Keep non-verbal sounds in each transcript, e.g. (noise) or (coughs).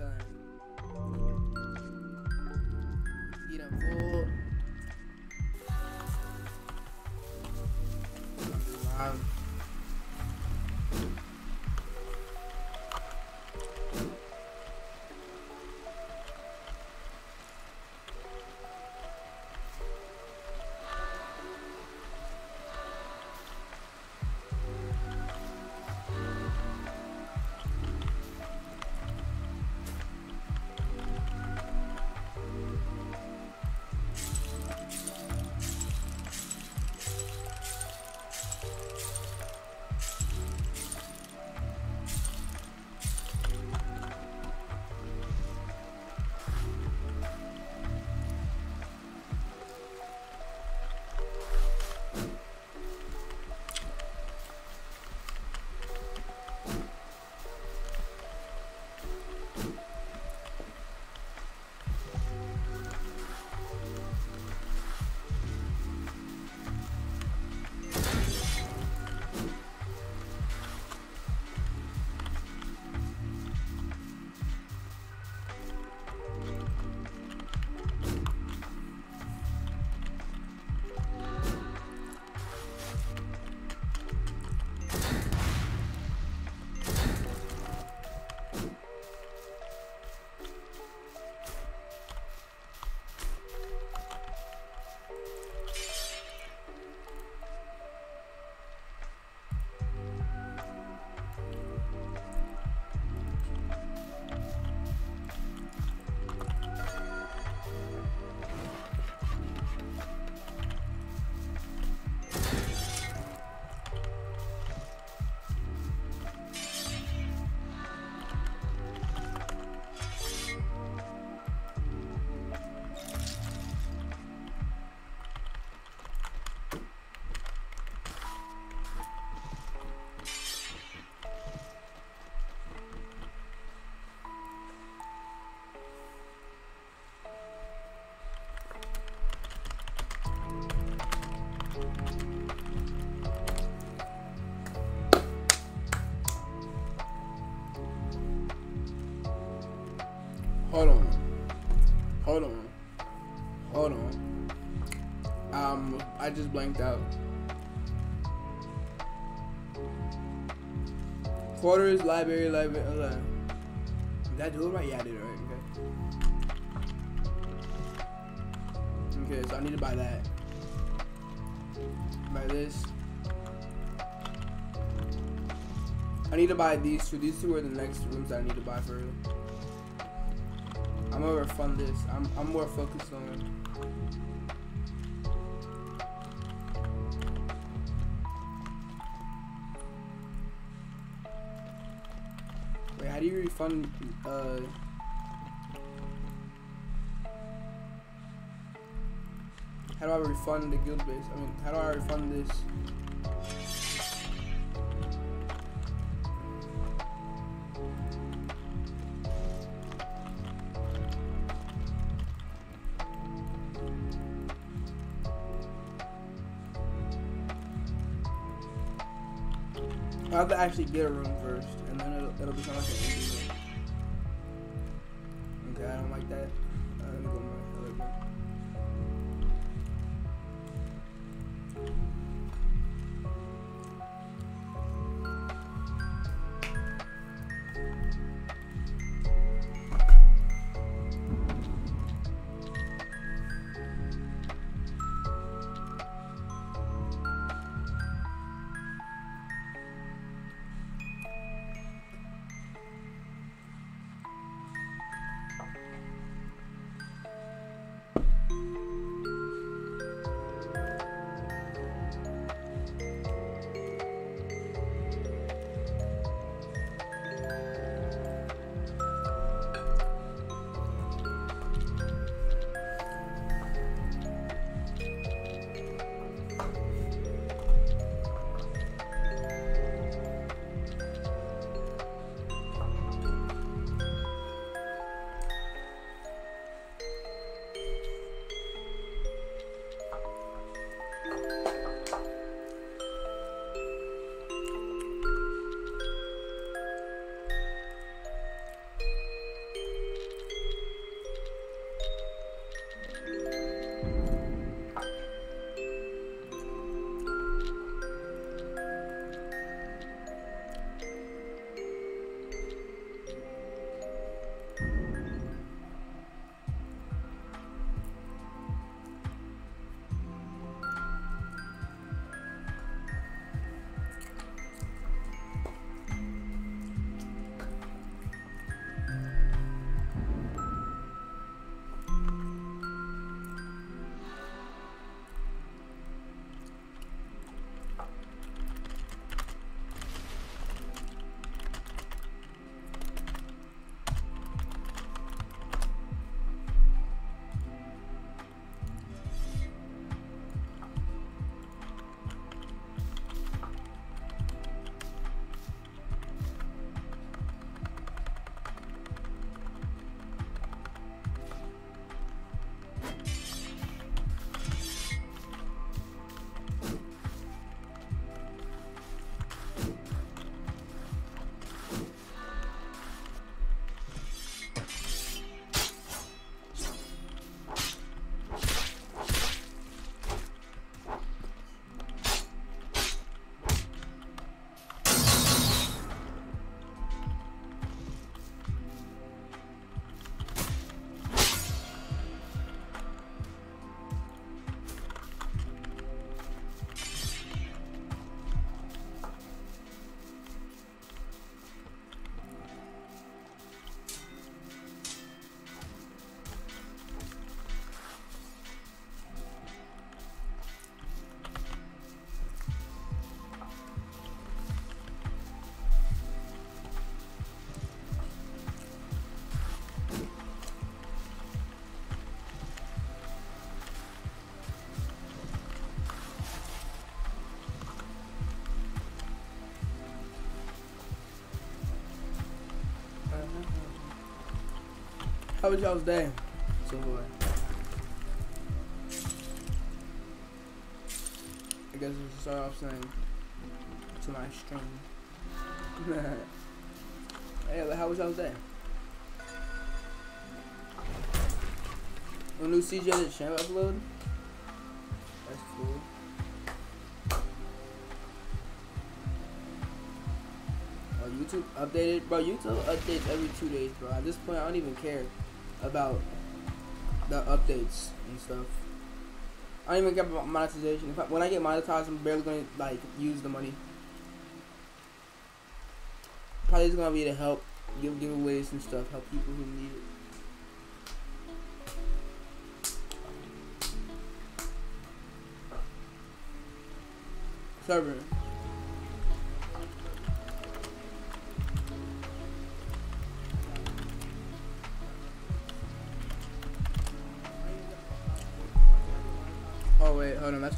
Sunshine. Just blanked out. Quarters, library, library. On. Did I do it right? Yeah, I did it right. Okay. Okay, so I need to buy that. Buy this. I need to buy these two. These two are the next rooms I need to buy for. I'm gonna refund this. I'm I'm more focused on. How do? Uh. How do I refund the guild base? I mean, how do I refund this? I have to actually get a room How was y'all's day so far? I guess we should start off saying to my stream. (laughs) hey, how was y'all's day? A new CJ the channel upload? That's cool. Oh, YouTube updated? Bro, YouTube updates every two days, bro. At this point, I don't even care about the updates and stuff. I don't even care about monetization. I, when I get monetized, I'm barely gonna like use the money. Probably just gonna be to help give giveaways and stuff, help people who need it. Server.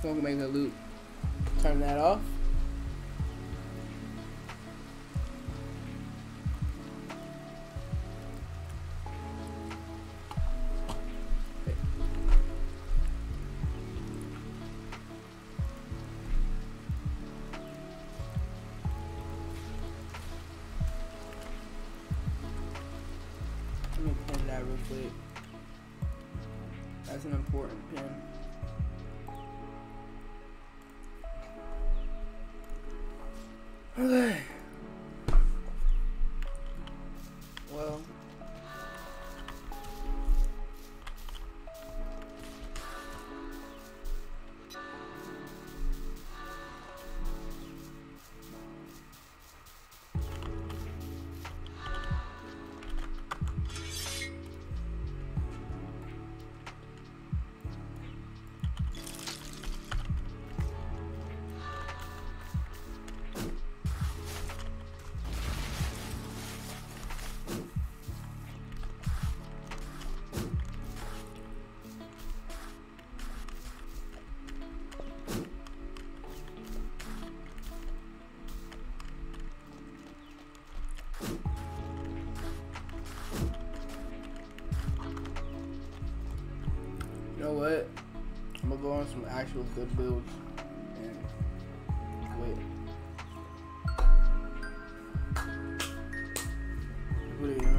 On. Going to make a loop. Turn that off. Know what? I'm gonna go on some actual good builds and wait. What are you?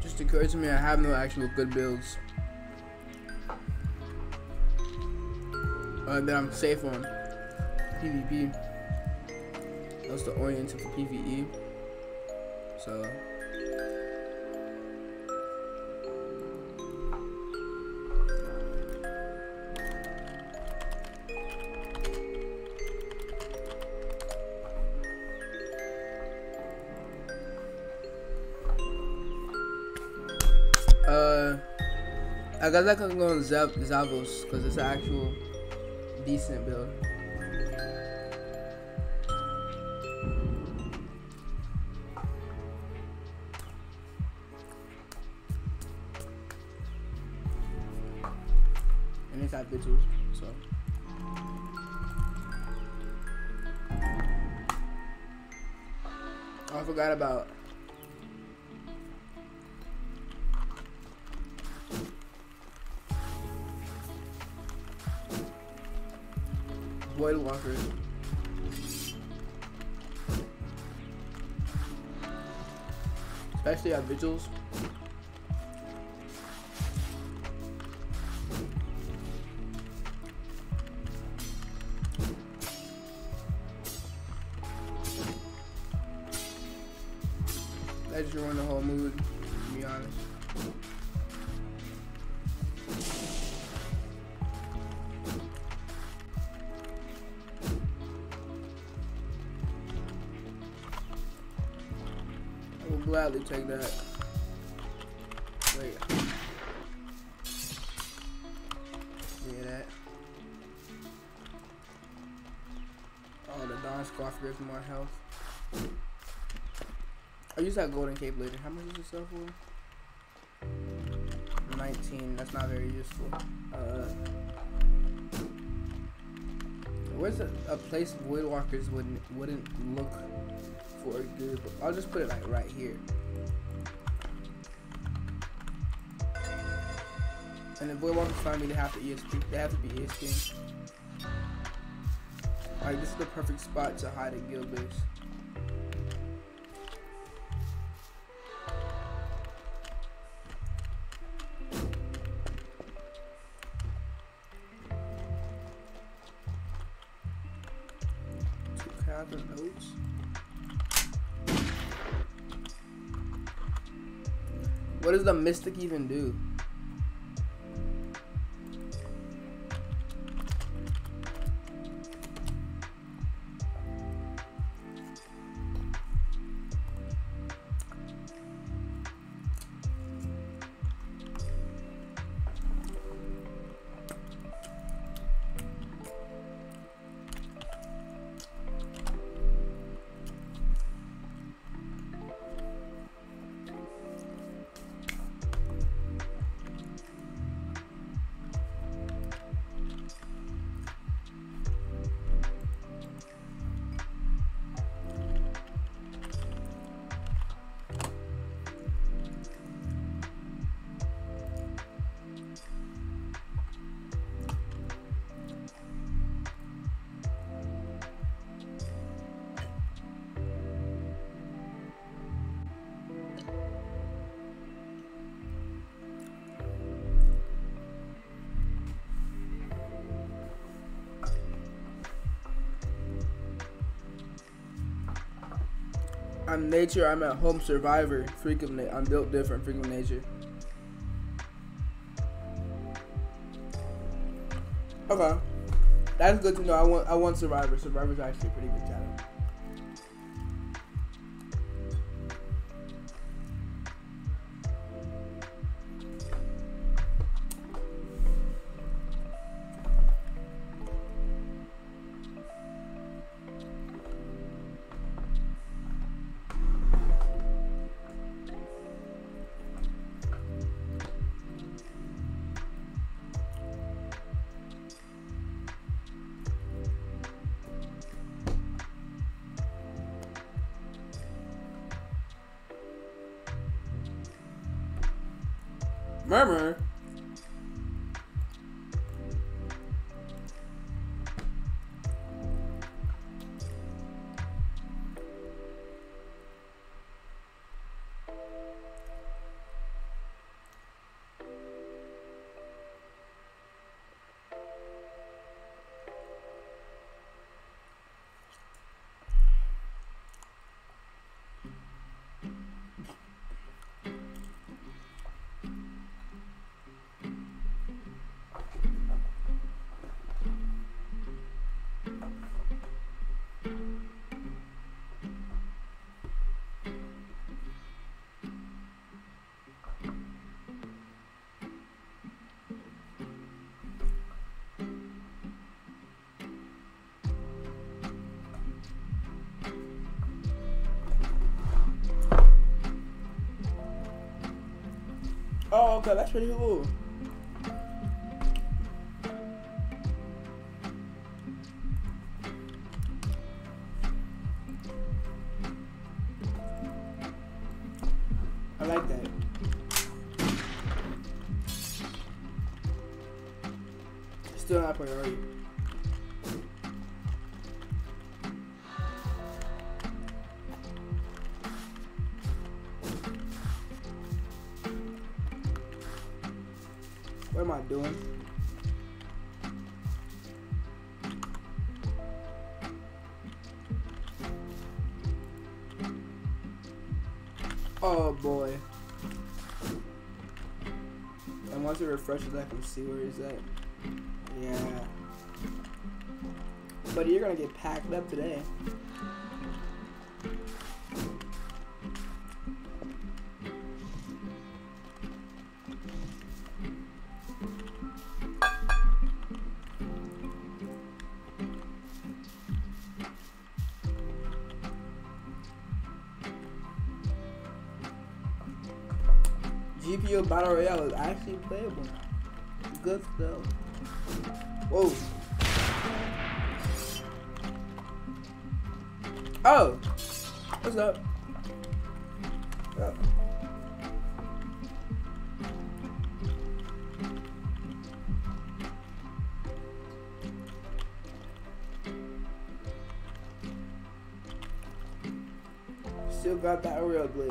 Just occurred to me I have no actual good builds. Uh, that I'm safe on PvP. That's the oriented for PvE. So uh I guess I can go on Zav Zavos because it's an actual decent build. Gladly take that. Wait. Yeah, that. Oh, the Dawn Scarf gives more health. I use that Golden Cape later. How much is it sell for? 19. 19. That's not very useful. Uh, where's a, a place Voidwalkers wouldn't wouldn't look for good? I'll just put it like right here. And if Voidwalkers find me, they have to ESP. They have to be ESP. Like this is the perfect spot to hide a guild base. What does the mystic even do? Nature. I'm at home survivor. Freak of nature. I'm built different. Freak of nature. Okay, that's good to know. I want I want survivor. Survivor's actually a pretty good talent. Oh, okay, that's pretty cool. I like that. Still not priority. Doing? Oh boy. And once it refreshes, I can see where he's at. Yeah. But you're gonna get packed up today. Battle Royale is actually playable. Good stuff. Whoa. Oh. What's up? Oh. Still got that rail blade.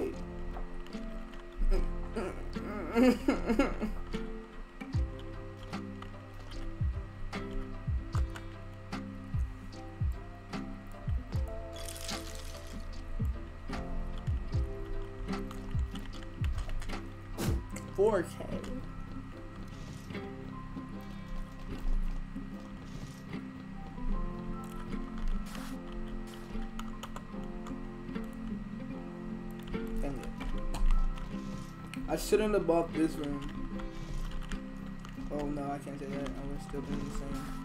I shouldn't have bought this room. Oh no, I can't say that. I was still doing the same.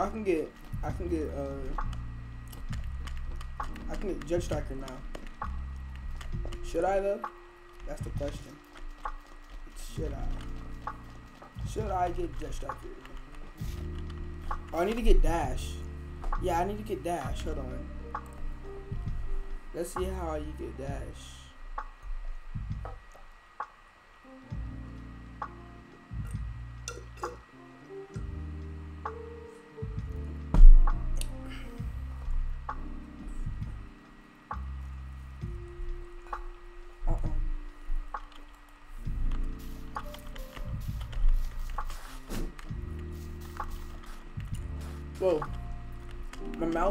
I can get, I can get, uh, I can get Judge Striker now. Should I though? That's the question. Should I? Should I get Judge Striker? Oh, I need to get Dash. Yeah, I need to get Dash. Hold on. Let's see how you get Dash.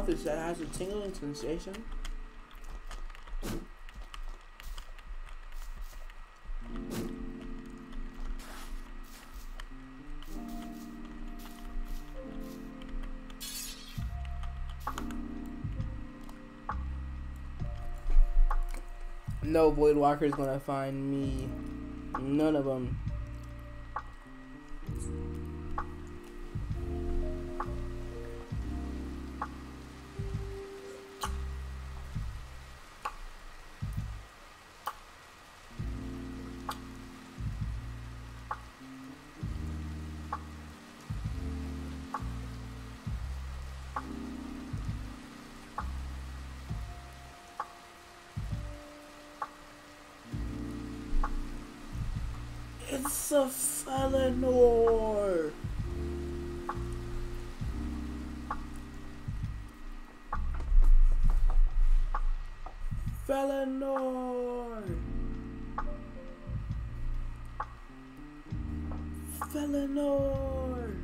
That has a tingling sensation. No Void Walker is gonna find me. None of them. Felinor. Felinor.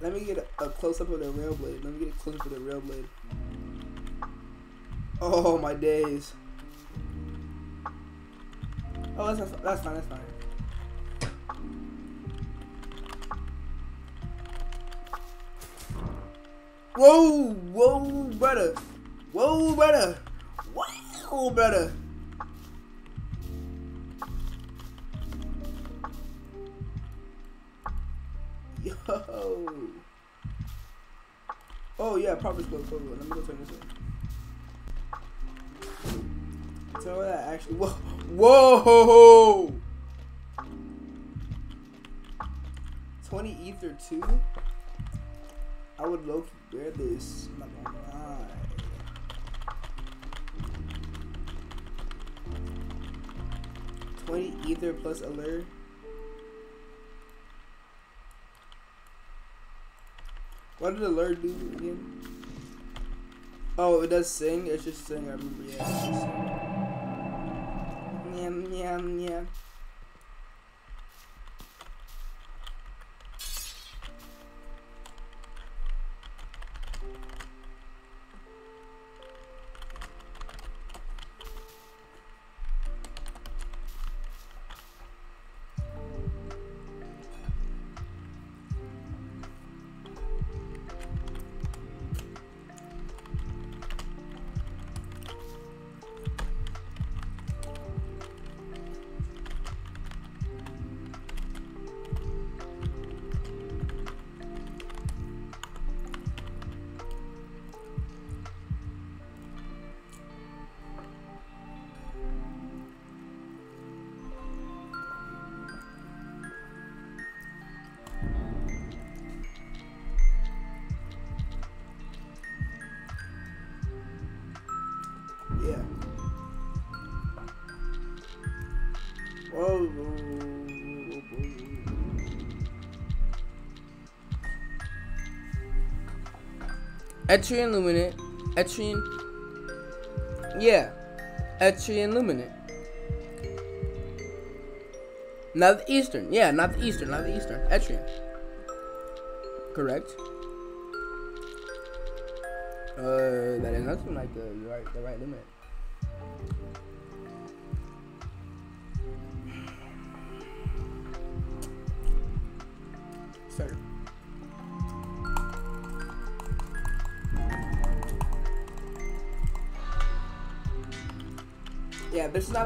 Let me get a, a close up of the rail blade. Let me get a close up of the rail blade. Oh my days. Oh, that's that's fine. That's fine. Whoa, whoa, brother. Whoa, brother. Whoa, brother. It does sing. It's just sing. I remember. Yeah. It's just sing. Etrean Luminant. Etrean. Yeah. Etrean Luminant. Not the Eastern. Yeah, not the Eastern. Not the Eastern. Etrean. Correct. Uh, that is nothing like the right, the right limit.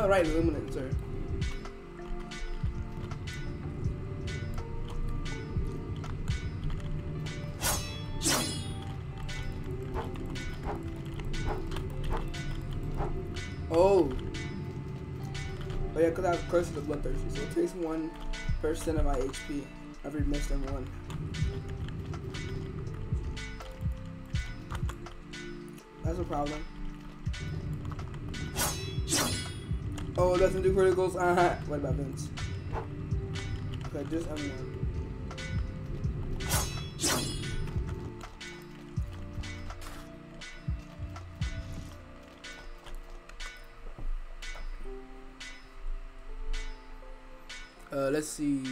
The right sir. Oh. Oh yeah, because I have Curse of the Bloodthirsty, so it takes 1% of my HP every missed and one. That's a problem. Doesn't do criticals? Uh-huh. What about Vince? Okay, just M1. Uh, let's see.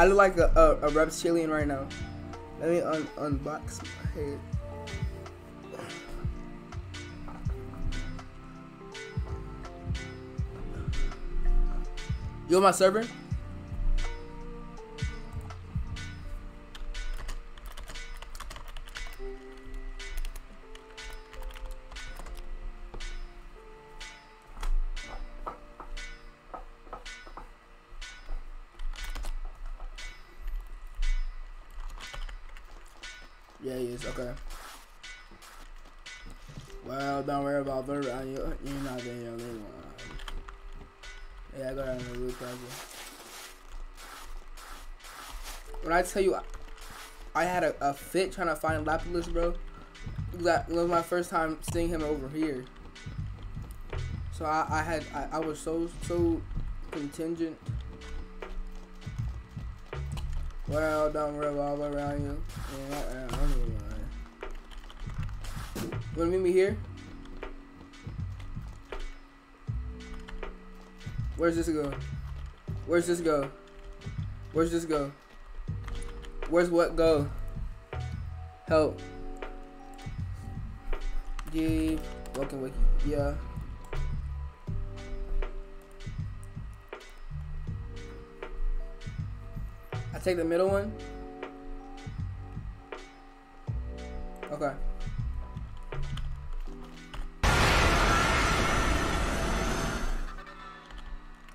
I look like a, a, a reptilian right now. Let me un unbox my head. You on my server? Fit trying to find Lapillus, bro. That was my first time seeing him over here. So I, I had I, I was so so contingent. Well, don't revolve around you. Yeah, I, I don't even. You wanna meet me here? Where's this go? Where's this go? Where's this go? Where's what go? help. G working with yeah. I take the middle one. Okay.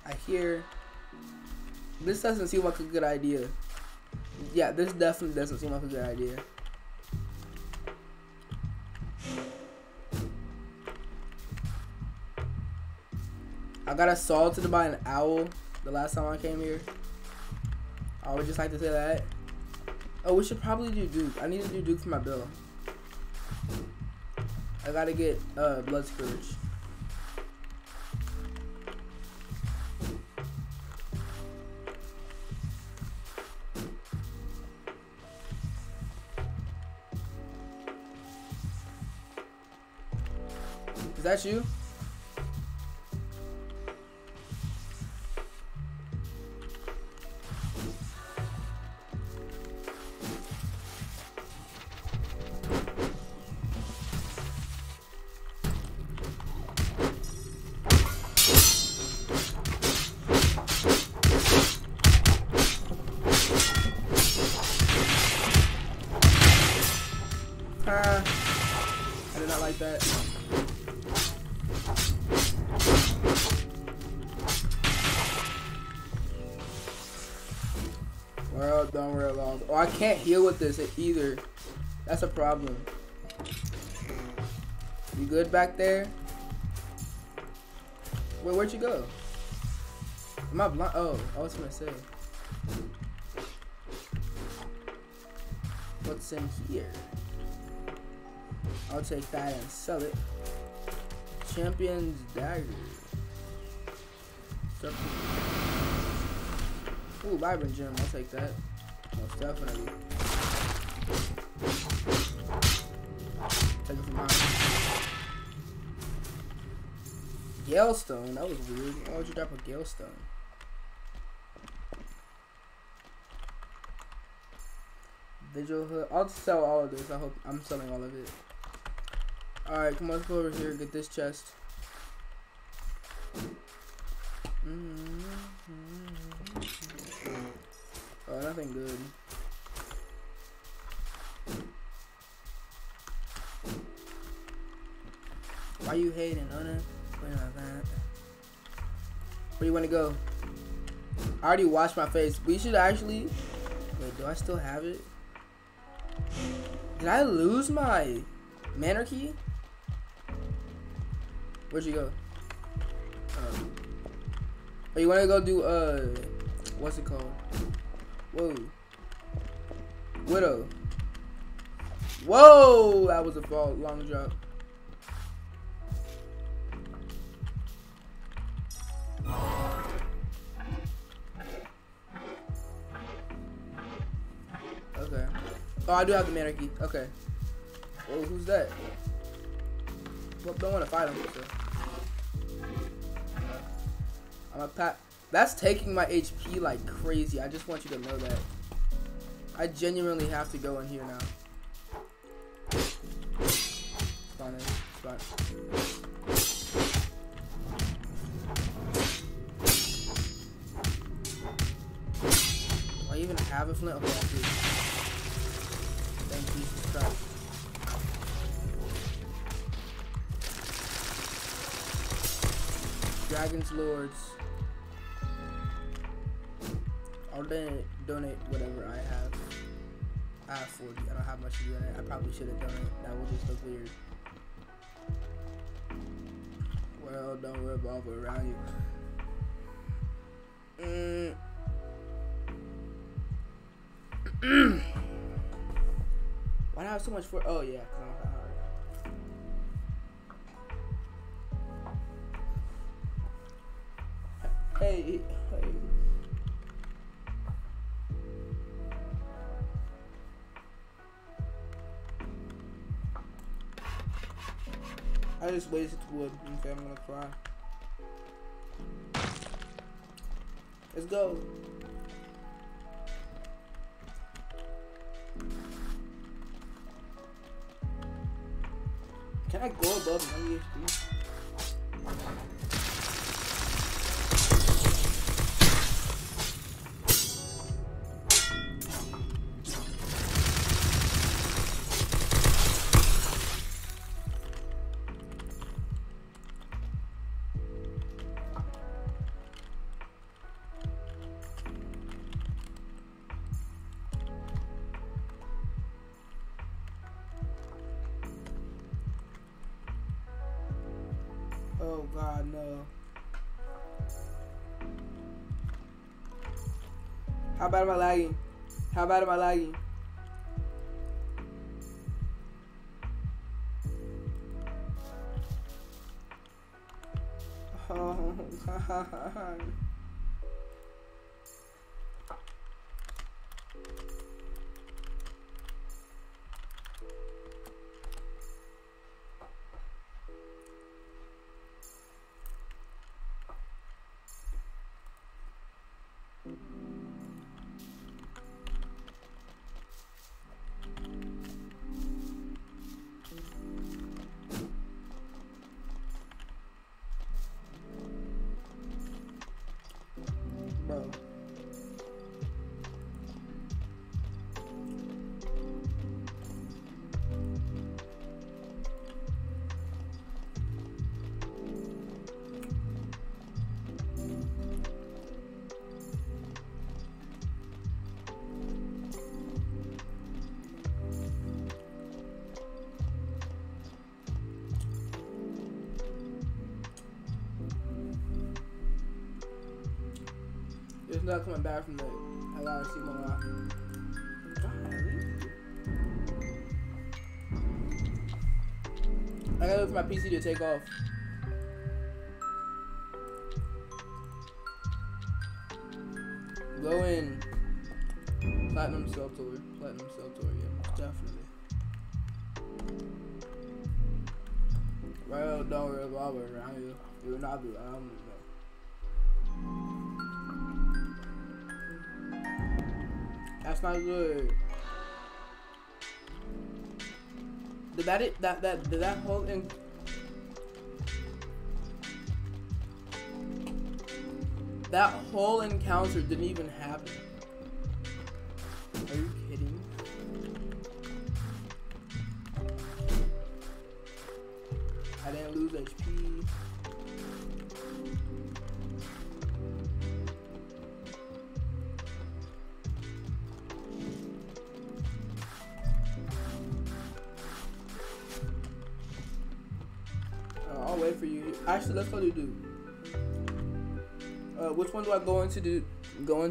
I hear this doesn't seem like a good idea. Yeah, this definitely doesn't seem like a good idea. Got assaulted by an owl the last time I came here. I would just like to say that. Oh, we should probably do Duke. I need to do Duke for my bill. I gotta get uh, Blood Scourge. Is that you? With this either. That's a problem. You good back there? Wait, where'd you go? Am I blind? Oh, I was gonna say. What's in here? I'll take that and sell it. Champion's dagger. Ooh, vibrant gem. I'll take that. Most definitely. Galestone. That was weird. Why would you drop a Galestone? Vigil hood. I'll sell all of this. I hope I'm selling all of it. Alright, come on, let's go over here get this chest. Mm-hmm. Oh, nothing good. Why you hating on it? Where you want to go? I already washed my face. We should actually... Wait, do I still have it? Did I lose my manor key? Where'd you go? Um, oh, you want to go do, uh... What's it called? Whoa. Widow. Whoa! That was a fall. Long drop. Okay. Oh, I do have the mana key. Okay. Whoa, who's that? Well, don't want to fight him. So. I'm a pat. That's taking my HP like crazy. I just want you to know that. I genuinely have to go in here now. Spawn in. Spawn. Have a? Okay. Thank Christ. Dragon's Lords. I'll donate, donate whatever I have. I have 40. I don't have much to do in it. I probably should have done it. That would just look weird. Well, don't revolve around you. Mm. Why do I have so much for? Oh yeah. Hey, hey. I just wasted wood. Okay, I'm gonna cry. Let's go. Can I go above 90 HP? How bad am I not coming back from the I gotta see my life. I gotta look for my PC to take off. Not good. Did that it that that did that whole in that whole encounter didn't even happen.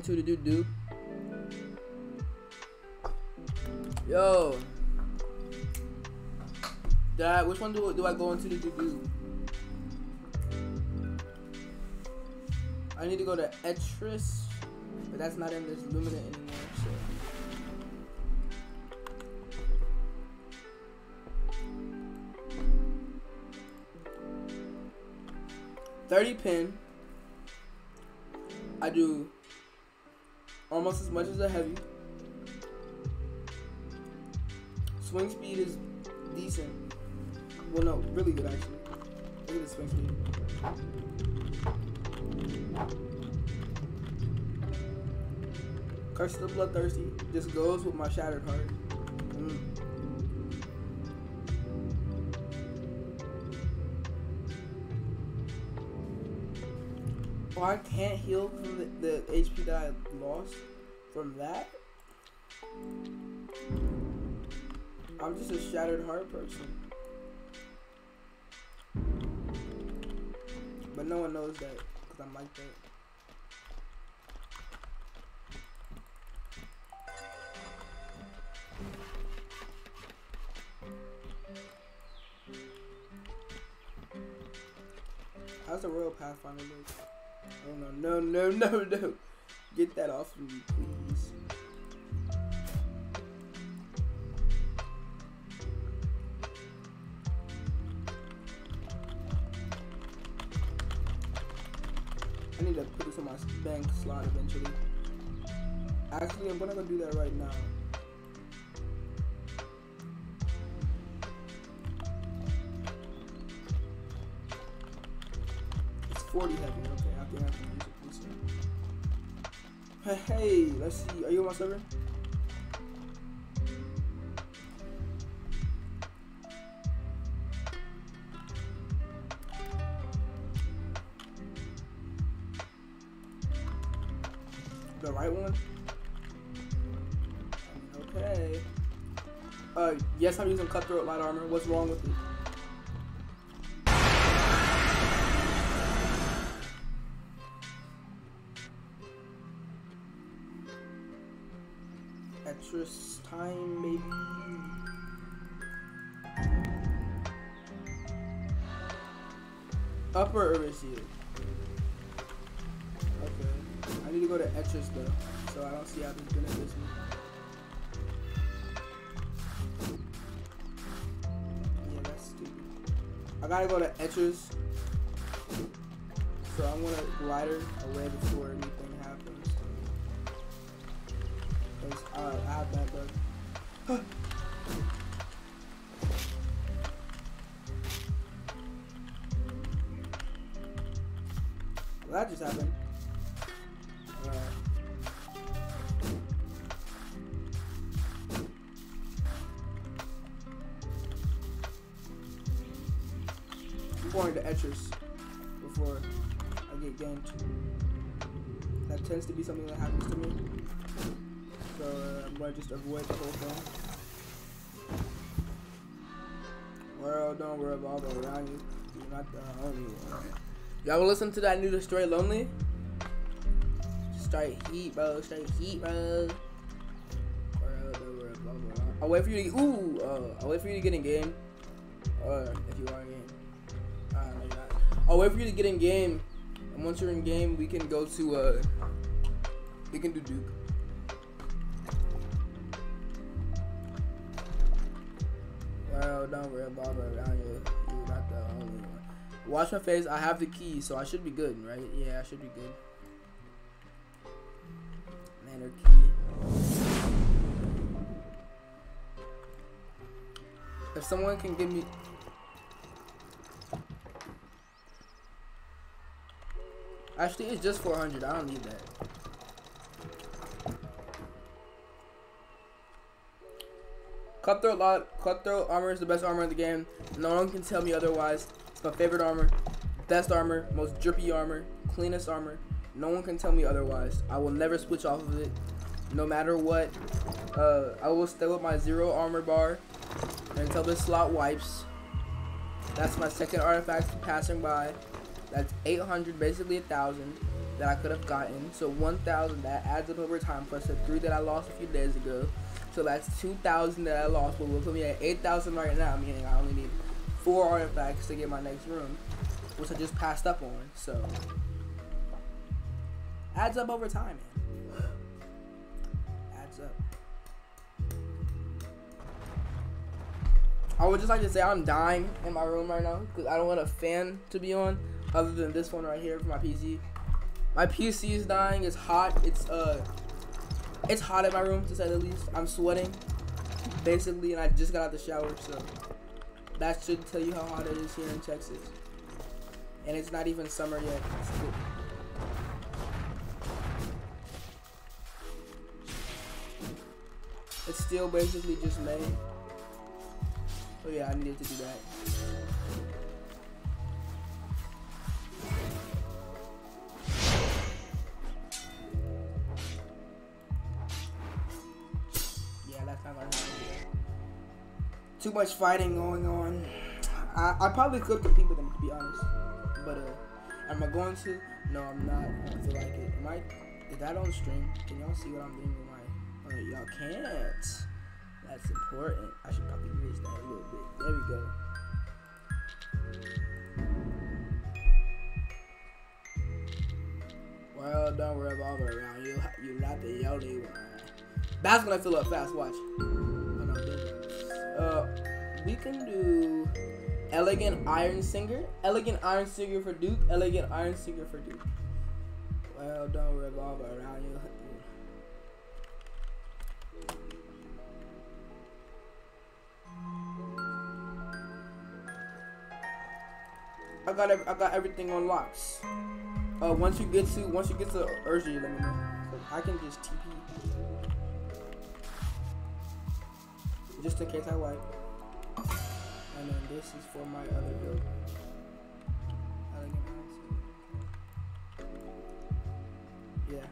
To do do? Yo. Did I, which one do, do I go into to do do? I need to go to Etris, but that's not in this Luminant anymore. So. Thirty pin. As a heavy. Swing speed is decent. Well, no, really good actually. Look at the swing speed. Curse the Bloodthirsty just goes with my Shattered Heart. Mm. Oh, I can't heal from the, the HP that I lost from that. I'm just a shattered heart person. But no one knows that because I'm like that. How's the Royal Pathfinder look? Oh no, no, no, (laughs) no, no. Get that off of me, please. I need to put this on my bank slot eventually. Actually, I'm gonna go do that right now. It's 40 heavy. Hey, let's see. Are you on my server? The right one? Okay. Uh, yes, I'm using cutthroat light armor. What's wrong with it? I gotta go to Etris. So I'm gonna glider away before just avoid the whole thing. World don't revolve around you. You're not the only one. Y'all will listen to that new Destroy Lonely? Straight heat, bro. Straight heat, bro. I'll wait for you to. Ooh, uh, I'll wait for you to get in game. Or if you are in game. Uh. I'll wait for you to get in game. And once you're in game, we can go to. Uh, we can do Duke. Around you. You're not the only one. Watch my face. I have the key, so I should be good, right? Yeah, I should be good. Manor key. If someone can give me. Actually, it's just 400. I don't need that. Cutthroat lot, cutthroat armor is the best armor in the game. No one can tell me otherwise. It's my favorite armor, best armor, most drippy armor, cleanest armor. No one can tell me otherwise. I will never switch off of it, no matter what. Uh, I will stay with my zero armor bar until this slot wipes. That's my second artifact passing by. That's 800, basically a thousand that I could have gotten. So 1,000 that adds up over time plus the three that I lost a few days ago. So that's 2,000 that I lost, but will put me at 8,000 right now, meaning I only need four artifacts to get my next room, which I just passed up on. So adds up over time, man. Adds up. I would just like to say I'm dying in my room right now because I don't want a fan to be on other than this one right here for my PC. My PC is dying. It's hot. It's uh, it's hot in my room to say the least. I'm sweating, basically, and I just got out the shower, so that should tell you how hot it is here in Texas. And it's not even summer yet. It's still basically just May. So yeah, I needed to do that. Too much fighting going on. I, I probably could compete with them to be honest. But uh am I going to? No, I'm not. I don't feel like it. Am I is that on stream? Can y'all see what I'm doing with my oh, y'all can't. That's important. I should probably raise that a little bit. There we go. Well, don't worry about it around you. You're not the only one. That's gonna fill up fast. Watch. Uh, we can do elegant iron singer. Elegant iron singer for Duke. Elegant iron singer for Duke. Well, don't revolve around you. I got I got everything on locks. Uh, once you get to once you get to Urgy, let me know. I can just TP. Just in case I wipe. And then this is for my other build. Elegant Iron Singer. Yeah.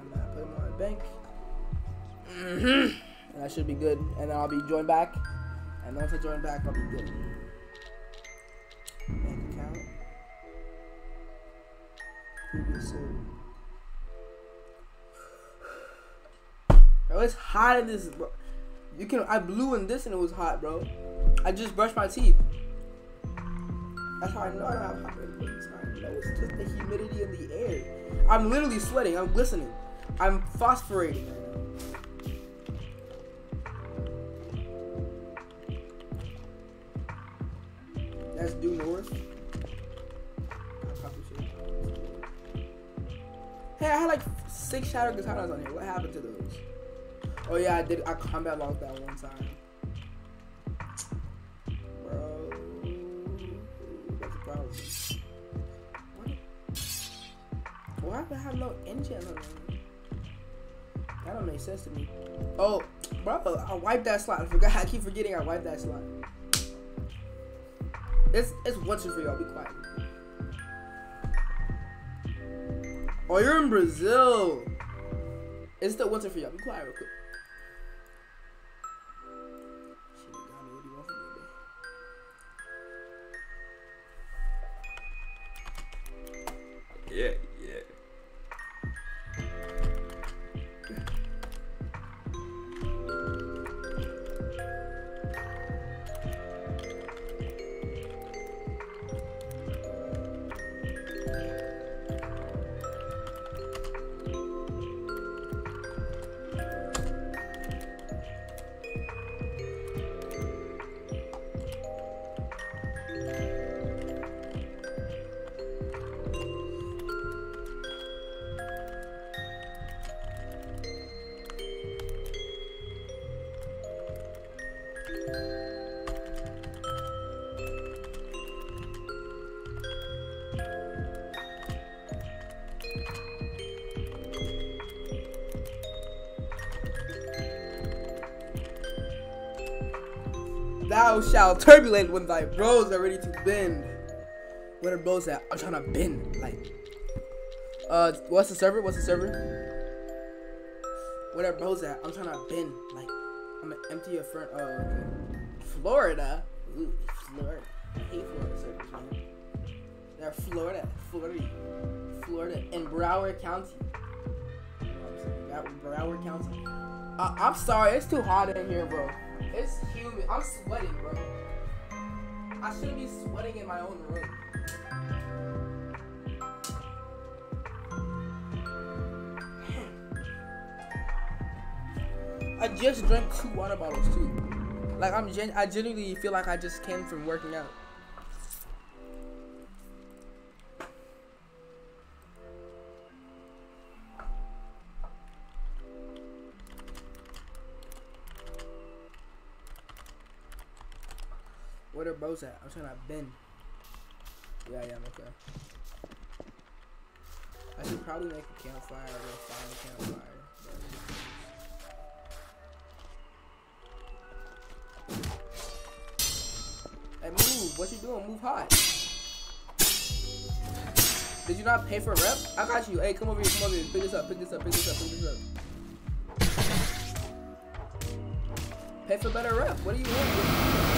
I'm gonna put them on my bank. Mm-hmm. And I should be good. And then I'll be joined back. And once I join back, I'll be good. Bank account. Previous server. Bro, it's hot in this. Bro. You can. I blew in this and it was hot, bro. I just brushed my teeth. That's how I know I have hot breath. I know it's just the humidity in the air. I'm literally sweating. I'm glistening. I'm phosphorating. That's due north. Hey, I had like six shadow katanas on here. What happened to those? Oh yeah, I did. I combat locked that one time. Bro. What? Why do I have no engine on? That don't make sense to me. Oh, bro, I wiped that slot. I forgot. I keep forgetting I wiped that slot. It's it's once for y'all. Be quiet. Oh, you're in Brazil. It's still winter for y'all. Be quiet real quick. Yeah, turbulate when thy bros are ready to bend. Where the bros at? I'm trying to bend. Like, uh, what's the server? What's the server? Where the bros at? I'm trying to bend. Like, I'm gonna empty a front. Oh, okay. Florida. Ooh, Florida. I hate Florida servers, man. They're Florida, Florida, Florida, and Broward County. Uh, I'm sorry, it's too hot in here, bro. It's humid. I'm sweating, bro. I shouldn't be sweating in my own room. I just drank two water bottles too. Like I'm gen- I genuinely feel like I just came from working out. Where the bros at? I'm trying to bend. Yeah, yeah, I'm okay. I should probably make a campfire or a fire campfire. but- Hey, move! What you doing? Move hot. Did you not pay for a rep? I got you. Hey, come over here. Come over here. Pick this up. Pick this up. Pick this up. Pick this up. Pay for better rep. What do you want?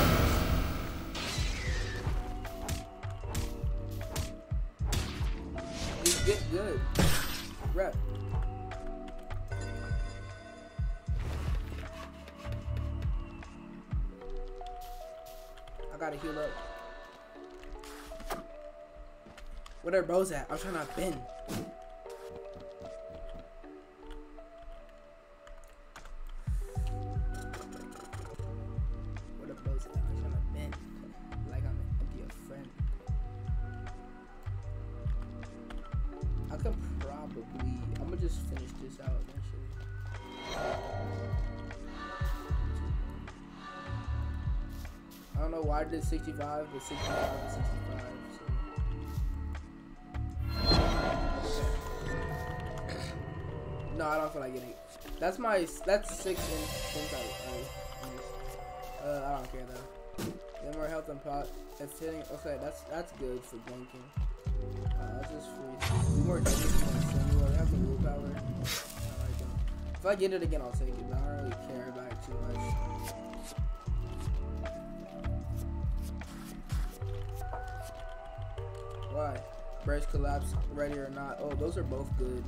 Good. Rep. I gotta heal up. Where their bros at? I'm trying to bend. 65, but 65 is 65. So. no, I don't feel like getting. That's my. That's six things I. I missed. uh, I don't care though. Get more health and pot. It's hitting. Okay, that's that's good for blinking. Uh, that's just free. Do more damage than. I have the willpower. I like them. If I get it again, I'll take it. But I don't really care about it too much. Why? Brace collapse, ready or not. Oh, those are both good.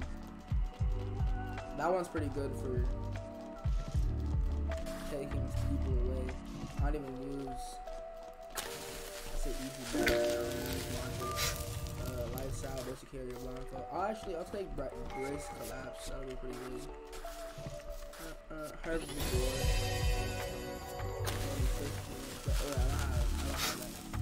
That one's pretty good for taking people away. I don't even use. That's an easy mode. Uh, lifestyle, versus carry Blanco. I'll actually, I'll take Bra Brace Collapse. That'll be pretty good. Uh, uh. Oh, yeah, I don't have, I don't have that.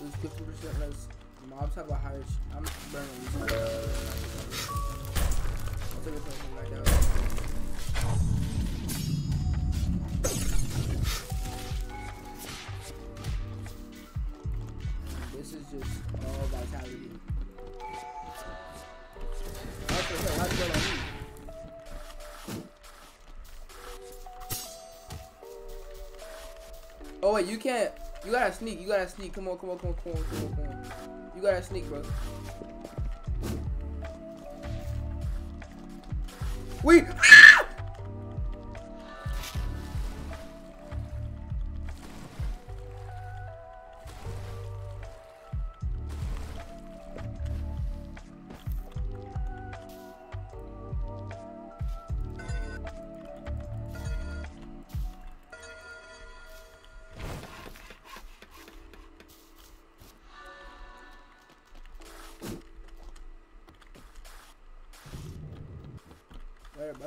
Lose 50% less. Mobs have a higher. I'm burning these. I'll take a. This is just all vitality. Oh wait, you can't. You gotta sneak. You gotta sneak. Come on, come on, come on, come on, come on, come on. You gotta sneak, bro. Wait.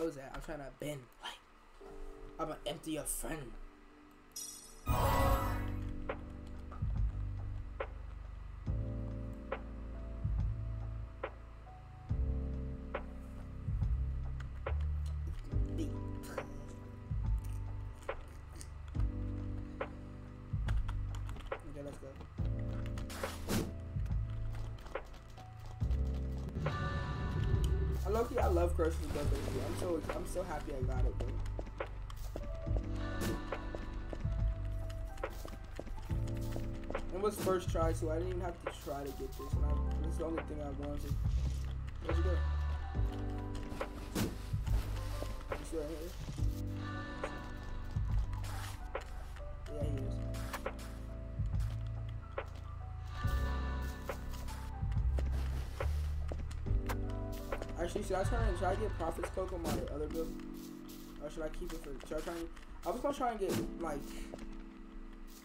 Bo's at? I'm trying to bend. Like, I'm gonna empty your friend. So happy I got it, bro. It was first try, so I didn't even have to try to get this. And I, this is the only thing I wanted. Where'd you go? See right here? I try should I get Cloak on my other build? Or should I keep it for should I try and I was gonna try and get like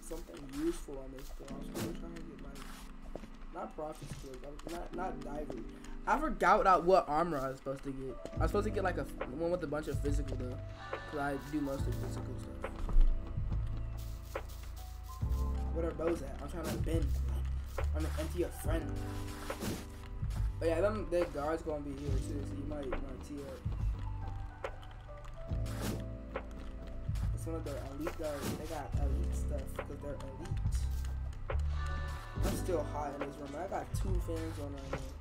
something useful on this build. I was gonna try and get like not I was- not not diving. I forgot what, what armor I was supposed to get. I was supposed to get like a one with a bunch of physical though. Cause I do mostly physical stuff. What are those at? I'm trying to bend. I'm gonna empty a friend. But yeah, them their guards gonna be here too, so you might want to tee up. It's one of the elite guards. They got elite stuff because they're elite. I'm still hot in this room. I got two fans on right now.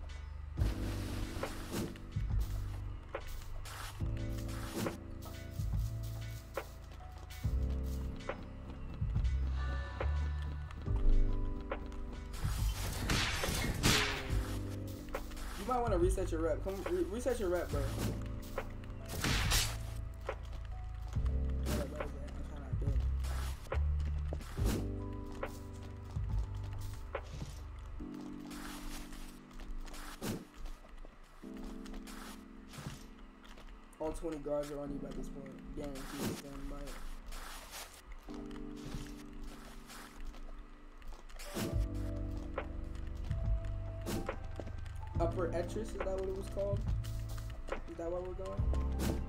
Reset your rep. Come re- reset your rep, bro. All 20 guards are on you by this point. Guaranteed. Etris, is that what it was called? Is that where we're going?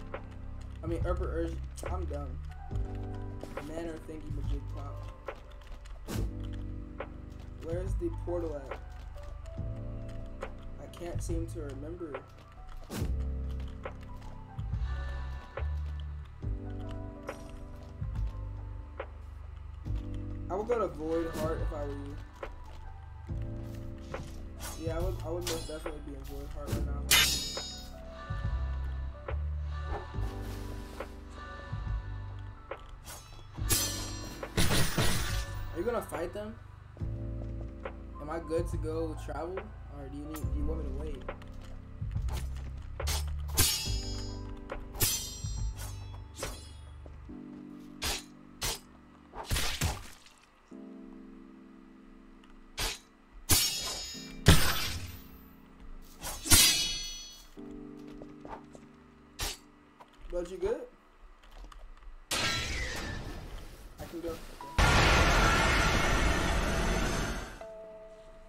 I mean, Upper Urge, I'm done. Manor thingy majig pop. Where's the portal at? I can't seem to remember. I would go to Void Heart if I were you. Yeah, I would, I would most definitely be in Void Heart right now. Are you gonna fight them? Am I good to go travel, or do you need? Do you want me to wait?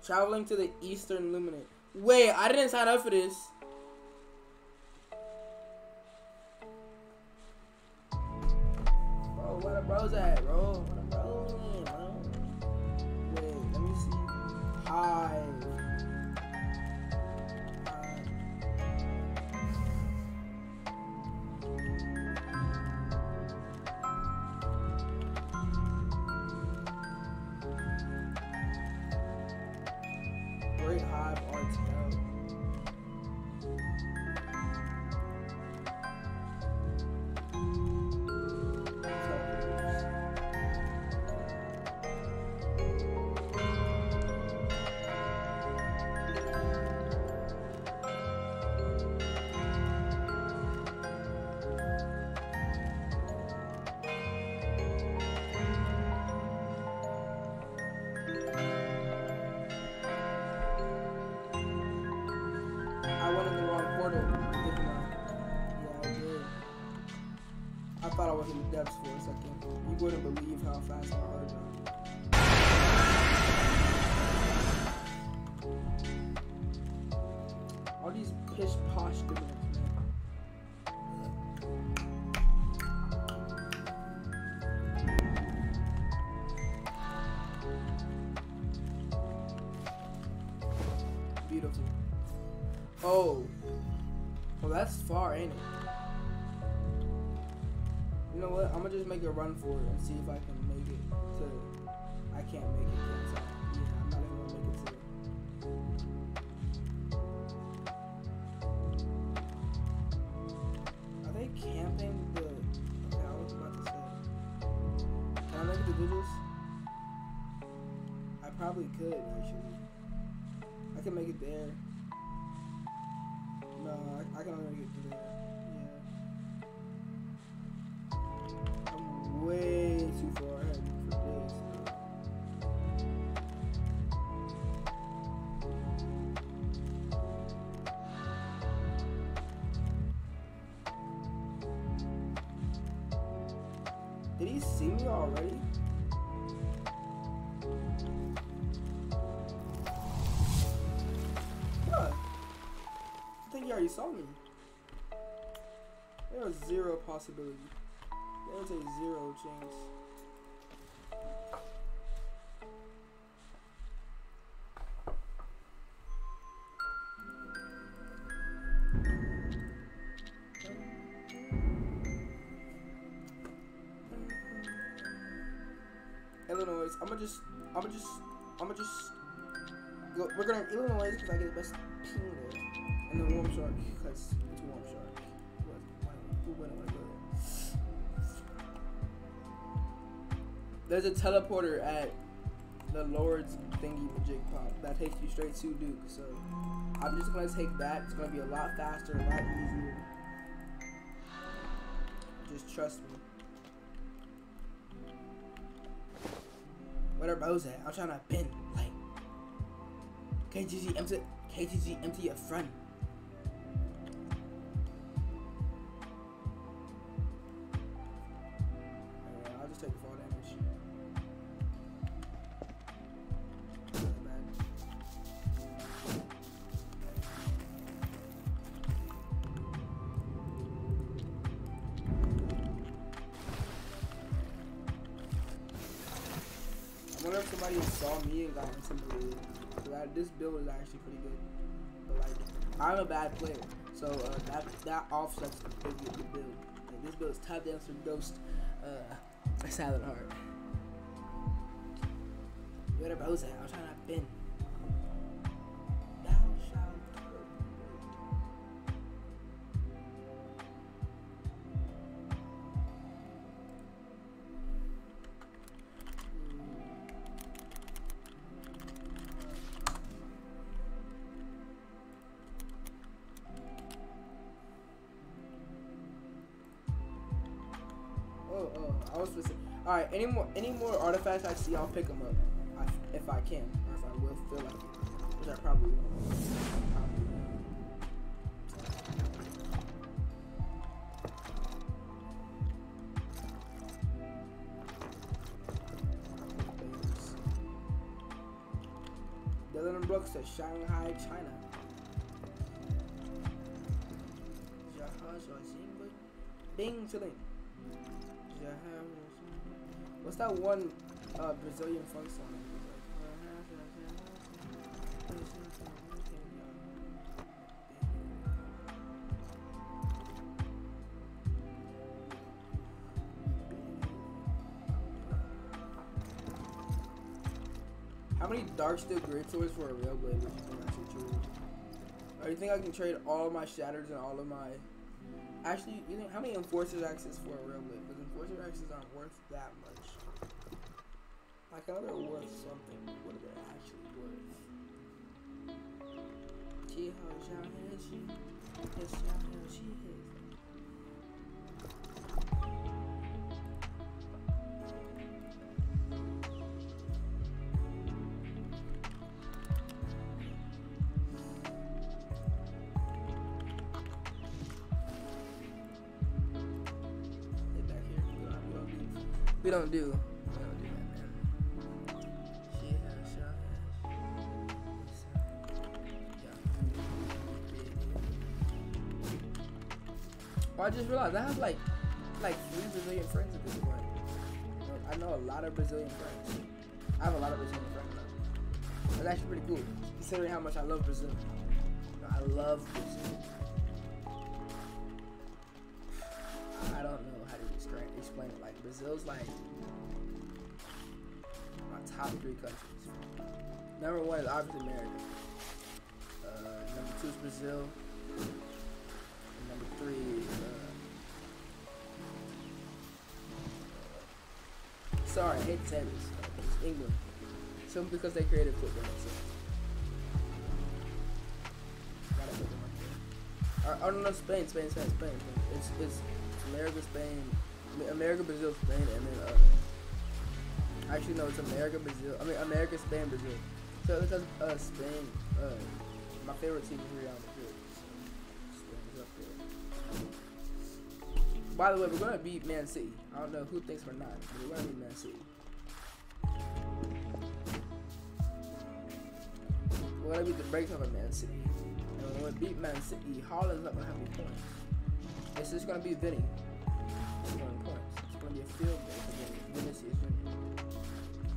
Traveling to the Etrean Luminant. Wait, I didn't sign up for this. could actually. I can make it there. possibility. There's a zero chance. Illinois, I'ma just, I'ma just, I'ma just, go, we're gonna Illinois because I get the best penal and the warm shark because There's a teleporter at the Lord's thingy jigpot that takes you straight to Duke. So I'm just gonna take that. It's gonna be a lot faster, a lot easier. Just trust me. Where are bows at? I'm trying to pin. Like, KGG empty, KGG empty a front. that offsets the, the build. Like this build is top down from Ghost uh, Silent Heart. Whatever I was at, I was trying to bend. any more any more artifacts I see, I'll pick them up I, if I can, or if I will feel like it, which I probably will. Dylan Brooks to Shanghai, China. Bing to link. What's that one uh, Brazilian funk song? How many Dark Steel Great Swords for a Rail Blade would you think I should? Or you think I can trade all my Shatters and all of my... Actually, you think how many Enforcer Axes for a Rail Blade? Because Enforcer Axes aren't worth that much. I thought they're worth something, but what are actually worth? She is? your energy. It's your. We don't do just realized I have like like three Brazilian friends at this point. I know a lot of Brazilian friends. I have a lot of Brazilian friends. That's actually pretty cool, considering how much I love Brazil. I love Brazil. (sighs) I don't know how to explain, explain it. Like Brazil's like my top three countries. Number one is obviously America. Uh, number two is Brazil. Sorry, I hate uh, It's England. Simply because they created football. So. Gotta put them there. Oh Spain, Spain, Spain, Spain. It's, it's America, Spain, America, Brazil, Spain, and then uh, actually no, it's America, Brazil. I mean America, Spain, Brazil. So because uh, Spain, uh, my favorite team is Real Madrid. By the way, we're gonna beat Man City. I don't know who thinks we're not, we're gonna beat Man City. We're gonna beat the off of Man City. And when we beat Man City, Haaland's not gonna have any points. It's just gonna be Vinny. Points. It's gonna be a field for Vinny. Vinny.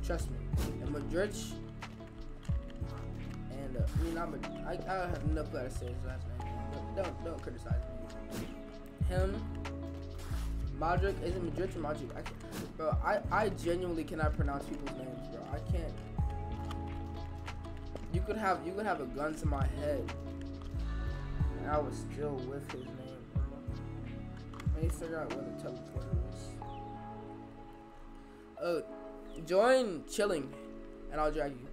Trust me. And Madrid. And uh, I mean, I'm a, I, I have no to say his last name. Don't don't criticize me. Him. Modric is it Madrid or Modric? I can't, bro, I I genuinely cannot pronounce people's names, bro. I can't. You could have you could have a gun to my head, and I was still with his name, bro. Let me figure out where the teleporter is. Oh, join chilling, and I'll drag you.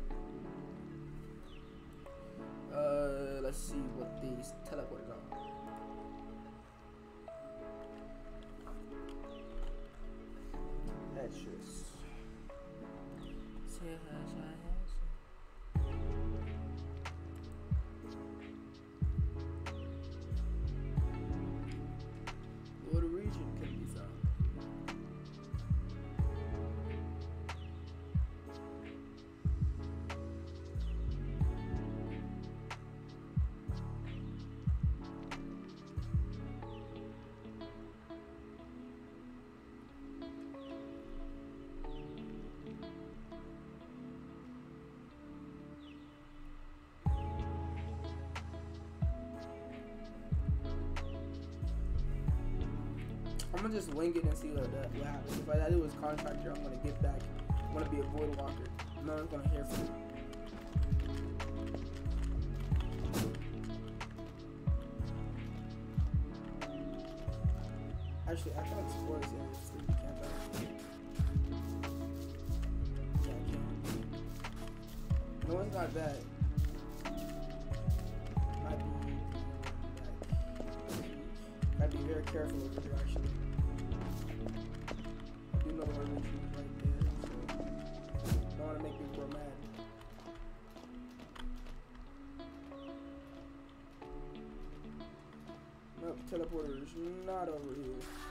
Uh, let's see what these teleporters are. Gonna just wing it and see what, that, what happens. If I do is contractor, I'm gonna get back. I'm gonna be a void walker. No one's gonna hear from me. Actually, I thought sports is free. Can't I? Yeah, I can. No one's not bad. Might be gotta be very careful with the direction. Nope, teleporter is not over here.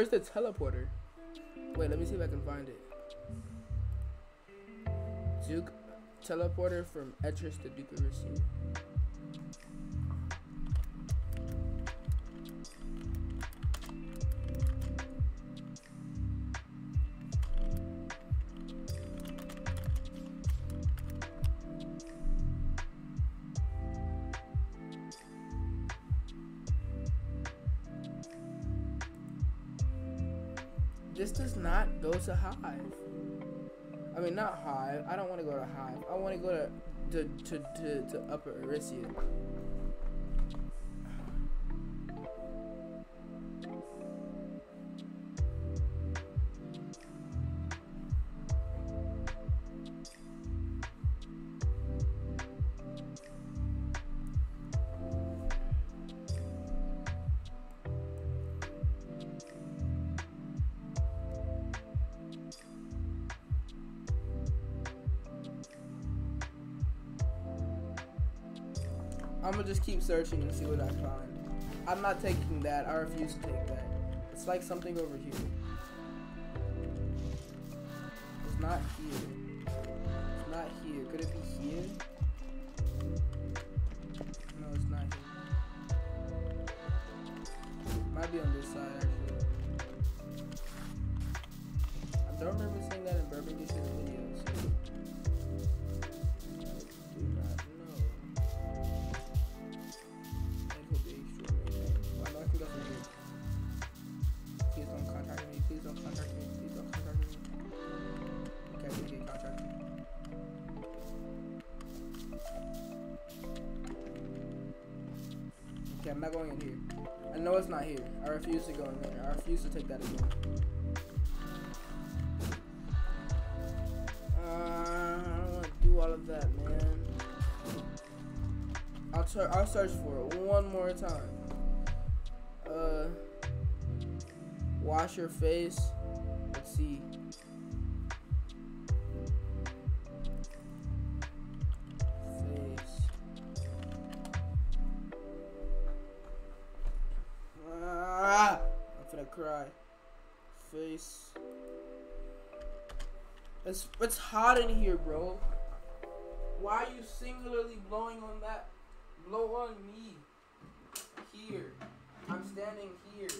Where's the teleporter? Wait, let me see if I can find it. Duke teleporter from Etris to Duke. To to to, to Upper Erisia. I'm gonna just keep searching and see what I find. I'm not taking that. I refuse to take that. It's like something over here. It's not here. It's not here. Could it be here? To take that again. Uh, I don't want to do all of that, man. I'll. I'll search for it one more time. Uh, wash your face. Bro. Why are you singularly blowing on that? Blow on me. Here. I'm standing here.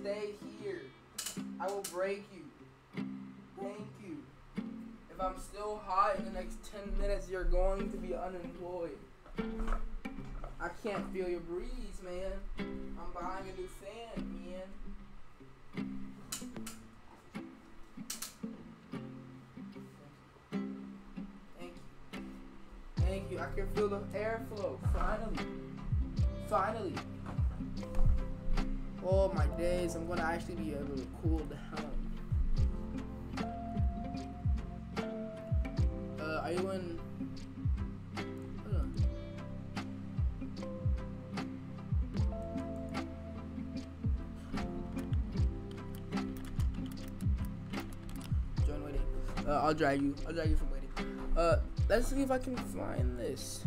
Stay here. I will break you. Thank you. If I'm still hot in the next 10 minutes, you're going to be unemployed. I can't feel your breeze, man. I'm buying a new fan, man. I can feel the airflow. Finally. Finally. Oh my days. I'm gonna actually be able to cool down. Uh, are you in? Uh, I'll drag you. I'll drag you from waiting. Uh, let's see if I can find this.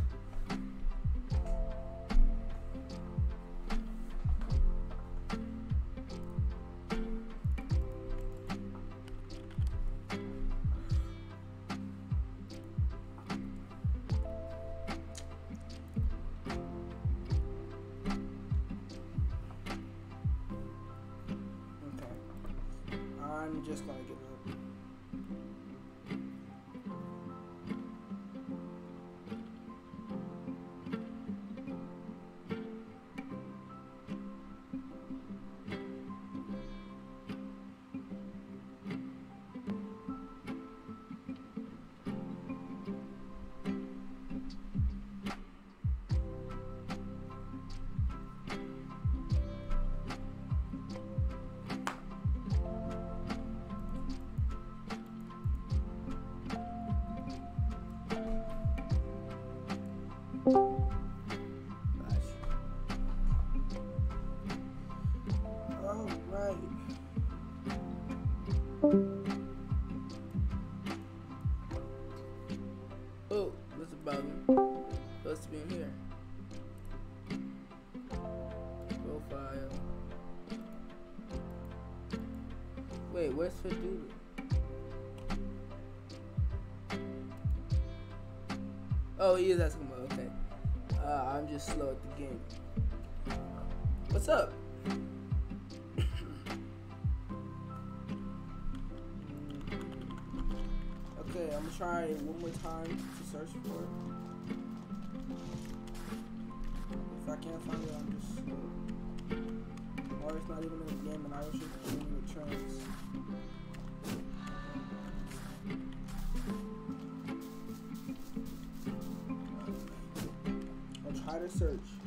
Oh, search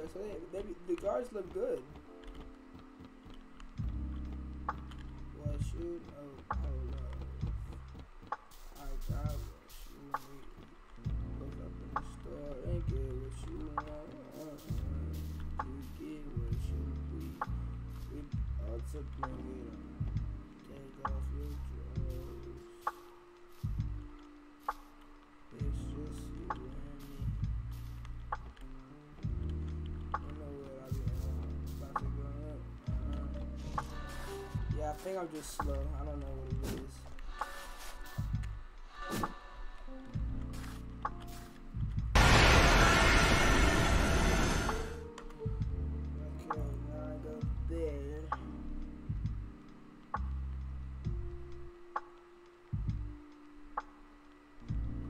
Okay, so they, they, the guards look good. I'm just slow. I don't know what it is.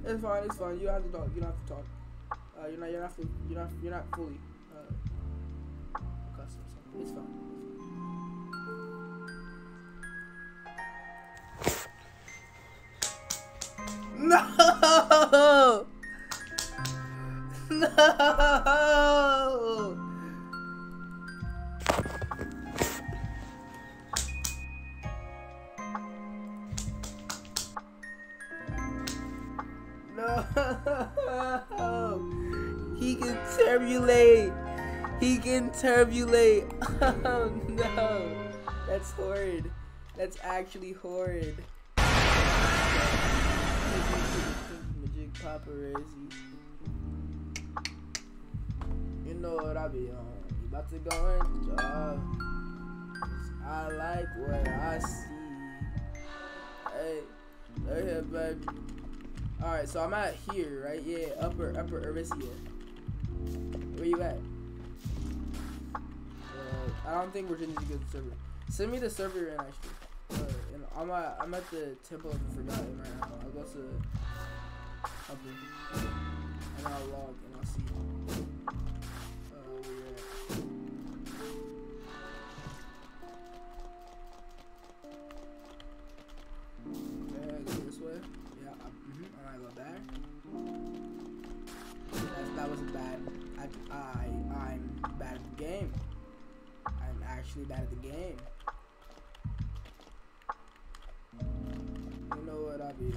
It's fine. It's fine. You don't have to talk. You don't have to talk. Uh, you're not. You're not. You're not. You're not fully actually horrid. Magic paparazzi. You know what I be on. You about to go in job. I like what I see. Hey, look here, baby. Alright, so I'm at here, right? Yeah, upper upper Erisia. Where you at? Uh, I don't think Virginia's a good server. Send me the server in actually. Uh, I'm at I'm at the Temple of the Forgotten right now. I'll go to and I'll log and I'll see. Uh. Okay, I go this way. Yeah, I go that was bad. I, I, I'm bad at the game. I'm actually bad at the game. What I be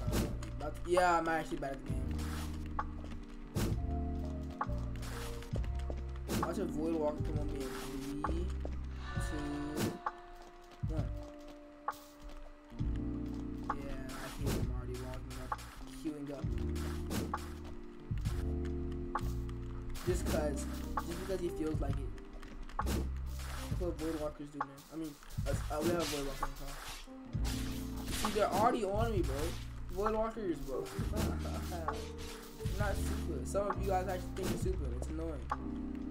uh, Yeah, I'm actually bad at the game. Watch a void walker come on me in three, two, one. Yeah, I hate him already walking up, queuing up. Just cause, just because he feels like it. That's what void walkers do, man. I mean, uh, we have a void walker in the. See, they're already on me, bro. Void walkers, bro. You're (laughs) not super. Some of you guys actually think you're super. It's annoying.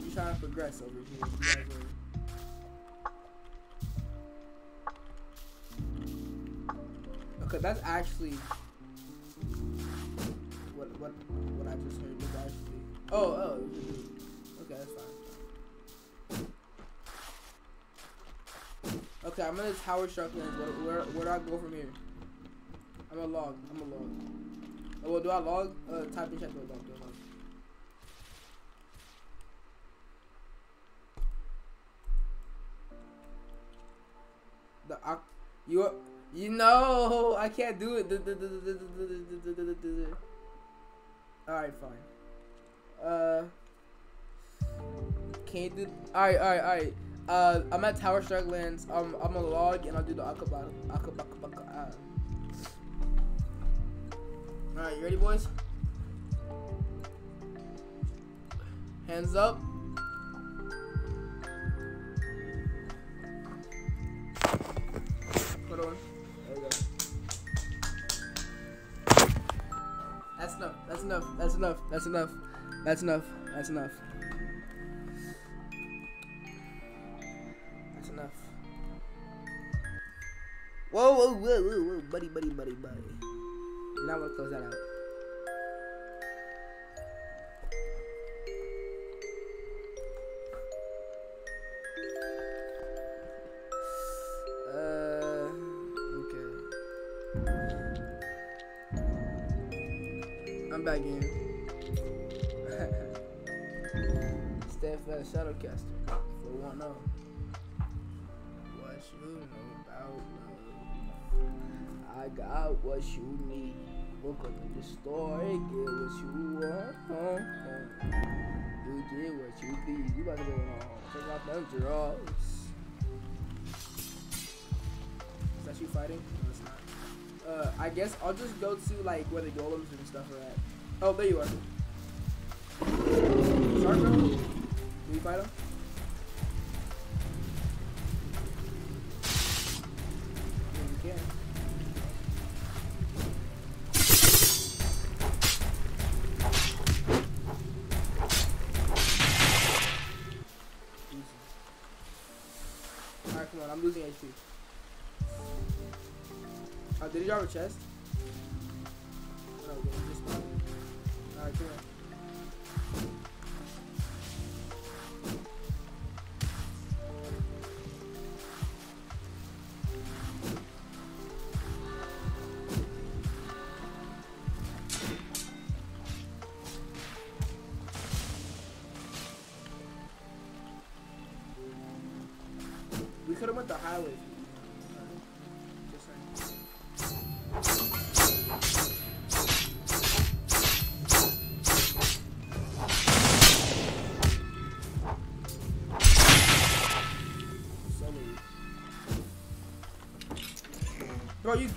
You actually trying to progress over here. Okay, that's actually what what what I just heard was actually. Oh oh. Okay, that's fine. Okay, I'm in this tower. Where, where where do I go from here? I'm a log. I'm a log. Oh, well, do I log? Uh, type in chat. Do I log? Do I log? The oc- you you know I can't do it. All right, fine. Uh, can you do? All right, all right, all right. Uh, I'm at Tower Strike Lands. Um, I'm a log and I'll do the akaba akaba. All right, you ready, boys? Hands up. Put on. There you go. That's enough. That's enough. That's enough. That's enough. That's enough. That's enough. That's enough. Whoa, whoa, whoa, whoa, whoa, buddy, buddy, buddy, buddy. Not gonna close that out. Uh, back in. (laughs) Steadfast Shadowcaster. For one know what you know about love. I got what you need. Look up in the store get what you want. huh? You get what you need. You about to go home. Take off them drawers. Is that you fighting? No, it's not. Uh, I guess I'll just go to like where the golems and stuff are at. Oh, there you are. We fight him? Did he drop a chest? No, just. Alright, come on.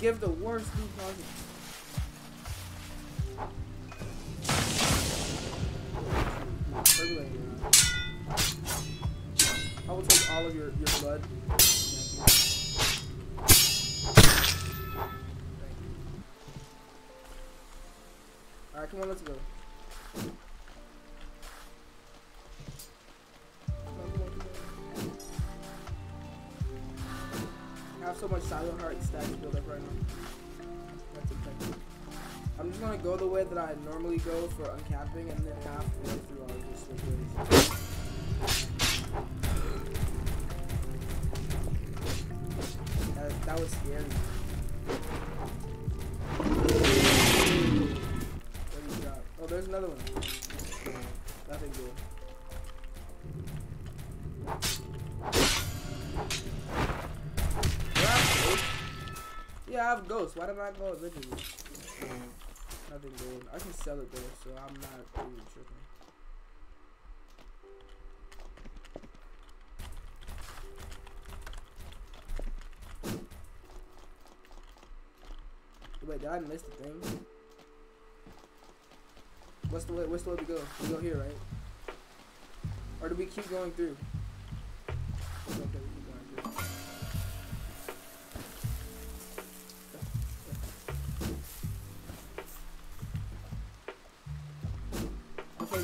Give the worst loot possible. Way that I normally go for uncapping and then halfway through I'll just switch. That, that was scary. What do you got? Oh, there's another one. Nothing good. I? Yeah, I have ghosts. Why did I go originally? Nothing good. I can sell it though, so I'm not really tripping. Wait, did I miss the thing? What's the way? What's the way to go? We go here, right? Or do we keep going through? Okay, we keep going through.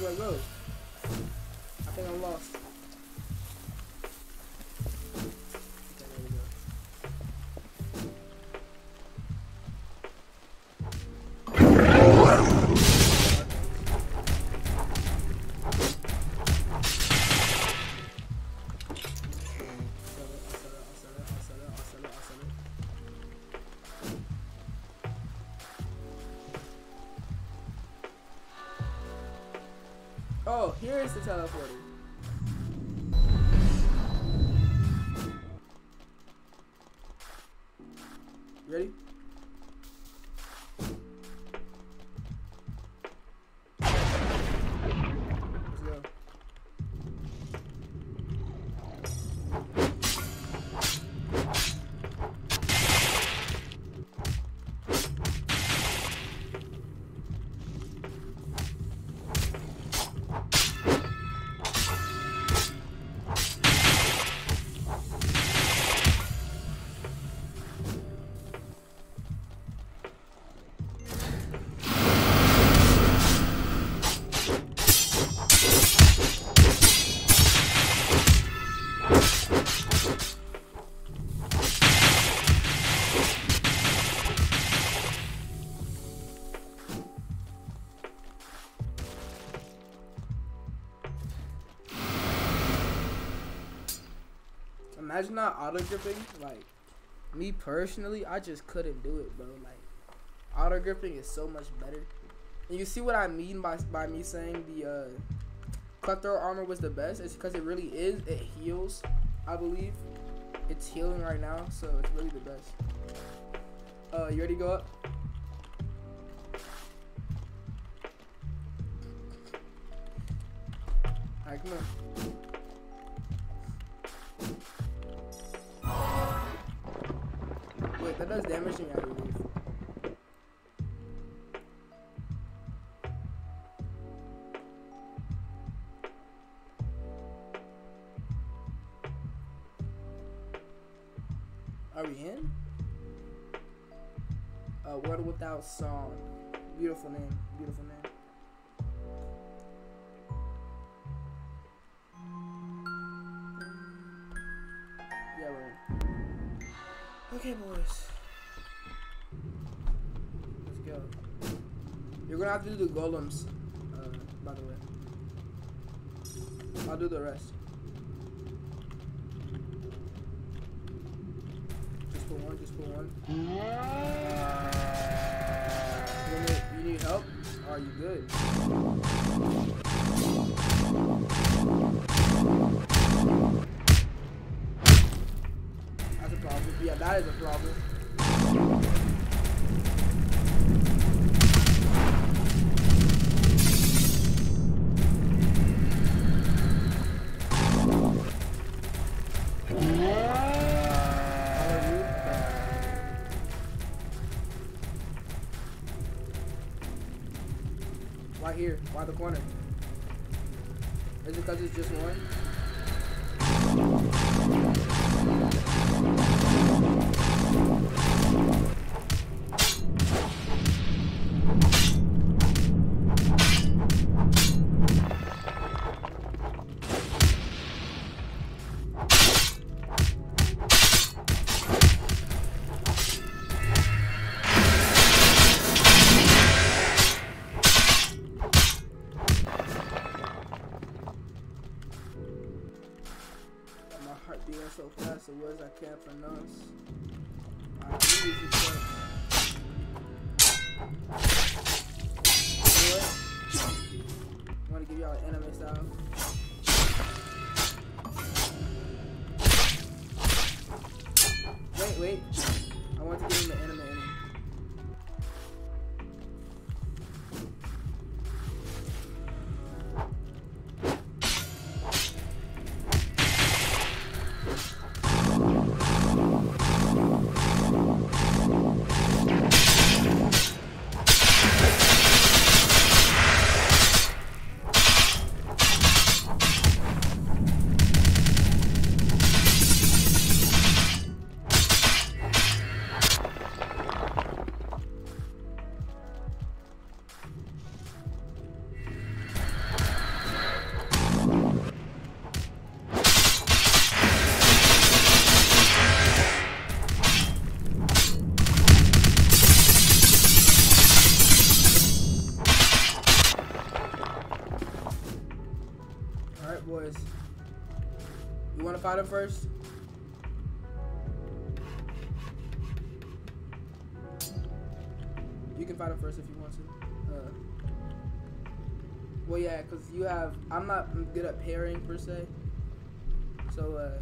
I think I'm lost. Oh, here is the teleporter. Auto gripping. Like me personally, I just couldn't do it, bro. Like auto gripping is so much better. And you see what I mean by by me saying the uh, cutthroat armor was the best? It's because it really is. It heals, I believe. It's healing right now, so it's really the best. Uh, you ready to go up? Song. Beautiful name. Beautiful name. Yeah, we're. Okay, boys. Let's go. You're gonna have to do the golems, Why the corner? To fight him first? You can fight him first if you want to. Uh, well, yeah, because you have. I'm not good at pairing per se. So, uh,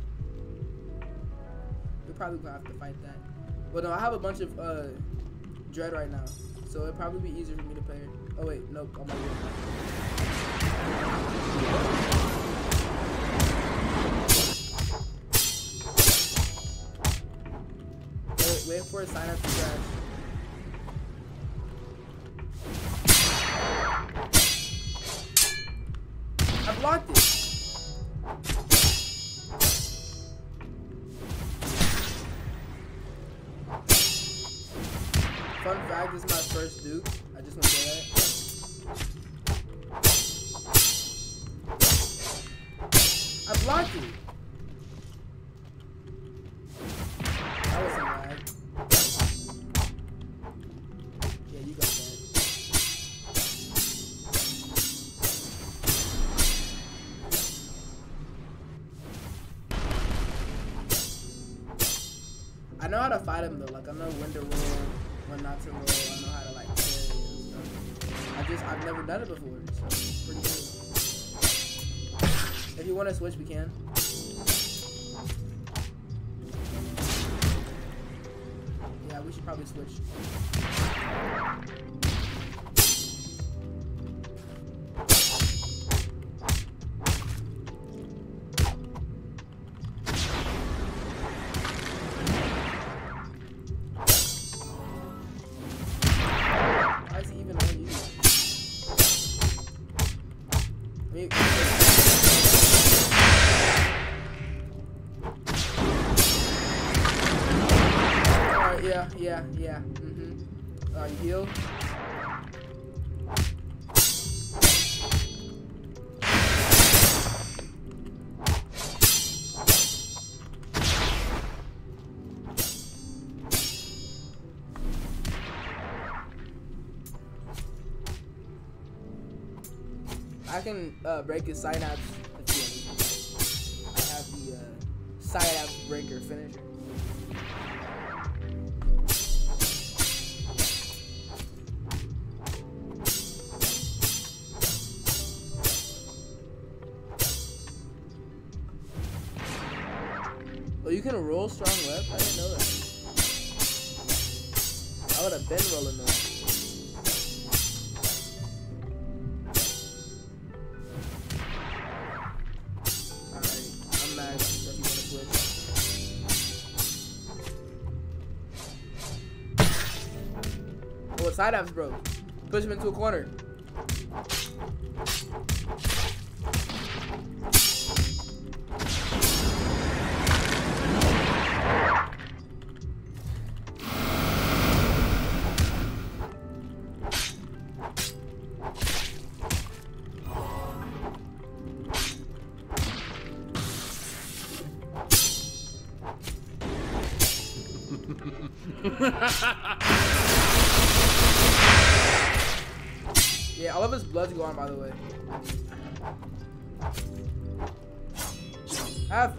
you're probably gonna have to fight that. Well, no, I have a bunch of uh, dread right now, so it'd probably be easier for me to pair. Oh wait, nope, I'm not Wait, wait for a sign up to crash. I blocked it. Fun fact, this is my first Duke. I just want to say that. I blocked it. If to switch, we can. Uh, break his synapse. I have the uh, synapse breaker finisher. Oh, you can roll strong side apps broke? Push him into a corner.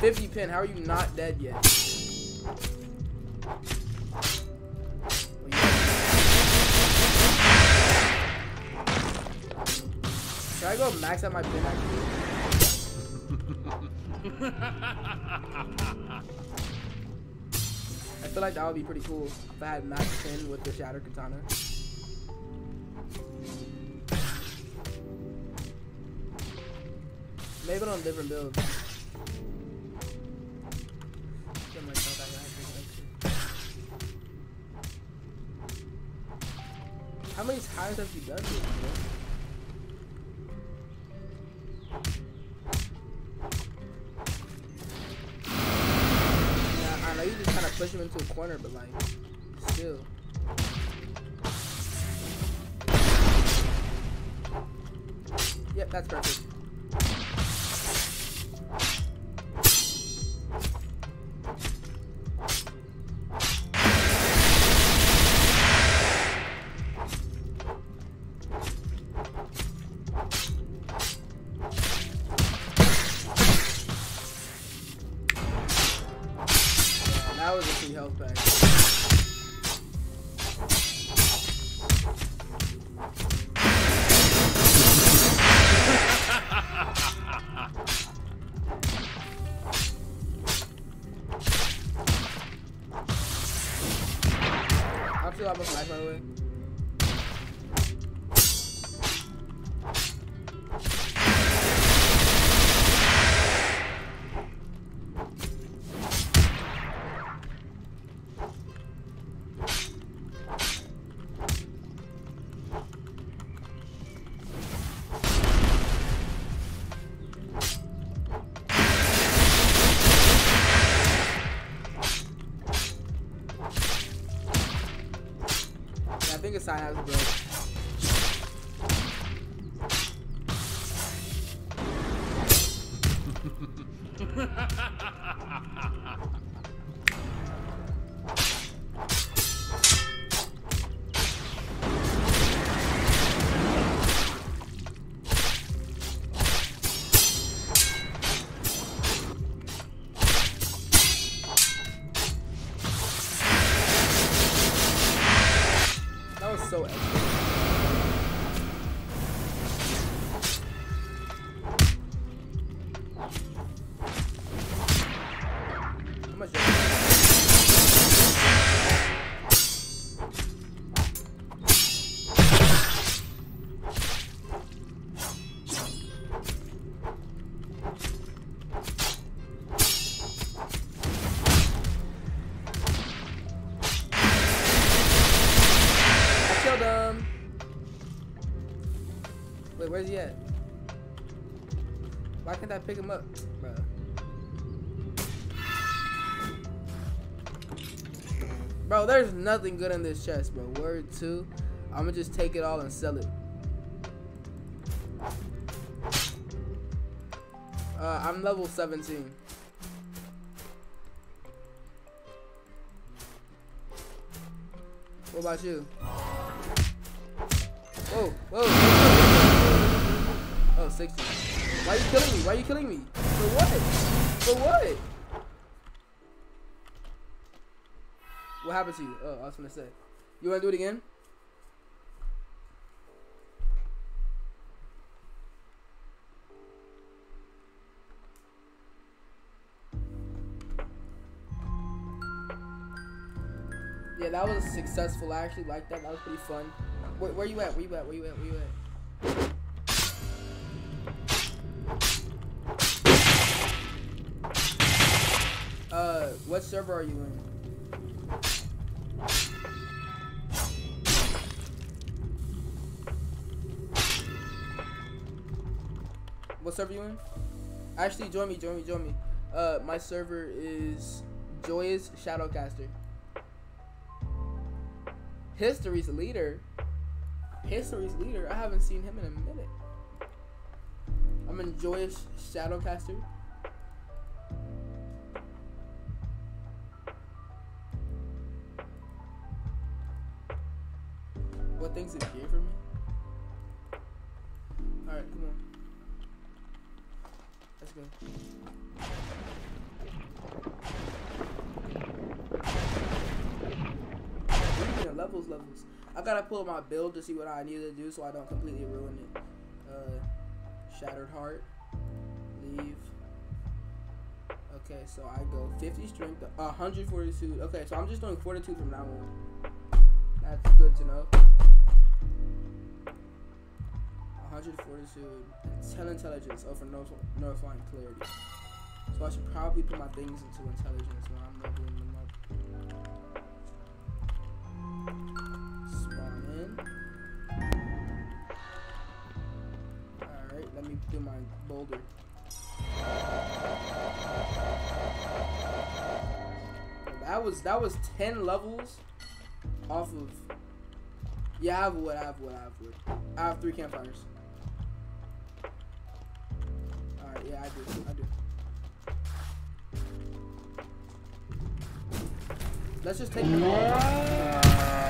50 pin. How are you not dead yet? Should I go max out my pin actually? I feel like that would be pretty cool if I had max pin with the shatter katana. Maybe on different builds. Times have you done this, bro? Yeah, I know you just kind of push him into a corner, but like, still. Yep, that's perfect. Sign out pick him up, bro? Bro, there's nothing good in this chest, bro. Word two. I'm gonna just take it all and sell it. Uh, I'm level 17. What about you? Happened to you? Oh, I was gonna say. You wanna do it again? Yeah, that was successful. I actually liked that. That was pretty fun. Where, where you at? Where you at? Where you at? Where you at? Uh, what server are you in? What server you in? Actually, join me, join me, join me. Uh, my server is Joyous Shadowcaster. History's leader. History's leader. I haven't seen him in a minute. I'm in Joyous Shadowcaster. What things it gave for me? Alright, come on. Let's go. Levels, levels. I gotta pull up my build to see what I need to do so I don't completely ruin it. Uh, Shattered Heart. Leave. Okay, so I go 50 strength, 100 fortitude. Okay, so I'm just doing fortitude from now on. That's good to know. 100 fortitude and 10 intelligence. For notifying clarity. So I should probably put my things into intelligence when I'm leveling them up. Spawn in. Alright, let me do my boulder. That was that was 10 levels off of yeah, I have wood, I have wood, I have wood. I have three campfires. Alright, yeah, I do. I do. Let's just take them all.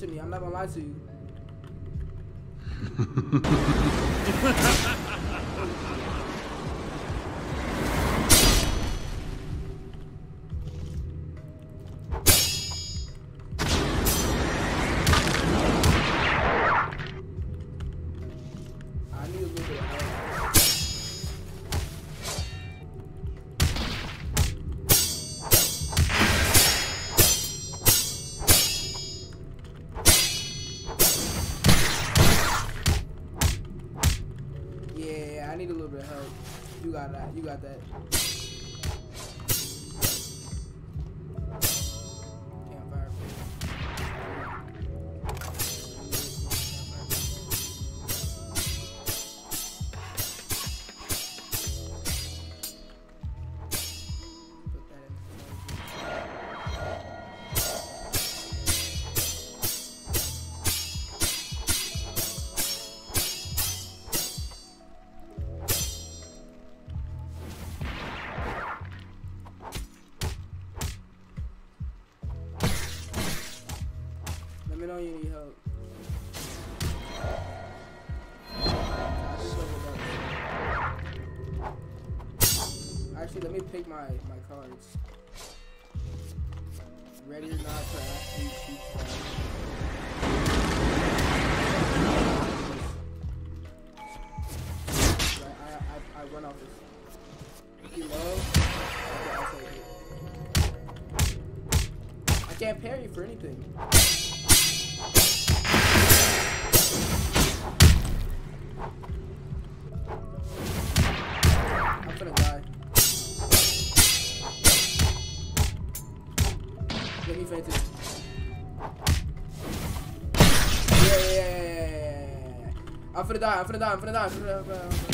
To me. I'm not gonna lie to you. Pick my, my cards. Ready or not shoot fire. Right, I, I, I run off this. You low, okay. I can't parry for anything. Freda, Freda, Freda, Freda.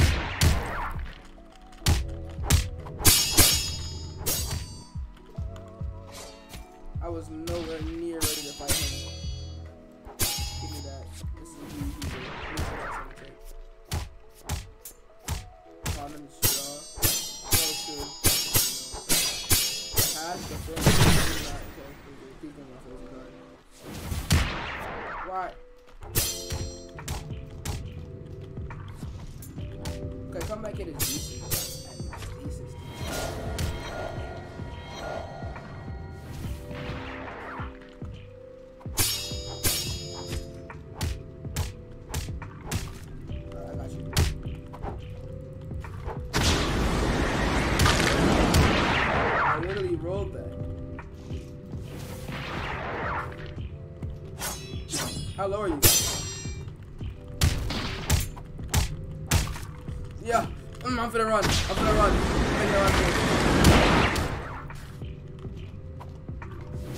I'm finna run. I'm finna run. I'm finna run.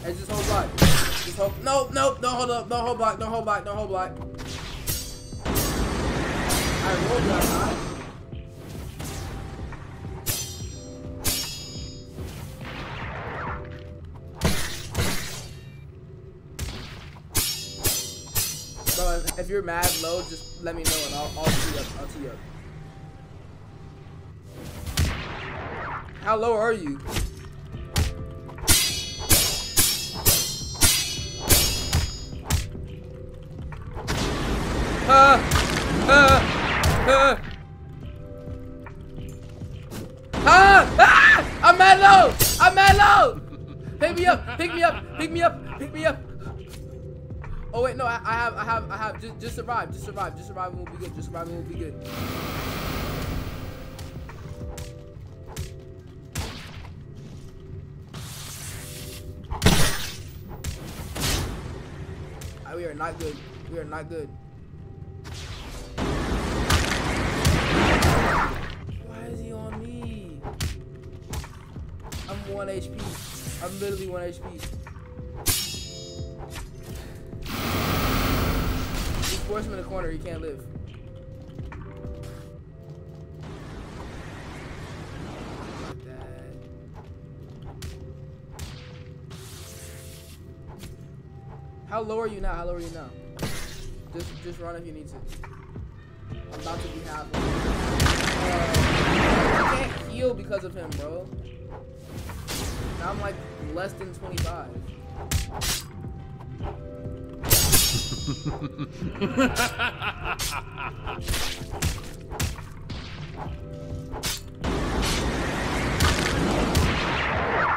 Hey, just hold back. Just hold. No, no, don't hold up. Don't hold back. Don't hold back. Don't hold back. I rolled that high. If you're mad low, just let me know and I'll, I'll How low are you? Ah! Ah! Ah! Ah! Ah! I'm mad low! I'm mad low! Pick me up! Pick me up! Pick me up! Pick me up! Oh wait, no, I, I have, I have, I have. Just, just survive, just survive, just survive, and we'll be good. Just survive, and we'll be good. not good. Why is he on me? I'm 1 HP. I'm literally 1 HP. He forced him in the corner. He can't live. How low are you now? How low are you now? Just just run if you need to. I'm about to be halfway. Uh, I can't heal because of him, bro. Now I'm like less than 25. (laughs)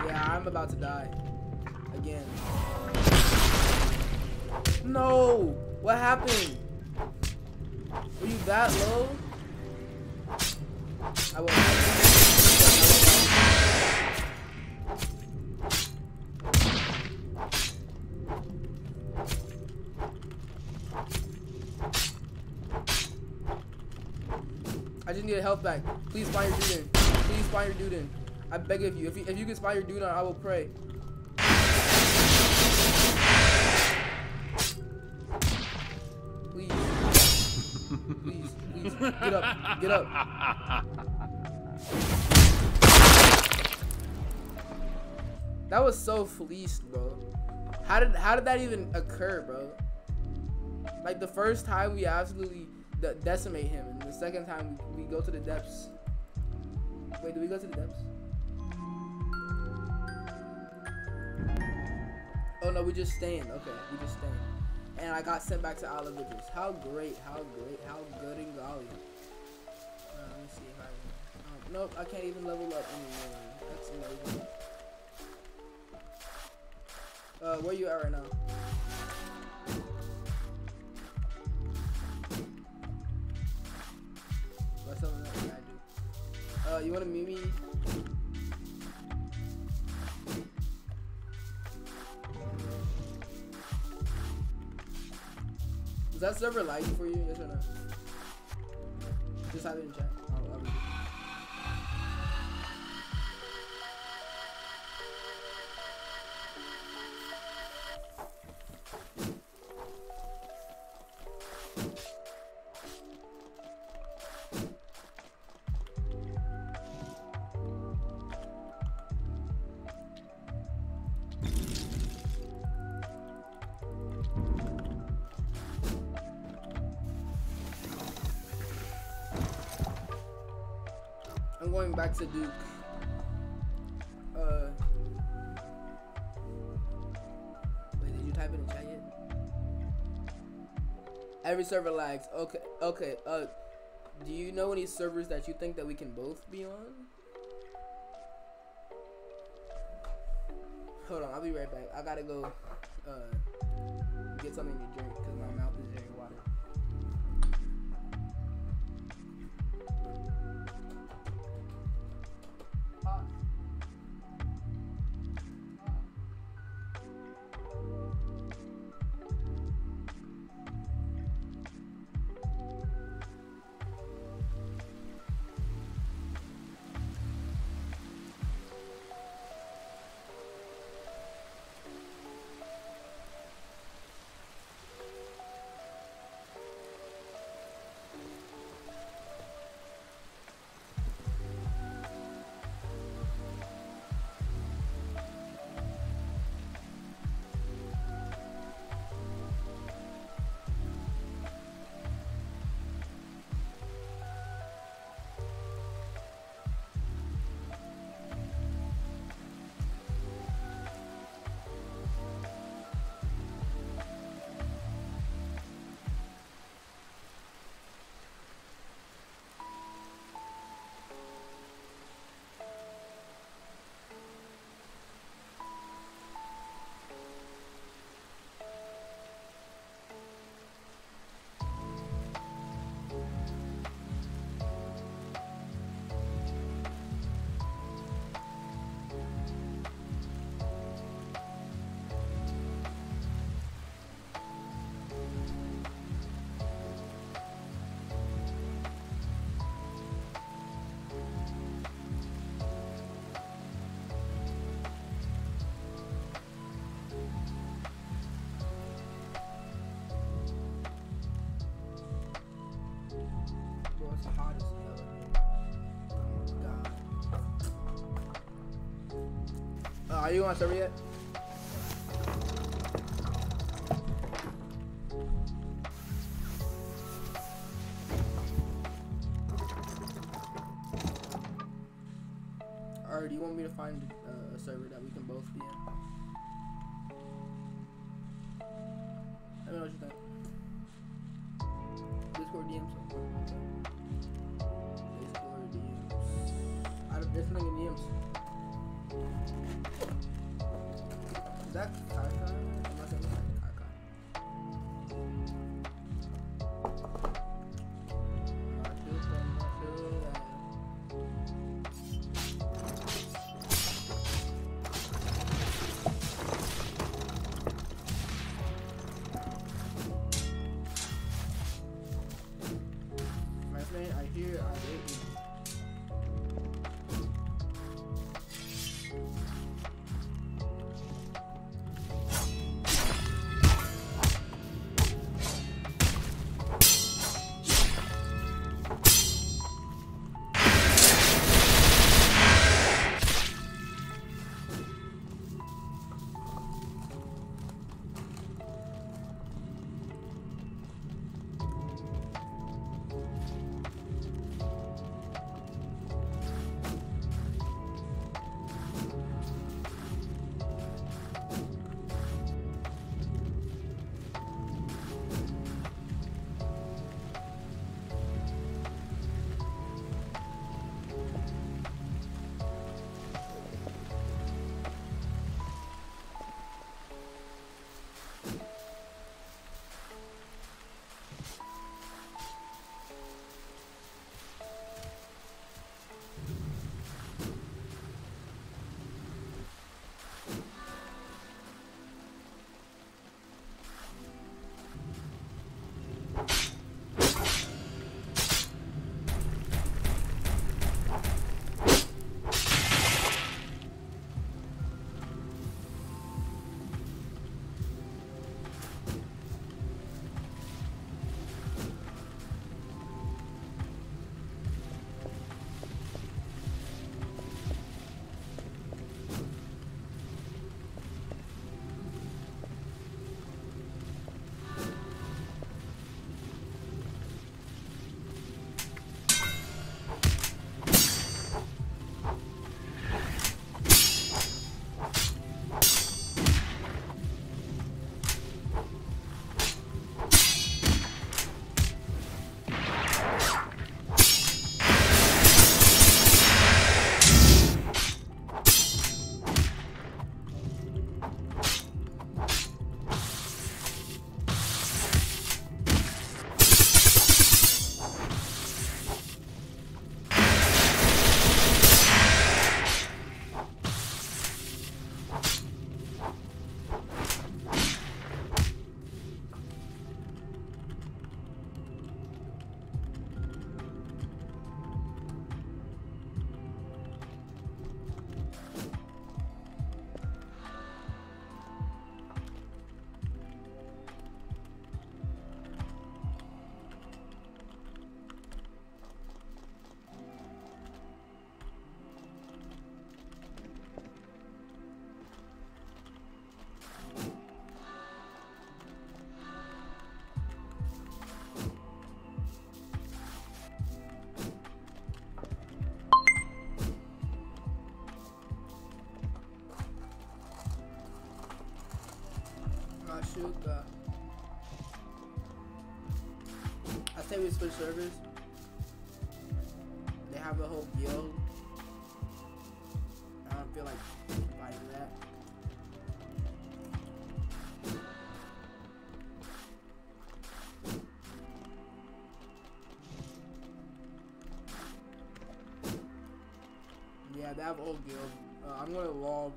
yeah, I'm about to die. Again. No! What happened? Were you that low? I will. I just need a health back. Please find your dude in. Please find your dude in. I beg of you. If you if you can find your dude on, I will pray. Please. please. Get up. Get up. That was so fleeced, bro. How did how did that even occur, bro? Like the first time we absolutely de- decimate him, and the second time we, we go to the depths. Wait, do we go to the depths? Oh no, we just staying. Okay, we just staying. And I got sent back to Alavidris. How great, how great, how good and golly. Uh, let me see if I. Um, nope, I can't even level up anymore. That's amazing. Uh, where you at right now? What's something that I do? Uh, you wanna meet me? That server lagging for you? Yes or no? Just have it in chat. Server lags. Okay, okay. Uh, do you know any servers that you think that we can both be on? Hold on, I'll be right back. I gotta go. Uh, get something to drink because my mouth Are you on server yet? Alright, do you want me to find uh, a server that we say we switch servers. They have a whole guild. I don't feel like fighting that. Yeah, they have whole guild. Uh, I'm gonna log.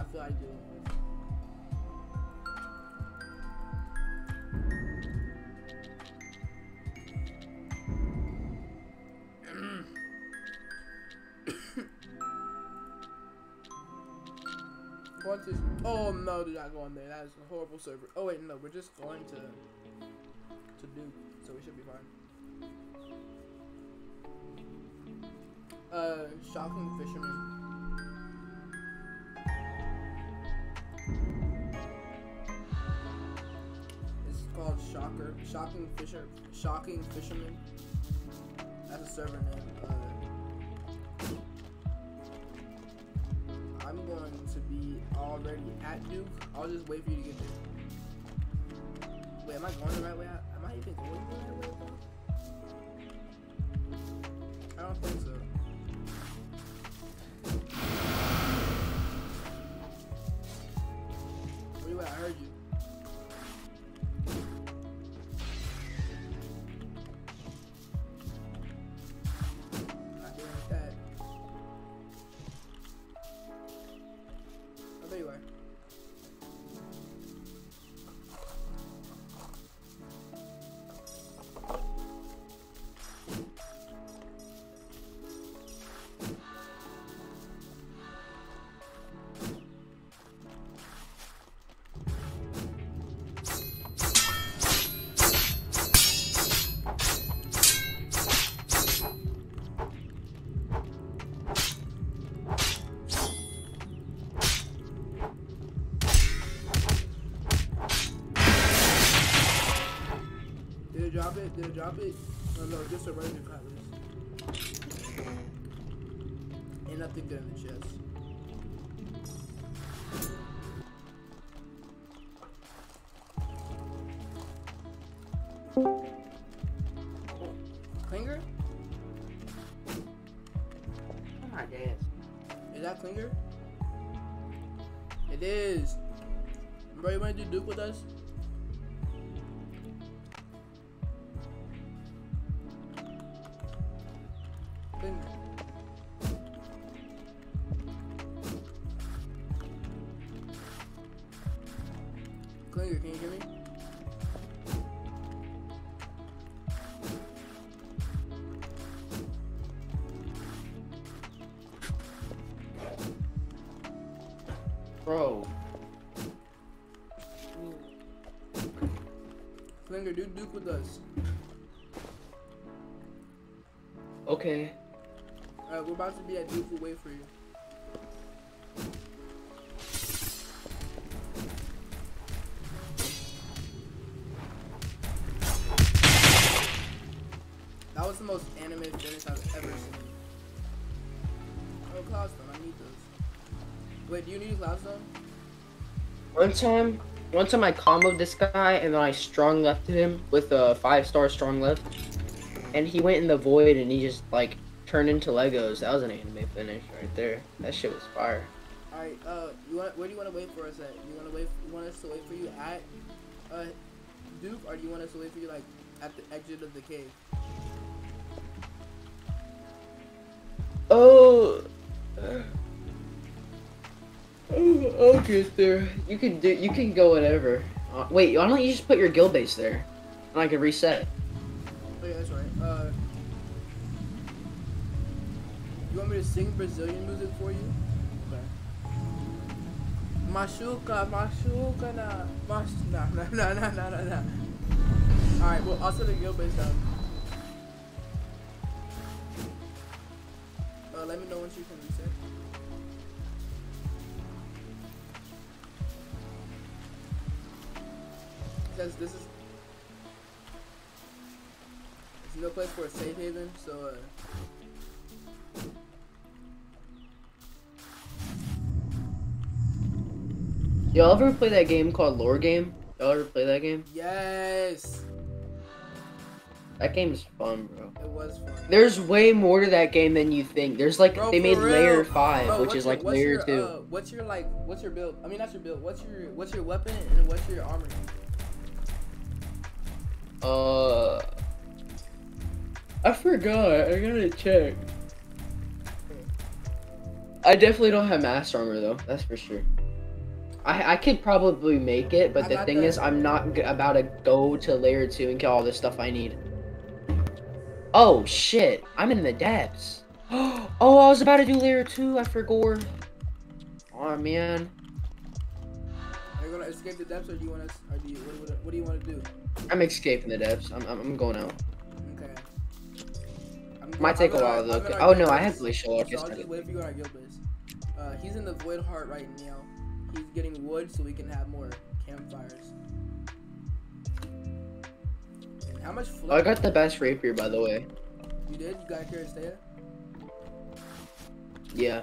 I feel like doing. What's (coughs) this? Oh no, do not go on there. That is a horrible server. Oh wait, no, we're just going to to Duke, so we should be fine. Uh, shocking fisherman. Shocking Fisher, Shocking Fisherman. That's a server name. Uh, I'm going to be already at Duke. I'll just wait for you to get there. Wait, am I going the right way? Out? Am I even going the right way? Drop it? Did it drop it? No, no, just a regular cutlass. Ain't nothing good in the chest. Clinger? Oh my days. Is that Klinger? It is. Bro, you wanna do Duke with us? About to be at Duke. We'll for you. That was the most anime finish I've ever seen. Oh, Cloudstone, I need those. Wait, do you need Cloudstone? One time, one time I comboed this guy and then I strong lefted him with a five star strong left. And he went in the void and he just like turned into Legos. That was an anime finish right there. That shit was fire. Alright, uh, you want, where do you want to wait for us at? You want to wait, you want us to wait for you at, uh, Duke, or do you want us to wait for you, like, at the exit of the cave? Oh. I'll get there. You can do. You can go whatever. Uh, wait, why don't you just put your guild base there, and I can reset. To sing Brazilian music for you? Okay. Machuca, machuca, na, mach, nah, nah, nah, nah, nah, nah. All right, well, I'll set the guild base down. Uh, let me know once you can reset. Because this is there's no place for a safe haven, so uh, Y'all ever play that game called Lore Game? Y'all ever play that game? yes, That game is fun, bro. it was fun. There's way more to that game than you think. There's like Bro, they made real. layer five, Bro, which is your- like layer your, two. Uh, what's your like? What's your build? I mean, not your build. What's your what's your weapon and what's your armor? Uh, I forgot. I gotta check. I definitely don't have mass armor though. That's for sure. I I could probably make it, but I the thing the- is, I'm not g- about to go to layer two and get all the stuff I need. Oh shit! I'm in the depths. (gasps) Oh, I was about to do layer two. I forgot. Oh man, Are you gonna escape the depths, or do you want to? Or do you what, what, do you want to do? I'm escaping the depths. I'm I'm, I'm going out. Okay. I'm, Might take a I'm while though. I'm in our Oh no, I have glacial So. I'll just wait for you on our guild base. Uh, he's in the void heart right now. He's getting wood so we can have more campfires. How much Oh, I got the best rapier, by the way. You did? You got Karastea? Yeah.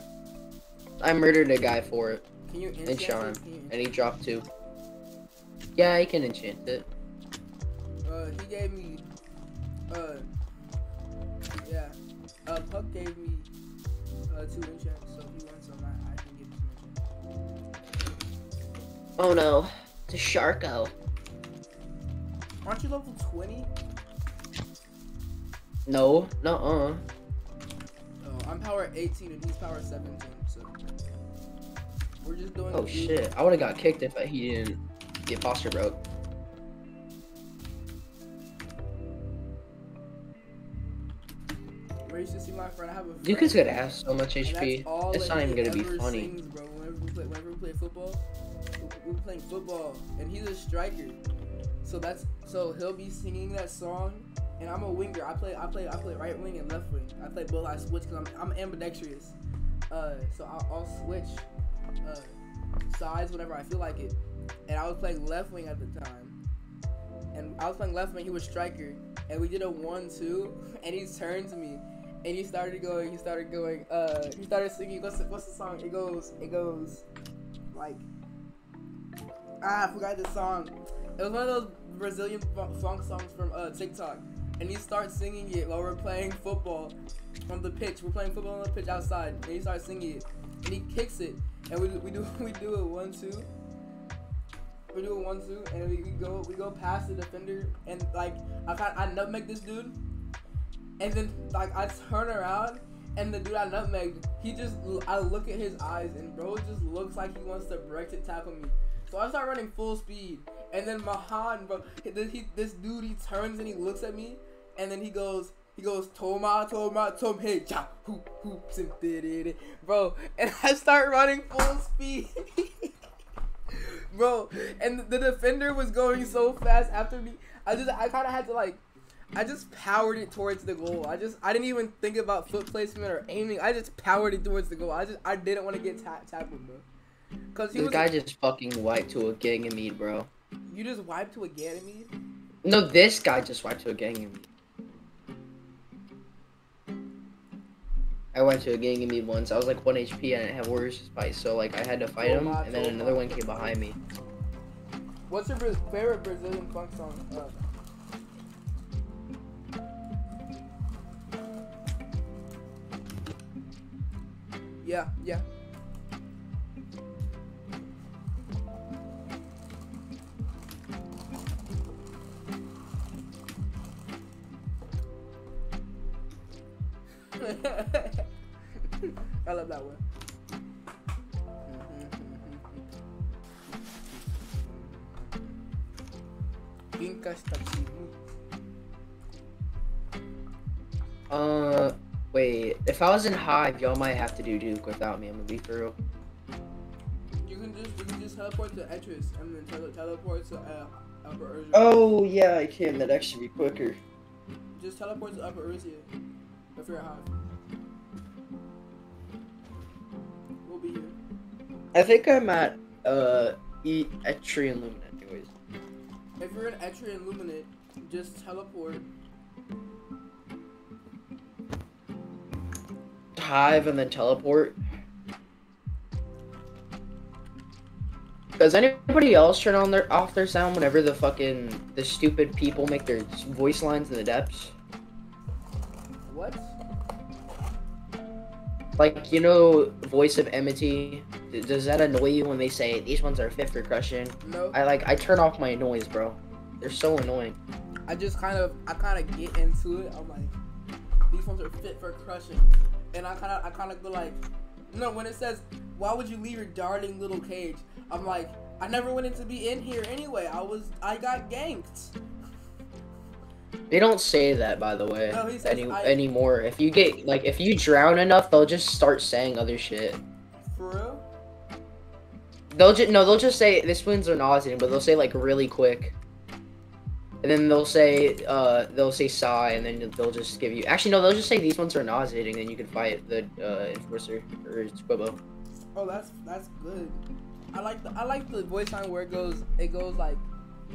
I murdered a guy for it, Can you enchant and charm, it? Can you and he dropped two. Yeah, he can enchant it. Uh, he gave me, uh, yeah, uh, Puck gave me, uh, two enchants, Oh no, it's a Sharko. Aren't you level 20? No, no, uh. Oh, I'm power 18 and he's power 17, so. We're just doing Oh shit, I would have got kicked if he didn't get posture broke. Where you should see my friend, I have a friend. You could ass so much HP. It's not even gonna be funny. Sings, bro. Whenever we play, whenever we play football, we- we're playing football, and he's a striker. So that's so he'll be singing that song, and I'm a winger. I play, I play, I play right wing and left wing. I play both. I switch because I'm, I'm ambidextrous. Uh, so I'll, I'll switch uh, sides whenever I feel like it. And I was playing left wing at the time, and I was playing left wing. He was striker, and we did a one-two, (laughs) and he turned to me, and he started going. He started going. Uh, he started singing. What's the, what's the song? It goes. It goes, like. Ah, I forgot the song. It was one of those Brazilian fu- funk songs from uh, TikTok, and he starts singing it while we're playing football on the pitch. We're playing football on the pitch outside, and he starts singing it, and he kicks it, and we, we do (laughs) we do a one two. We do a one two, and we, we go we go past the defender, and like I got I nutmeg this dude, and then like I turn around. And the dude I nutmegged, he just, I look at his eyes, and bro just looks like he wants to break Brexit tackle me. So I start running full speed, and then Mahan, bro, he, this dude, he turns and he looks at me, and then he goes, he goes, Toma, Toma, Tom, hey, ja, hoop, hoops, and bro, and (laughs) I start running full speed, (laughs) bro, and the defender was going so fast after me, I just, I kind of had to like, I just powered it towards the goal. I just, I didn't even think about foot placement or aiming. I just powered it towards the goal. I just, I didn't want to get ta- tackled, bro. Cause he This guy just fucking wiped to a Ganymede, bro. you just wiped to a Ganymede. No, this guy just wiped to a Ganymede. I went to a Ganymede once. I was like 1 HP and I didn't have Warriors fight, so like I had to fight him, and then another one came behind me. What's your favorite Brazilian funk song? Uh, yeah, yeah. (laughs) I love that one. Uh, wait. If I was in Hive, y'all might have to do Duke without me. I'm gonna be for real. You can just you can just teleport to Etris and then tele- teleport to uh, Upper Erisia. Oh yeah, I can. That'd actually be quicker. Just teleport to Upper Erisia if you're a hive. We'll be here. I think I'm at uh E Etrean Luminant, anyways. If you're in Etrean Luminant, just teleport. Hive and then teleport. Does anybody else turn on their off their sound whenever the fucking the stupid people make their voice lines in the depths? What? Like you know, voice of enmity. Does that annoy you when they say these ones are fit for crushing? No. I like I turn off my noise, bro. They're so annoying. I just kind of I kind of get into it. I'm like, these ones are fit for crushing, and I kind of I kind of go like, no. When it says, why would you leave your darling little cage? I'm like, I never wanted to be in here anyway. I was I got ganked. They don't say that, by the way, No, says any I- anymore. If you get like if you drown enough, they'll just start saying other shit. For real? They'll just no, they'll just say this ones are nauseating, but they'll say like really quick, and then they'll say uh they'll say sigh, and then they'll just give you. Actually, no, they'll just say these ones are nauseating, and you can fight the uh, enforcer or Squibbo. Oh, that's that's good. I like the I like the voice line where it goes it goes like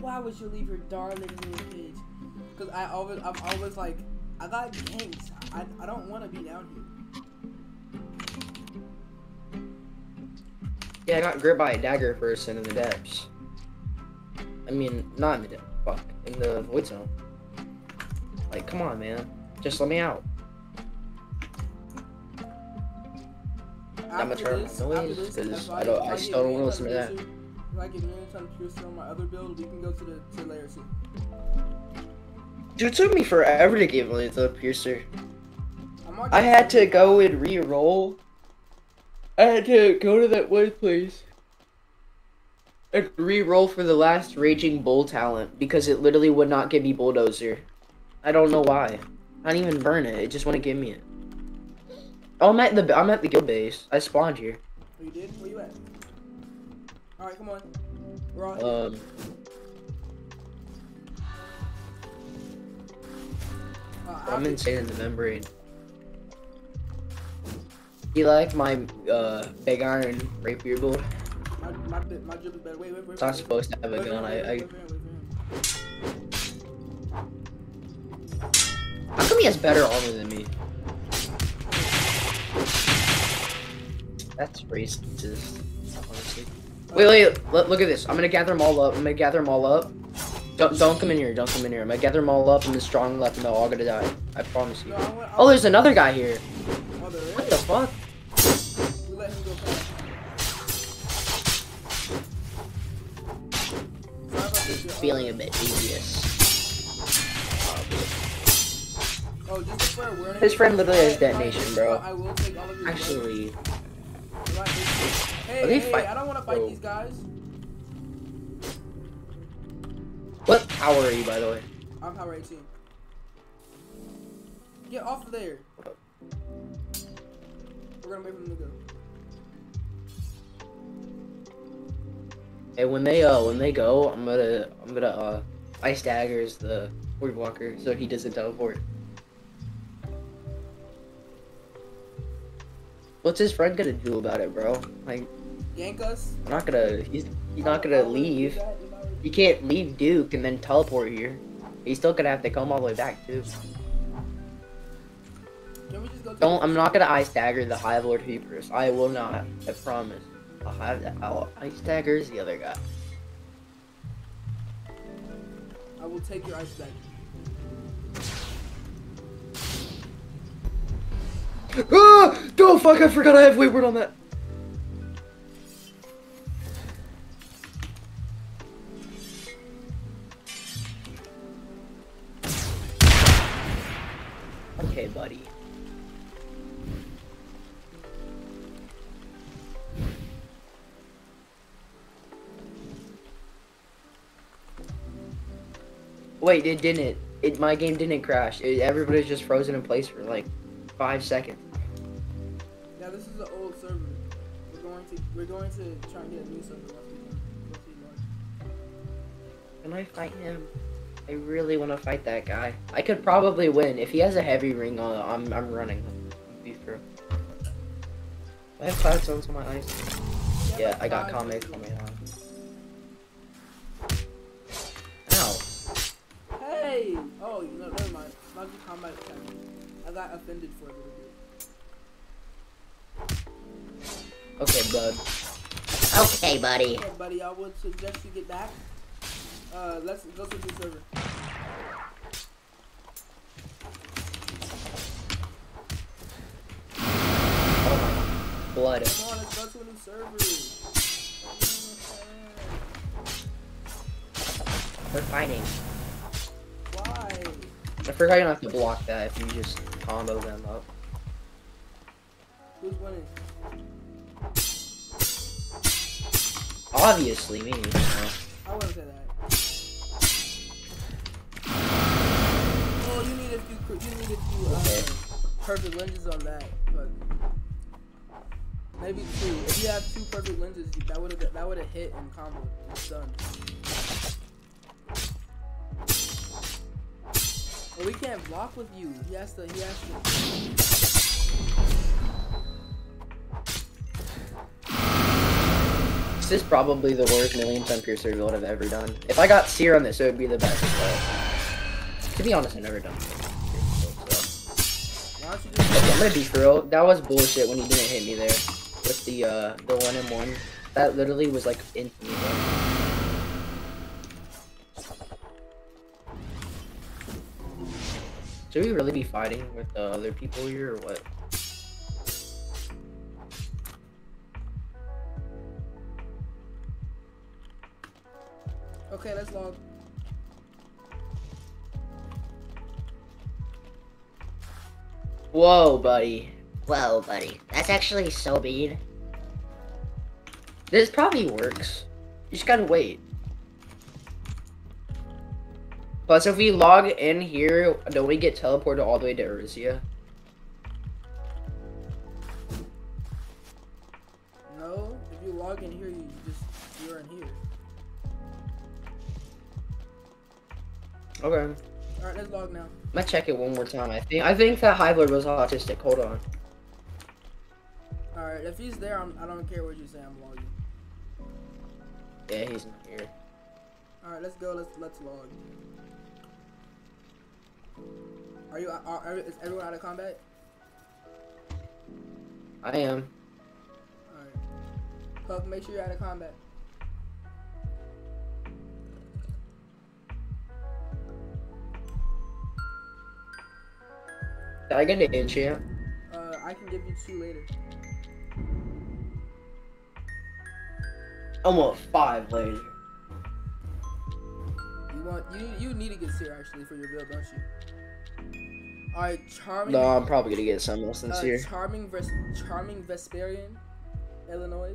Why would you leave your darling little page? Cause I always, I'm always like, I got ganked. I, I don't want to be down here. Yeah, I got gripped by a dagger person in the depths. I mean, not in the depths. Fuck, in the void zone. Like, come on, man. Just let me out. I'm gonna After turn this- my noise, after this, 'cause if I don't- I still don't million wanna listen to that. If I get ton piercer on my other build, we can go to the to layer two. Dude, it took me forever to get the piercer. I had to go and re-roll. I had to go to that one place and re-roll for the last Raging Bull talent because it literally would not give me Bulldozer. I don't know why. I didn't even burn it. It just wouldn't give me it. Oh, I'm at the I'm at the guild base. I spawned here. Oh, you did? Where you at? All right, come on. We're here. Um, I'm insane in the membrane. You like my uh big iron rapier build? My my my drip is. Wait, wait, wait. It's not supposed to have a gun. I, how come he has better armor than me? That's racist. Honestly. Wait, wait. Look, look at this. I'm gonna gather them all up. I'm gonna gather them all up. Don't don't come in here. Don't come in here. I'm gonna gather them all up and the strong left, and they're all gonna die. I promise you. No, I want, I Oh, there's another guy here. Oh, there What is? the fuck? We let him go fast. Sorry about. Feeling a bit devious. Oh, just a fair warning. His friend literally has If I- if I- detonation, bro. I will take all of your Actually, blood. If I- Hey, Are they hey, fight- I don't want to fight Bro. these guys. What power are you, by the way? I'm power 18. Get off of there. We're gonna wait for them to go. Hey, when they uh when they go, I'm gonna I'm gonna uh ice daggers the Voidwalker so he doesn't teleport. What's his friend gonna do about it, bro? Like, Yank us. I'm not gonna. He's he's not gonna leave. He can't leave Duke and then teleport here. He's still gonna have to come all the way back too. Can we just go to Don't. I'm not gonna ice dagger the High Lord Reapers. I will not. I promise. I'll have that. I'll ice daggers the other guy. I will take your ice back. ah! Oh fuck! I forgot I have wayward on that. Okay, buddy. Wait, it didn't. It my game didn't crash. It, everybody's just frozen in place for like five seconds. Yeah, this is an old server. We're going to we're going to try and get a new server once we once. Can I fight him? I really want to fight that guy. I could probably win if he has a heavy ring on. I'm I'm running. Be through. I have cloud zones on my eyes. Yeah, I got comic on my eye. Ow. Hey! Oh, you know, never mind. Not the combat attack. I got offended for a little bit. Okay, bud. Okay, buddy. Okay, buddy, I would suggest you get back. Uh, let's go to the server. Blood. Come on, let's go to a new server. We're fighting. Why? I forgot you don't have to block that if you just combo them up. Who's winning? Obviously me. you know. I wouldn't say that. You need a few. uh, perfect lenses on that, but maybe two. If you have two perfect lenses, that would have that would have hit and combo. It's done. But we can't block with you. He has to. He has to. This is probably the worst million time piercer build I've ever done. If I got seer on this, it would be the best. But to be honest, I've never done. I'm gonna be real. That was bullshit when he didn't hit me there with the uh the one and one. That literally was like infinite. Should we really be fighting with the other people here or what? Okay, let's log. Whoa, buddy. Whoa, buddy. That's actually so mean. This probably works. You just gotta wait. Plus, if we log in here, don't we get teleported all the way to Erisia? No, if you log in here, you just you're in here. Okay. All right, let's log now. I'm gonna check it one more time. I think I think that Hivler was autistic. Hold on. All right, if he's there, I'm, I don't care what you say. I'm logging. Yeah, he's not here. All right, let's go. Let's let's log. Are you? Are, are, is everyone out of combat? I am. All right. Puff, make sure you're out of combat. I get an enchant? Uh, I can give you two later. I want five later. You want you you need to get Seer actually for your build, don't you? All right, charming. No, I'm probably gonna get something else uh, here. Charming Ves- Charming Vesperian, Illinois.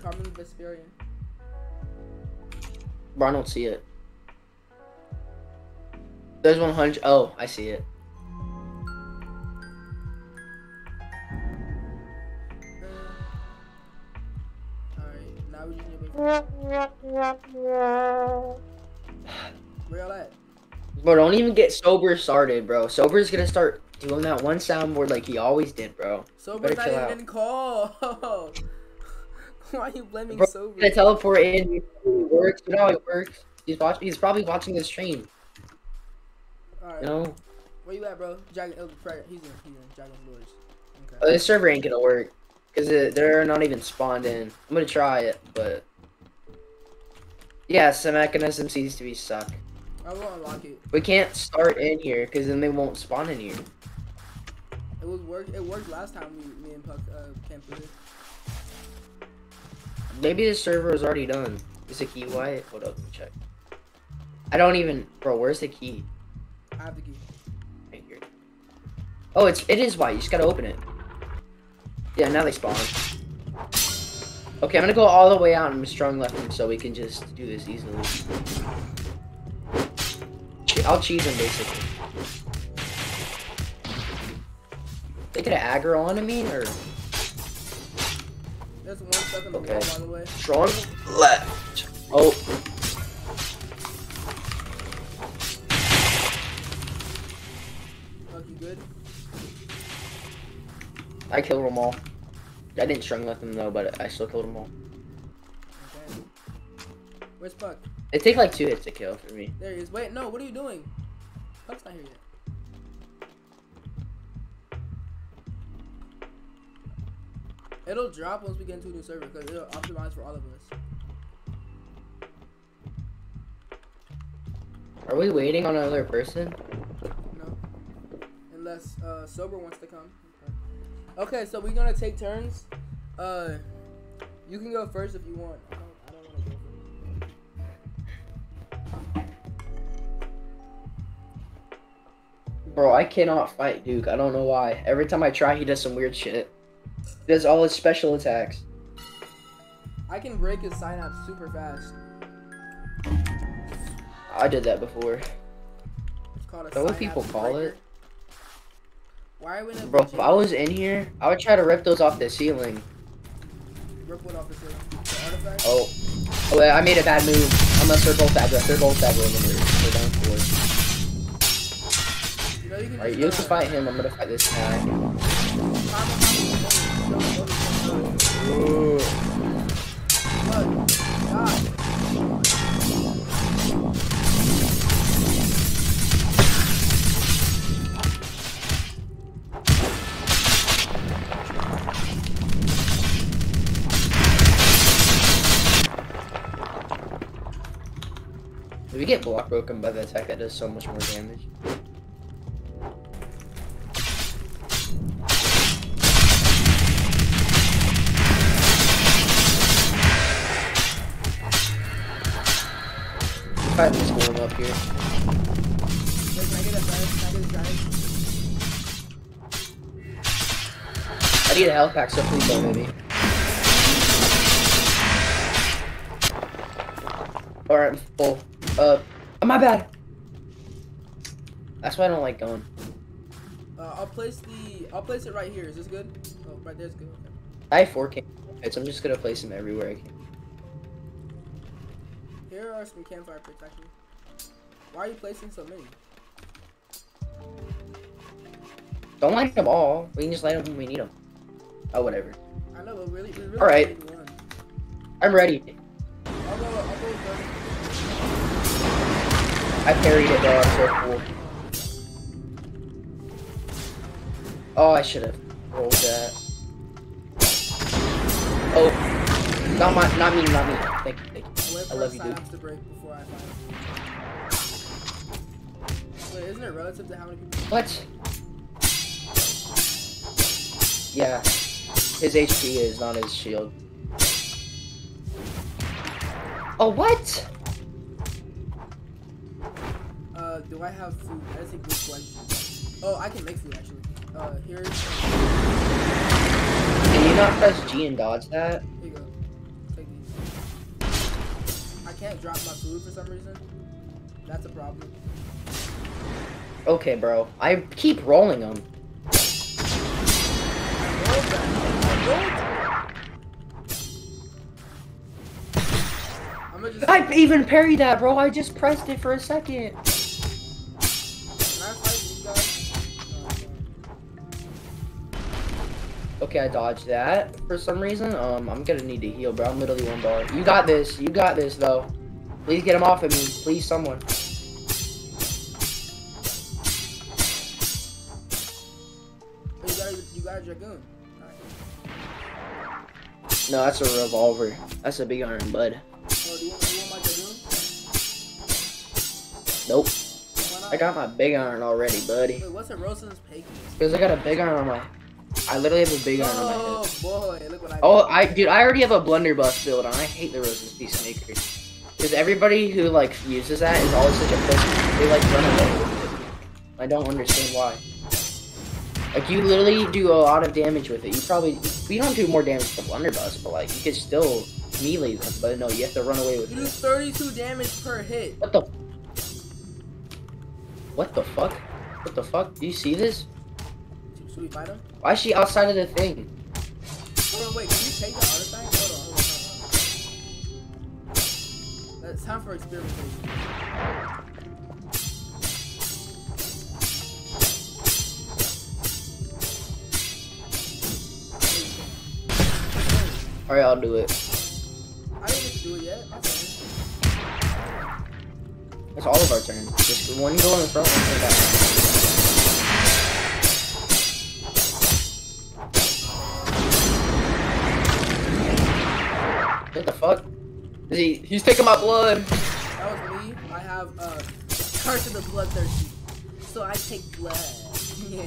Charming Vesperian. Bro, I don't see it. There's 100. Oh, I see it. Where y'all at? Bro, don't even get sober started, bro. Sober's gonna start doing that one soundboard like he always did, bro. Sober's Better not even out. in call. (laughs) Why are you blaming Bro, Sober? gonna teleport in. It works. You know it works. He's watching. He's probably watching this stream. All right, You know, where you at, bro? Dragon. Oh, Prayer. He's in. He's in. Dragon Lords. Okay. oh, this server ain't gonna work because they're not even spawned in. I'm gonna try it, but yeah, some mechanism seems to be stuck. I will unlock it. We can't start in here because then they won't spawn in here. It was work. It worked last time we, me and Puck uh, came through. Maybe the server is already done. Is the key white? Hold up, let me check. I don't even, bro. Where's the key? I have the key. Right here. Oh, it's it is white. You just gotta open it. Yeah, now they spawn. Okay, I'm gonna go all the way out and strong left him so we can just do this easily. I'll cheese him basically. They could aggro on me or There's one stuck in the Okay. wall, by the way. strong left. Oh, you good? I killed them all. I didn't strong left them though, but I still killed them all. Okay. Where's Puck? It take like two hits to kill for me. There he is. Wait, no. What are you doing? Puck's not here yet. It'll drop once we get into a new server because it'll optimize for all of us. Are we waiting on another person? No. Unless uh, Sober wants to come. Okay. so we're gonna take turns. Uh, you can go first if you want. I don't, I don't want to go Bro, I cannot fight Duke. I don't know why. Every time I try, he does some weird shit. He does all his special attacks. I can break his synapse super fast. I did that before. It's called a Is that what people call breaker. it? Why are we in Bro, if I was in here, I would try to rip those off the ceiling. Rip one off the ceiling. The? Oh. Oh, wait, I made a bad move. Unless they're both bad. They're both bad rolling. They're down for You know, you can Alright, you uh, can fight him. I'm gonna fight this guy. climb up If you get block broken by the attack, that does so much more damage. Fight this going up here. I need a health pack, so please don't me. Alright, I'm full. Uh, oh, my bad. That's why I don't like going. Uh, I'll place the. I'll place it right here. Is this good? Oh, right there's good. Okay. I have four campfires. I'm just gonna place them everywhere I can. Here are some campfire pits actually. Why are you placing so many? Don't light them all. We can just light them when we need them. Oh, whatever. I know, but really, really All right. I'm ready. I'll go. I'll go. I parried it though. I'm so cool. Oh, I should have rolled that. Oh, not my, not me, not me. Thank you, thank you. I love you, dude. to break before I fight. Wait, isn't it relative to how many people? What? Yeah, his HP is not his shield. Oh, what? Uh, do I have food? That's a good question. Oh, I can make food actually. Uh, here's. Can you not press G and dodge that? Here you go. Take these. I can't drop my food for some reason. That's a problem. Okay, bro. I keep rolling them. I rolled that. I rolled. I'm gonna just. I even parried that, bro. I just pressed it for a second. Okay, I dodged that for some reason. Um, I'm gonna need to heal, bro. I'm literally one bar. You got this. You got this, though. Please get him off of me. Please, someone. You got a, you got a dragoon. No, that's a revolver. That's a big iron, bud. Oh, do you want, you want my dragoon? Nope. I got my big iron already, buddy. Wait, what's a Peggy? Because I got a big iron on my. I literally have a big iron on my Oh head. boy, look what I. Oh, I dude, I already have a blunderbuss build, and I hate the Rosen's Peacemaker. Because everybody who like uses that is always such a pussy. They like run away with it. I don't understand why. Like you literally do a lot of damage with it. You probably we don't do more damage with the blunderbuss, but like you could still melee them. But no, you have to run away with it. You do 32 damage per hit. What the? What the fuck? What the fuck? Do you see this? Should we fight him? Why is she outside of the thing? Hold on, wait. Can you take the artifact? Hold on, hold on, hold on. It's time for experimentation. All right, I'll do it. I didn't get to do it yet. It's all of our turns. Just one go in the front, one go back. He's taking my blood. That was me. I have uh, Curse of the Bloodthirsty. So I take blood. (laughs) Yeah.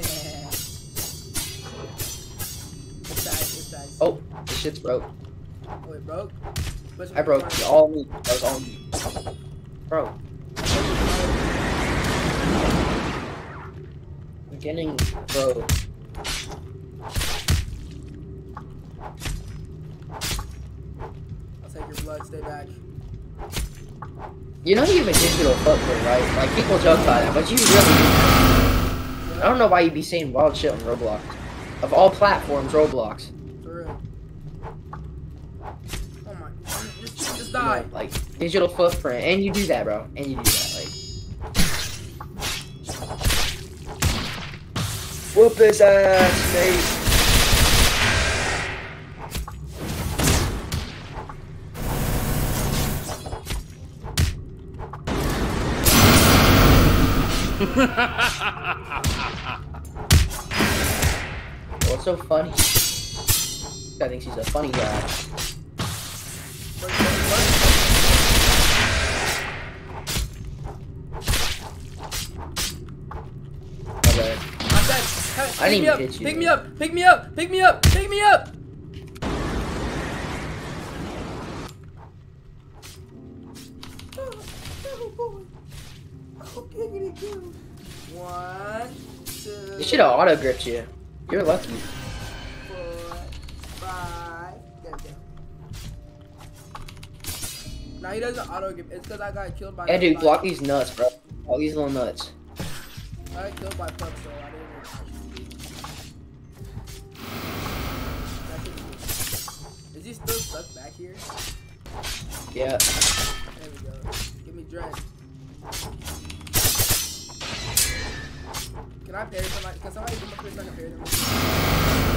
It's dice. Oh, this shit's broke. Oh, it broke? I broke. one? All me. That was all me. Bro, I'm getting bro. I'll take your blood, stay back. You know you have a digital footprint, right? Like people joke about that, but you really. I don't know why you'd be saying wild shit on Roblox. Of all platforms, Roblox. For real. Oh my. Just, just You die. know, like digital footprint, and you do that, bro. And you do that, like. Whoop his ass, mate. What's so funny? I think she's a funny guy. Okay. I'm dead. Hey, I pick didn't me even up. hit you. Pick me up. Pick me up. Pick me up. Pick me up. One, two, They should have auto gripped you. You're lucky. four, five. There we go. Now he doesn't auto grip. It's because I got killed by. Yeah, dude, block these nuts, bro. All these little nuts. I got killed by Puck, so I didn't. That's he still stuck back here? Yeah. There we go. Give me dread. Can I parry somebody? Can somebody give me a quick second parry them?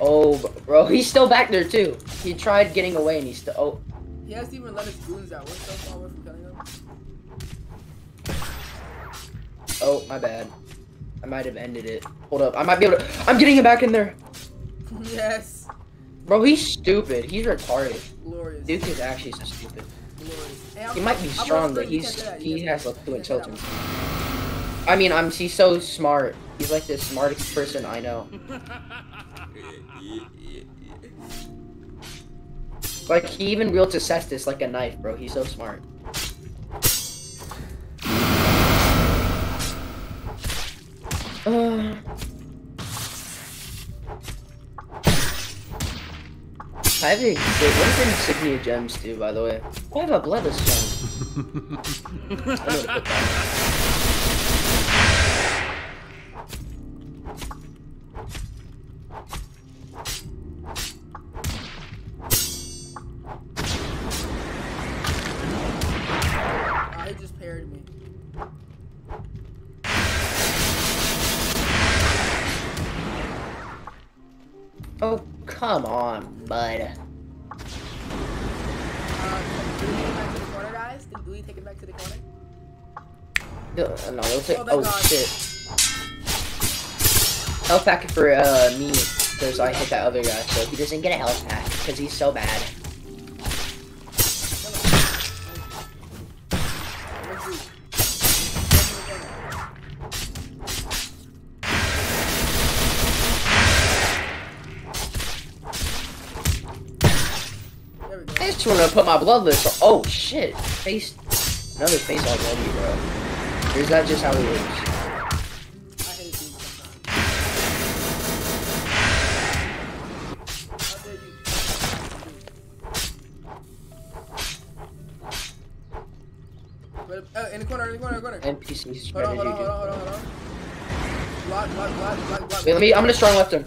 Oh, bro, he's still back there too. He tried getting away and he's still. Oh, He hasn't even let his goons out. We're so far away from killing him. oh, my bad. I might have ended it. Hold up, I might be able to. I'm getting him back in there. (laughs) yes. Bro, he's stupid. He's retarded. Glorious. Duke is actually so stupid. Glorious. He might be strong, but he's he has much can't intelligence. I mean, I'm he's so smart. He's like the smartest person I know. Like he even wields a cestus like a knife, bro. He's so smart. Uh, (sighs) (sighs) I have a, wait, what does insignia gems do, by the way? I have a bloodless gem. I'm gonna put that. Ah, he just parried me. Oh, come on, bud. Uh, do we take it back to the corner, guys? Do we take it back to the corner? No, no, it'll take. Oh, Oh, shit. Health pack for uh me because I hit that other guy, so he doesn't get a health pack because he's so bad. There we. I just want to put my bloodless. Oh shit! Face, another face already, bro. Or is that just how it works? I hate these sometimes. How dare you? But, uh, in the corner, in the corner, in the corner. NPCs Hold trying on, hold on, hold on, hold on, hold on. Block, block, block, block, block. Wait, let me. I'm gonna strong left him,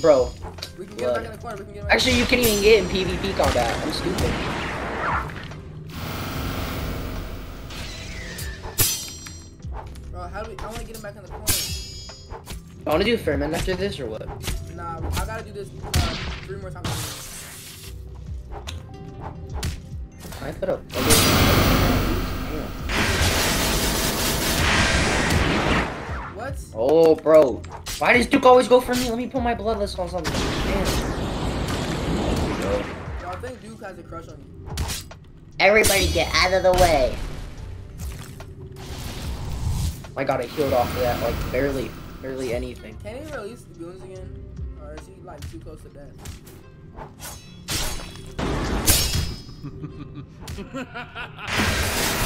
bro. We can get back in the corner. We can get back. Actually, you can't even get in PvP combat. I'm stupid. Bro, how do we? I want to get him back in the corner. I want to do Ferment after this or what? Nah, I gotta do this uh, three more times. I put up. What? Oh, bro. Why does Duke always go for me? Let me put my bloodless on something. Damn. Bro, I think Duke has a crush on you. Everybody get out of the way. I got it healed off of that, like barely, barely anything. Can he release the goons again? Or is he like too close to death?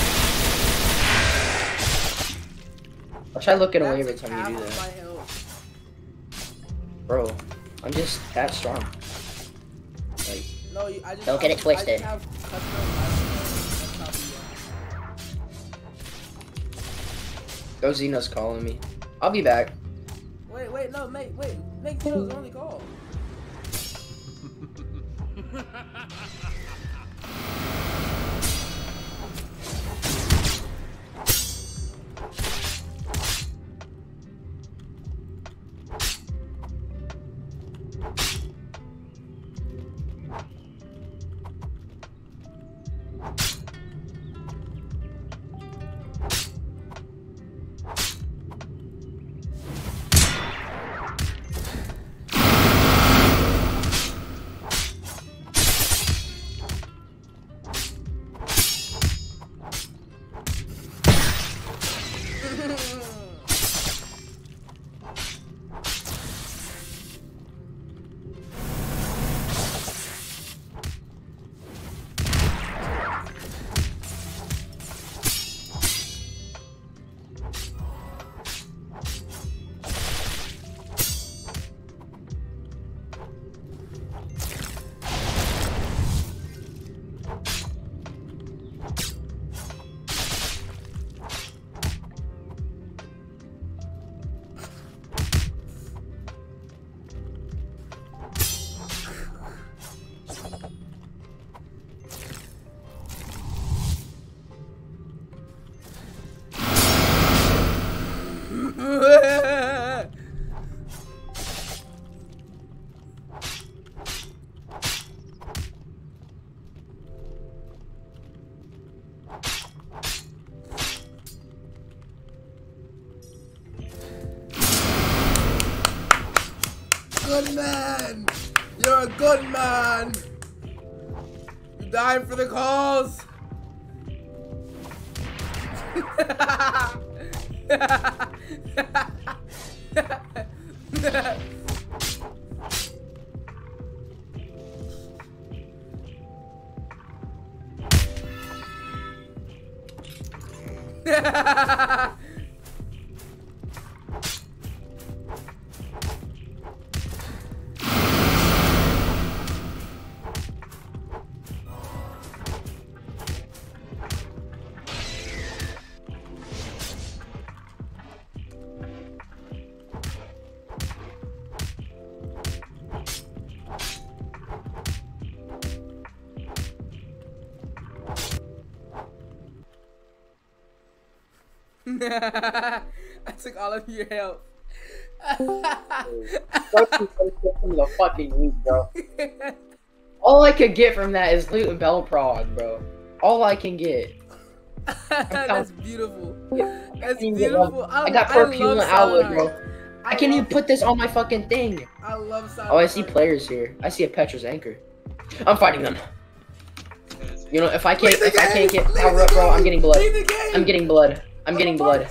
(laughs) I'll try looking away every time you do that. Bro, I'm just that strong. Like, No, you, I just Don't get it twisted. I just have custom items. That's how we, go Xeno's calling me. I'll be back. Wait, wait, no, mate, wait. Make Tito's only call. (laughs) You died for (laughs) I took all of your help. The fucking week, bro. (laughs) All I could get from that is loot and Belprog, bro. All I can get. (laughs) That's beautiful. That's I beautiful. I, I got Perpula Outlet, bro. I can't even put this on my fucking thing. I love Silent Oh, I see players here. I see a Petra's anchor. I'm fighting them. You know, if I can't, if I can't get power up, bro, I'm getting blood. Leave the game! I'm getting blood. I'm getting blood.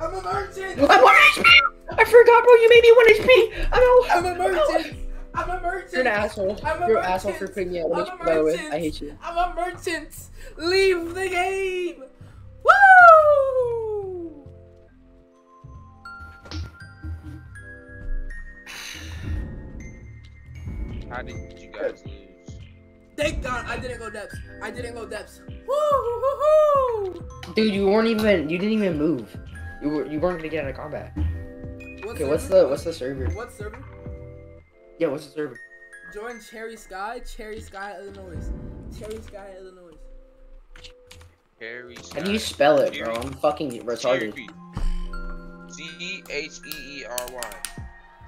I'm a merchant! I'm one HP. I forgot, bro. You made me one HP. I know. I'm a merchant! I'm a merchant! You're an asshole. I'm a You're an asshole for merchant. picking me out. I'm Which, a by the way. I hate you. I'm a merchant! Leave the game! Woo! How did you guys lose? Thank God I didn't go depths. I didn't go depths. Dude, you weren't even. You didn't even move. You were. You weren't gonna get out of combat. What Okay, what's the what's the server? What server? Yeah, what's the server? Join Cherry Sky, Cherry Sky, Illinois. Cherry Sky, Illinois. Harry. How do you spell it, bro? I'm fucking retarded. C H E E R Y.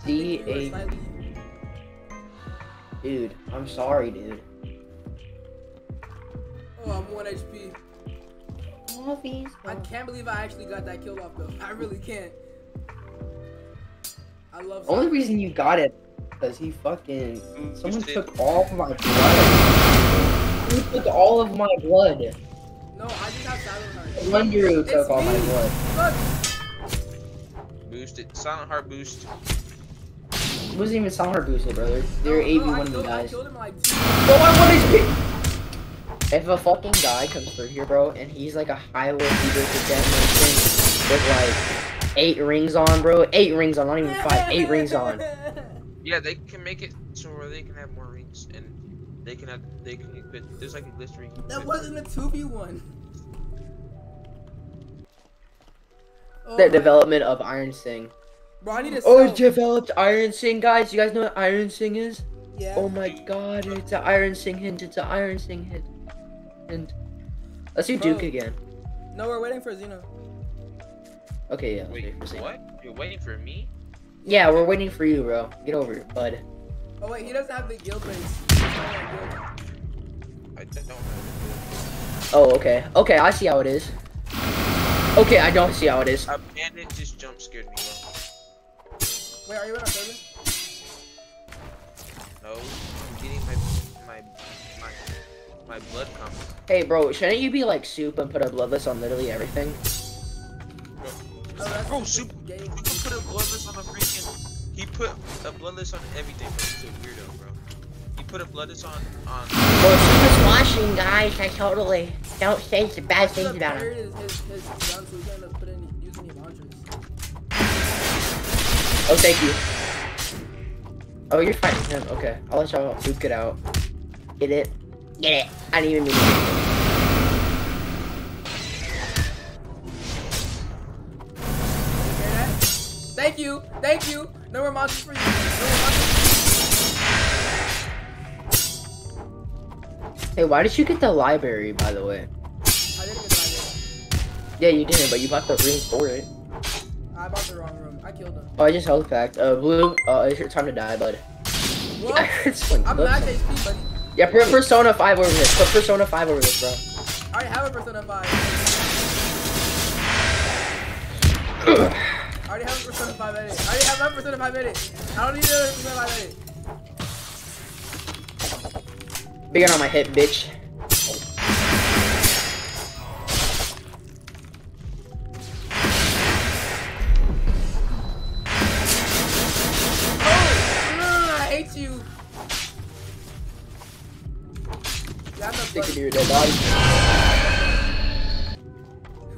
C You were A. slightly- Dude, I'm sorry, dude. Oh, I'm 1 HP. I can't believe I actually got that kill off though. I really can't. I love Only reason you got it because he fucking mm, someone took all of my blood. Who took all of my blood? No, I just have Silent Heart. Wonderu It's took all my blood. Look, Boosted. Silent Heart boost. It wasn't even Silent Heart boosted, brother. They're no, AV no, I one of the killed, I guys. killed him like two. Go on, what is If a fucking guy comes through here, bro, and he's like a high level leader to demolition with like eight rings on, bro, eight rings on, not even five, eight rings on. (laughs) Yeah, they can make it so where they can have more rings and they can have they can equip. There's like a glitch ring. That wasn't a 2v1. Oh, The my- development of Ironsing. Bro, I need to Oh, sell. developed Ironsing, guys. You guys know what Ironsing is? Yeah. Oh my god, it's an Ironsing hint. It's an Ironsing hint. And let's do Duke again. No, we're waiting for Xeno. Okay, yeah. Wait, wait for Zing. what? You're waiting for me? Yeah, we're waiting for you, bro. Get over it, bud. Oh wait, he doesn't have the guild race. He doesn't have that guild. I don't know. Oh, okay. Okay, I see how it is. Okay, I don't see how it is. A bandit just jump scared me, bro. Wait, are you in our server? No, I'm getting my my my my blood coming. Hey, bro, shouldn't you be like soup and put a bloodless on literally everything? Oh, Bro, Soup, game. you can put a bloodless on a freaking. He put a bloodless on everything, bro. He's a weirdo, bro. He put a bloodless on on. Well, she was watching, guys. I totally don't say the bad He things about his, his, gun, so launchers. Oh, thank you. Oh, you're fighting him. Okay, I'll let y'all soup get out. Get it? Get it? I didn't even mean it. Thank you, thank you. No more monsters for you. No more monsters. Hey, why did you get the library, by the way? I didn't get the library. Yeah, you didn't, but you bought the ring for it. I bought the wrong room. I killed him. Oh, I just held fact. Uh, blue. Uh, it's your time to die, bud. What? (laughs) I heard I'm max. HP, buddy. Yeah, put Persona 5 over this. Put Persona 5 over this, bro. I already have a Persona 5. I already have a percent of five minutes. I already have my percent of five minutes. I don't need another percent of five minutes. Bigger on my hip, bitch. You have no Stick it to your dead body.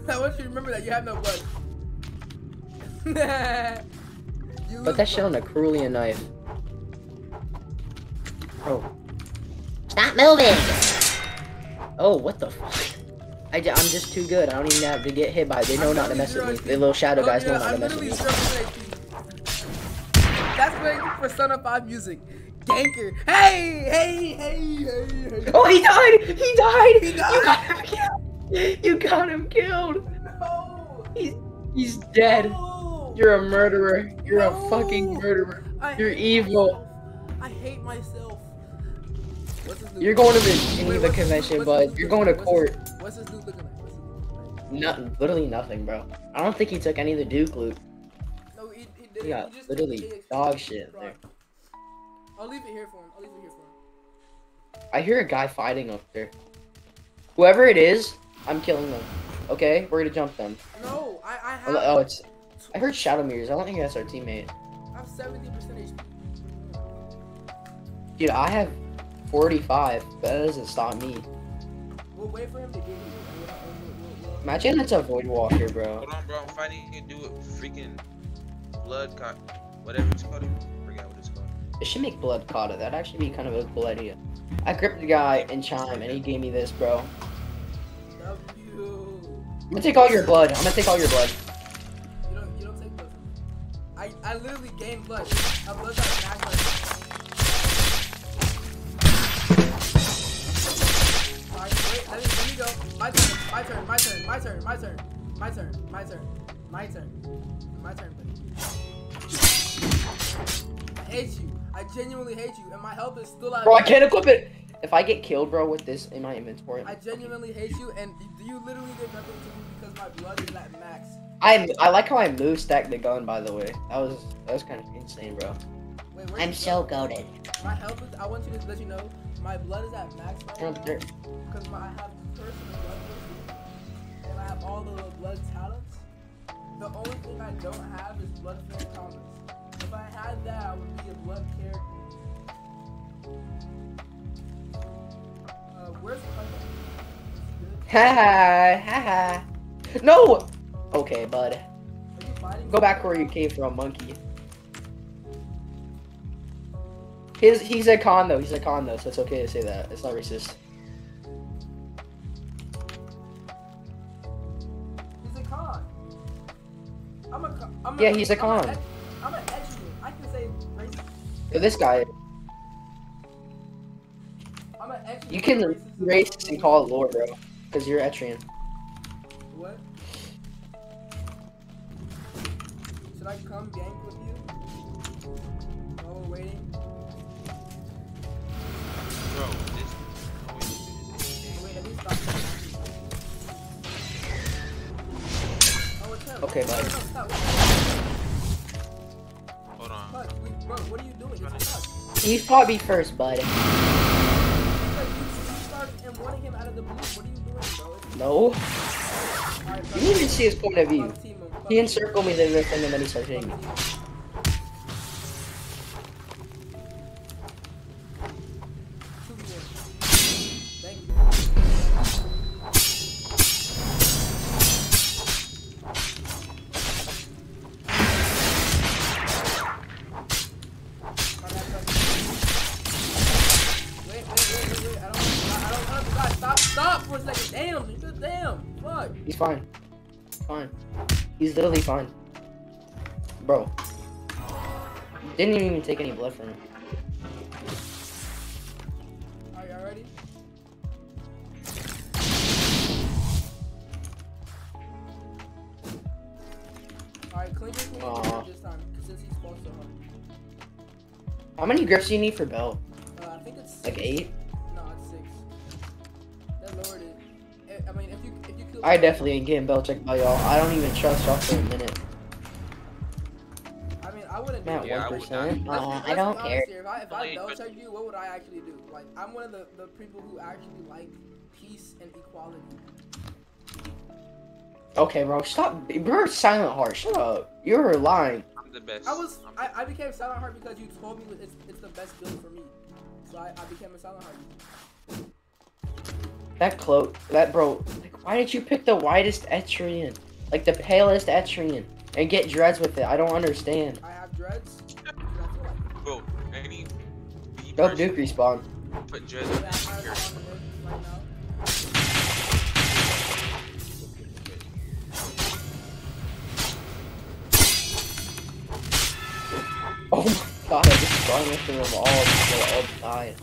I want you to remember that you have no blood. (laughs) you Put that shit on a Cerulean knife. Oh. Stop moving! Oh, what the fuck? I, am just too good. I don't even have to get hit by. They know not to mess with me. The little shadow guys know not to I'm mess with me. zero HP. That's what Persona 5 music. Hey, hey, hey, hey, hey. Oh, he died! He died! He You got him killed! You got him killed! No. He's he's dead. No. You're a murderer. You're No. a fucking murderer. I You're evil. myself. I hate myself. You're going to the? Wait, Geneva Convention, this you're going to court. What's this dude looking like? What's this dude looking like? Nothing. Literally nothing, bro. I don't think he took any of the Duke loot. No, he, he did He got he just literally dog shit there. I'll leave it here for him. I'll leave it here for him. I hear a guy fighting up there. Whoever it is, I'm killing them. Okay, we're gonna jump them. No, I, I oh, have. Oh, oh, it's. I heard Shadow Mirrors. I don't think that's our teammate. I have 70% HP. Dude, I have 45, but that doesn't stop me. We'll wait for him to get here. and we'll- and we'll- we'll- Imagine it's a Void Walker, bro. Hold on, bro. I'm fighting you can do it. Freaking blood con, whatever it's called. It should make Blood Kata. That'd actually be kind of a cool idea. I gripped the guy in Chime, and he gave me this, bro. W. I'm gonna take all your blood. I'm gonna take all your blood. You don't, you don't take blood. I, I literally gained blood. My blood got back like. Alright, wait, let me, let me go. My turn, my turn, my turn, my turn, my turn, my turn, my turn, my turn, my turn, buddy. I hate you. I genuinely hate you, and my health is still at. Bro, I can't equip it. If I get killed, bro, with this in my inventory, I genuinely hate you, and you literally did nothing to me because my blood is at max. I I like how I move stack the gun. By the way, that was that was kind of insane, bro. Wait, I'm so goaded. My health is. I want you to let you know. My blood is at max right now because my, I have curse and blood curse, and I have all the blood talents. The only thing I don't have is blood filled combos. If I had that, I would be a blood character. Uh, where's the Ha ha ha ha. No. Okay, bud. Are you fighting? Go back where you came from, monkey. His he's a con though. He's a con though, so it's okay to say that. It's not racist. He's a con. I'm a con. I'm Yeah, he's a con. I'm an racist. But this guy, I'm an Etrean. you can Racist. race and call it lore, bro, because you're Etrean. What? Should I come gank with you? While we're waiting? Bro, this. Oh, wait, this Oh, wait, at least stop. Oh, it's him. Okay, No, Bro, what are you doing? It's you fought me first, bud. No. You need to see his point of view. He encircled me the other time that then he started hitting me. Fine. Fine. He's literally fine. Bro. Didn't even take any blood from him. Are y'all ready? Alright, Clinkers can Aw. this time, since he's fought so hard. How many grips do you need for Bell? Uh, I think it's Like eight? I- I mean, if you if you kill. I definitely ain't getting Bell checked by y'all. I don't even trust y'all for a minute. I mean, I wouldn't do Not. Yeah, I one would percent. Uh, Let's- I let's don't be care. here. If I if I Only don't check you, what would I actually do? Like I'm one of the, the people who actually like peace and equality. Okay, bro, stop. You're silent heart. Shut up. You're lying. I'm the best. I was I'm I, I became Silent Heart because you told me it's it's the best build for me. So I, I became a Silent Heart. That cloak, that bro. Like, why did you pick the whitest Etrean? Like the palest Etrean, and get dreads with it? I don't understand. I have dreads. because (laughs) I feel like Bro, any Go person Duke respawn. put dreads on Yeah, his I have hair. it on the right now. Oh my god, I just sprung into them all. They all died.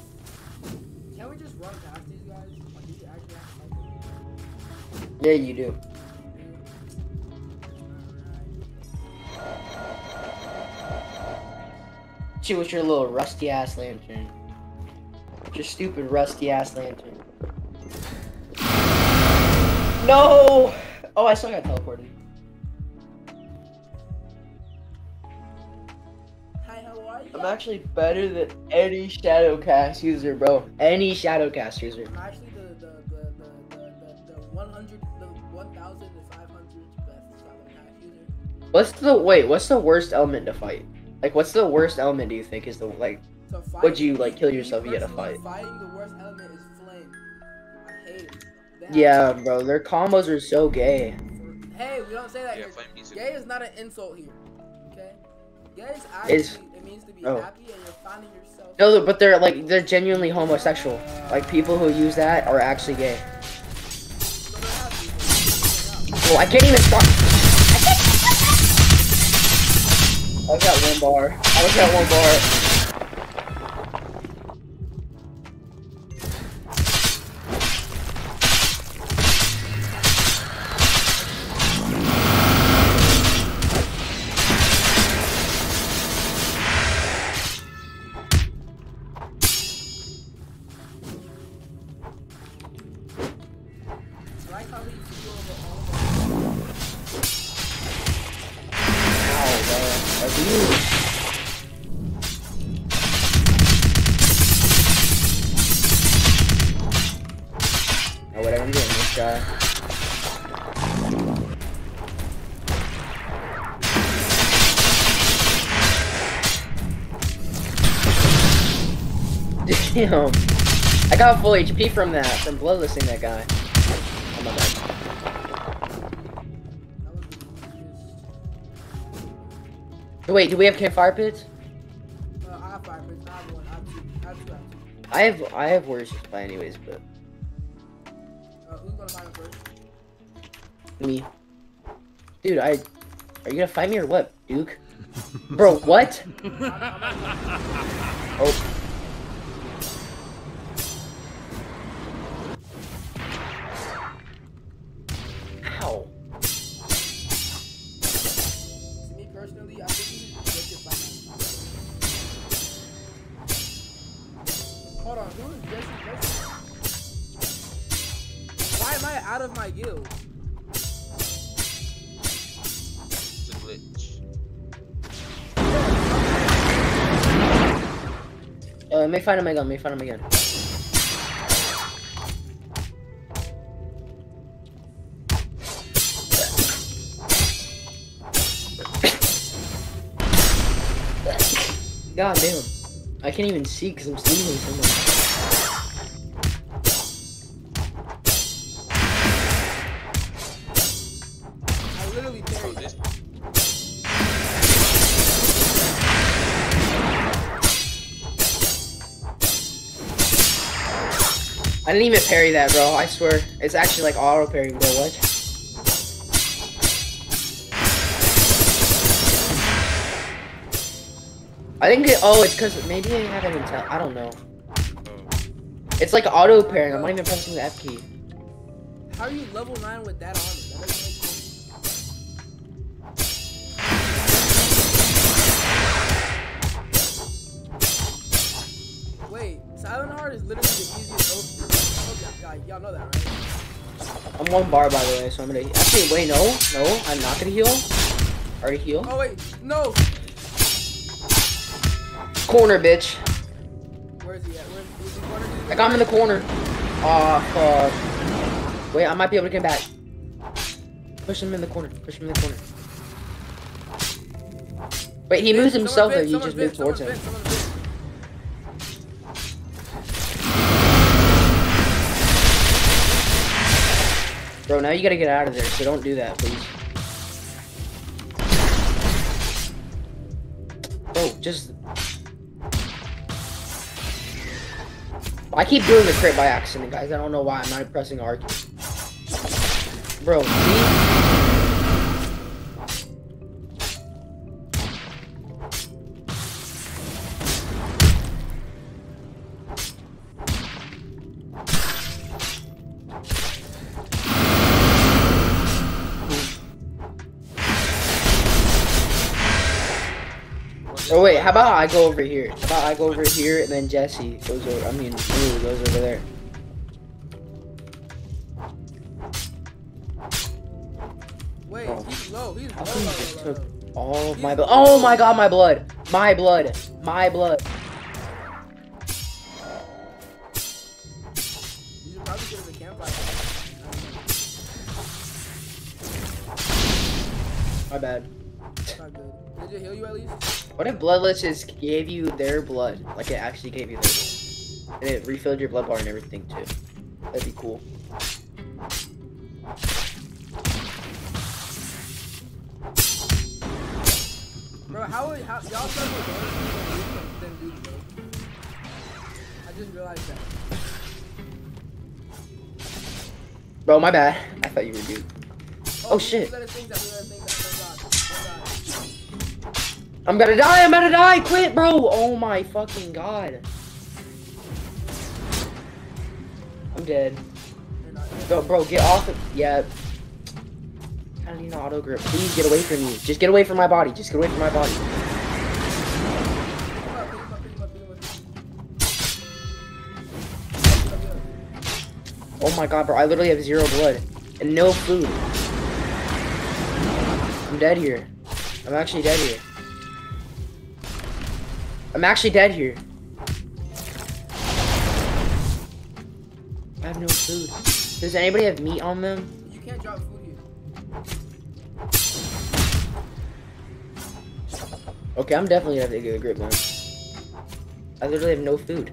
Yeah, you do. Shoot with your little rusty ass lantern. Your stupid rusty ass lantern. No! Oh, I still got teleported. Hi, how are you? I'm actually better than any Shadowcast user, bro. Any Shadowcast user. What's the wait? What's the worst element to fight? Like, what's the worst element? Do you think is the like? To fight, Would you, like, kill yourself if you had to fight? Fighting the worst element is flame. I hate it. Yeah, bro. Their combos are so gay. Hey, we don't say that Yeah, here. Gay is not an insult here. Okay? Gay is actually Is- it means to be oh. happy and you're finding yourself. No, but they're like they're genuinely homosexual. Like people who use that are actually gay. So they're happy. They're Well, I can't even start. I got one bar. I got one bar. Got full HP from that, from bloodlisting that guy. Oh my bad. that was the easiest. Wait, do we have campfire pits? Uh, I have five minutes. I have one. I have two. I have two. I have two. I have I have play anyways, but Uh, who's gonna find it first? me. Dude, I are you gonna fight me or what, Duke? (laughs) Bro, what? I'm, I'm not Oh. Ow. To me personally, I think you should break it by Hold on, who is Jesse Jesse? Why am I out of my guild? It's a glitch. Uh, let me find him again, let me find him again. God damn. I can't even see because I'm sneezing so much. I literally Oh, parried. this. I didn't even parry that, bro. I swear. It's actually like auto parry, bro. What? I think it, oh, it's because maybe I haven't intel. I don't know. It's like auto pairing. I'm not even pressing the F key. How are you level 9 with that sense. Wait, Silent Heart is literally the easiest y'all know that, right? I'm one bar by the way, so I'm gonna actually wait. No, no, I'm not gonna heal. Already heal. Oh wait, no. Corner, bitch. Where is he at? Where is he? Corner? I got him in the corner. Aw, fuck. Wait, I might be able to get him back. Push him in the corner. Push him in the corner. Wait, he moves himself or you just move towards him? Bro, now you gotta get out of there, so don't do that, please. Bro, just... I keep doing the crit by accident, guys. I don't know why. I'm not pressing R. Bro, see? How about I go over here? How about I go over here and then Jesse goes over, I mean, Lou goes over there. Wait, Oh. he's low. He's low, low, just took all of my blood? Oh my god, my blood! My blood! My blood! You should probably get him a campfire. My bad. That's not good. Did it heal you at least? What if Bloodless just gave you their blood? Like it actually gave you their blood. And it refilled your blood bar and everything too. That'd be cool. Bro, how, how y'all start with doors than dudes, bro? I just realized that. Bro, my bad. I thought you were dude. Oh, oh we- shit. I'm gonna die, I'm gonna die! Quit, bro! Oh my fucking god. I'm dead. Bro, bro, get off it. Yeah. I need an auto grip. Please get away from me. Just get away from my body. Just get away from my body. Oh my god, bro. I literally have zero blood. And no food. I'm dead here. I'm actually dead here. I'm actually dead here. I have no food. Does anybody have meat on them? You can't drop food here. Okay, I'm definitely gonna have to get a grip man. I literally have no food.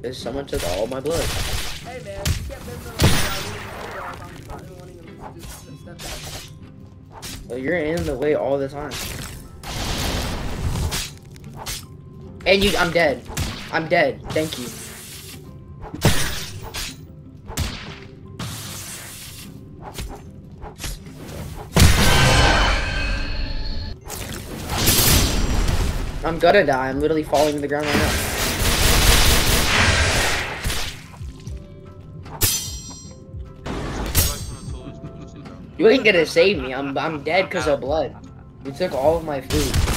Because someone took all my blood. Hey man, you can't bend them like that. I'm not even wanting him to just step back. Well, you're in the way all the time. And you, I'm dead. I'm dead. Thank you. I'm gonna die. I'm literally falling to the ground right now. You ain't gonna save me. I'm I'm dead because of blood. You took all of my food.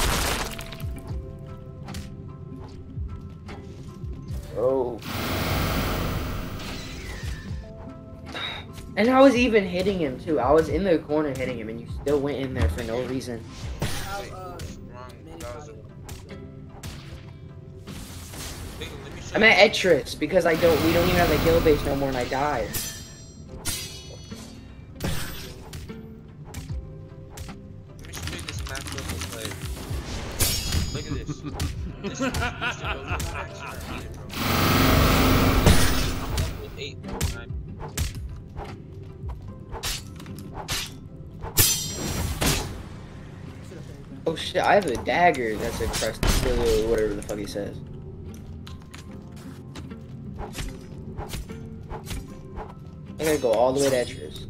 And I was even hitting him too. I was in the corner hitting him, and you still went in there for no reason. Wait, uh, wrong. Manny That was Pacquiao. Wait, let me show I'm at Etris because I don't. We don't even have a kill base no more, and I died. Let me show you this map real. Look at this. (laughs) this used to go with action. I Oh shit! I have a dagger that's a or whatever the fuck he says. I gotta go all the way to Etris.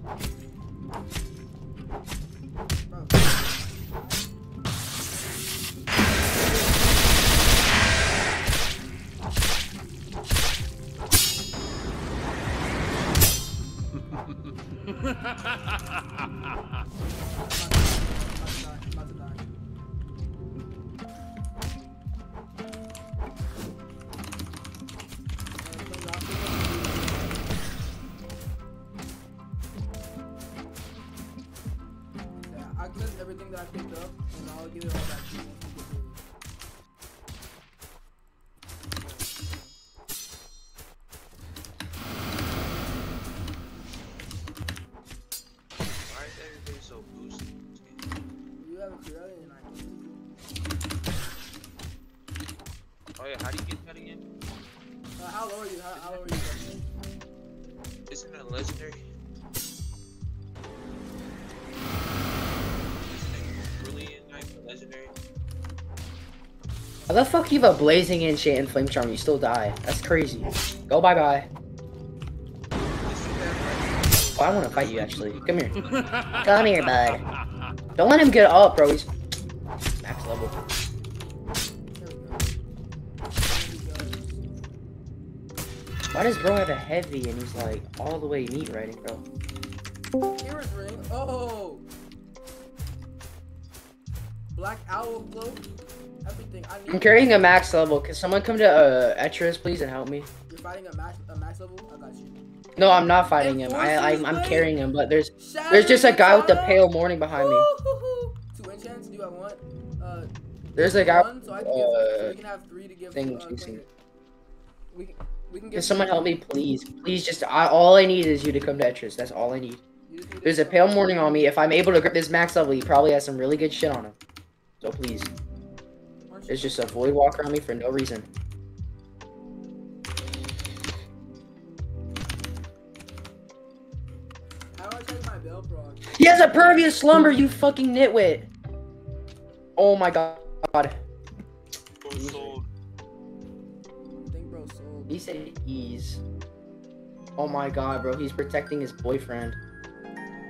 (laughs) the fuck you have a blazing enchant and flame charm? You still die. That's crazy. Go bye bye. Oh, I want to fight you actually. Come here. Come here, bud. Don't let him get up, bro. He's max level. Why does bro have a heavy and he's like all the way meat riding, bro? Ring. Oh. Black owl cloak. Everything I need. I'm carrying a max level. Can someone come to uh, Etris, please, and help me? You're fighting a max a max level. I got you. No, I'm not fighting him. I, I I'm carrying him, but there's there's just a guy with the pale morning behind me. Two enchants. Do I want? Uh, There's a guy. one, so I can give, so uh, we can have three to give. thing uh, chasing. We can, we can Can someone help me, please? Please, just I, all I need is you to come to Etris. That's all I need. Need There's a pale morning on me. If I'm able to grip this max level, he probably has some really good shit on him. So please, Aren't you- there's just a void walker on me for no reason. How do I check my bell prog? He has a pervious slumber, you fucking nitwit. Oh my god. Bro sold. I think bro sold. He said ease. Oh my god, bro. He's protecting his boyfriend.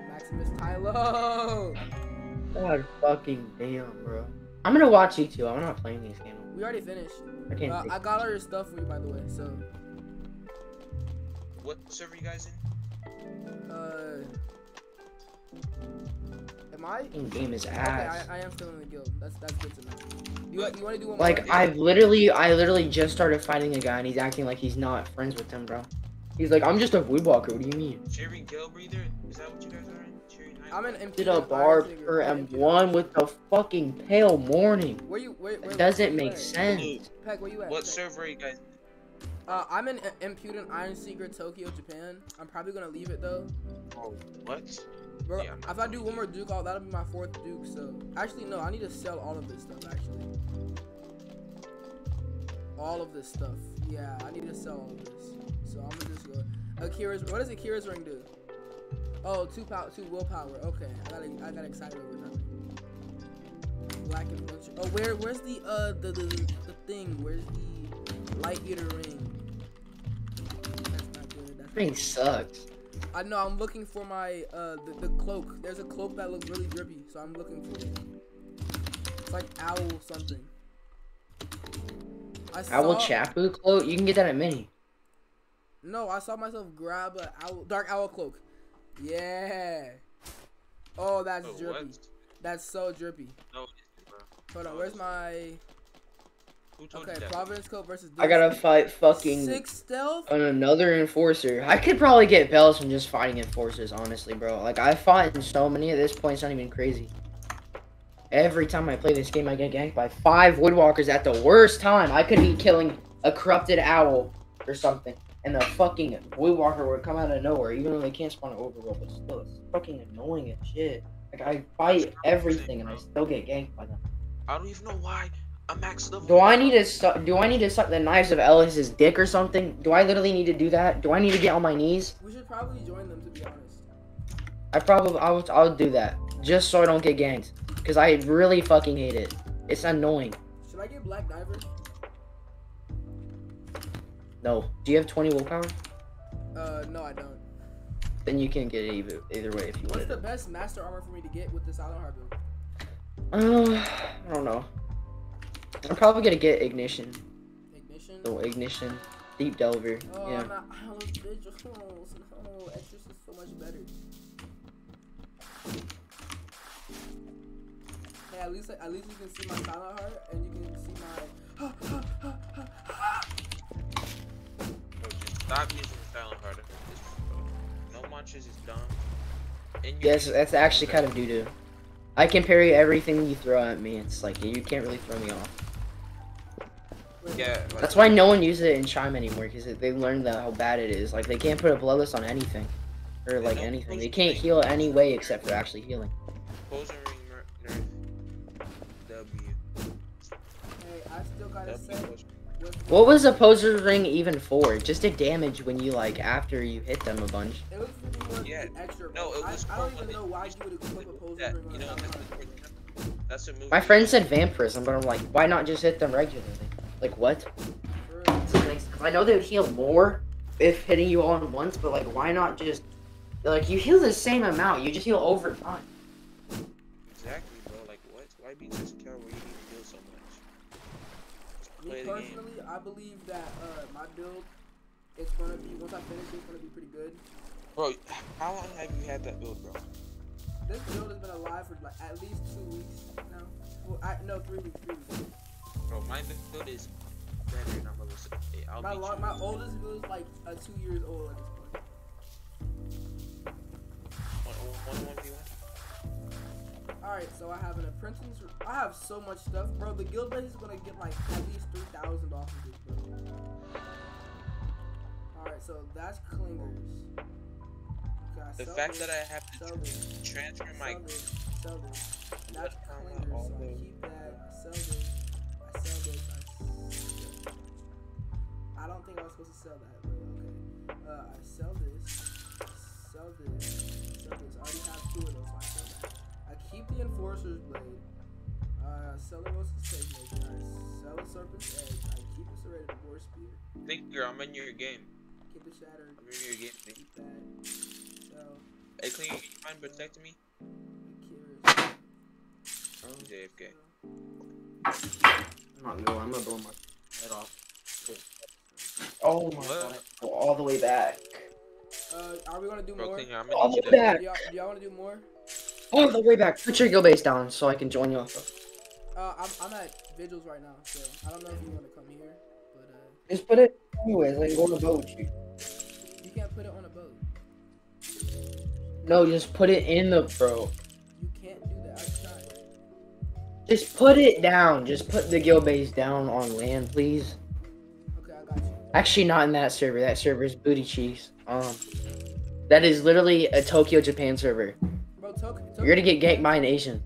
Maximus Tylo. God fucking damn, bro. I'm gonna watch you two. I'm not playing these games. We already finished. I can't. Uh, I got all your stuff for you, by the way. So, What server you guys in? uh, am I? fucking game is Okay, ass. I, I am still in the guild. That's that's good to know. You you want to do one Like more? I've literally, I literally just started fighting a guy, and he's acting like he's not friends with him, bro. He's like, I'm just a Voidwalker. What do you mean? Cherry Gale Breather? Is that what you guys are in? Cherry Night? I'm an Did a barb per M1 with the fucking pale morning. Where you? Where, where, It doesn't where you make at? sense. Peck, where you at? What Peck? server are you guys Uh, I'm in I- Impudent Iron Secret, Tokyo, Japan. I'm probably gonna leave it though. Oh, what? Bro, Yeah, if I do one more Duke, I'll, that'll be my fourth Duke. So actually, no, I need to sell all of this stuff. Actually, all of this stuff. Yeah, I need to sell all of this. So I'm gonna just go. Akira's. What does Akira's ring do? Oh, two power, two willpower. Okay, I got I got excited over nothing. Black adventure. Oh, where where's the uh the the, the thing? Where's the light eater ring? That's not good. That's Ring sucks. I know. I'm looking for my uh the, the cloak. There's a cloak that looks really drippy, so I'm looking for it. It's like owl something. I saw. Owl Chapu cloak. You can get that at Mini. No, I saw myself grab a owl, dark owl cloak. Yeah. Oh, that's Oh, drippy. what? That's so drippy. No, bro. Hold on, where's my Who told okay you? Providence Coat versus? I gotta fight fucking six stealth. On another enforcer. I could probably get bells from just fighting enforcers, honestly, bro. Like I fought in so many at this point, it's not even crazy. Every time I play this game, I get ganked by five Voidwalkers at the worst time. I could be killing a corrupted owl or something, and the fucking Voidwalker would come out of nowhere, even though they can't spawn an overworld. But still, it's fucking annoying as shit. Like I fight everything, and I still get ganked by them. I don't even know why. I'm max level. Do I need to suck? Do I need to suck the knives of Ellis's dick or something? Do I literally need to do that? Do I need to get on my knees? We should probably join them to be honest. I probably I'll, I'll do that just so I don't get ganked because I really fucking hate it. It's annoying. Should I get Black Diver? No. Do you have 20 willpower? Uh, no, I don't. Then you can get it either either way if you want. What's the best master armor for me to get with this Silent Heart build? Uh, I don't know. I'm probably gonna get ignition. Ignition. No ignition. Deep delver. Oh, yeah. not Island Vigils. No, Extras is so much better. Hey, at least at least you can see my Silent Heart and you can see my. (gasps) (gasps) (gasps) Bro, just Stop using Silent Heart. This- bro, No munches is dumb. Yes, that's actually kind of doo doo. I can parry everything you throw at me. It's like you can't really throw me off. Yeah. Like, That's why no one uses it in Chime anymore because they learned that how bad it is. Like they can't put a bloodless on anything, or like no anything. They can't heal any way except for actually healing. Poison ring nerf. W. Hey, I still gotta W. say. Potion. with What was a poser ring even for? Just to damage when you like after you hit them a bunch. It was Yeah. extra. No, it I- was I, for don't even know why you would equip a poser That, ring you know, a that's, that's a movie. My friend said vampirism, but I'm like, why not just hit them regularly? Like what? Because I know they would heal more if hitting you all at once, but like, why not just like you heal the same amount? You just heal over time. Exactly, bro. Like, what? Why be such a coward where you need to heal so much? Just Me play the game. personally, I believe that uh, my build, is gonna be once I finish, it, it's gonna be pretty good. Bro, how long have you had that build, bro? This build has been alive for like at least two weeks now. Well, I no three weeks, three weeks. Bro, my build is better than I'm level 78. I'll My beat lo- my oldest build is like uh, two years old at this point. One, one, one, v one. All right, so I have an apprentice. I have so much stuff, bro. The guild base is gonna get like at least three thousand off of this build. All right, so that's clingers. Okay, The fact this, that I have to sell this. transfer my this, sell this. And that's clingers, so I keep that. I sell this. I sell this. I, s- I don't think I was supposed to sell that, but okay. Uh, I sell this. Sell this. Sell this. I already have two of those, the enforcer's blade. Uh, sell the Rosen's Peacemaker. I sell the serpent's edge. I keep the serrated war spear. think girl, I'm in your game. Keep the shattered. I'm in your game. Nick. Keep that. Sell Hey, Clean, you mind protecting me? the curious. He's AFK. I'm not going. I'm gonna blow my head off. Oh my What? god! Go all the way back. Uh, are we gonna do Bro, more? Clean, All the way back. Do y'all wanna do more? All the way back. Put your guild base down so I can join you. Uh, I'm, I'm at vigils right now, so I don't know if you wanna come here, but uh, Just put it anyways. I can go on the boat with you. you can't put it on a boat. No, just put it in the bro. You can't do that. I tried. Just put it down. Just put the guild base down on land, please. Okay, I got you. Actually, not in that server. That server is booty cheeks. Um, that is literally a Tokyo Japan server. Bro, Tok- You're gonna get ganked by an Asian.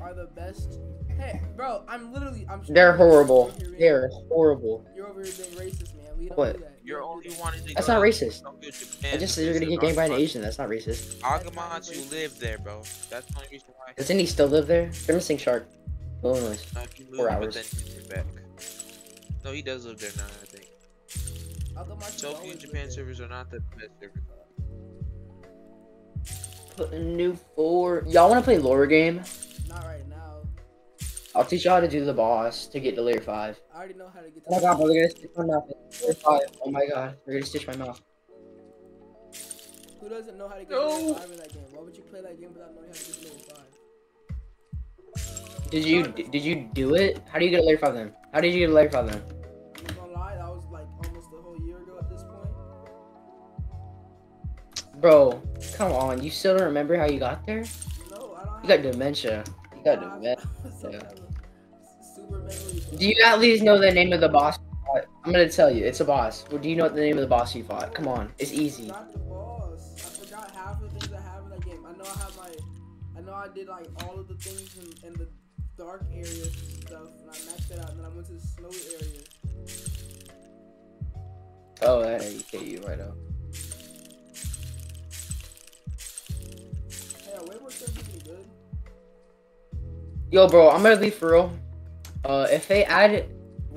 are the best. Hey, bro, I'm literally. I'm. They're horrible. over here being- They're horrible. You're over here being racist, man. We don't What? do that. You're only that. wanting to That's go not racist. Japan I just said you're gonna get ganked by an Asian. That's not racist. Agamachi live there, bro. That's the only reason why. Doesn't he still live there? They're missing Shark. Illinois. No, he Four hours. then he came back. No, he does live there now, I think. Tokyo and Japan servers are not the best servers. Put a new four. Y'all want to play lore game? Not right now. I'll teach y'all how to do the boss to get to layer five. I already know how to get to. Oh my god, bro, they're gonna stitch my mouth. Layer five. Oh my god, they're gonna stitch my mouth. Who doesn't know how to get No. to level five in that game? Why would you play that game without knowing how to get to level five? Did you did you do it? How do you get to layer five then? How did you get to layer five then? Bro, come on, you still don't remember how you got there? No, I don't. You got dementia. You got dementia. have (laughs) some yeah. kind of Super memory. bro. Do you at least know the name of the boss? you fought? I'm gonna tell you, it's a boss. Well, do you know the name of the boss you fought? Come on, it's easy. Not the boss. I forgot half the things I have in that game. I know I have my. I know I did like all of the things in, in the dark area stuff, and I maxed it out, and then I went to the snowy area. Oh, hey, okay, you right up. Yo, bro, I'm gonna be for real. Uh, if they add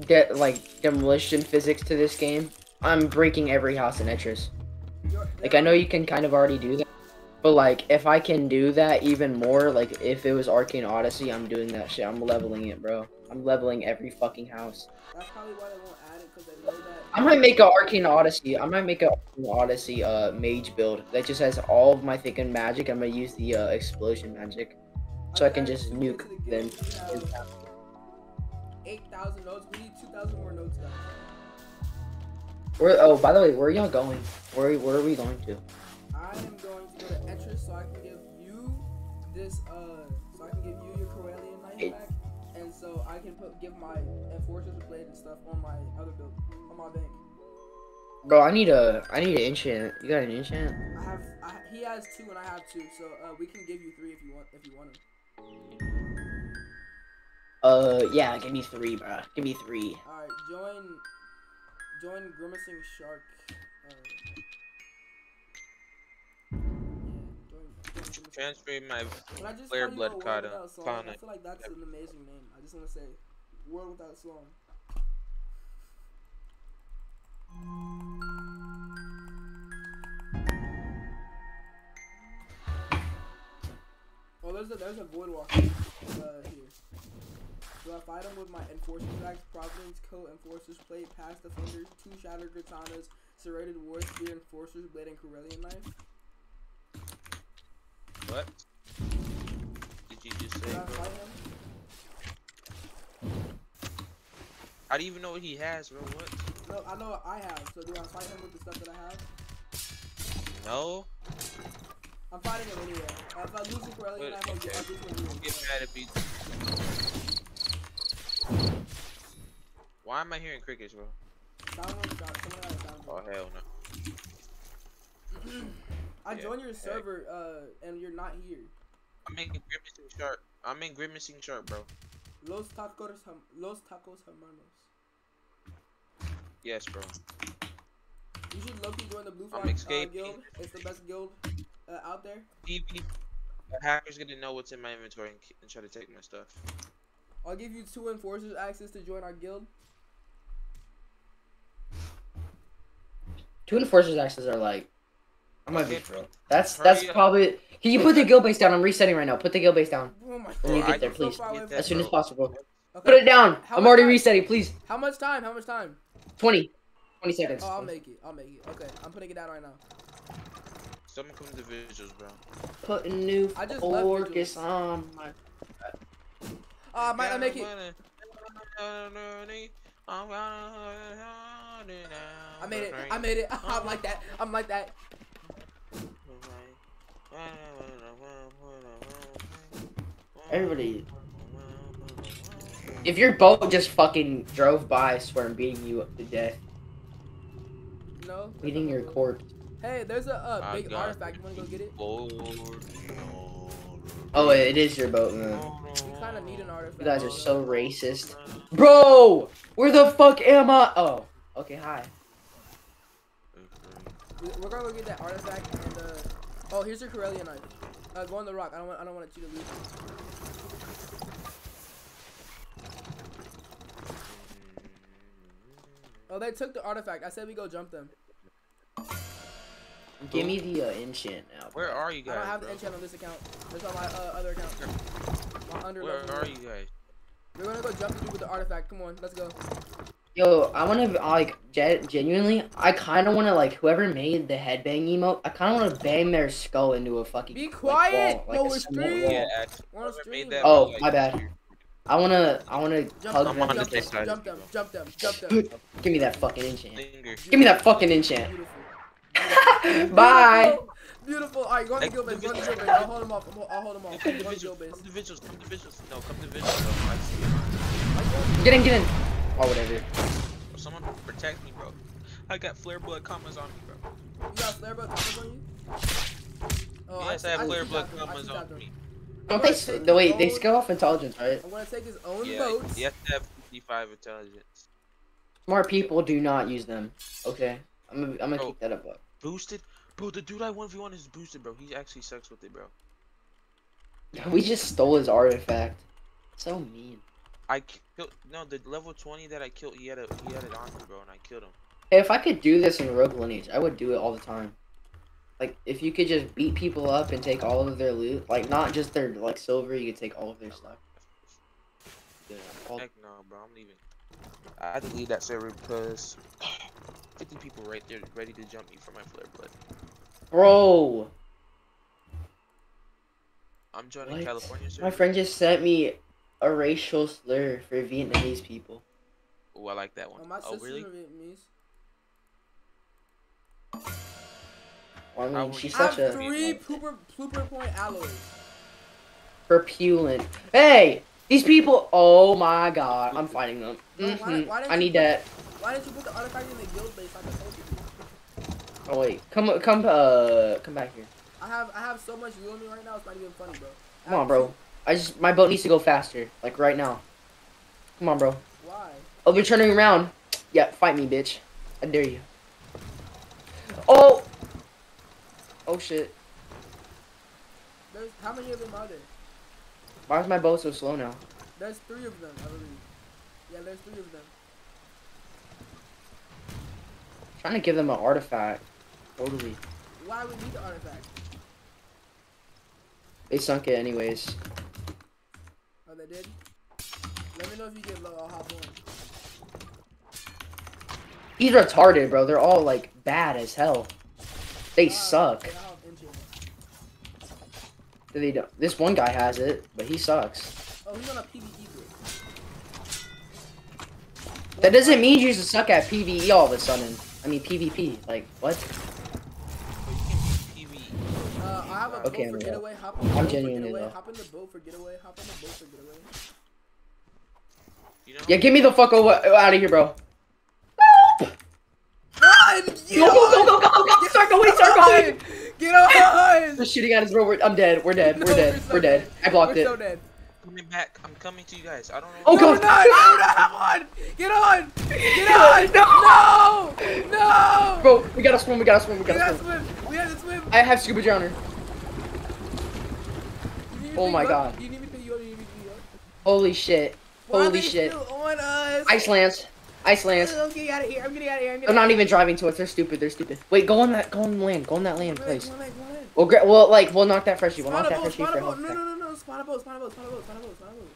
de- like demolition physics to this game, I'm breaking every house in. You're, Like I know you can kind of already do that, but like if I can do that even more, like if it was Arcane Odyssey, I'm doing that shit. I'm leveling it, bro. I'm leveling every fucking house. That's probably why they won't add it, because they know that. I might make an Arcane Odyssey. I might make an Arcane Odyssey uh mage build that just has all of my thinking magic. I'm gonna use the uh, explosion magic, so I can just nuke them. have 8,000 notes. We need 2,000 more notes, guys. Where? Oh, by the way, where are y'all going? Where Where are we going to? I am going to go to Etris so I can give you this, uh, so I can give you your Corellian knife Hey. back, and so I can put give my Enforcer's Blade and stuff on my other build, on my bank. Bro, I need a I need an enchant. You got an enchant? I have, I, he has two and I have two, so uh, we can give you three if you want, if you want them. Uh, yeah, give me three, bruh. Give me three. Alright, join join Grimacing Shark. Uh, yeah, join, join Grimacing Transfer my Can I just Flare tell you Blood a World Kada- Without Song? Kana. I feel like that's an amazing name. I just want to say, World Without Song. Oh, there's a there's a void walker uh, here. Do I fight him with my enforcer's axe, providence coat, enforcer's plate, past defenders, two shattered katanas, serrated war spear, enforcer's blade, and Corellian knife? what? Did you just say, Do I fight him? I don't even know what he has, bro. What? No, I know what I have. So do I fight him with the stuff that I have? No. I'm fighting him anyway. If I lose the Corellian Wait, knife, I'll, okay. I'll just. Get mad at me. Why am I hearing crickets, bro? Someone got someone got a sound. Oh hell no. I yeah, joined your heck. server, uh, and you're not here. I'm in grimacing shark. I'm in grimacing shark, bro. Los tacos, Los tacos hermanos. Yes, bro. You should low-key join the Blue I'm Flag uh, guild. It's the best guild uh, out there. TV. A hacker's gonna know what's in my inventory and, and try to take my stuff. I'll give you two enforcers access to join our guild. Two enforcers access are like. I might be Okay, bro. That's Hurry that's up. probably. Can you put the guild base down? I'm resetting right now. Put the guild base down Oh my When you god. get there, I'm so please. far away Get from- that, as soon as possible. Okay. Put it down. How I'm already time? resetting. Please. How much time? How much time? 20. 20 seconds. Oh, I'll make it. I'll make it. Okay, I'm putting it down right now. Someone come to vigils, bro. Putting new I just left focus on my. Oh, I might not make it. I made it. I made it. (laughs) I'm like that. I'm like that. Everybody. If your boat just fucking drove by, I swear I'm beating you up to death. No. Beating your corpse. Hey, there's a uh, big artifact. You wanna go get it? Oh, it is your boat, man. We kind of need an artifact. You guys are so racist. Bro! Where the fuck am I? Oh. Okay, hi. We- We're gonna go get that artifact and uh. Oh, here's your Corellian knife. Uh, go on the rock. I don't want. I don't want you to lose. Oh, they took the artifact. I said we go jump them. Give me the uh, enchant now. Where are you guys? I don't guys? have the bro? enchant on this account. It's on my uh, other account. My under Where level. are you guys? We're gonna go jump the with the artifact. Come on, let's go. Yo, I want to like ge- genuinely. I kind of want to like whoever made the headbang emote. I kind of want to bang their skull into a fucking. Be like, quiet! wall, No, a we're cement streaming. wall. Yeah, actually, We're on whoever made that Oh, like my bad. I wanna, I wanna Jump hug them, I'm on them. the jump them, jump them, jump them, jump them. Give me that fucking enchant. Give me that fucking enchant. Beautiful. (laughs) Bye. Beautiful. Beautiful. All right, go on the Hey, guild base. Go on the come guild base. I'll hold him off. I'm- I'll hold him off. Come to on guild base. Come to vigils. Come to vigils. No, come to vigils. Bro. I see. Get in, get in. Or whatever. Someone protect me, bro. I got flare blood commas on me, bro. You got flare blood commas on you? Oh, yes, I have flare blood that, commas on that, me. Don't they? s- No, wait, they scale off intelligence, right? I'm gonna take his own Yeah, boats. you have to have 55 intelligence. Smart people do not use them. Okay, I'm gonna, I'm gonna keep that up. Bro. Boosted? Bro, the dude I 1v1 is boosted, bro. He actually sucks with it, bro. (laughs) We just stole his artifact. So mean. I killed. No, the level 20 that I killed, he had, a, he had it on me, bro, and I killed him. Hey, if I could do this in Rogue Lineage, I would do it all the time. Like, if you could just beat people up and take all of their loot, like not just their like silver, you could take all of their stuff. Yeah, all- Heck no, bro. I'm leaving. I had to leave that server because (sighs) 50 people right there ready to jump me for my flare blood. Bro, I'm joining What? California server. my friend just sent me a racial slur for Vietnamese people. Oh, I like that one. Oh, my Oh, sister's really? Vietnamese. I mean, I would- she's I have such a three pooper pooper point alloys. propulent. Hey, these people! Oh my god, I'm fighting them. Bro, why- Mhm, why didn't I need put- that. Why didn't you put the artifact in the guild base like I told you? Oh wait, come, come, uh, come back here. I have I have so much loot on me right now. It's not even funny, bro. I Come on, bro. I just my boat needs to go faster, like right now. Come on, bro. Why? Oh, they're turning around. Yeah, fight me, bitch. I dare you. Oh! Oh shit. There's how many of them are there? Why is my boat so slow now? There's three of them, I believe. Yeah, there's three of them. Trying to give them an artifact. Totally. Why would we need the artifact? They sunk it anyways. Oh, they did. Let me know if you get low. I'll hop on. He's retarded, bro. They're all like bad as hell. They suck. yeah, I'll hop into it. They don't. This one guy has it, but he sucks. Oh, he's on a PvE grid. That doesn't mean you should suck at PVE all of a sudden. I mean PvP. Like what? But you can't be PvE. Uh, I have a Okay, boat for getaway. Hop in the I'm boat for getaway. low. Hop in the boat for getaway. Hop in the boat for getaway. You know? Yeah, get me the fuck over out of here, bro. Run! Get Go go go go go go! Start going! Start going! Get on! (laughs) They're shooting at us, bro. We're, I'm dead. We're dead. No, We're dead. so We're dead. I blocked we're it. so dead. Coming back. I'm coming to you guys. I don't know. Oh, God. we're not! No, we're on! Get on! Get on! No! No! Bro, we gotta swim. We gotta swim. We We gotta gotta swim. swim! We have to swim! I have scuba drowner. You need me to Oh my up? God. You need me to pick you up? You need me to pick you up? Holy shit. Why Holy shit. on us? Ice lands. Ice lands. I'm getting out of here. I'm getting out of here. I'm They're getting not even driving to us. They're stupid. They're stupid. Wait, go on that. Go on land. Go on that land, please. come on, wait, come on. We'll, gra- we'll like we'll knock that freshie. We'll knock that freshie spawn for a a boat. health No, pack. no, no, no. Spawn a boat, spawn a boat, spawn a boat, spawn a boat, spawn a boat.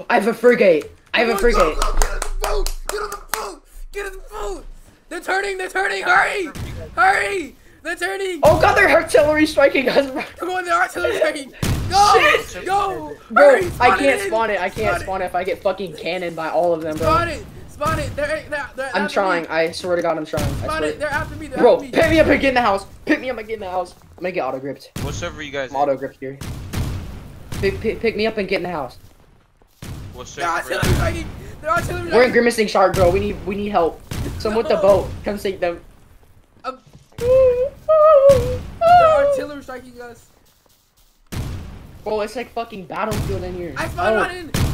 Oh, (gasps) I have a frigate. I have a frigate. Go, go, get on the boat! Get on the boat! Get on the boat! They're turning, they're turning! Hurry! Hurry! They're turning! Oh god, they're artillery striking us. Come on, they're artillery striking! Go! (laughs) Shit. Go! Bro, Hurry! I can't in. spawn it. I can't Spawn spawn it if I get fucking cannoned by all of them, bro. Spawn it! Spawn it! They're, they're, they're I'm trying. Me. I swear to God, I'm trying. I Spawn swear. it! They're after me! They're Bro, after me! pick me up and get in the house. Pick me up and get in the house. I'm gonna get auto gripped. What server you guys I'm auto gripped here. Pick, pick, pick me up and get in the house. What They're server? artillery! They're artillery We're in grimacing shark, bro. We need we need help. Someone with the boat, come save them. Um, (laughs) They're artillery striking us! Bro, it's like fucking battlefield in here. I spawned Oh. mine in!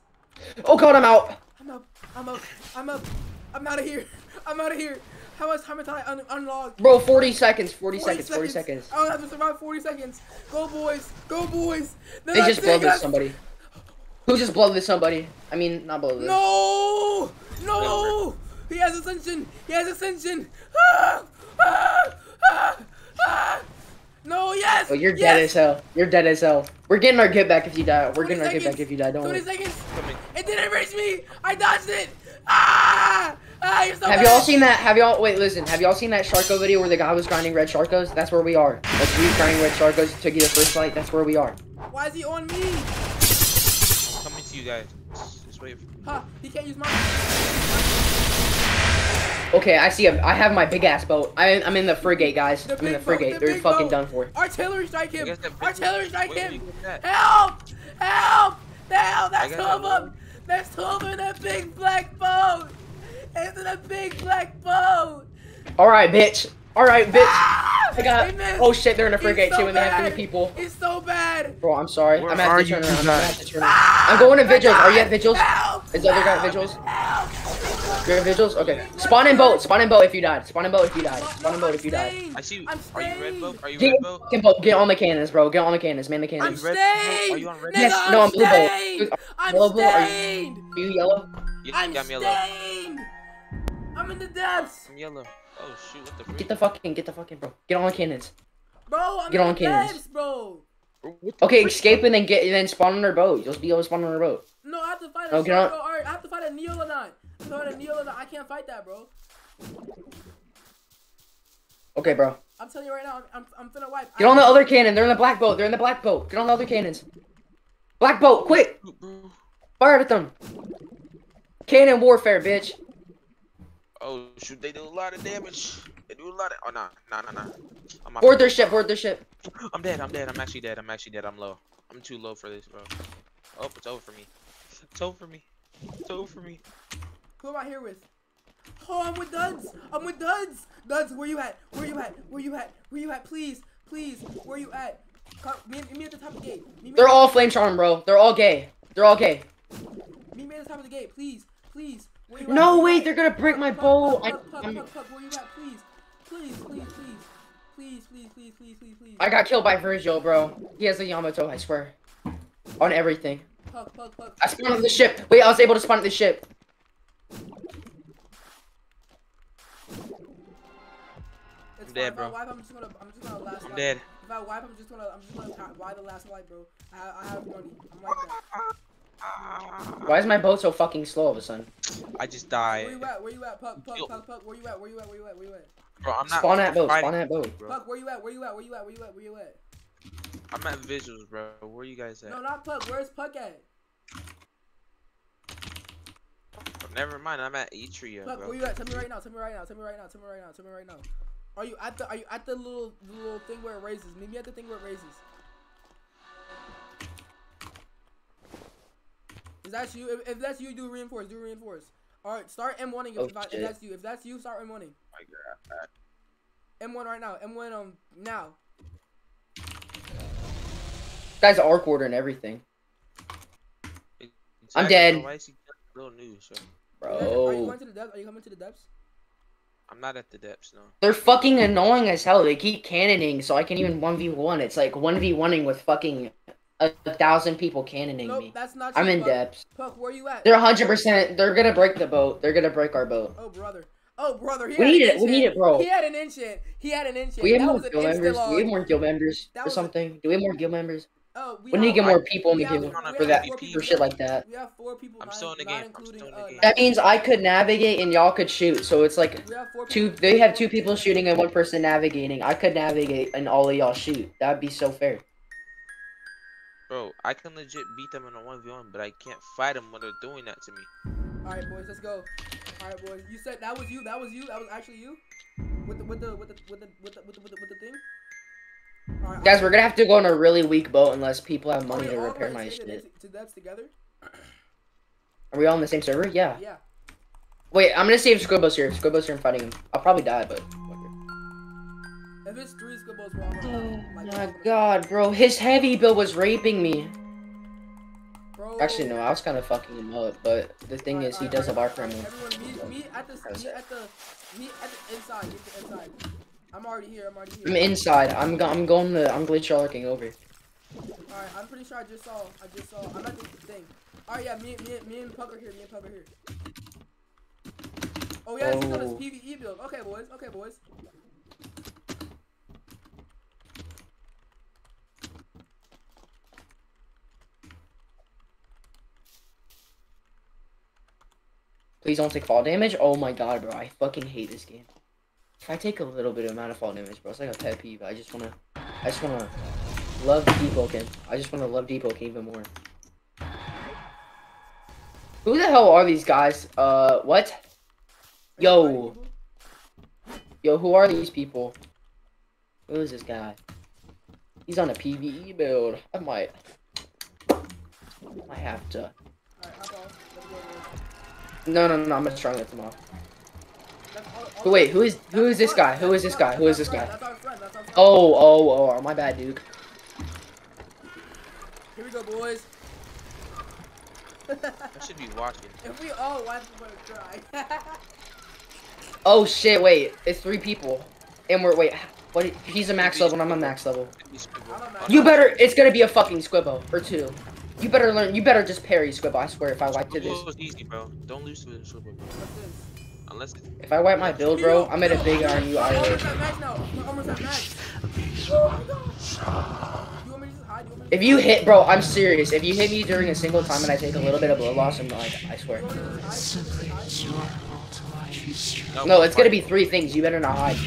Oh god, I'm out. I'm up! I'm up! I'm up! I'm out of here! (laughs) I'm out of here! How much time until I un- unlock? Bro, 40 seconds. 40, seconds. 40 seconds. I don't have to survive 40 seconds. Go boys. Go boys. They're They just us. somebody. Who just blooded somebody? I mean, not blooded. No. No. He has ascension. He has ascension. Ah, ah, ah, ah. No, yes. Oh, you're yes. dead as hell. You're dead as hell. We're getting our get back if you die. We're 20 getting our get back if you die. Don't 20 worry. seconds. It didn't reach me. I dodged it. Ah. Ah, you're so Have bad. y'all seen that? Have y'all wait? Listen. Have y'all seen that Sharko video where the guy was grinding red Sharkos? That's where we are. That's we grinding red Sharkos to get the first fight. That's where we are. Why is he on me? I'm coming to you guys. Just wait. For Huh? He can't use my. Okay, I see. A, I have my big ass boat. I, I'm in the frigate, guys. The I'm in the big boat, frigate. the They're fucking boat. done for. Artillery strike him. You guys have big- Artillery strike him. wait, wait, that. Help! Help! Help! That's I two got of them! There's two of them in that big black boat! It's in a big black boat! All right, bitch. All right, bitch. Ah! I got. Oh shit, they're in a frigate so too, and they have bad. three people. It's so bad! Bro, I'm sorry. Where I'm gonna have turn around. I'm gonna guys? have to turn around. I'm going to vigils. Are you at vigils? Help! Is the other guy at vigils? Help! You're at vigils? Okay. Spawn in boat. Spawn in boat if you died. Spawn in boat if you died. Spawn in boat if you died. I see you. Are you red boat? Are you Get, red boat? get, boat. get on the cannons, bro. Get on the cannons. Man the cannons. I'm red stained! Are you on red Yes, I'm no, I'm blue boat. stained! I'm Yellow boat, are you- Are you yellow? You I'm got me yellow. stained! I'm in the depths! I'm yellow. Oh shoot! What the freak? Get the fucking, get the fucking, bro. Get on the cannons. Bro, I'm Get on the cannons. depths, bro! Okay, freak? escape and then get, and then spawn on our boat. You'll be able to spawn on our boat. No, I have to fight a Oh, get on- Alright, I have to fight a Neolodon. I have to fight a Neolodon. I can't fight that, bro. Okay, bro. I'm telling you right now, I'm, I'm, I'm finna wipe. Get on the other cannon. They're in the black boat. They're in the black boat. Get on the other cannons. Black boat, quick! Fire at them. Cannon warfare, bitch. Oh shoot, they do a lot of damage. They do a lot of. Oh nah, nah, nah, nah. I'm off- Board their ship, board their ship. I'm dead. I'm dead. I'm actually dead. I'm actually dead. I'm low. I'm too low for this, bro. Oh, it's over for me. It's over for me. It's over for me. Who am I here with? Oh, I'm with Duds. I'm with Duds. Duds, where you at? Where you at? Where you at? Where you at? Please, please, where you at? Come, meet, meet me at the top of the gate. Meet me They're at- all flame charm, bro. They're all gay. They're all gay. Meet me at the top of the gate, please, please. Wait, no, wait, they're gonna break my bow. I, please? Please, please, please. Please, please, please. I got killed by Virgil, bro. He has a Yamato, I swear. On everything. I spawned on the ship. Wait, I was able to spawn on the ship. I'm dead, bro. I'm dead. If I wipe, I'm just gonna, I'm just gonna the last light, bro. I, I have money. I'm like that. Why is my boat so fucking slow all of a sudden? I just Where died. you at? Where you at? Puck, Puck, Puck, Puck. Where you at? Where you at? Where you at? Where you at? Bro, I'm not Spawn at boat, spawn at boat. bro. Puck, where you at? Where you at? Where you at? Where you at? Where you at? I'm at visuals, bro. Where you guys at? No, not Puck. Where's Puck at? Never mind. I'm at Etria, Puck, bro. where you at? Tell me right now. Tell me right now. Tell me right now. Tell me right now. Tell me right now. Are you at the? Are you at the little, the little thing where it raises? Meet me at the thing where it raises. Is that you? If, if that's you, do reinforce. Do reinforce. All right, start M1ing if, Oh, if, I, if that's you. If that's you, start M1ing. My God. M1 right now. M1 um now. Guy's arc order and everything. I'm dead. bro. Why is he killing little news, bro? Are you, guys- are you Bro. going to the depths? Are you coming to the depths? I'm not at the depths, no. They're fucking annoying as hell. They keep cannoning, so I can even 1v1. It's like 1v1ing with fucking a, a thousand people cannoning Nope, me. that's not. I'm in Puck. depths. Puck, where you at? They're 100%. They're gonna break the boat. They're gonna break our boat. Oh brother. Oh brother. He We had need an it, we enchant. need it, bro. He had an enchant. He had an enchant. We have that more an guild instant members. Do we have log. more guild members or was a- something? Do we have more guild members? Oh, we, We need to get more people in the have- guild for that four for shit like that. We have four people. I'm not, still in the game. Including, in the uh. That means I could navigate and y'all could shoot. So it's like We have four two. They have two people shooting and one person navigating. I could navigate and all of y'all shoot. That'd be so fair. Bro, I can legit beat them in a 1v1, but I can't fight them when they're doing that to me. All right, boys, let's go. All right, boys. You said that was you. That was you. That was actually you. With the with the with the with the with the with the, with the, with the thing. All right, Guys, we're gonna have to go on a really weak boat unless people have money to repair my stay shit. To, to depths together. Are we all on the same server? Yeah. Yeah. Wait, I'm gonna see if Squibbo's here. If Squibbo's here, I'm fighting him. I'll probably die, but. If it's three squibbles, we're all gonna. Oh like, my god, bro. His heavy build was raping me. Bro. Actually, no, I was kind of fucking him up, but the thing Alright, is, he does have alright, our alright, friend. Everyone, meet, meet at the meet at the meet at the inside. Meet the inside. I'm already here. I'm already here. I'm inside. I'm go- I'm going the I'm glitch sharking over. Alright, I'm pretty sure I just saw. I just saw. I'm at the thing. Alright, yeah, me, me, me and Puck are here. Me and Puck are here. Oh yeah, he's on his Oh. PVE build. Okay, boys. Okay, boys. Please don't take fall damage. Oh my god, bro. I fucking hate this game. If I take a little bit of amount of fall damage, bro, it's like a pet peeve. I just wanna, I just wanna love Deepwoken. I just wanna love Deepwoken even more. Who the hell are these guys? Uh, what? Yo. Yo, who are these people? Who is this guy? He's on a PVE build. I might, I have to. No, no, no. I'm gonna strong them off. All- all- But wait, who is who that's is this guy? Who is this guy? Who is this guy? That's our friend. That's our friend. Oh, oh, oh, my bad, Duke. Here we go, boys. I should be watching. (laughs) if we all wipe, we're gonna cry. (laughs) Oh shit, wait, it's three people, and we're wait, what? He's a max level, and I'm a max level. I'm a max You better, it's gonna be a fucking Squibbo or two. You better learn. You better just parry Squibbo. I swear, if I wipe to this, oh, easy, bro. Don't lose to the swivel, bro. What's this? Unless if I wipe my build, bro, I'm at a big iron you We're almost at max now. We're almost at max. Oh my god. You want me to just hide? You want me to If you hit, bro, I'm serious. If you hit me during a single time and I take a little bit of blood loss, I'm like, I swear. You want me to just hide? You want me to? No, it's gonna be three things. You better not hide.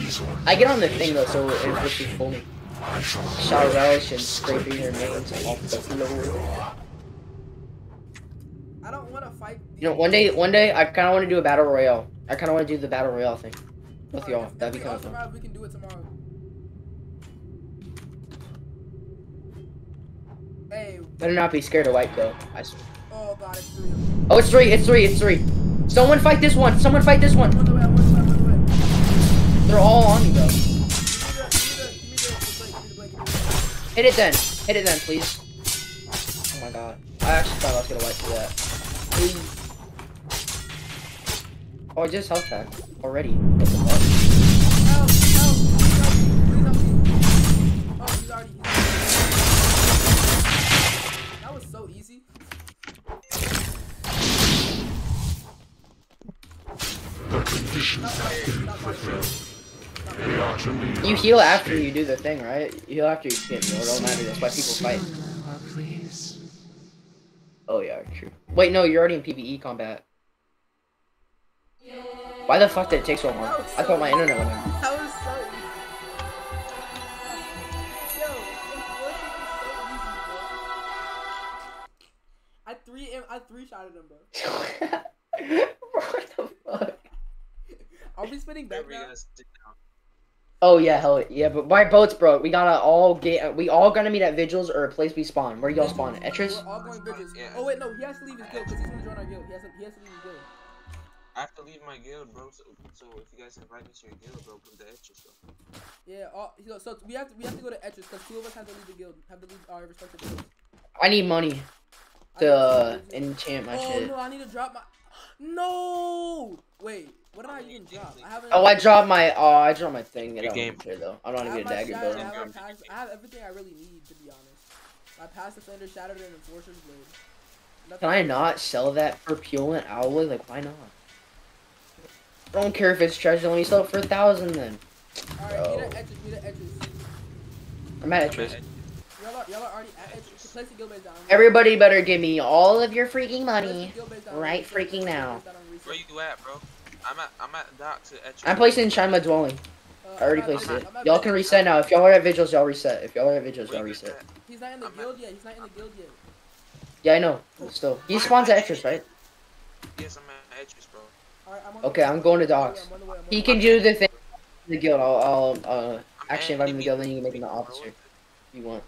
I get on the thing though, so it just be full me. Shall relish and scraping your names off the floor. I don't want to fight You know, one day, one day, I kind of want to do a battle royale. I kind of want to do the battle royale thing with y'all. That'd be kind we of fun. We can do it tomorrow. Hey, Better not be scared of white though. I swear. oh god, it's three. Oh, it's three. It's three. It's three. Someone fight this one. Someone fight this one. They're all on me, blade. Hit it then. Hit it then, please. Oh my god. I actually thought I was gonna wipe through that. Oh, I just health pack already. What the fuck? Help, help, help, please help me. Oh, he's already, he's already. That was so easy. Stop fighting, stop fighting. You heal after you do the thing, right? You heal after you get healed. It don't matter. That's why people fight. Oh yeah, true. Wait, no, you're already in PVE combat. Why the fuck did it take so long? I thought my internet went out. That was so easy. Yo, so easy, bro. I three, I three shotted him, bro. (laughs) what the fuck? (laughs) Are we spinning back now? gonna sit down? Oh yeah, hell yeah, but my boats broke. We gotta all get. Uh, we all gonna meet at vigils or a place we spawn. Where y'all spawn? Etris? We're all going bridges. Yeah. Oh wait, no, he has to leave his guild because he's gonna join our guild. He has to, he has to leave his guild. I have to leave my guild, bro. So, so if you guys invite me to your guild, bro, put the extra stuff. Yeah. All, so, so we have to, we have to go to Etris because two of us have to leave the guild. Have to leave our respective guilds. I need money to need uh, enchant my oh shit. no, I need to drop my. No. Wait, what did I even drop? I haven't. Oh, I dropped my. Oh, I dropped my thing. I Good don't game. care though. I'm not I have even a dagger shatter, I have, my pass, I have everything I really need to be honest. My pass defender, shattered, and enforcer's blade. Nothing Can I not sell that for Pulent Alloy? Like, why not? I don't care if it's treasure. Let me sell it for a thousand then. Alright, Bro. meet at Etris, meet at Etris. I'm at I'm Etris. at- Y'all are, are already at Etris. Place the guild base down. Everybody better give me all of your freaking money. guild base down. right freaking now. guild base down on reset. Where you at, bro? I'm at I'm at docks at Etcher. I'm placing Shima Dwelling. Uh, I already I'm placed I'm it. at- I'm at Y'all can reset now. If y'all are at vigils, y'all reset. If y'all are at vigils, y'all you reset. He's not in the I'm at- guild yet. He's not in the guild yet. Yeah, I know. Still, he spawns at Etris, right? Yes, I'm at Etcher, bro. Alright, I'm Okay, I'm going the to way, docks. I'm on the way, He can do the thing. The guild. I'll, I'll uh, actually invite him to the guild. Then you can make him an officer if you want.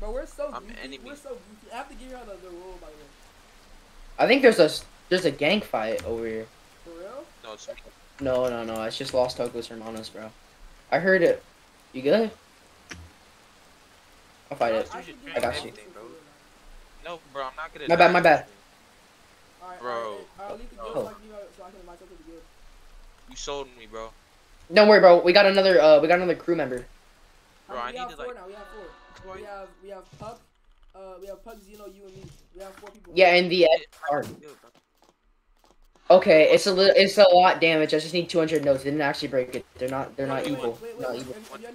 But we're so I'm goofy. enemy. We're so goofy. I have to give you all the, the rule, by the way. I think there's a there's a gang fight over here. For real? No, it's me. No, no, no. It's just Lost Tokos Hermanos, bro. I heard it. You good? I'll fight it. I, You should should give I got all you. the bro. No, bro, I'm not gonna. My bad, die. my bad. Alright, Bro. alright, I'll leave the guild Oh. so I can, so I can invite myself to the guild. You sold me, bro. Don't worry, bro. We got another. Uh, we got another crew member. Bro, Um, I we need have to, four like- now. We have four. Bro, We have we have Puck, uh, we have Puck, Zeno, you and me. We have four people. Yeah, and the Hard. okay, it's a little, it's a lot damage. I just need 200 notes. They didn't actually break it. They're not, they're not Wait, wait, evil. Wait, wait, Not evil. You you.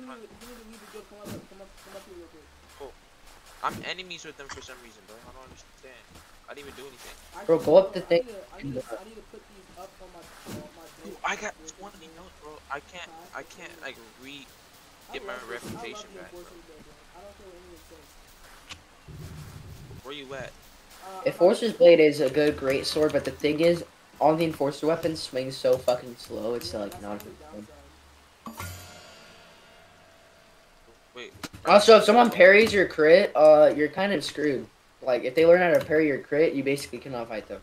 I'm enemies with them for some reason, bro. I don't understand. I didn't even do anything. Bro, go up no, the I thing need to- I need, to, I need to put these up on my, on my Ooh. I got 20 notes, bro. I can't. I can't like re. Get my love this- I love reputation back, bro. enforcers blade, bro. I don't care what anyone says. Where you at? Uh, Enforcer's blade is a good, great sword, but the thing is, all the enforcer weapons swing so fucking slow. It's like not. a good thing. Wait. Also, if someone parries your crit, uh, you're kind of screwed. Like, if they learn how to parry your crit, you basically cannot fight them.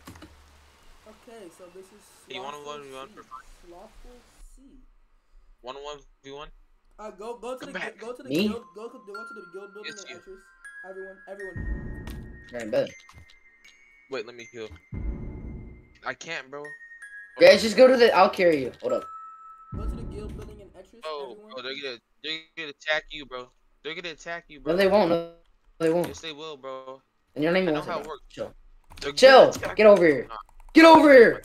Okay, so this is. Hey, you wanna one v one for fun? Slothful C. One one v one. Uh, go go to Come the back. go to the Me? guild go to, go to the guild building It's in Everyone, everyone. You're in bed. Wait, let me heal. I can't, bro. Guys, just go to the. I'll carry you. Hold up. Go to the guild building in Etris. Oh, everyone. bro, they're gonna they're gonna attack you, bro. They're gonna attack you, bro. No, they won't. No, they won't. Yes, they will, bro. And your name I know how it works. Chill. They're gonna Chill. attack Get over here. Nah. Get over here.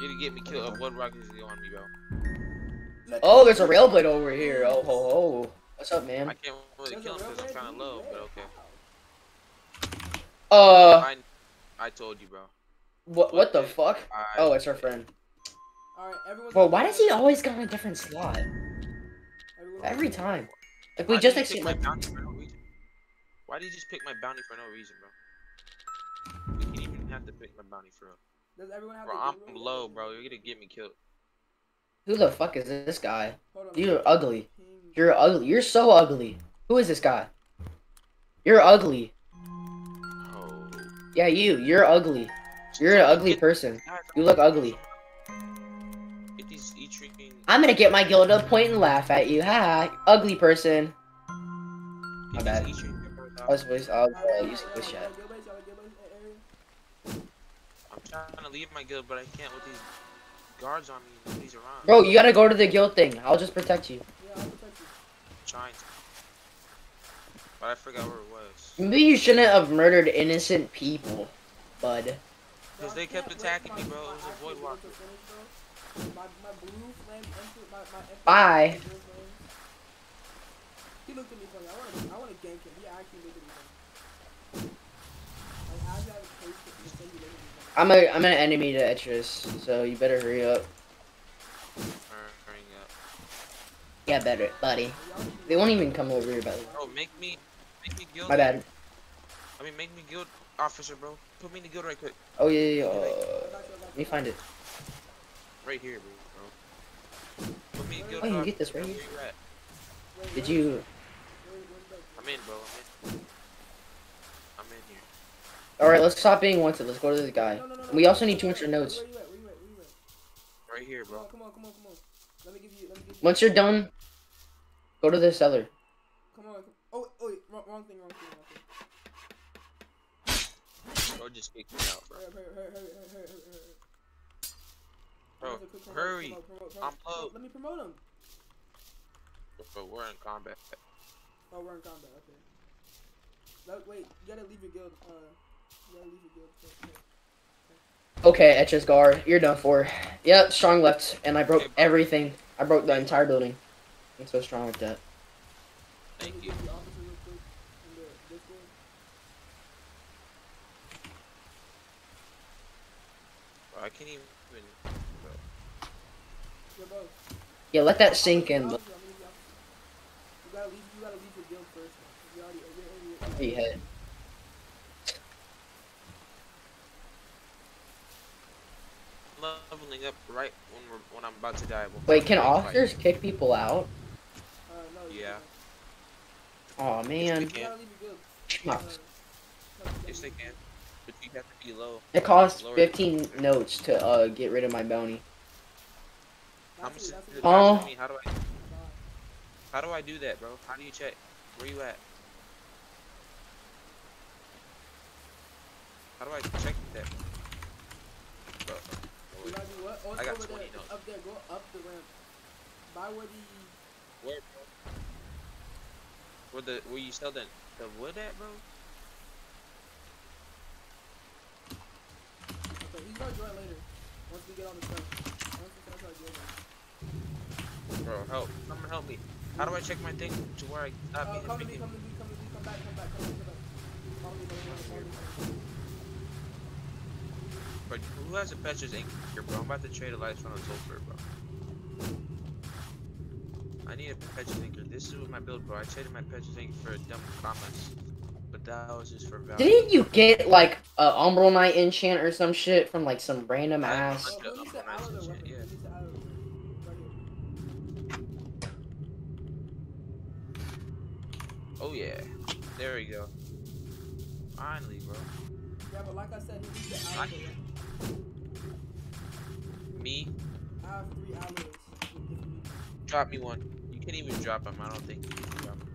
You to get me killed. Uh, what rocket is he on me, bro? Oh, there's a rail blade over here. Oh, ho, ho. What's up, man? I can't really There's kill him because I'm trying to of blue low, but okay. Uh, I I told you, bro. what? What the fuck? I, Oh, it's our friend. All right, everyone. Bro, why does he always go got a different slot every time? Like Why we just did you pick exchanged. Like, no? Why did you just pick my bounty for no reason, bro? You didn't even have to pick my bounty for real. Does everyone have Bro, I'm guild rule? low, bro. You're gonna get me killed. Who the fuck is this guy? On. You're ugly. You're ugly. You're so ugly. Who is this guy? You're ugly. Oh. Yeah, you. You're ugly. You're an ugly Get- person. You look ugly. Get these E-Tree I'm gonna get my guild up point and laugh at you. Ha! Ugly person. My bad. I was voice. I was uh, using voice chat. Guild base, y'all like guild base, area? I'm trying to leave my guild, but I can't with these guards on me. Nobody's around. Bro, you gotta go to the guild thing. I'll just protect you. Yeah, I'll protect you. trying to. But I forgot where it was. Maybe you shouldn't have murdered innocent people, bud. Because they kept attacking me, bro. It was a Voidwalker. build to finish, bro. My, my blue flame enter, my, my enter- Bye. my blue flame. He looked at me funny. I want to, I want to gank him. He actually looked at me funny. Like, as I was close to him, he looked at me funny. I'm a I'm an enemy to Etris, so you better hurry up. Hurrying up. Yeah, better, buddy. Y'all should be- They won't even come over here, by the way. Bro, make me, make me guild. My bad. I mean, make me guild officer, bro. Put me in the guild right quick. Oh yeah, yeah. yeah. Uh, let me find it. Right here, bro. Put me in guild Oh, you can get this right here. Where you at? Wait, Did you? I'm in, bro. I'm in. I'm in here. All right, let's stop being wanted. Let's go to this guy. No, no, no, no, We also need no, 200 notes. Where you at? Where you at? Where you at? Right here, Come bro. on, come on, come on, come on. Let me give you. Let me give you. Once you're done, go to the cellar. Come on. Come, oh, oh, wait, wrong, wrong thing, wrong thing, wrong thing. Bro, just kick me out, bro. Hurry hurry, hurry, hurry, hurry, hurry, hurry, hurry. Bro, Promote, promote, hurry. promote, promote, I'm promote. low. Let me promote him. Bro, we're in combat. Oh, we're in combat. Okay. Let, wait, you gotta leave your guild. Uh, you gotta leave your guild. Okay, okay. Okay, Etrisgar, you're done for. Yep, strong left, and I broke Okay, everything. I broke the entire building. I'm so strong with that. Thank you. give the officer real quick in the Discord. Bro, I can't even. Bro. Yeah, let that sink leave in. the Look, officer, I'm gonna leave the officer. You gotta leave. You gotta leave your guild first. man. You already. You already, you Leveling up right when we're when I'm about to die. We'll Wait, can fight. officers kick people out? Uh, no. you Yeah. Oh man, we You can. gotta leave your guild. schmucks. No, you Yes, they can. But you have to be low. It costs Lower- 15 notes to uh get rid of my bounty. How much it, is that's it it. Oh. How do I how do I do that, bro? How do you check? Where you at? How do I check that? Bro. You gotta do what? Oh, I got 20 there. It's up there. Go up the ramp. By where the Where, bro? Where the where you sell the the wood at, bro? Okay, he's gonna join later. Once we get on the stuff. Once we finish our guild. then. Bro, help! Someone help me! How do I check my thing to where I stop Uh, being come to me, come to me, come to me, come back, come back, come back, come back. Follow me, follow me, follow me, follow me. But who has a Petra's anchor, bro? I'm about to trade a light from a sulfur, bro. I need a Petra's anchor. This is what my build, bro. I traded my Petra's anchor for a dumb comments, but that was just for value. Didn't you get like a Umbral Knight enchant or some shit from like some random I- ass? Oh, we need to add other weapons. We Yeah. need to add other weapons. Right here. Oh yeah, there we go. Finally, bro. Yeah, but like I said, he needs to I add other weapons. Me, I have three alloys. if- if you need. drop me one. You can't even drop him. I don't think you can drop him.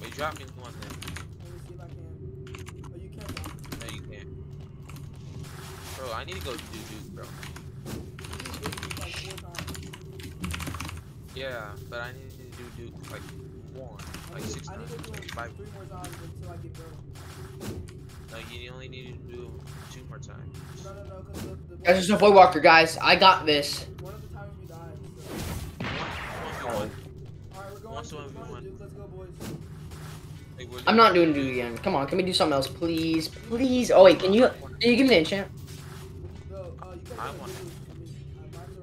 Wait, drop me one then. Let me see if I can. Oh, you can't No, you can't. Bro, I need to go do Duke, bro. You just did these like four times. Yeah, but I need to do Duke like one, like six I need times, to do like five. three more times until I get burned. No, you only need to do two more times. No, no, no, the, the Guys, there's a Voidwalker, guys. I got this. one of the times we died. So. One, one, Alright, we're going Wants to, to we're going to 1v1. Duke. Let's go, boys. Wait, I'm not doing Duke again. Come on, can we do something else, please? Please. Oh wait, can you? Can you give me the enchant? Bro, uh, you I want do this for me. Mine's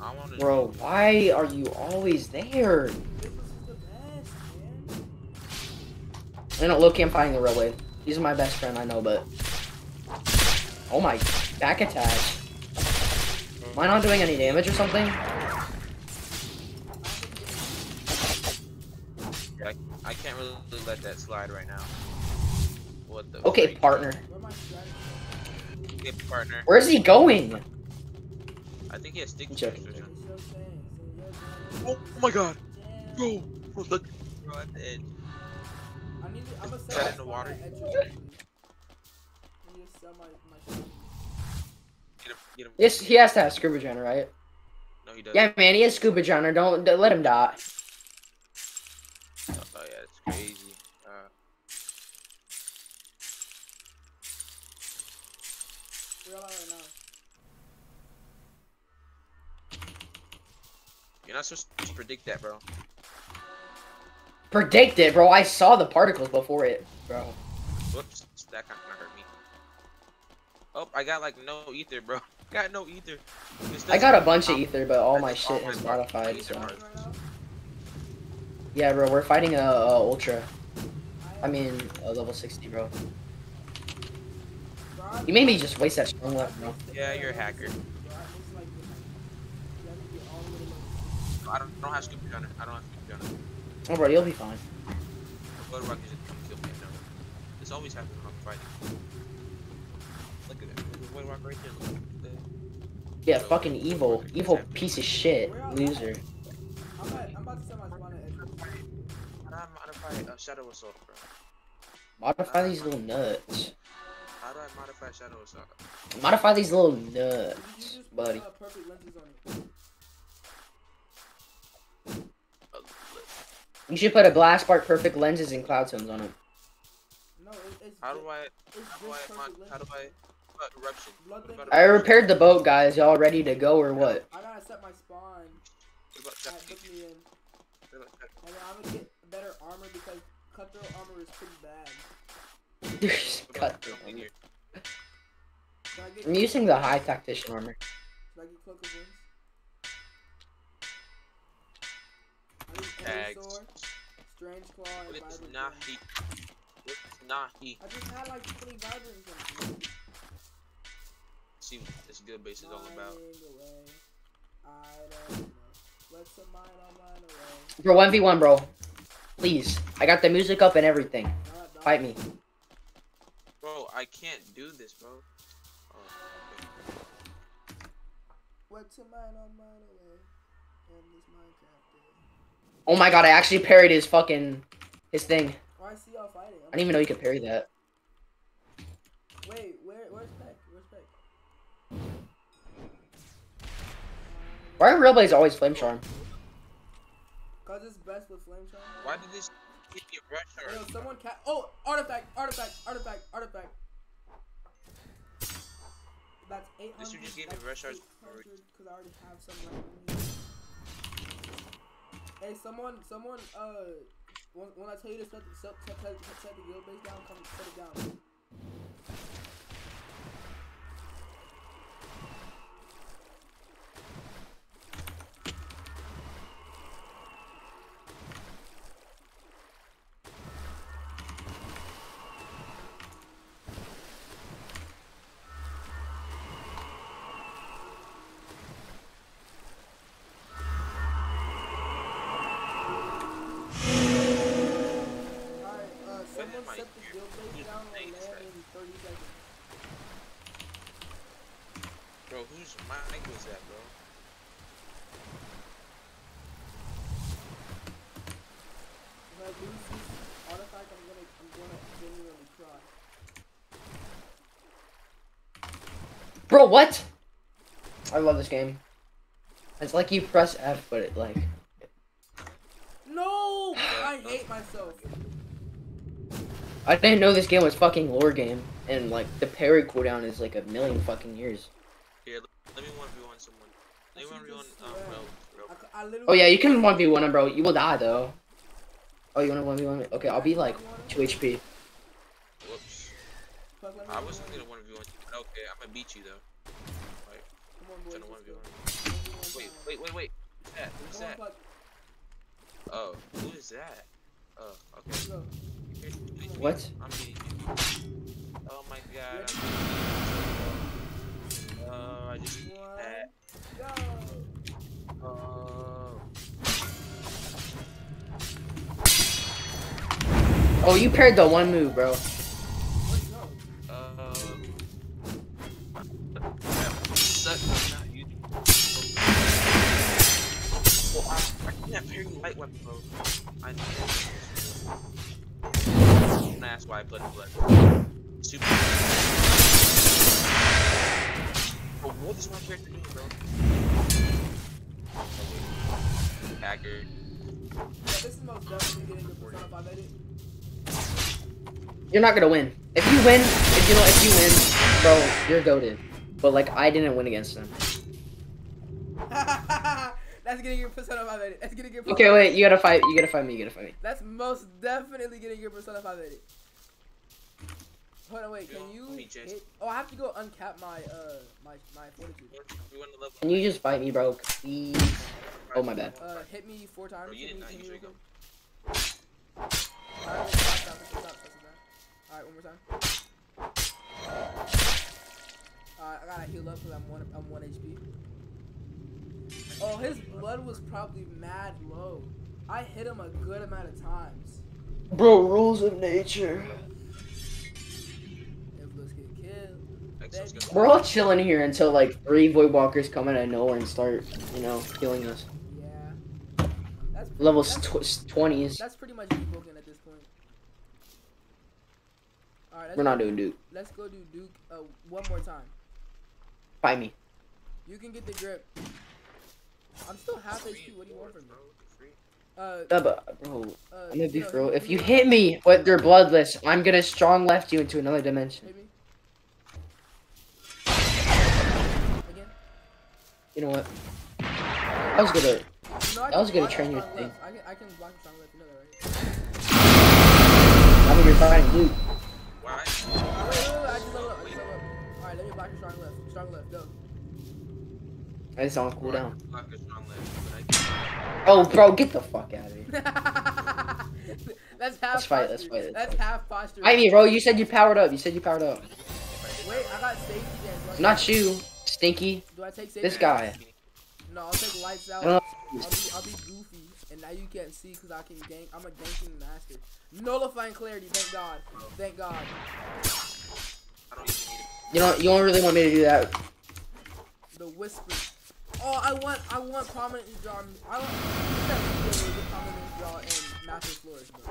are on I want. Bro, why are you always there? I know Loki, I'm fighting the railway. He's my best friend, I know, but. Oh my, back attack. Am I not doing any damage or something? I can't really let that slide right now. What the? Okay, freak? partner. Where my strategy? Okay, partner. Where's he going? I think he has stick I'm shift joking. or something. It's so saying, so you're Oh, oh my god, Damn. bro! Bro, Look, bro, at the edge. I need to, I'm gonna Set sell in the water. spawn at I need to sell my, my strategy. Get him, get him. Yes, he has to have scuba Jenner, right? No, he doesn't. Yeah, man, he has scuba Jenner. Don't, don't let him die. Oh, oh, yeah, it's crazy. Uh, Where am I right now? you're not supposed to predict that, bro. Predict it, bro. I saw the particles before it, bro. Whoops, that kind of hurt me. Oh, I got like no ether, bro. (laughs) Got no ether. I got a bunch of ether, but all my shit all is modified. So. are- Right now? Yeah, bro, we're fighting a, a ultra. I mean, a level 60, bro. You made me just waste that strong left, bro. Yeah, you're a hacker. I miss, like, have to get all the way to, like, I don't, I don't have scoop gunner. I don't have. Oh, bro, you'll be fine. Blood rock just come kill me. No. This always happens when I'm fighting. Look at it. There's a rock right there. Look at that. Yeah, fucking evil. Evil piece of shit. Loser. I'm, at, I'm about to sell my spawn at Etcher. How do I modify uh, Shadow Assault, bro? Modify these little nuts. How do I modify Shadow Assault? Modify these little You nuts, just put, buddy. You should put a glass spark perfect lenses and cloud tones on it. No, it, it's how do I, it's how do I, mod, how do I, lenses. uh, eruption? Blood What thing- about I repaired the boat, guys. Y'all ready to go or what? I gotta set my spawn What about that Shadow? took me in. What about Shadow? And then I'm gonna get better armor because cutthroat armor is pretty bad. Just What cut about the Shadow armor. I get I'm using the high tactician armor. So I get cloak of Tags. Strange claw, and What is vibrant Nahi? Flame. What is Nahi? I just had like 20 vibrant things. See what this good base is all about. Mining away. I don't know. Let some mine on mine away. Bro, 1v1, bro. Please. I got the music up and everything. Fight me. Bro, I can't do this, bro. Oh, okay. Let some mine on mine away. Oh my god, I actually parried his fucking... His thing. Oh, I see y'all fighting. I didn't even know you could parry that. Wait, where, where's Peck? Where's Peck? Why are rail blades always flame charm? Cause it's best with flame charm. Why did this give me a rush Yo, or someone cat. Oh, artifact, artifact, artifact, artifact. That's 800. This you just gave me that's rush hours Cause I already have some right here. Hey, someone, someone, uh, when, when I tell you to set, the- set, set, set, set the guild base down, come set it down. Bro, what? I love this game. It's like you press F, but it like... No! I hate myself. I didn't know this game was fucking lore game. And like, the parry cooldown is like a million fucking years. Here, let, let me one v one someone. Let me 1v1, um, bro, bro. I, c- I literally. Oh yeah, you can 1v1 him, bro. You will die, though. Oh, you wanna 1v1 me? Okay, I'll be like 2 HP. Whoops. Fuck, let me I wasn't gonna one v one. Okay, I'm gonna beat you though. Like, Come on, boys. one let's v go. one. 1v1 Wait, wait, wait, wait. Who's that? Who's Come that? Puck. Oh, who is that? Oh, okay. Let's go. You're beating me. What? I'm beating you. Oh my god. I'm beating. Uh, I just need that. go. Oh, you paired the one move, bro. I, I can't parry light weapon, bro. I know. And that's why I put blood. Super. Bro, what is my character doing, bro? Hacker. Yeah, this is most definitely getting the Persona 5 edit. You're not gonna win. If you win, if you know, if you win, bro, you're goaded. But like, I didn't win against them. (laughs) That's getting your Persona 5 edit. That's getting your Persona Okay, wait. You gotta fight. You gotta fight me. You gotta fight me. That's most definitely getting your Persona 5 edit. Hold on, wait. Can you let me just- hit? Oh, I have to go uncap my uh my my fortitude. We went to level. Can you just fight me, bro? Please. Oh my bad. Uh, hit me four times. Bro, you hit did not stop. Alright, one more time. Alright, I gotta heal up because I'm one I'm one HP. Oh, his blood was probably mad low. I hit him a good amount of times. Bro, rules of nature. If let's get killed. Exo's gonna- We're all chilling here until like three Voidwalkers come out of nowhere and start, you know, killing us. Yeah. That's Levels that's, tw- twenties. that's pretty much broken at this point. Alright, We're not doing Duke. Let's go do Duke uh, one more time. Fight me. You can get the grip. I'm still half HP. What do you want from me? Bro. Uh, Yeah, bro, uh, I'm gonna be know, for real. If you hit me with your bloodless, I'm gonna strong left you into another dimension. Again. You know what? I was gonna. You know, I I was gonna train your your thing. I can, I can block your strong left. You know that, right? I mean, you're fighting Luke. Why? Alright, wait, wait, wait, I just leveled up. I just leveled up. Alright, let me block your strong left. Strong left, go. It's on cooldown. Block a strong left, but I can't. Oh, bro, get the fuck out of here. (laughs) That's half Let's fight, posture. let's fight, let's That's fight. half posture. Fight me, bro. You said you powered up. You said you powered up. Wait, I got safety dance. Not you, Stinky. Do I take safety This guy. No, I'll take lights out. I don't I'll be, I'll be goofy, and now you can't see because I can gank. I'm a ganking master. Nullifying clarity, thank God. Thank God. I don't even need it. You don't. You don't really want me to do that. The whisper. Oh, I want, I want prominent draw. I want that video where you get prominent draw and master flourish, bro.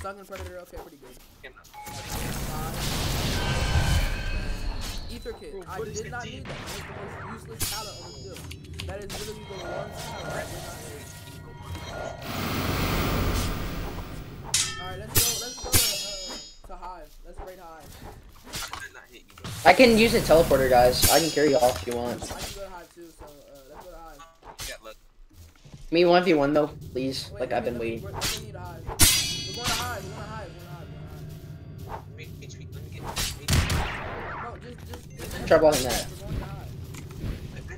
Sunken predator, okay, pretty good. Can't not. Five. Ether kit. Bro, I did not need that. That is the most useless talent on the field. That is literally the one talent I did not need. Alright, let's go. Let's go to, uh, to Hive. Let's raid Hive. I could not hit you, bro. I can use a teleporter, guys. I can carry you off if you want. Me one v one though, please. Wait, Like I've been waiting. We're, we're gonna need a Hive. We're going to Hive. We're going to Hive. We're going to Hive. We're going to Hive. Wait, HP, let me get HP. No, just, just. just Try blocking that. We're going to Hive. I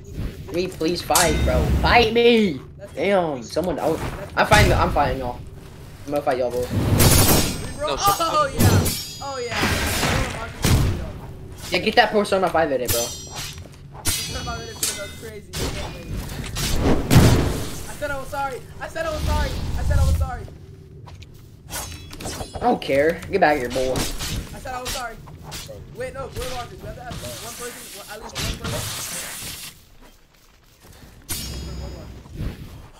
need Me, please fight, bro. Fight me. That's Damn, someone. I, I'm fighting. I'm fighting y'all. I'm gonna fight y'all both. No, shut oh yeah. Oh yeah. I don't want to do that. Yeah, get that Persona 5 edit, bro. Turn my minute to go crazy. I said I was sorry. I said I was sorry. I said I was sorry. I don't care. Get back here, boy. I said I was sorry. Wait, no, we're walkers. We have to have one person, one, at least one person.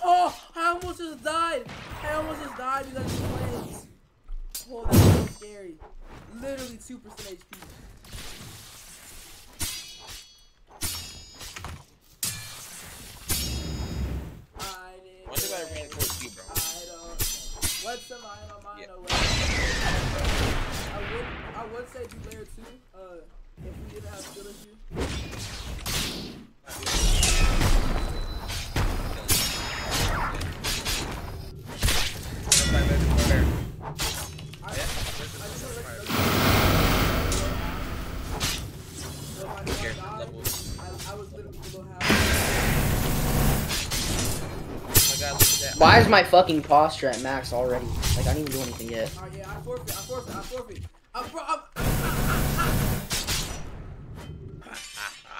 Oh, I almost just died. I almost just died because of the flames. Oh, that's so scary. Literally 2% HP. You, bro? What's the line on? Yeah. I would, I would say do layer two. Uh, if we didn't have skill issue. I, Why is my fucking posture at max already? Like I didn't even do anything yet. Alright, yeah, I forfeit. I forfeit. I forfeit. I'm, bro, I'm,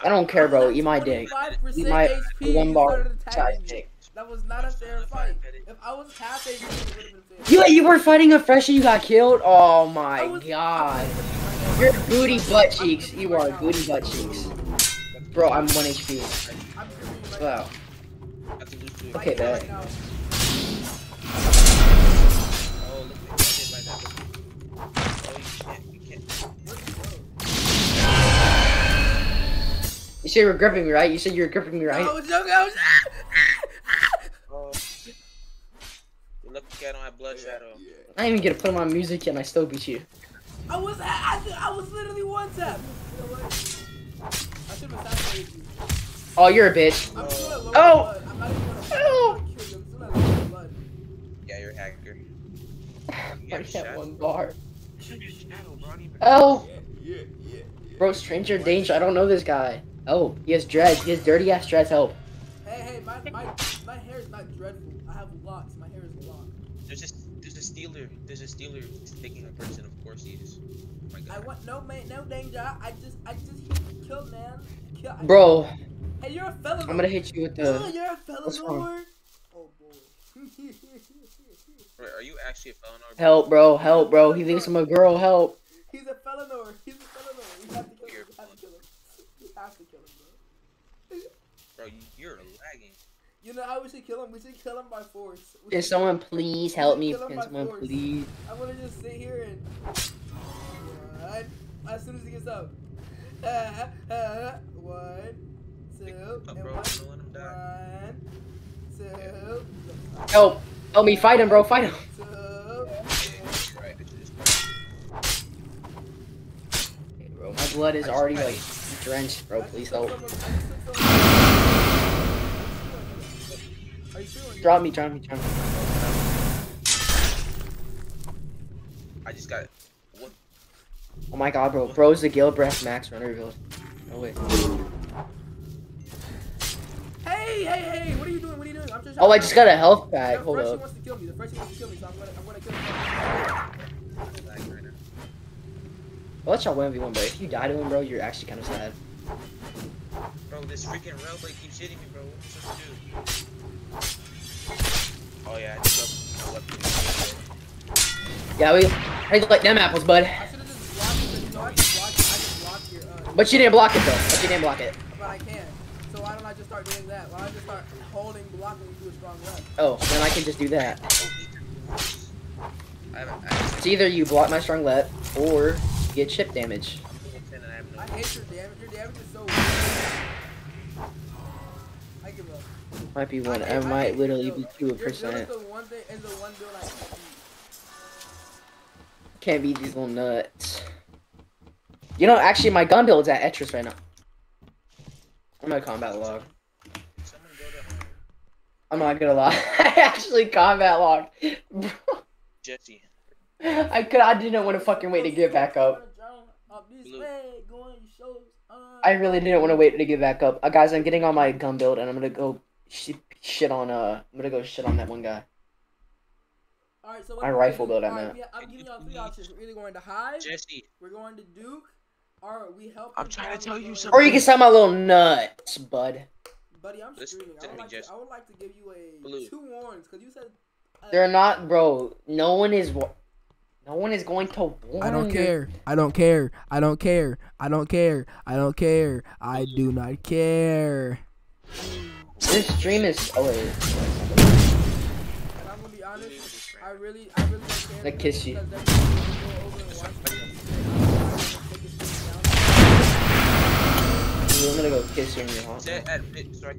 I don't care, bro. Eat my dick. Eat my HP, one you bar size dick. That was not a fair fight. If I was half HP, it would have been fair. You you were fighting a freshie, you got killed. Oh my was- god. You're booty butt cheeks. You are booty butt cheeks. Bro, I'm one HP. I'm shooting right now. Wow. Got to lose to it. Okay, Right you can't. You can't. You said you were gripping me, right? You said you were gripping me, I right? was joking. I was. Oh. You're lucky I don't have blood shadow. I didn't even get to put on my music yet and I still beat you. I was. I, I, I was literally one tap. You know? I should have assassinated you. Oh, you're a bitch. I'm still at low Oh. I'm not even gonna Oh. kill you. I'm still at low blood. Yeah, you're a hacker. You (laughs) I have got shadow. one bar. You have shadow, bro. I don't even- Oh, Yeah, yeah, yeah. bro, stranger danger. I don't know this guy. Oh, he has dreads. He has dirty ass dreads. Help. Hey, hey, my, my, my hair is not dreadful. I have locks. My hair is locked. There's a there's a stealer. There's a stealer taking a person. Of course he is. Oh I want no man, no danger. I just, I just hit you, kill man. Kill, Bro, Hey, you're a felon. I'm gonna hit you with the. Oh, the. you're a felon. What's wrong? Oh boy. Bro, are you actually a felon? or- Help, bro. Help, bro. He thinks I'm a girl. Help. He's a felonor. He's a felonor. We have to kill him. We have to kill him. We have to kill him, bro. Bro, you- you're lagging. You know how we should kill him? We should kill him by force. We Can should- someone please help me? Kill him Can by someone force. please? I'm gonna just sit here and. One. As soon as he gets up. Uh, uh, one, two, Up, and one. Don't let him die. One, two, Help. Help me. Fight him, bro. Fight him. two. Yeah, right. It's just- Okay, bro. My blood is already like drenched, bro. Please help. someone- I just took someone- Are you feeling? Drop me. Drop me. Drop me. I just got. What? Oh my god, bro. Bro's the Gilbreth Max Runner build. No way. Hey, hey, hey! What are you doing? What are you doing? I'm just. Oh, I just got a health pack. Hold freshie up. wants to kill me. The freshie wants to kill me, so I'm gonna, I'm gonna kill him. I'm lagging right now. I'll let y'all 1v1, but if you die to him, bro, you're actually kind of sad. Bro, this freaking railway keeps hitting me, bro. What am I supposed to do? Oh yeah, I just got my weapon. Yeah, we. I like them apples, bud. I should have just blocked it. You know, I just blocked. I just blocked your. Uh, But you didn't block it though. But you didn't block it. but I can. So why don't I just start doing that? Why don't I just start holding, blocking you to a strong left? Oh, then I can just do that. I haven't. I haven't It's either you block my strong left or you get chip damage. I'm level 10 and I have no. I hate your damage. Your damage is so weak. I give up. Might be one. hate- I might literally be two Your percent. the one thing is the one build I can't beat. These little nuts. You know, actually, my gun build's at Etris right now. I'm gonna combat log. Someone go to I'm not gonna lie. (laughs) I actually combat log. Jesse. (laughs) I could. I didn't want to fucking wait to get back up. I really didn't want to wait to get back up. Uh, guys, I'm getting on my gun build and I'm gonna go sh- shit on uh. I'm gonna go shit on that one guy. Alright, so My what rifle build, gonna I do- meant. alright, I'm giving y'all three options. We're either going to Hive, Jesse. we're going to Duke, or we help. I'm trying to tell you something. Or you can sell my little nuts, bud. Buddy, I'm Listen streaming. I would, me, like to, I would like to give you a Blue. two warnings because you said. Uh, They're not, bro. No one is. No one is going to warn I don't care. I don't care. I don't care. I don't care. I don't care. I do not care. This stream is. Oh wait. And I'm gonna be honest. I really, I really don't care. Like kiss you. Thing. I'm gonna go kiss you in your heart. Set at mid. Sorry.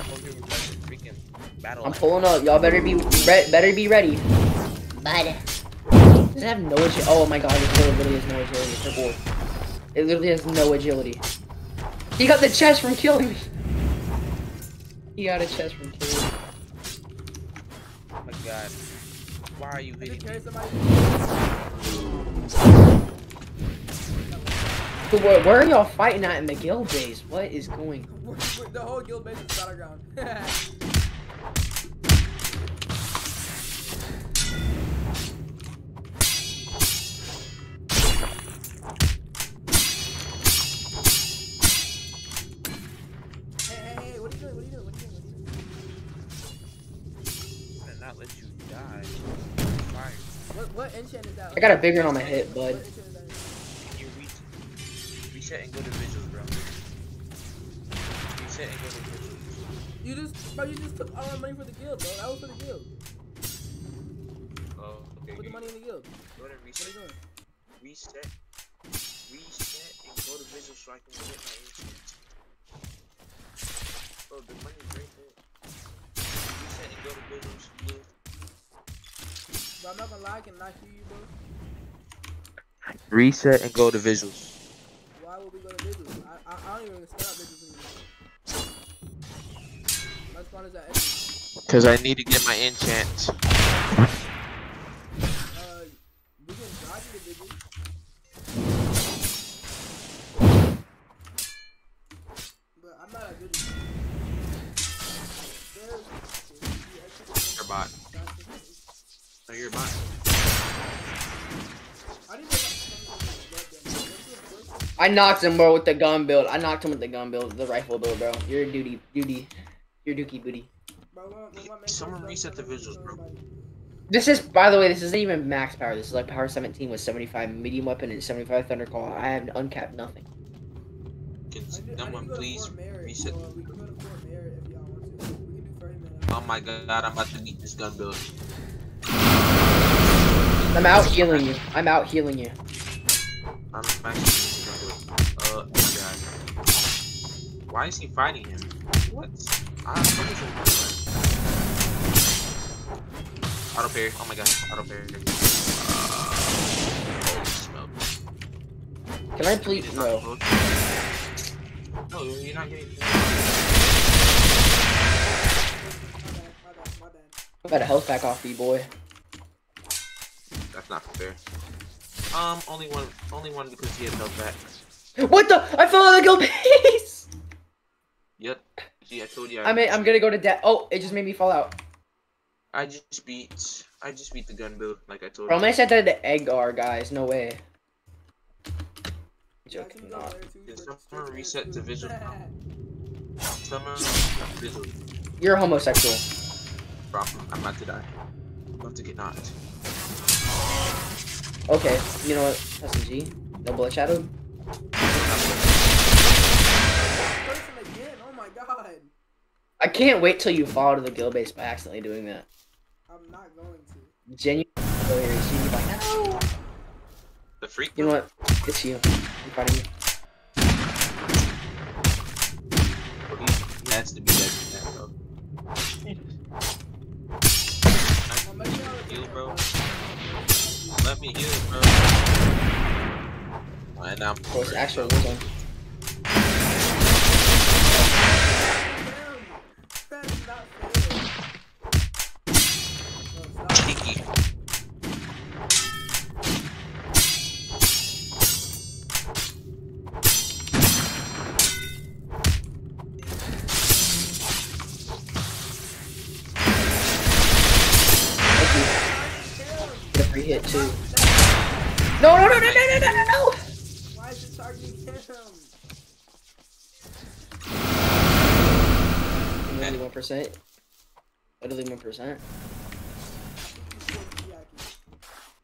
I'm over here with like freaking battle. I'm pulling up. Y'all better be re- better be ready. Bud. Does it have no agility? Oh my god, this build literally has no agility. It's terrible. It literally has no agility. He got the chest from killing me. He got a chest from killing me. Oh my god. Why are you hitting me? But where, where are y'all fighting at in the guild base? What is going we're- (laughs) the whole guild base is battleground. (laughs) I got a big one on my hip, bud. What enchant is that? You re- reset and go to visuals, bro. Reset and go to visuals. You just bro, you just took all our money for the guild, bro. That was for the guild. Oh, okay. Put the money in the guild. Go to What are you doing? Reset. Reset and go to visuals so I can get my insurance. Bro, the money's right there. Reset and go to visuals. Blue. Bro, I'm not gonna lie, I cannot hear you, bro. Reset and go to visuals. Why would we go to visuals? I, I, I don't even understand visuals anymore. My spawn is at enemy. Cause I need to get my enchant. Uh, we can drive you visuals. But I'm not at visuals. There's- You're a bot. You're bot. I didn't I knocked him, bro, with the gun build. I knocked him with the gun build, the rifle build, bro. You're a duty, duty, you're dookie booty. Bro, when- when my main Someone reset the visuals, bro. This is, by the way, this isn't even max power. This is like power 17 with 75 medium weapon and 75 Thundercall. I have uncapped nothing. Can I need- I need to someone please reset? so, we can go to Fort Merritt if y'all want to. We can do 30 minutes. Oh my god, I'm about to beat this gun build. I'm out healing you. I'm out healing you. I'm. Uh, god. Why is he fighting him? What? Ah, I don't Auto. Oh my god. Auto parry. Uh, Can I please? No. No, you're not getting. I got a health pack off, B boy. That's not fair. Um, only one, only one because he had no back. What the? I fell out of the guild base! Yep. See, I told you. I mean, I'm gonna go to death. Oh, it just made me fall out. I just beat. I just beat the gun build, like I told Bro, you. I'm gonna set that to Eggar, guys. No way. Joking. not. there too, Is but someone reset there to too. visual? Summer visual. You're homosexual. Bro, I'm about to die. I'm about to get knocked. Okay, you know what? SMG. No blood shadow. Person again, oh my god. I can't wait till you fall to the guild base by accidentally doing that. I'm not going to. Genuine. hilarious. You'd be like, "No." The freak. You know what? It's you. In front of you. Bro, he, he has to be dead in that, bro. Well, maybe I'll Heal, bro. Let me heal, bro. And now I'm Of course, actual war zone. too. No, no, no, no, no, no, no, no! Why is it targeting him? Literally one percent. Literally one percent.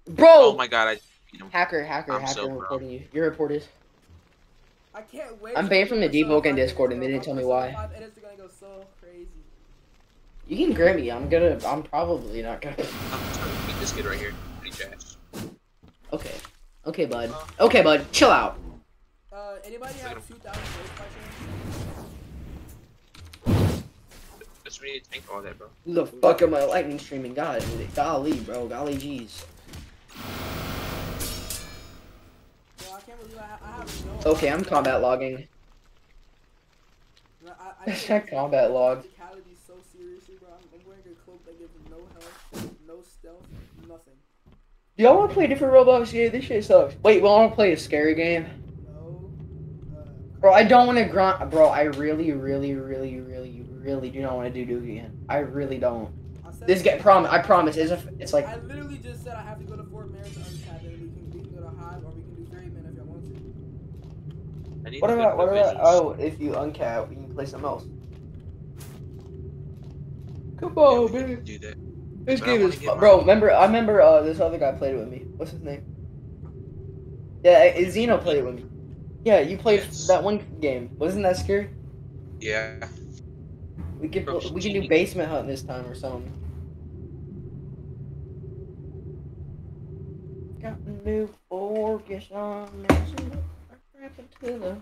Bro! Oh my god, I. Hacker, hacker, I'm hacker! So I'm reporting you. You're reported. I can't wait. I'm banned from the Debug and Discord, and they didn't tell me why. You can grab me. I'm gonna. I'm probably not gonna. I'm trying to beat this kid right here. Pretty trash. Okay. Okay, bud. Okay, bud. Chill out. Uh, anybody Look at have him. 2,000 votes by chance? That's really tank all that, bro. Who the fuck am I lightning streaming? God, golly, bro. Golly, jeez. Well, I I, I no. Okay, I'm combat logging. I, I, (laughs) I Check combat log. physicality so seriously, bro. I'm, I'm wearing a cloak that gives no health, no stealth, nothing. Do y'all want to play a different Roblox game? This shit sucks. Wait, we want to play a scary game? No. Uh, Bro, I don't want to grunt. Bro, I really, really, really, really, really do not want to do Duke again. I really don't. I This get prom. I promise. It's a, It's like. I literally just said I have to go to Fort Merritt to uncap it. We can, we can go to Hive or we can do Grayman if y'all want to. What about? What about? Oh, if you uncap, we can play something else. Come on, we can man. do that. This game is. Bro, remember, I remember uh, this other guy played it with me. What's his name? Yeah, uh, Zeno played it with me. Yeah, you played Yes. that one game. Wasn't that scary? Yeah. We could Bro, we can do basement hunt this time or something. Got a new focus on.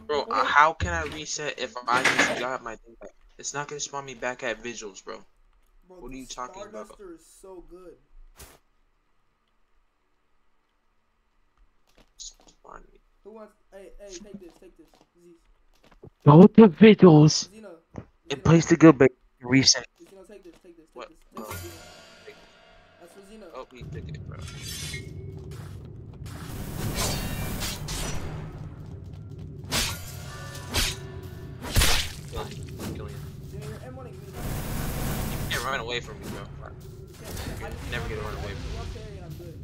Bro, uh, how can I reset if I just got my thing back? It's not gonna spawn me back at visuals, bro. Bro, What are you talking about? Starduster is so good. Spawn. Who wants? Hey, hey, take this, take this. Zeke. Go to visuals. Zeno. It plays the good but reset. Zeno, take this, take this, take What? this. Take oh. this, Zeno. That's for Zeno. Oh, he took it, bro. Kill him. Kill him. Zeno, you're M1ing me. You run away from me, bro. I just Never get one run away carry. One carry I'm good.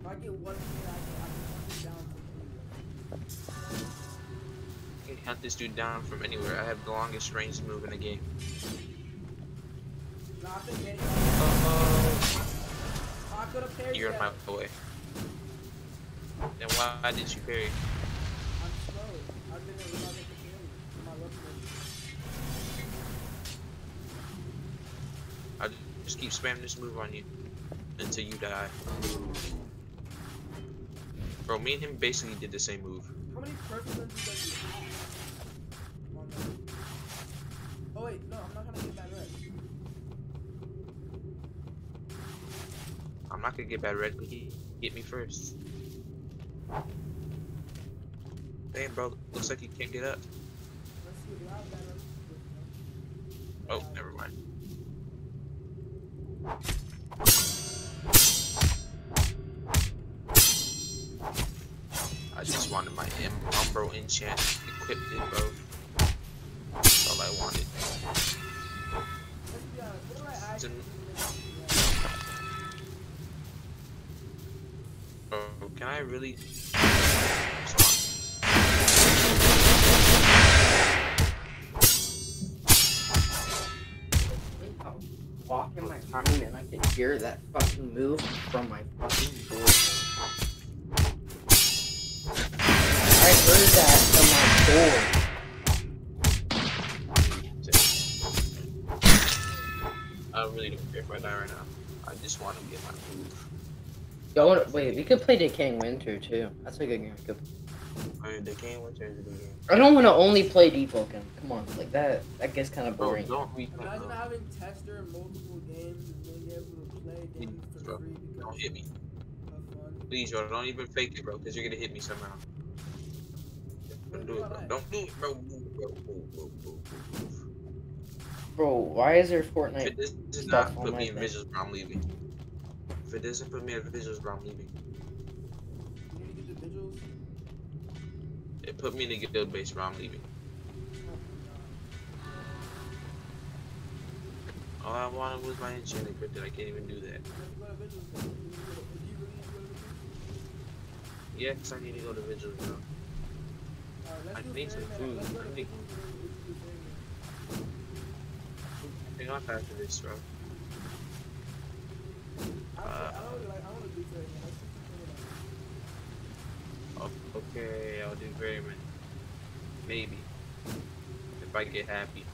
If I get one carry, I can, I can hunt from anywhere. I can hunt this dude down from anywhere. I have the longest range move in the game. Nah, I think Manny. Oh, I could have parried you're in my way. Then why did you parry? I'm slow. I didn't realize I could parry. My weapon I just keep spamming this move on you until you die. Bro, me and him basically did the same move. How many perfect lenses does he have? On that? Oh wait, no, I'm not gonna get bad red. I'm not gonna get bad red, but he hit me first. Damn, bro, looks like he can't get up. Let's see, do I have bad red? Oh, never mind. I just wanted my Umbro enchant equipped it, bro. That's all I wanted. Didn't- Bro, can I really? Walk in my room and I can hear that fucking move from my fucking door. I heard that from my door. I really don't care if I die right now. I just want to get my move. Yo, wait, we could play Decaying Winter too. That's a good game. We I the game went into the game. I don't want to only play Deepwoken. Come on, like that. That gets kind of Bro, boring. don't. Imagine bro. having tester in multiple games and being able to play games for free because Don't hit me. of fun. Please, bro. Don't even fake it, bro, because you're gonna hit me somehow. Don't do it, bro. Don't do it, bro. Move, bro. Move, move, move, move. Bro, why is there If Fortnite? it does, does not put me in thing. visuals, bro, I'm leaving. If it doesn't put me in visuals, bro, I'm leaving. You need to get the vigils. It put me in the guild base, bro, I'm leaving. All I wanted was my enchant equipped, and I can't even do that. Yeah, 'cause I need to go to Vigil now. I need some food. I do Ferryman. Hang on after this, bro. Uh, I don't really like. I want to do Ferryman. Let's do Ferryman. Oh, okay, I'll do very many. Maybe. If I get happy.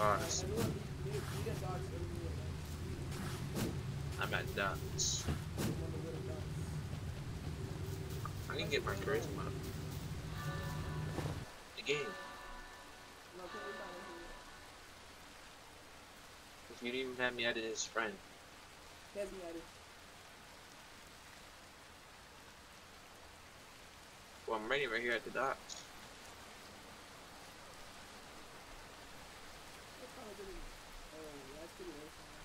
Right? I'm at dots. I can get my charisma. Here. If you didn't even have me added as friend. Has me at Well, I'm ready right here at the dots. That's probably good. Oh, that's pretty late for me.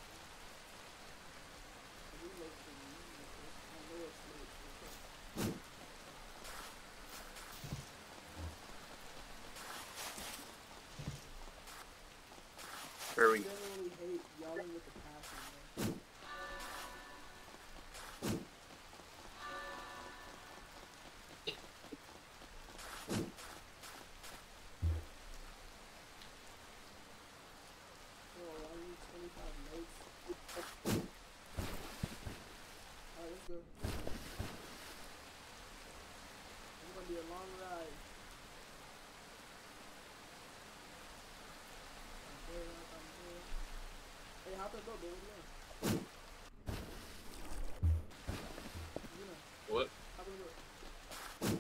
It is late for me. I know it's late. Okay. Hurry. I generally hate yelling with the passion. man. Oh, I'm hop in the boat, bro. What are you doing? You know, What? hop in the boat.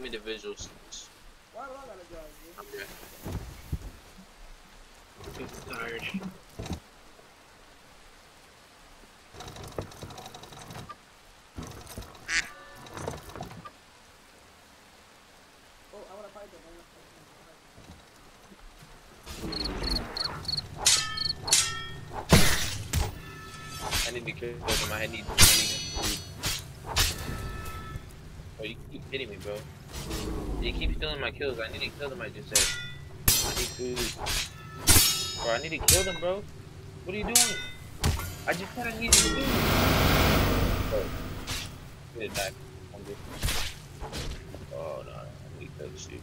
Take me the visuals. Why would I gotta drive? bro? I'm tired. My kills. I need to kill them, I just said. I need food. Bro, I need to kill them, bro. What are you doing? I just said I need food. Bro, gonna die. I'm good. Oh, no. Need that shit.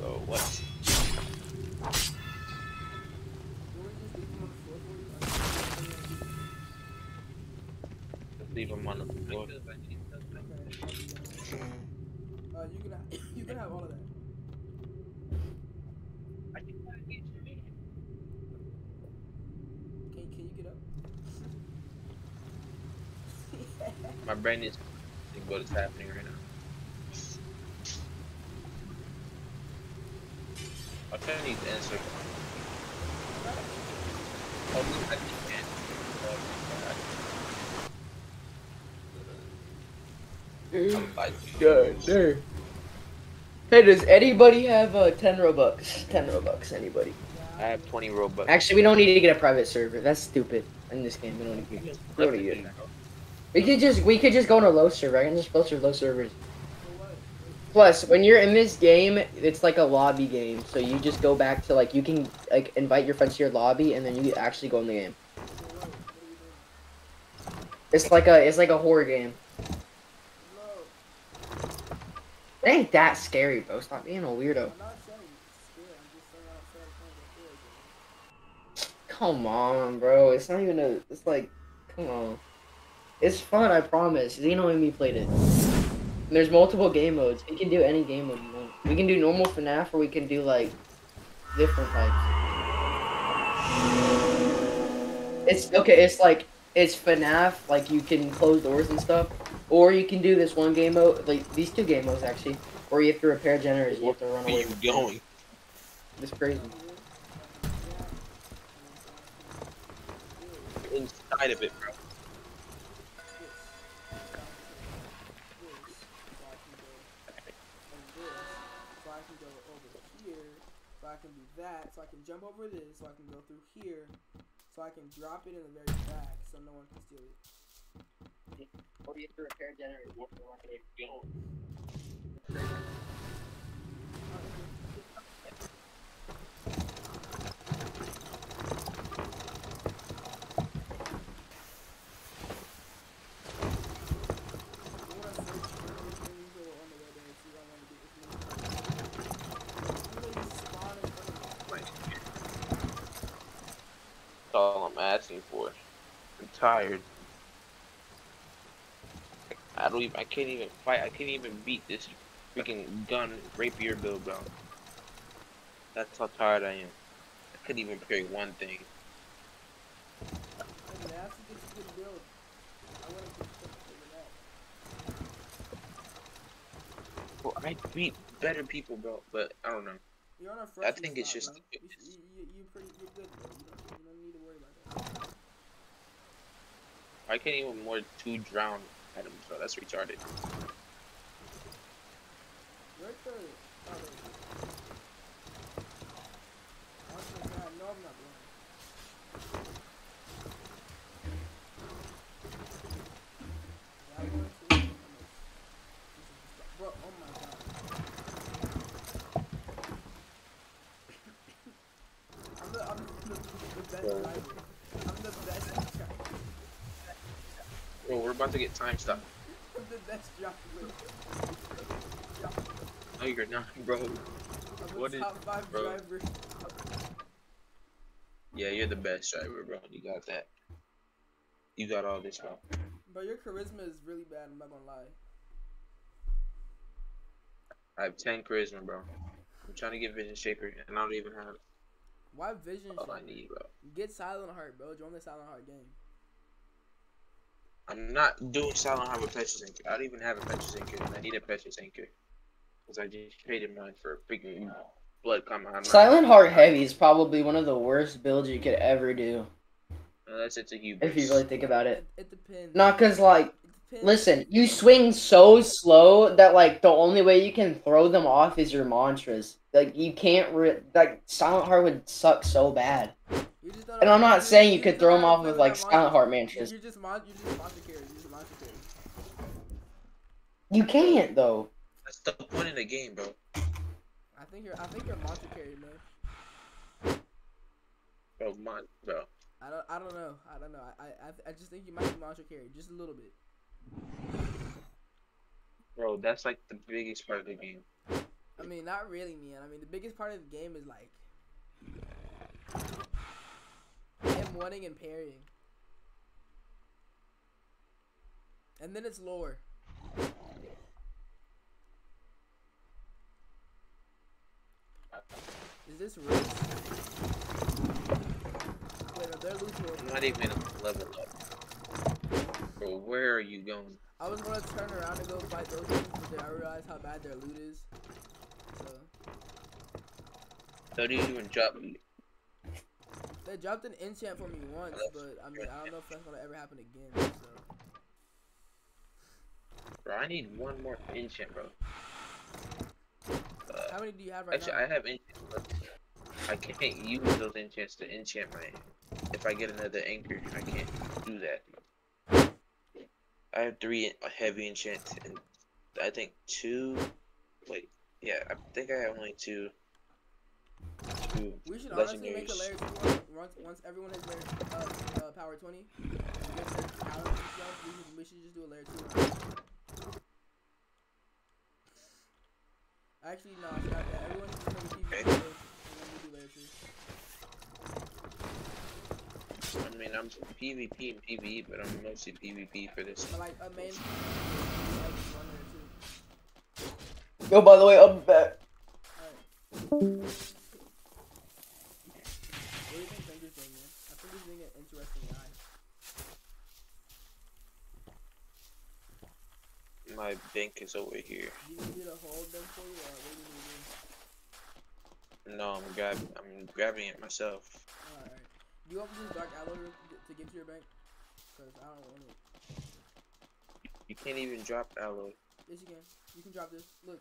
Bro, what? Leave him on the floor. Okay. Uh, you can ha- you can have all of that. Can can you get up? My brain is think what is happening right now. I'll try to need to answer. Oh, I. There. Hey, does anybody have uh, 10 Robux? 10 Robux, anybody? I have 20 Robux. Actually, we don't need to get a private server. That's stupid. In this game, we don't need to get, we don't need to get it. We could just we could just go on a low server. I can just filter low servers. Plus, when you're in this game, it's like a lobby game. So you just go back to like you can like invite your friends to your lobby, and then you actually go in the game. It's like a it's like a horror game. It ain't that scary, bro. Stop being a weirdo. Come on, bro. It's not even a. It's like, come on. It's fun, I promise. Zeno and me played it. And there's multiple game modes. We can do any game mode you want. We can do normal FNAF, or we can do like different types. It's okay. It's like it's FNAF. Like you can close doors and stuff, or you can do this one game mode. Like these two game modes actually, where you have to repair generators. You have to run Where away. you going? It's crazy. Inside of it, bro. Jump over this, so I can go through here, so I can drop it in the very back, so no one can steal it. Or you have to repair generators. You have to run away. You wanna search for anything, you go on the web and see what I wanna do with you. You know, you spawn in front of me. That's all I'm asking for. I'm tired. I don't even. I can't even fight. I can't even beat this freaking gun rapier build, bro. That's how tired I am. I couldn't even carry one thing. And that's a good- good build. I wanna get stuff for that. Well, I beat better people, bro. But I don't know. A think it's just- you, you, you pretty, you're good, bro. You don't, you don't need to worry about that. I can't even more two drown items, bro. That's retarded. (laughs) Right Bro, we're about to get time stop. I'm oh, the best driver. No, you're not, bro. What is- bro. driver. Yeah, you're the best driver, bro. You got that. You got all this, bro. But your charisma is really bad, I'm not gonna lie. I have 10 charisma, bro. I'm trying to get Visionshaper, and I don't even have Why Vision? all I need, bro. Get Silent Heart, bro. Join the Silent Heart game. I'm not doing Silent Harbor Petrus Anchor. I don't even have a Petrus Anchor, and I need a Petrus Anchor. Because I just traded mine for a freaking blood coming out. Silent Heart Heavy is probably one of the worst builds you could ever do. Unless it's a hubris. If you really think about it. It, it depends. Not cause like, listen, you swing so slow that like the only way you can throw them off is your mantras. Like you can't re- like Silent Heart would suck so bad. You just don't And I'm not saying you could don't throw 'em know how to off with, like, Silent Heart mantras. You're just mon- You're just monster carry. You're just monster carry. You can't though. That's the point of the game, bro. I think you're. I think you're monster carry, man. Bro, my, bro. I don't. I don't know. I don't know. I. I. I just think you might be monster carry, just a little bit. Bro, that's like the biggest part of the game. I mean, not really, man. I mean, the biggest part of the game is like him wanting and parrying, and then it's lore. Is this risk? Wait, they're losing. I'm not even level up. Bro, where are you going? I was gonna turn around and go fight those things, but then I realized how bad their loot is. So Don't even drop me. They dropped an enchant for me once, but I mean I don't know if that's gonna ever happen again. So Bro, I need one more enchant, bro. Uh, how many do you have right actually, now? I have enchants. but I can't use those enchants to enchant my. If I get another anchor, I can't do that. I have three heavy enchants and I think two. Wait, yeah, I think I have only two. Two We should honestly make a layer two one- once once everyone has layer uh, uh, power twenty. Gets their talents and stuff. We should, we should just do a layer two. Actually, no, it's not that. Everyone should just make a PvP Okay. layer, and then we do layer two. I mean, I'm PvP and PvE, but I'm mostly PvP for this. But like a main, like one layer two. Yo, by the way, I'm back. Alright. What do you think Finger's doing, man? I think he's being an interesting guy. My bank is over here. You need me to hold them for you, or what do you No, I'm grab I'm grabbing it myself. Alright. Do you want use Dark Alloy to give to your bank? Because I don't want it. You can't even drop alloy. Yes, you can. You can drop this. Look.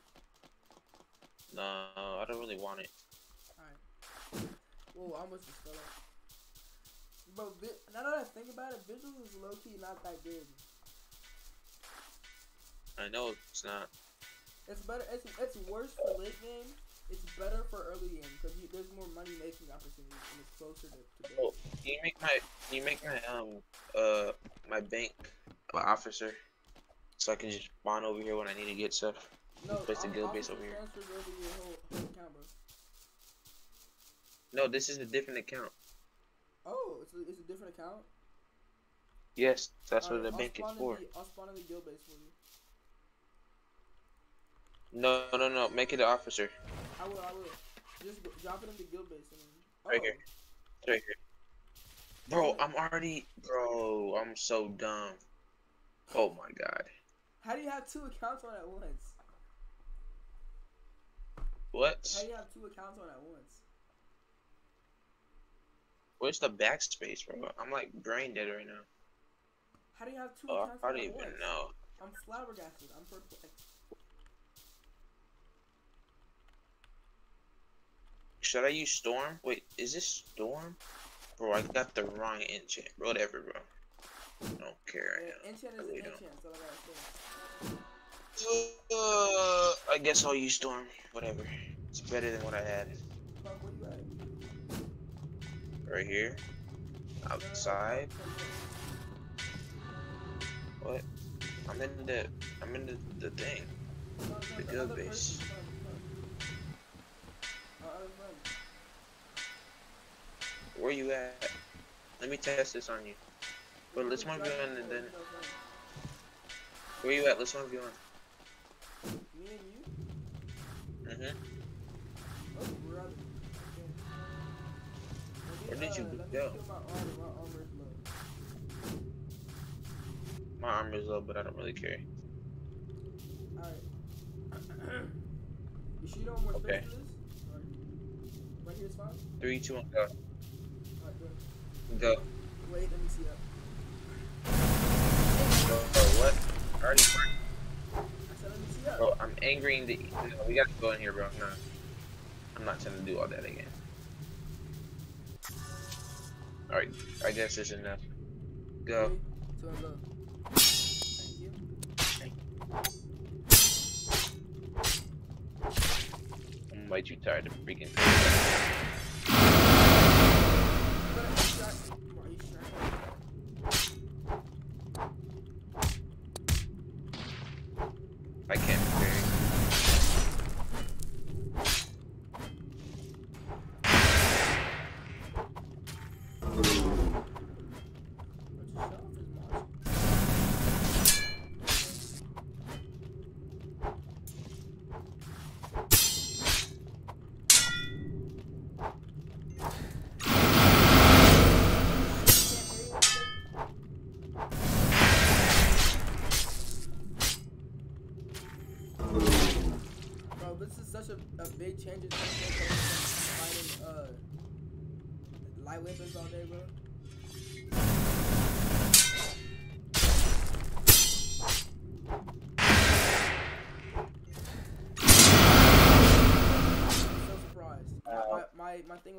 No, I don't really want it. Alright. Whoa, I almost just fell off. Now that I think about it, visuals is low key not that good. I know it's not. It's better. It's it's worse for late game. It's better for early game because there's more money making opportunities and it's closer to. to. Oh, can you make my can you make my um uh my bank my officer so I can just spawn over here when I need to get stuff. No, place the guild base over here. over whole, whole account. No, this is a different account. Oh, it's a, it's a different account. Yes, that's what Alright, the I'll bank is for. The, I'll spawn in the guild base for you. No, no, no. Make it an officer. I will. I will. Just drop it in the guild base and. Oh, Right here. Oh. Right here. Bro, I'm already bro. I'm so dumb. Oh my god. How do you have two accounts on at once? What? How do you have two accounts on at once? Where's the backspace, bro? I'm like brain dead right now. How do you have two Oh, accounts I don't even once? know. I'm flabbergasted. I'm perplexed. Should I use Storm? Wait, is this Storm? Bro, I got the wrong enchant. Whatever, bro. I don't care enchant is an enchant, so I gotta say. Uh, I guess I'll use Storm. Whatever. It's better than what I had. Fuck, where you at? Right here. Outside. What? I'm in the I'm in the, the thing. The other base. Where you at? Let me test this on you. But let's one view on and then. Where you at? Let's one view on. Me and you. Mhm. Oh, brother. Where did you go? My arm is low, but I don't really care. Alright. (clears throat) you sure you don't want okay. Right. right here's five? Three, two, one, go. Go. Wait, let me see. Oh, what? I already I said, let me see that. Bro, I'm angering the. No, we gotta go in here, bro. No. I'm not trying to do all that again. Alright, I guess it's enough. Go. Three, two. I'm way too tired to freaking. But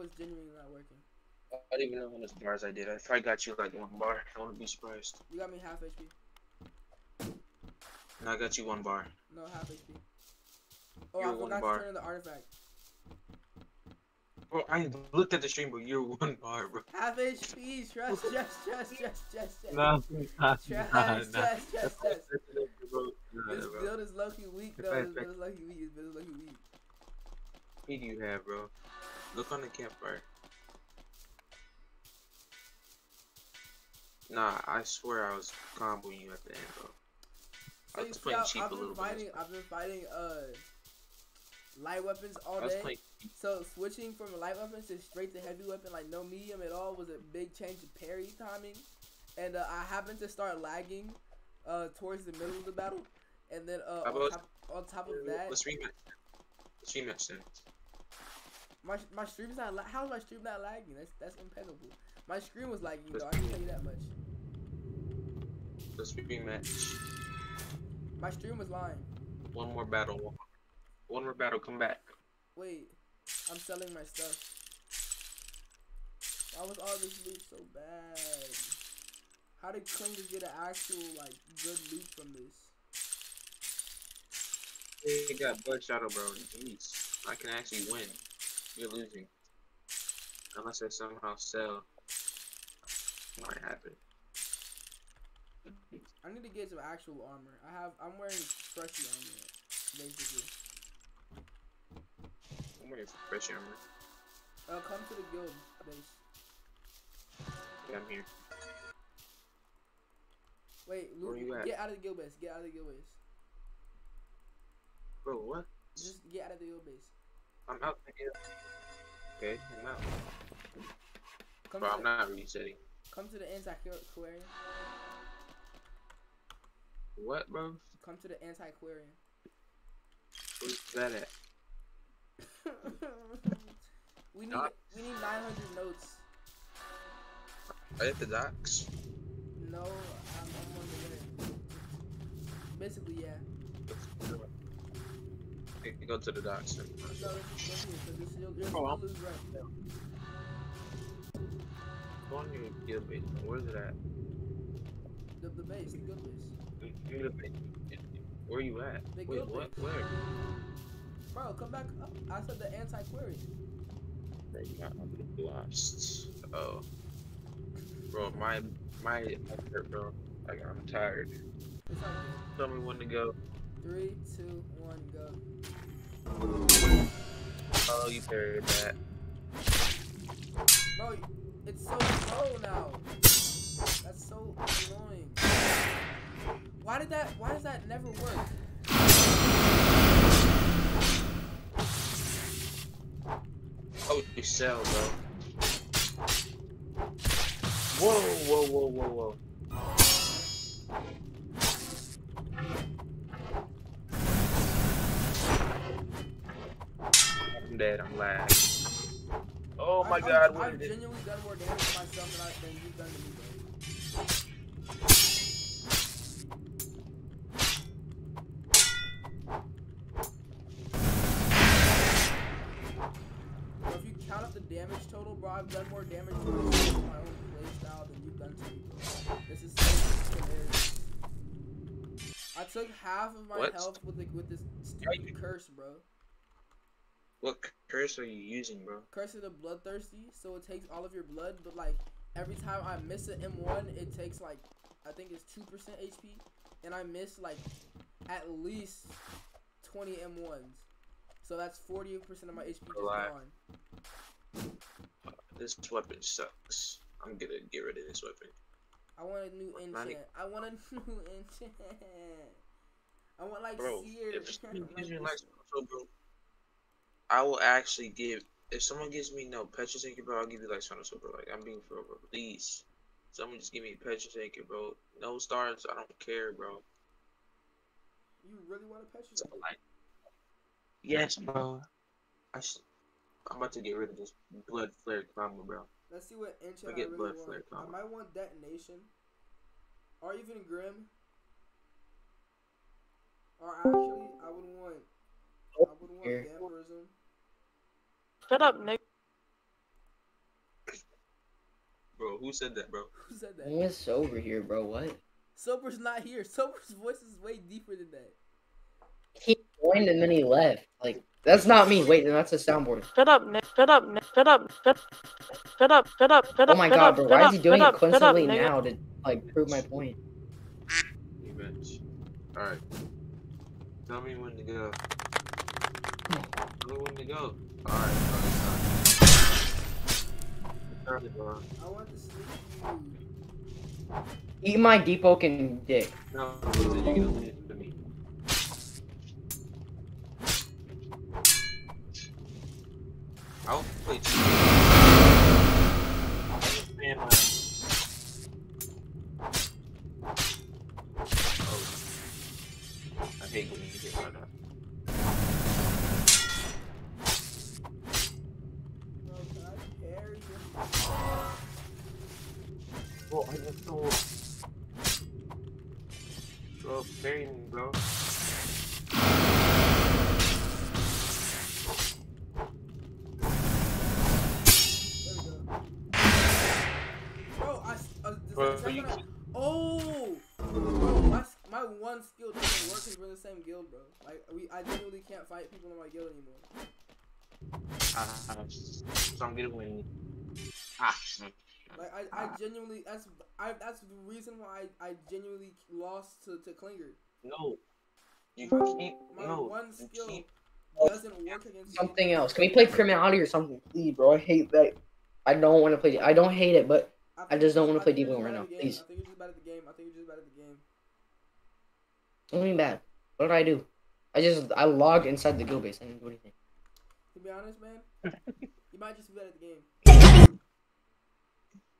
was genuinely not working. I don't even know how many bars I did. I probably got you like one bar. I wouldn't be surprised. You got me half HP. And I got you one bar. No, half HP. Oh, You're I one forgot bar. to turn on the artifact. Bro, I looked at the stream, but you're (laughs) one bar, bro. Half HP. Trust, trust, trust, trust, trust, trust. No, Trust, nah, trust, nah. trust, trust, trust. This build is low-key weak, If though. I- This build is low-key weak. This build is low-key weak. What do you have, bro? Look on the campfire. Nah, I swear I was comboing you at the end, bro. I was see, playing I- cheap I've a been little fighting, bit. I've been fighting uh light weapons all day. So switching from light weapons to straight to heavy weapon, like no medium at all, was a big change in parry timing. And uh, I happened to start lagging uh towards the middle of the battle, and then uh on top, on top of that, Let's rematch. Let's rematch then. My my stream's not. La- How is my stream not lagging? That's that's impeccable. My screen was lagging though. I can tell you that much. Let's rematch. My stream was lying. One more battle. One, more battle. Come back. Wait, I'm selling my stuff. Why was all this loot so bad? How did just get an actual like good loot from this? You got Blood Shadow, bro. Jeez. I can actually win. You're losing. Unless I somehow sell. Might happen. I need to get some actual armor. I have I'm wearing freshy armor, basically. I'm wearing fresh armor. Uh, come to the guild base. Yeah, I'm here. Wait, Luke, get out of the guild base. Get out of the guild base. Bro, what? Just get out of the guild base. I'm out. Okay, I'm out. Come Bro, I'm the, not resetting. come to the anti-aquarium. What, bro? Come to the anti-aquarium. Where's that at? (laughs) we need Docs? we need 900 notes. Are at the docks? No, I'm, I'm on the way. Basically, yeah. Here because this you'll, you'll Oh, I'm- lose. Go on your guild base. Where's it at? The, the base, the guild base. Give me the base. Where you at? The Wait, guild what? base. Where? Bro, come back up. I said the anti-aquarium. Bro, you got me lost. Oh. Bro, my my my hurt, bro. Like I'm tired. It's all good. Tell me when to go. Three, two, one, go. Oh, you parried that. Bro, it's so slow now. That's so annoying. Why did that? Why does that never work? Oh, you sell, bro. Whoa, whoa, whoa, whoa, whoa. I'm dead, I'm lagging. Oh my I, god, I've, what I've is genuinely done more damage to myself than, I, than you've done to me, bro. Bro, if you count up the damage total, bro, I've done more damage to my own playstyle than you've done to me, bro. This is so hilarious. I took half of my What? health with the, with this stupid curse, bro. What curse are you using, bro? Curse of the Bloodthirsty, so it takes all of your blood, but like every time I miss an M1, it takes like I think it's two percent HP, and I miss like at least twenty M1s, so that's forty percent of my HP just gone. This weapon sucks. I'm gonna get rid of this weapon. I want a new enchant. I want a (laughs) new enchant. I want like Bro, seer. if someone (laughs) like gives like so bro, I will actually give if someone gives me no Petrus Anchor, bro, I'll give you like Sono bro. Like I'm being for real, bro. Please. Someone just give me Petrus Anchor, bro. No stars, I don't care, bro. you really want a Petrus? So, like, yes, bro. I sh- I'm about to get rid of this blood flare combo, bro. Let's see what enchant I Forget really Blood want. Flare I might want detonation, or even grim. Or actually, I would want. I would want Here. vampirism. Shut up, Nick. Bro, who said that, bro? Who said that? Who is sober here, bro? What? Sober's not here. Sober's voice is way deeper than that. He joined and then he left. Like that's not me. Wait, that's a soundboard. Shut up, Nick. Shut up, Nick. Shut up. Shut, shut up. Shut up. Shut Oh my shut god, up, bro! Why up, is he doing it up, up, constantly now to like prove my point? You bitch. Alright. Tell me when to go. Tell me when to go. Alright. I want to sleep. Eat my Deepwoken dick. No, you're gonna listen to me. I'll play two. Fight people in my guild anymore. Ah, so I'm gonna win. Ah, Like, I, I genuinely, that's I, that's the reason why I, I genuinely lost to, to Klinger. no. You keep My no. one skill keep doesn't work against Something else. Can we play criminality or something, please, bro? I hate that. I don't want to play. I don't hate it, but I think just don't wanna bad- play I Devo right now, at the game. please. I think you're just bad at the game. I think you're just bad at the game. something bad. What did I do? I just I logged inside the guild base. I didn't do anything. To be honest, man, you might just be bad at the game.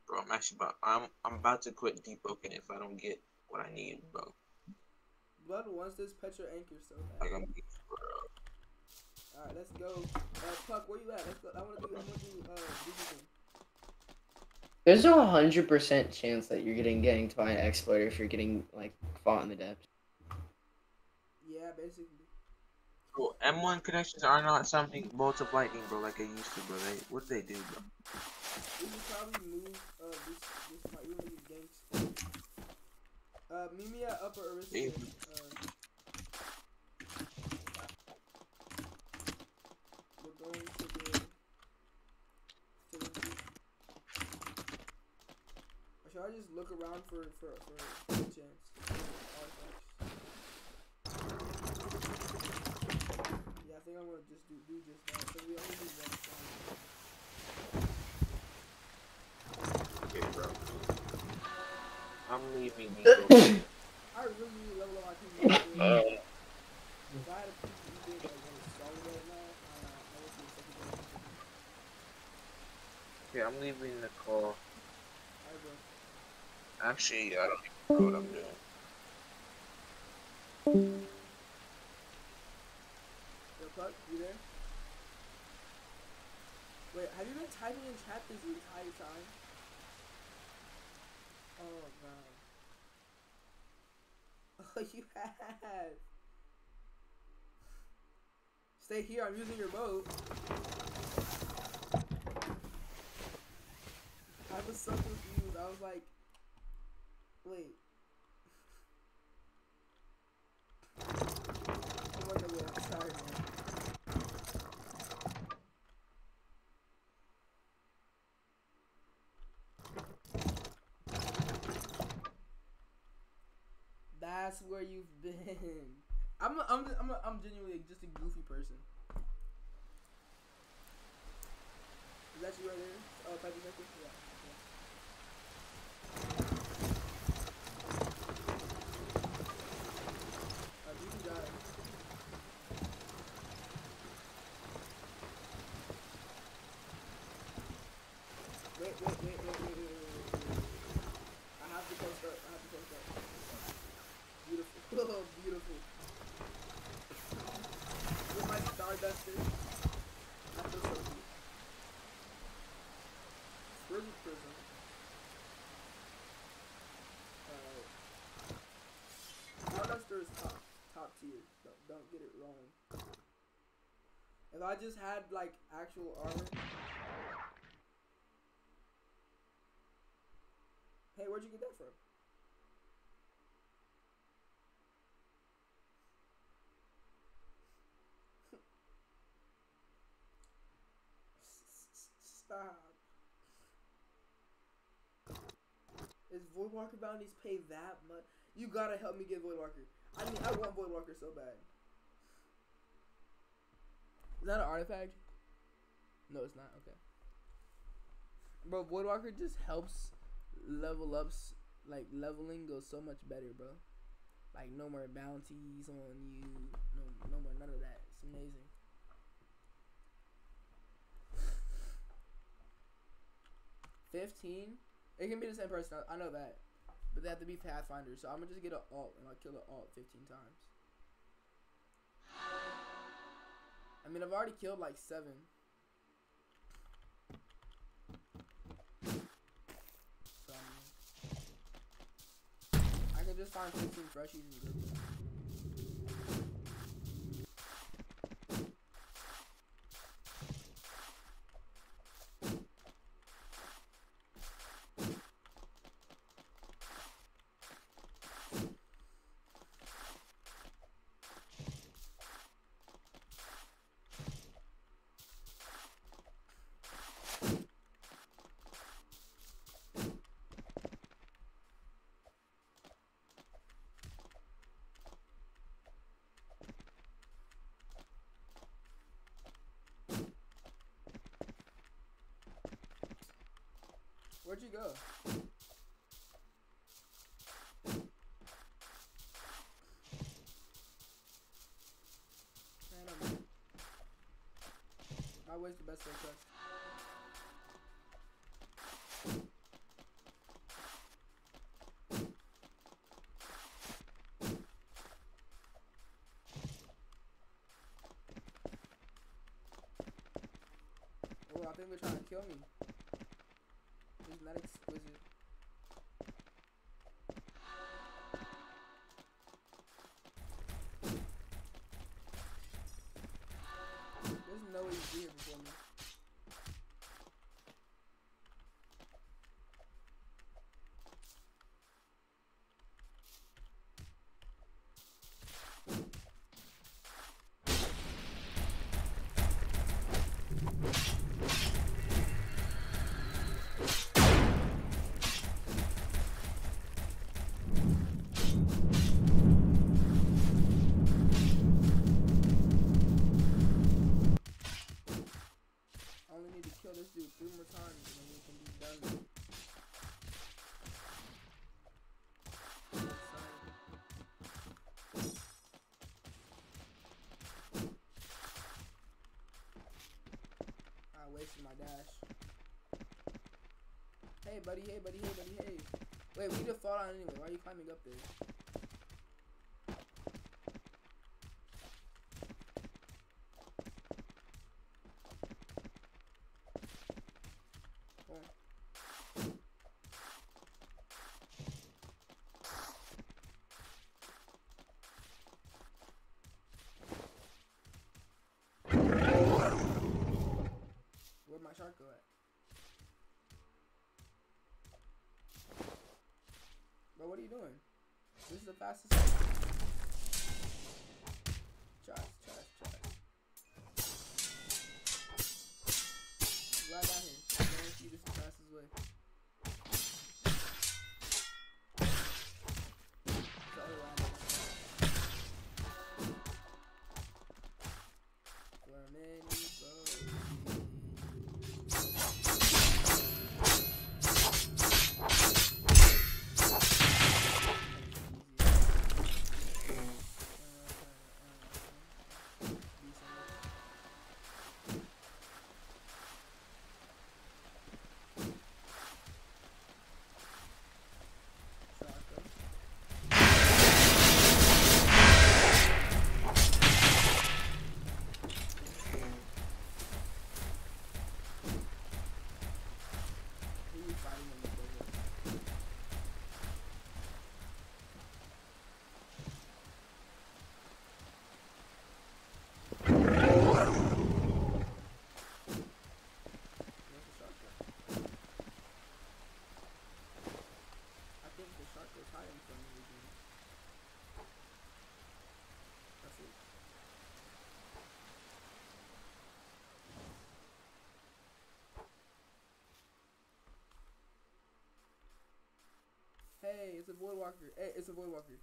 bro. I'm actually about. I'm I'm about to quit Deepwoken if I don't get what I need, bro. Blood wants this Petra anchor so Like bad. I'm. Alright, let's go. Uh, Puck, where you at? Let's go. I wanna do. I wanna do. Uh, Digimon. There's a hundred percent chance that you're getting getting to find exploiter if you're getting like fought in the depths. Yeah, basically. Bro, M1 connections are not something bolts of lightning, bro. Like I used to, bro. They what do they do, bro? We probably move. Uh, this this might really be ganks. Uh, meet me at Upper Erisia. Uh, we're going to the. To the or should I just look around for for for a chance? Artifacts. Yeah, I think I'm gonna just do do just that. So we only need one song. Okay, bro. I'm leaving. (coughs) I really need level up my team. uh, If I had a piece you did like one solid right now, uh, I would be second best. okay, I'm leaving the call. Actually, I don't even know what I'm doing. Yo, Puck, you there? Wait, have you been typing in chat this entire time? Oh god. (laughs) Oh, you have. Stay here. I'm using your boat. I was so confused. I was like, wait. I'm on the way. I'm sorry, man. That's where you've (laughs) been. I'm a, I'm a, I'm a, I'm genuinely just a goofy person. Is that you right there? Oh? Yeah. okay. Don't, don't get it wrong. If I just had, like, actual armor. Hey, where'd you get that from? (laughs) Stop. Is Voidwalker bounties pay that much? You gotta help me get Voidwalker. I mean, I want Voidwalker so bad. Is that an artifact? No, it's not. Okay. Bro, Voidwalker just helps level ups. Like leveling goes so much better, bro. Like no more bounties on you. No, no more none of that. It's amazing. Fifteen. It can be the same person. I know that, but they have to be Pathfinders, So I'm gonna just get an alt and I'll kill the alt fifteen times. I mean, I've already killed like seven. So, I mean, I can just find 15 freshies and. Where'd you go? Man, I'm I was the best way quest. Oh, I think they're trying to kill me. Not exquisite. wasting my dash. Hey, buddy, hey, buddy, hey, buddy, hey. Wait, we just fall down anyway. Why are you climbing up there? it's a Voidwalker. Hey, eh, it's a Voidwalker.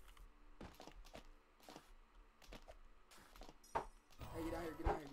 Hey, get out here, get out here.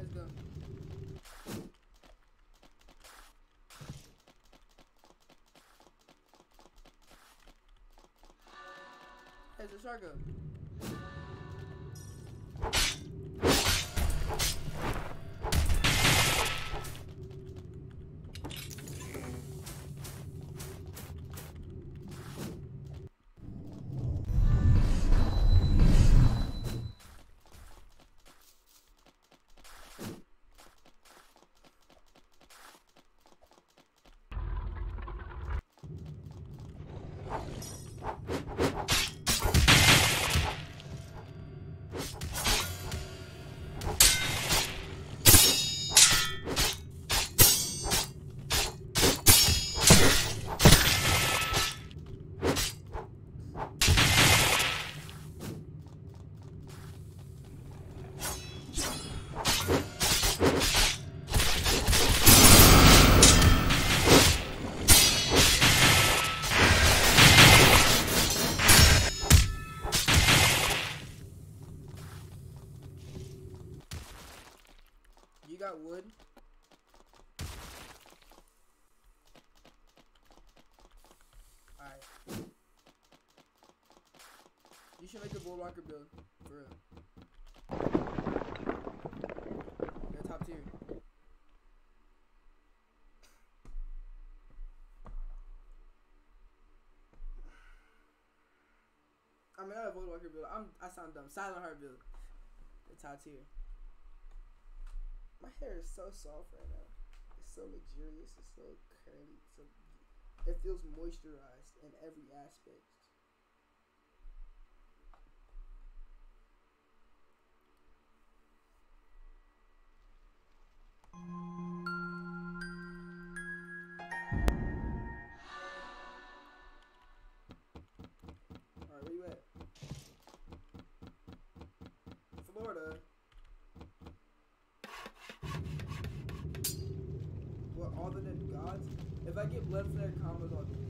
Let's go. Hey, the shark go? you mean, not a Voidwalker build. I'm, I sound dumb. Silent Heart build. The top tier. My hair is so soft right now. It's so luxurious. It's so curly. It's so, it feels moisturized in every aspect. Flare combos, I'll do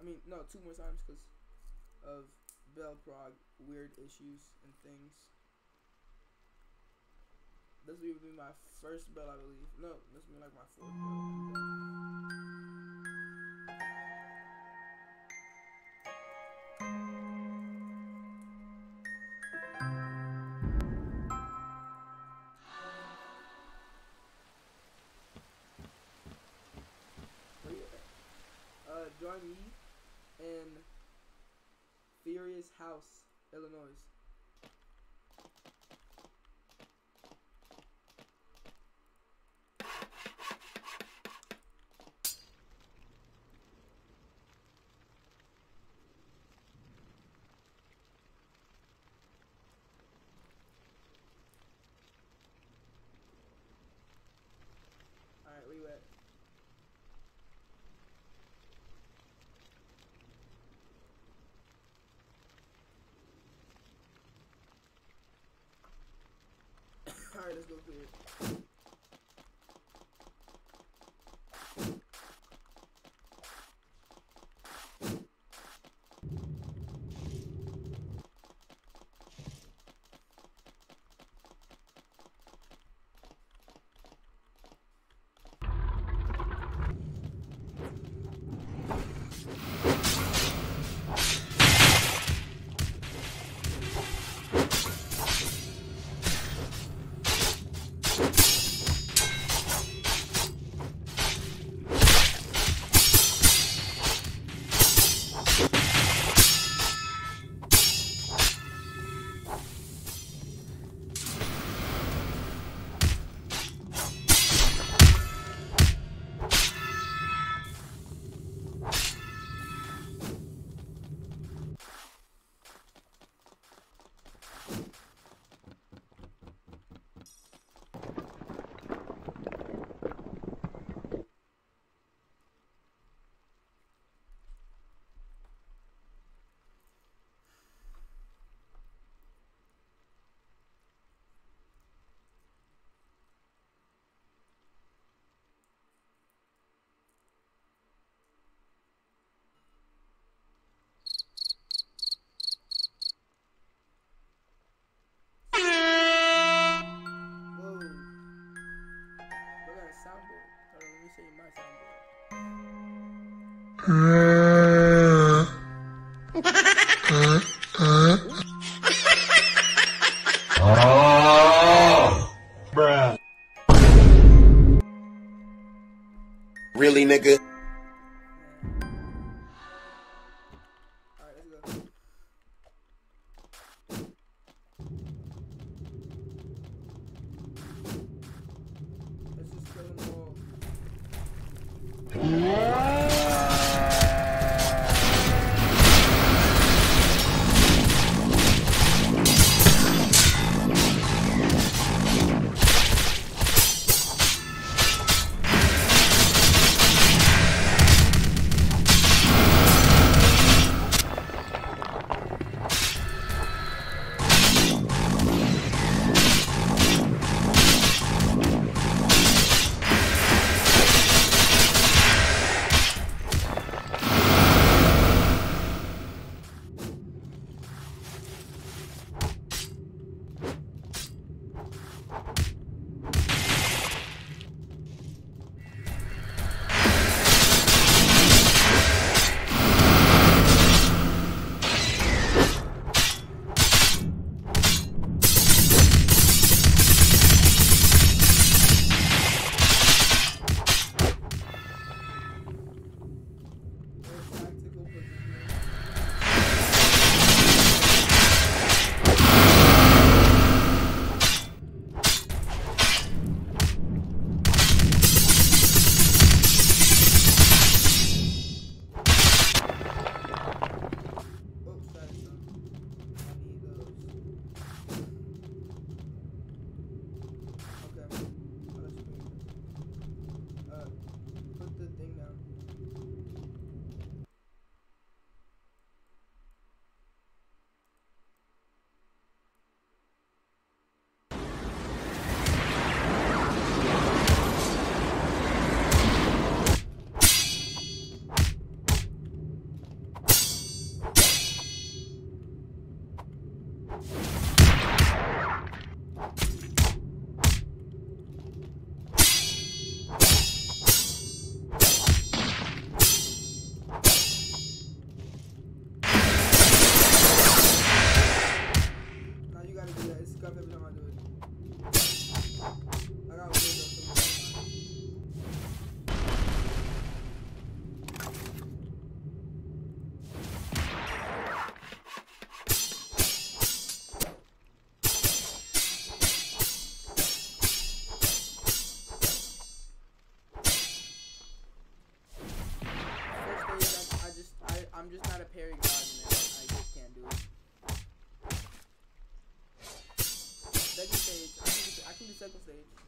I mean, no, two more times because of Bell Prague weird issues and things. This will be my first bell, I believe. No, this will be like my fourth bell. Illinois Alright, let's go through it. you I'm just not a parry god, man. I just can't do it. Second stage. I can do, I can do second stage.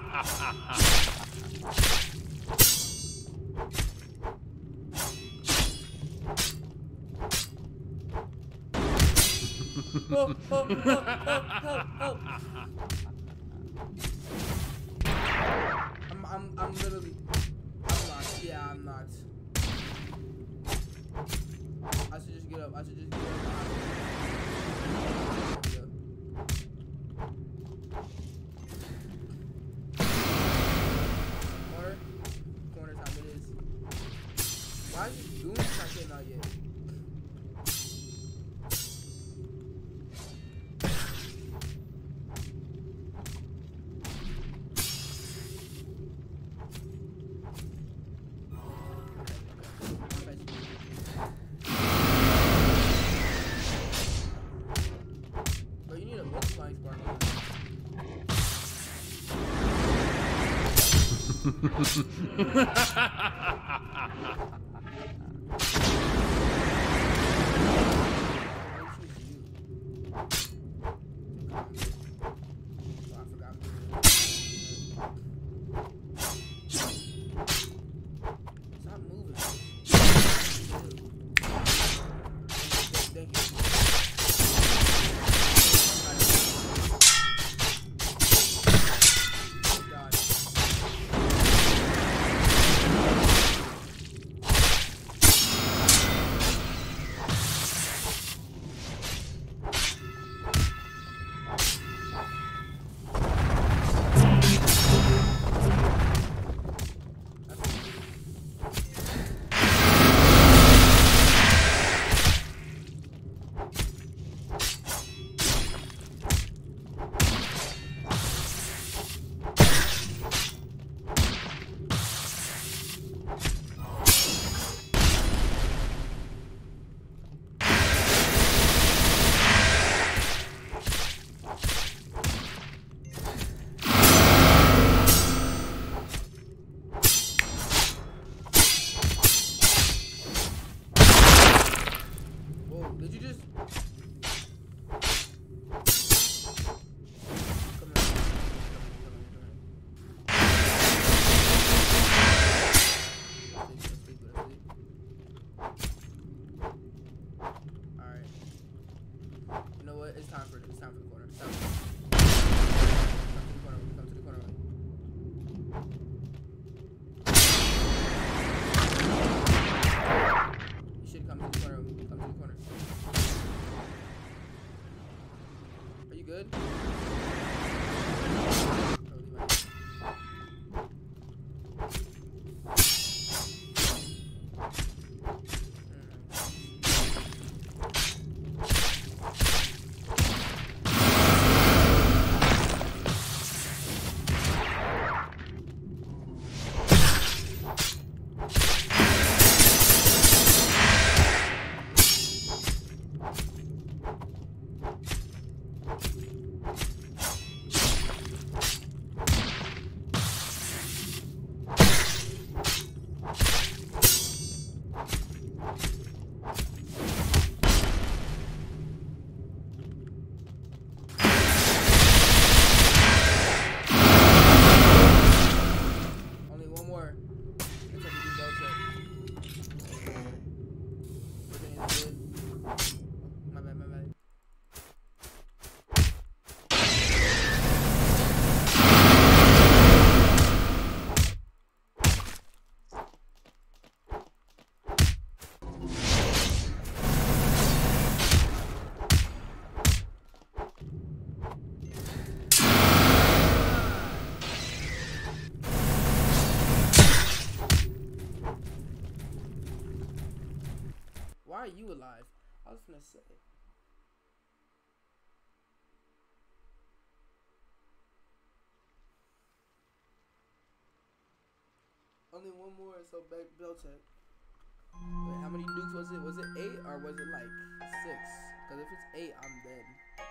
Ha (laughs) ha! Only one more, so back check. Wait, how many dukes was it? Was it eight or was it like six? Because if it's eight, I'm dead.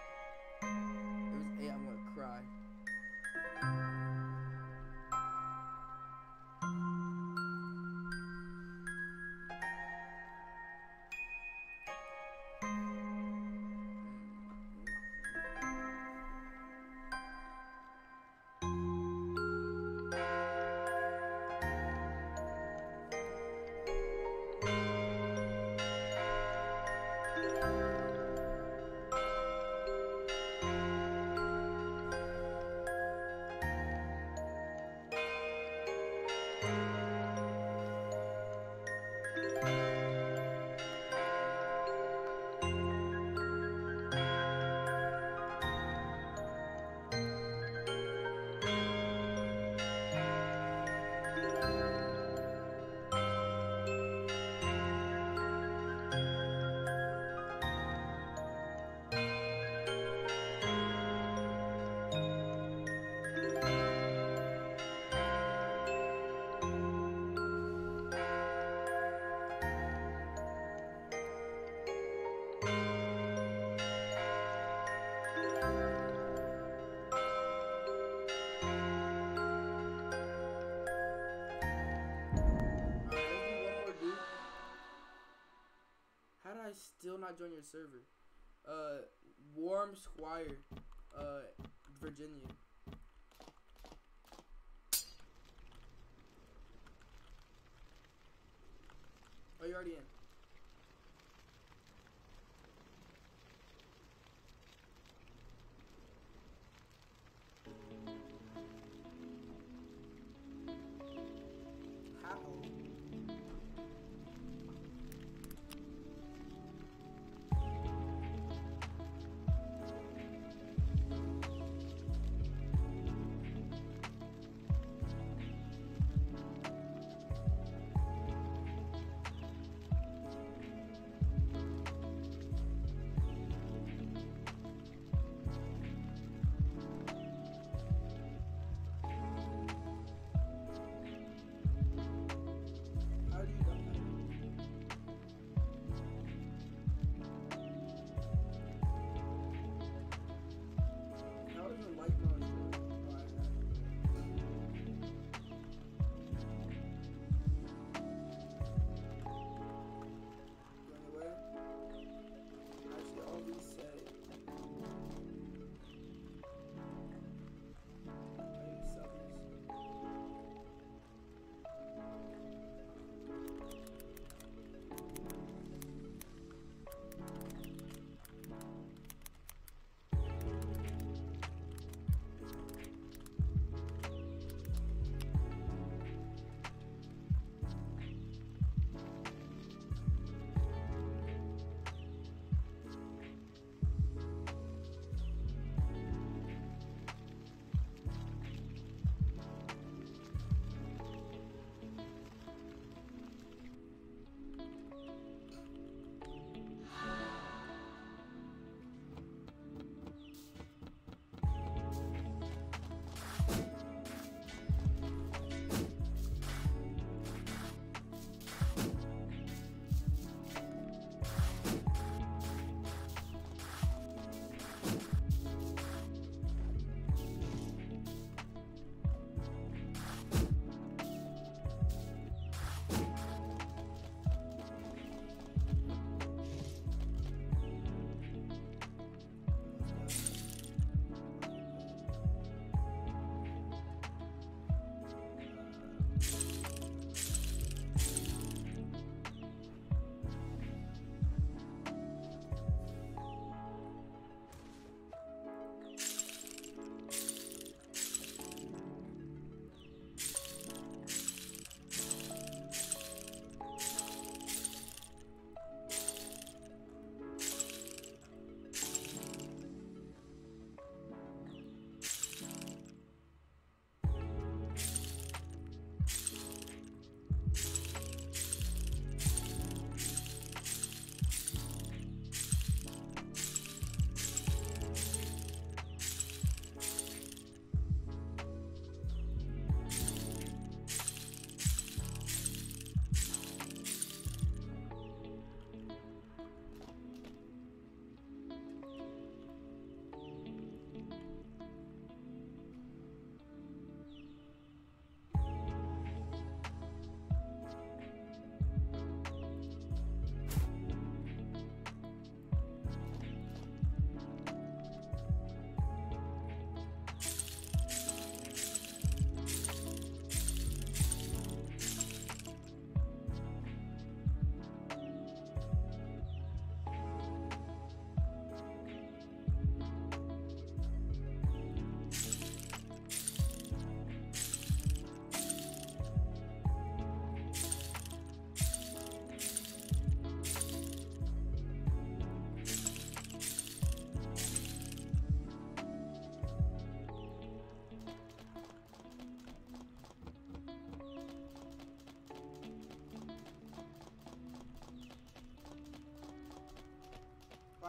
Still not join your server? Uh, Warm Squire, uh, Virginia.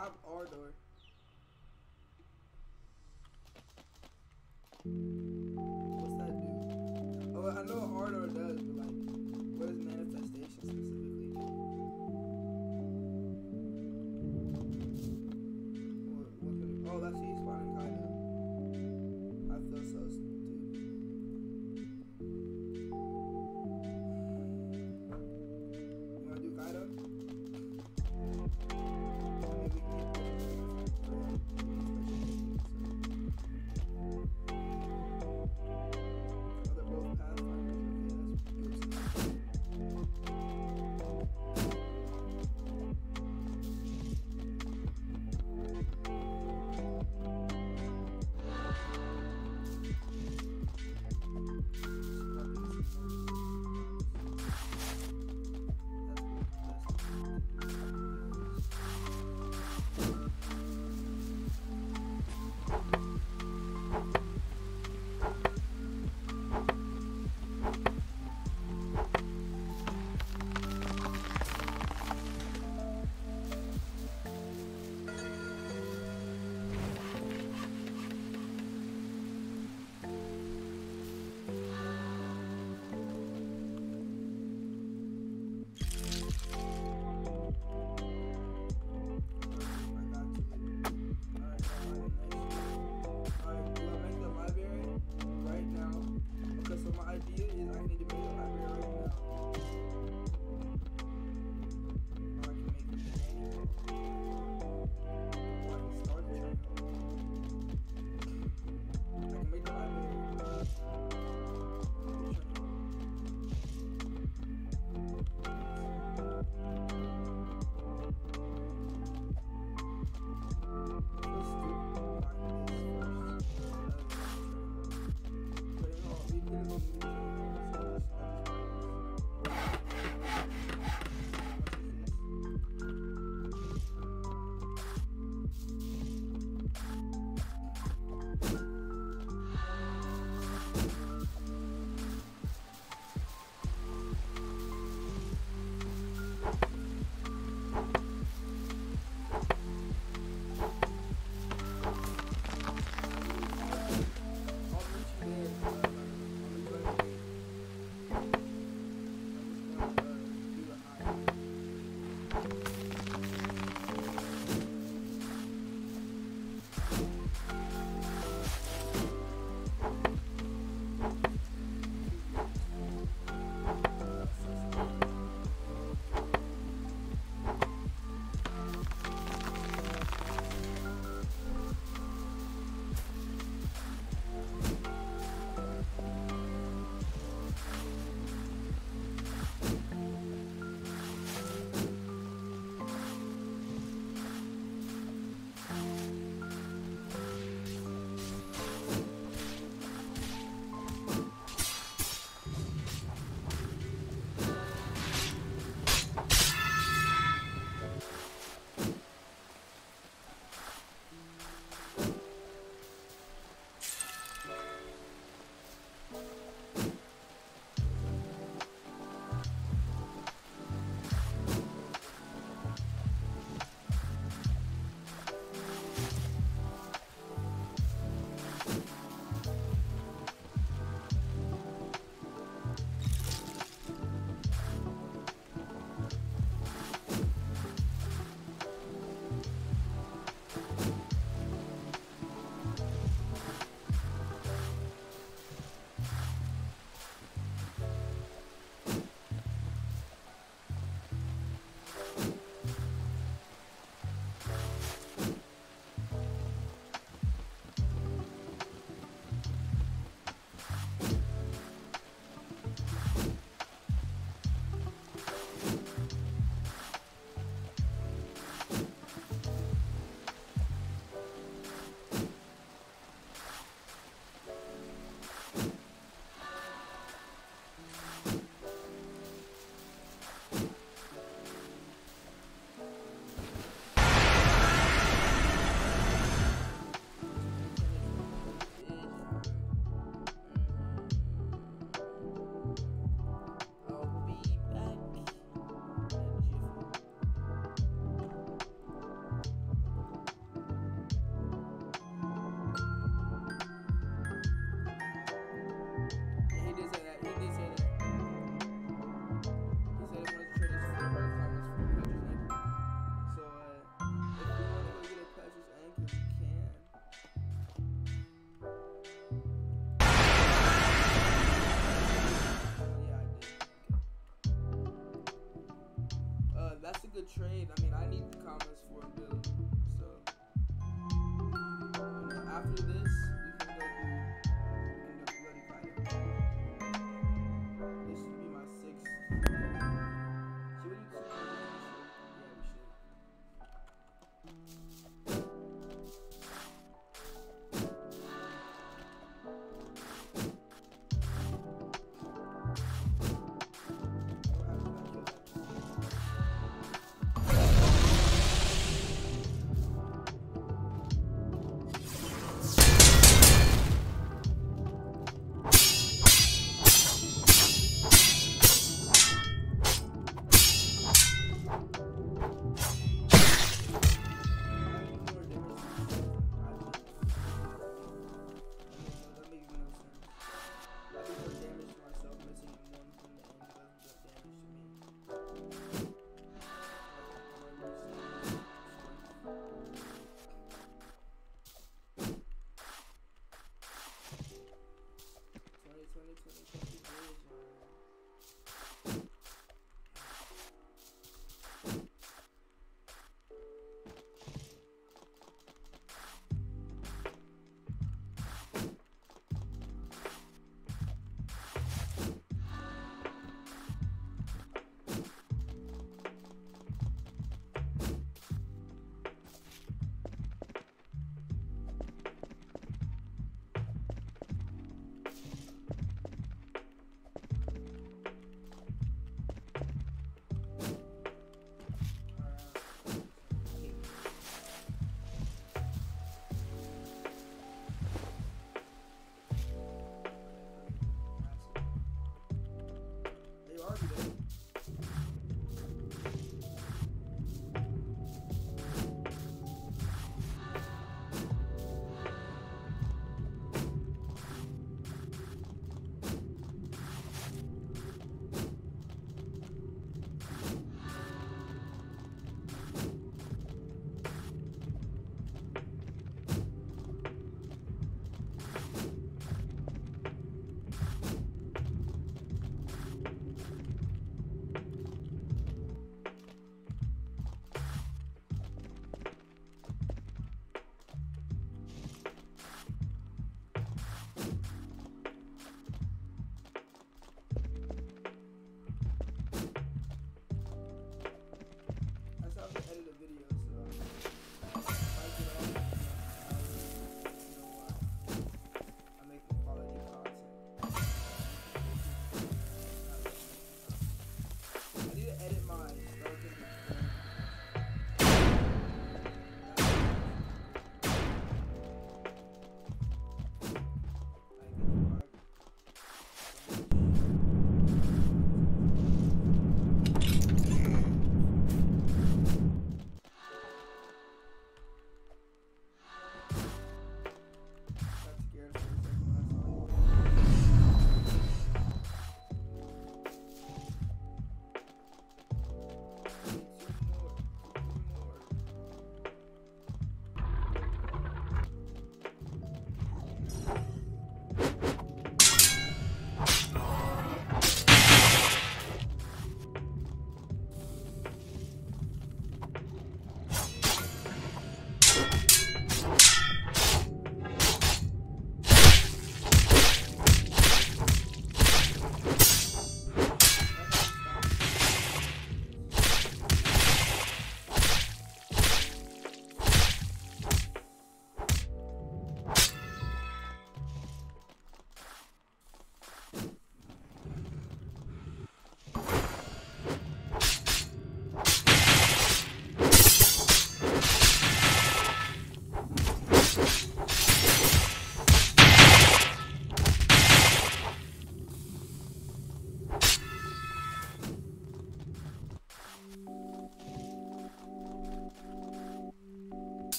Have Ardor.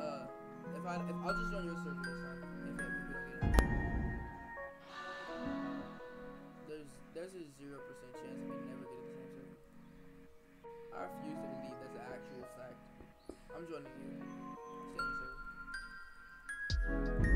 Uh, if I, if I'll just join your server this time. If, if we don't get it. There's, there's a zero percent chance we never get the same server. I refuse to believe that's an actual fact. I'm joining you. Stay server.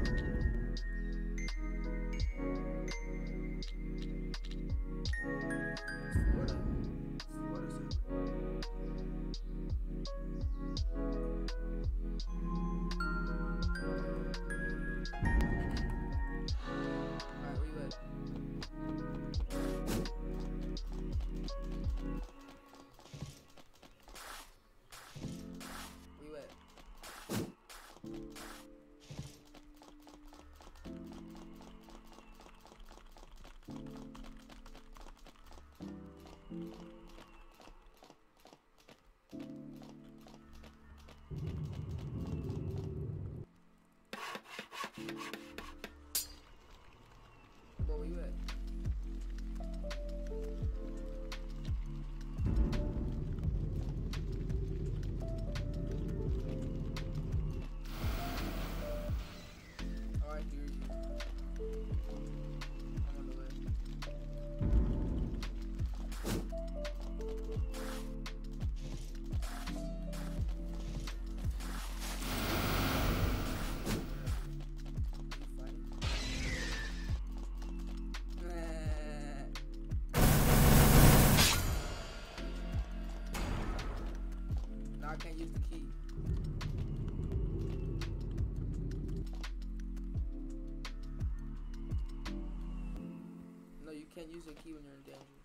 Can't use the key when you're in danger.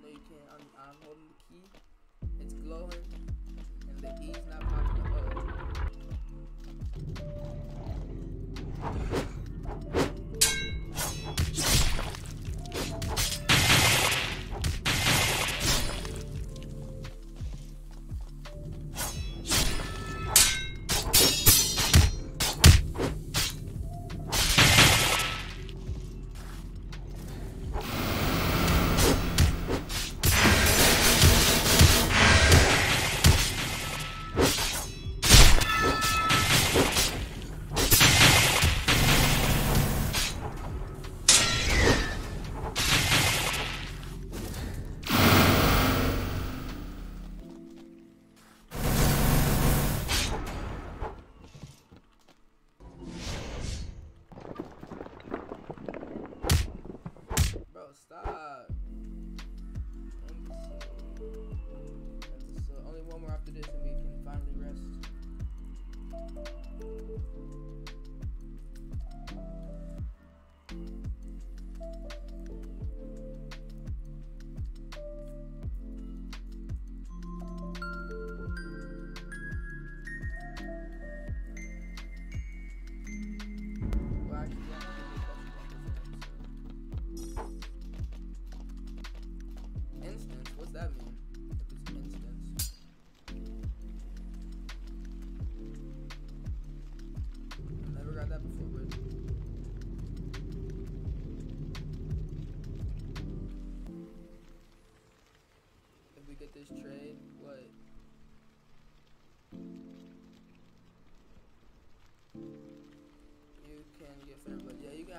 No, you can't. I'm, I'm holding the key. It's glowing,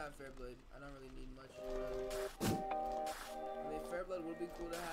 have Fairblade. I don't really need much. I mean, Fairblade would be cool to have.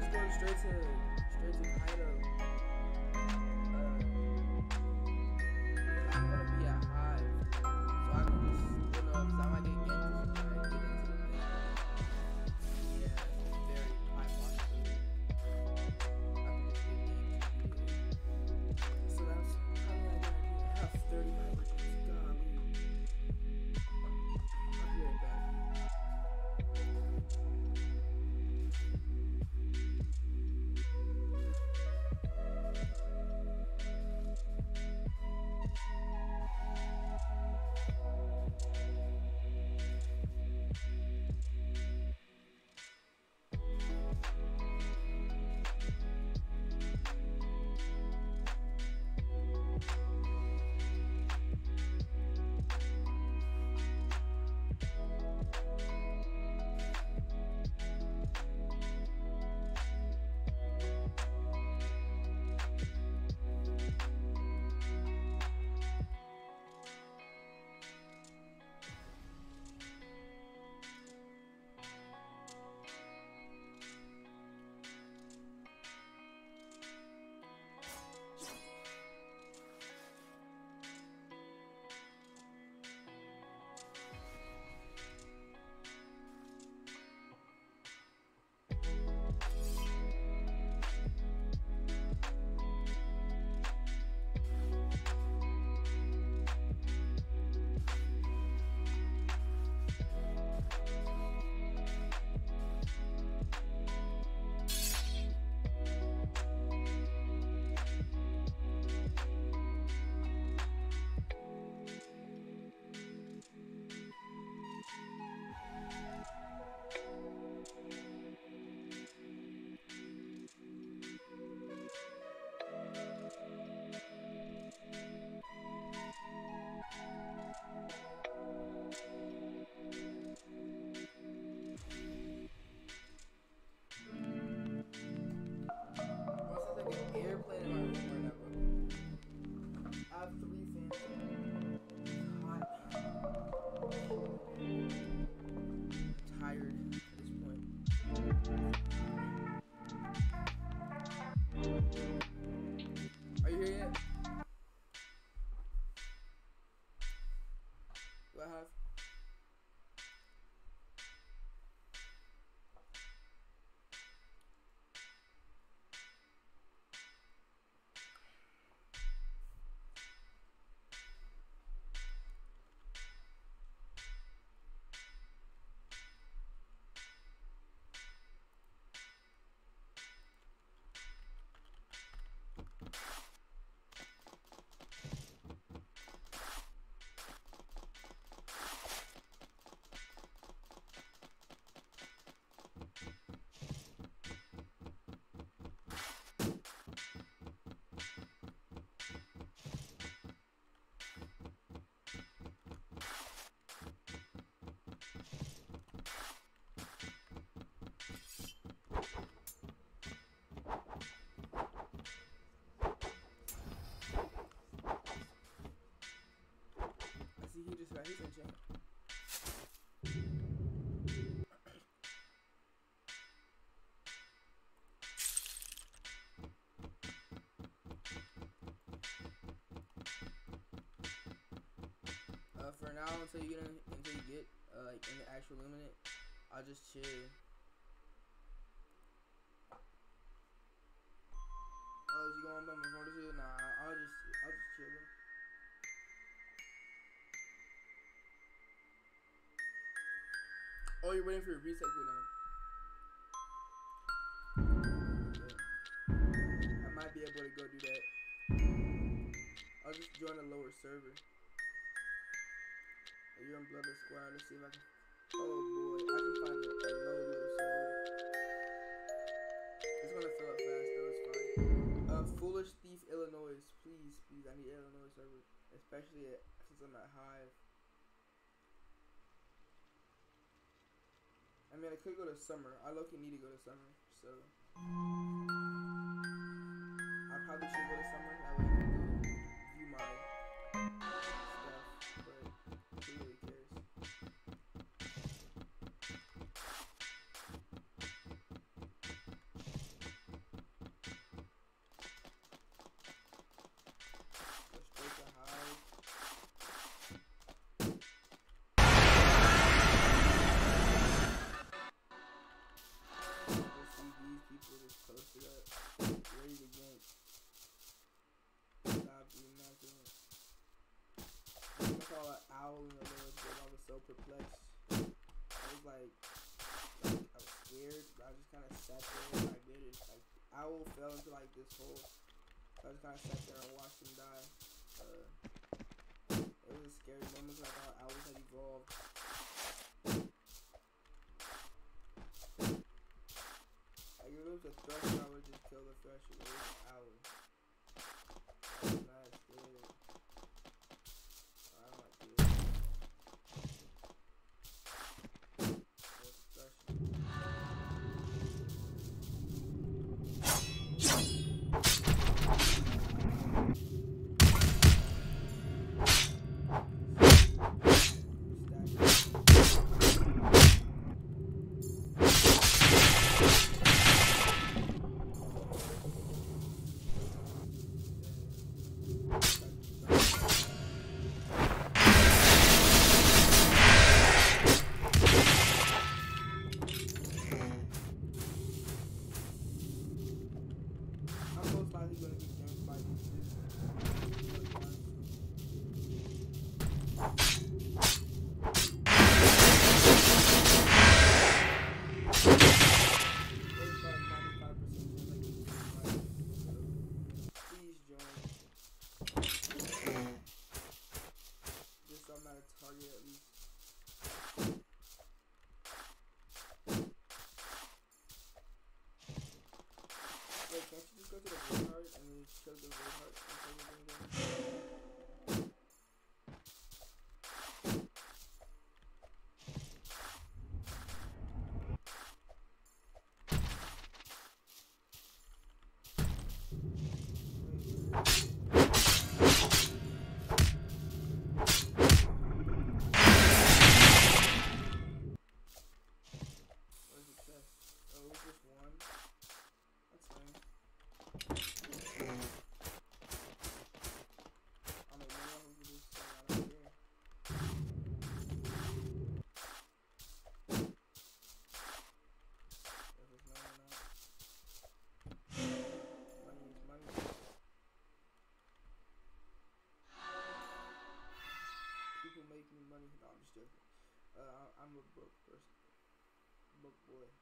Just go straight to straight to Kaido. who just got his engine. Uh, for now, until you get in, until you get uh, in the actual luminant, I'll just chill. especially since I'm at Hive. I mean, I could go to Summer. I literally need to go to Summer, so... I probably should go to Summer. saw an owl in the I was so perplexed. I was like, like I was scared, but I just kind of sat there and I did it. Like, owl fell into like this hole. So I just kind of sat there and watched him die. Uh, it was a scary moment, like how owls had evolved. Like, if it was a thrush, I would just kill the thrush. It was an owl. Uh, I'm a book person, book boy.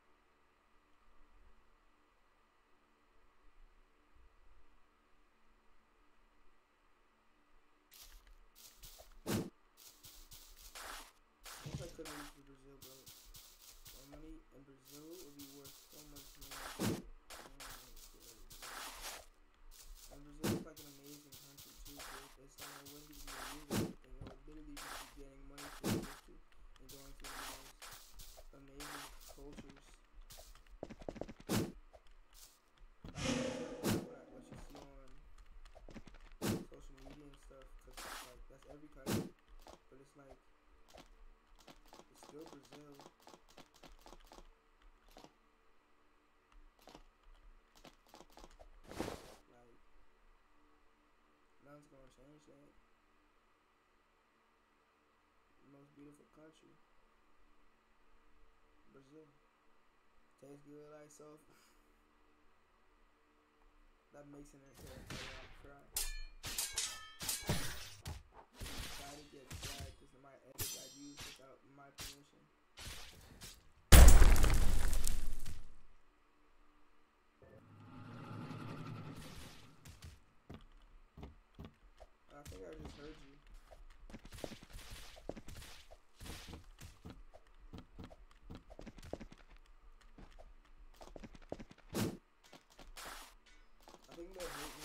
zoo. Like, nothing's gonna change that. The most beautiful country, Brazil. Tastes good like so. (laughs) that makes it into a cry. more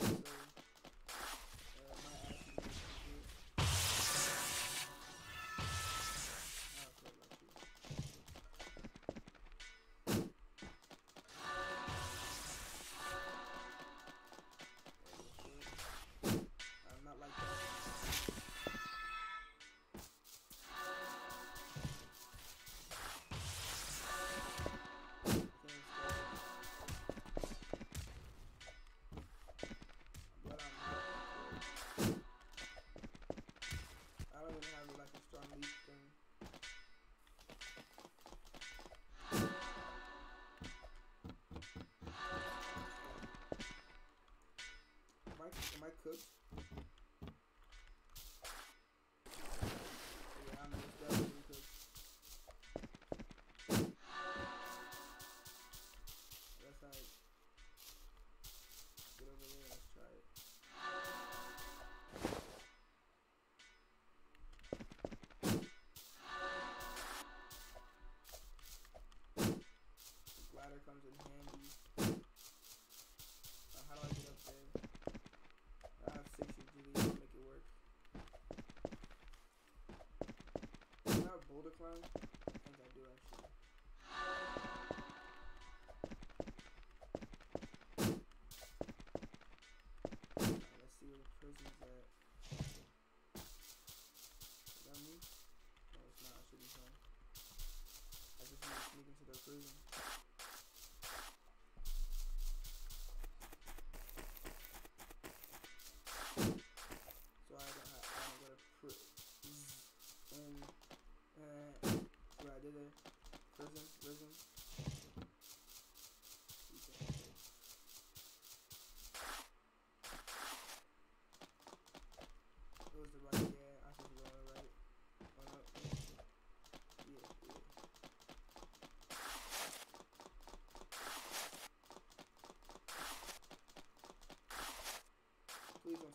from.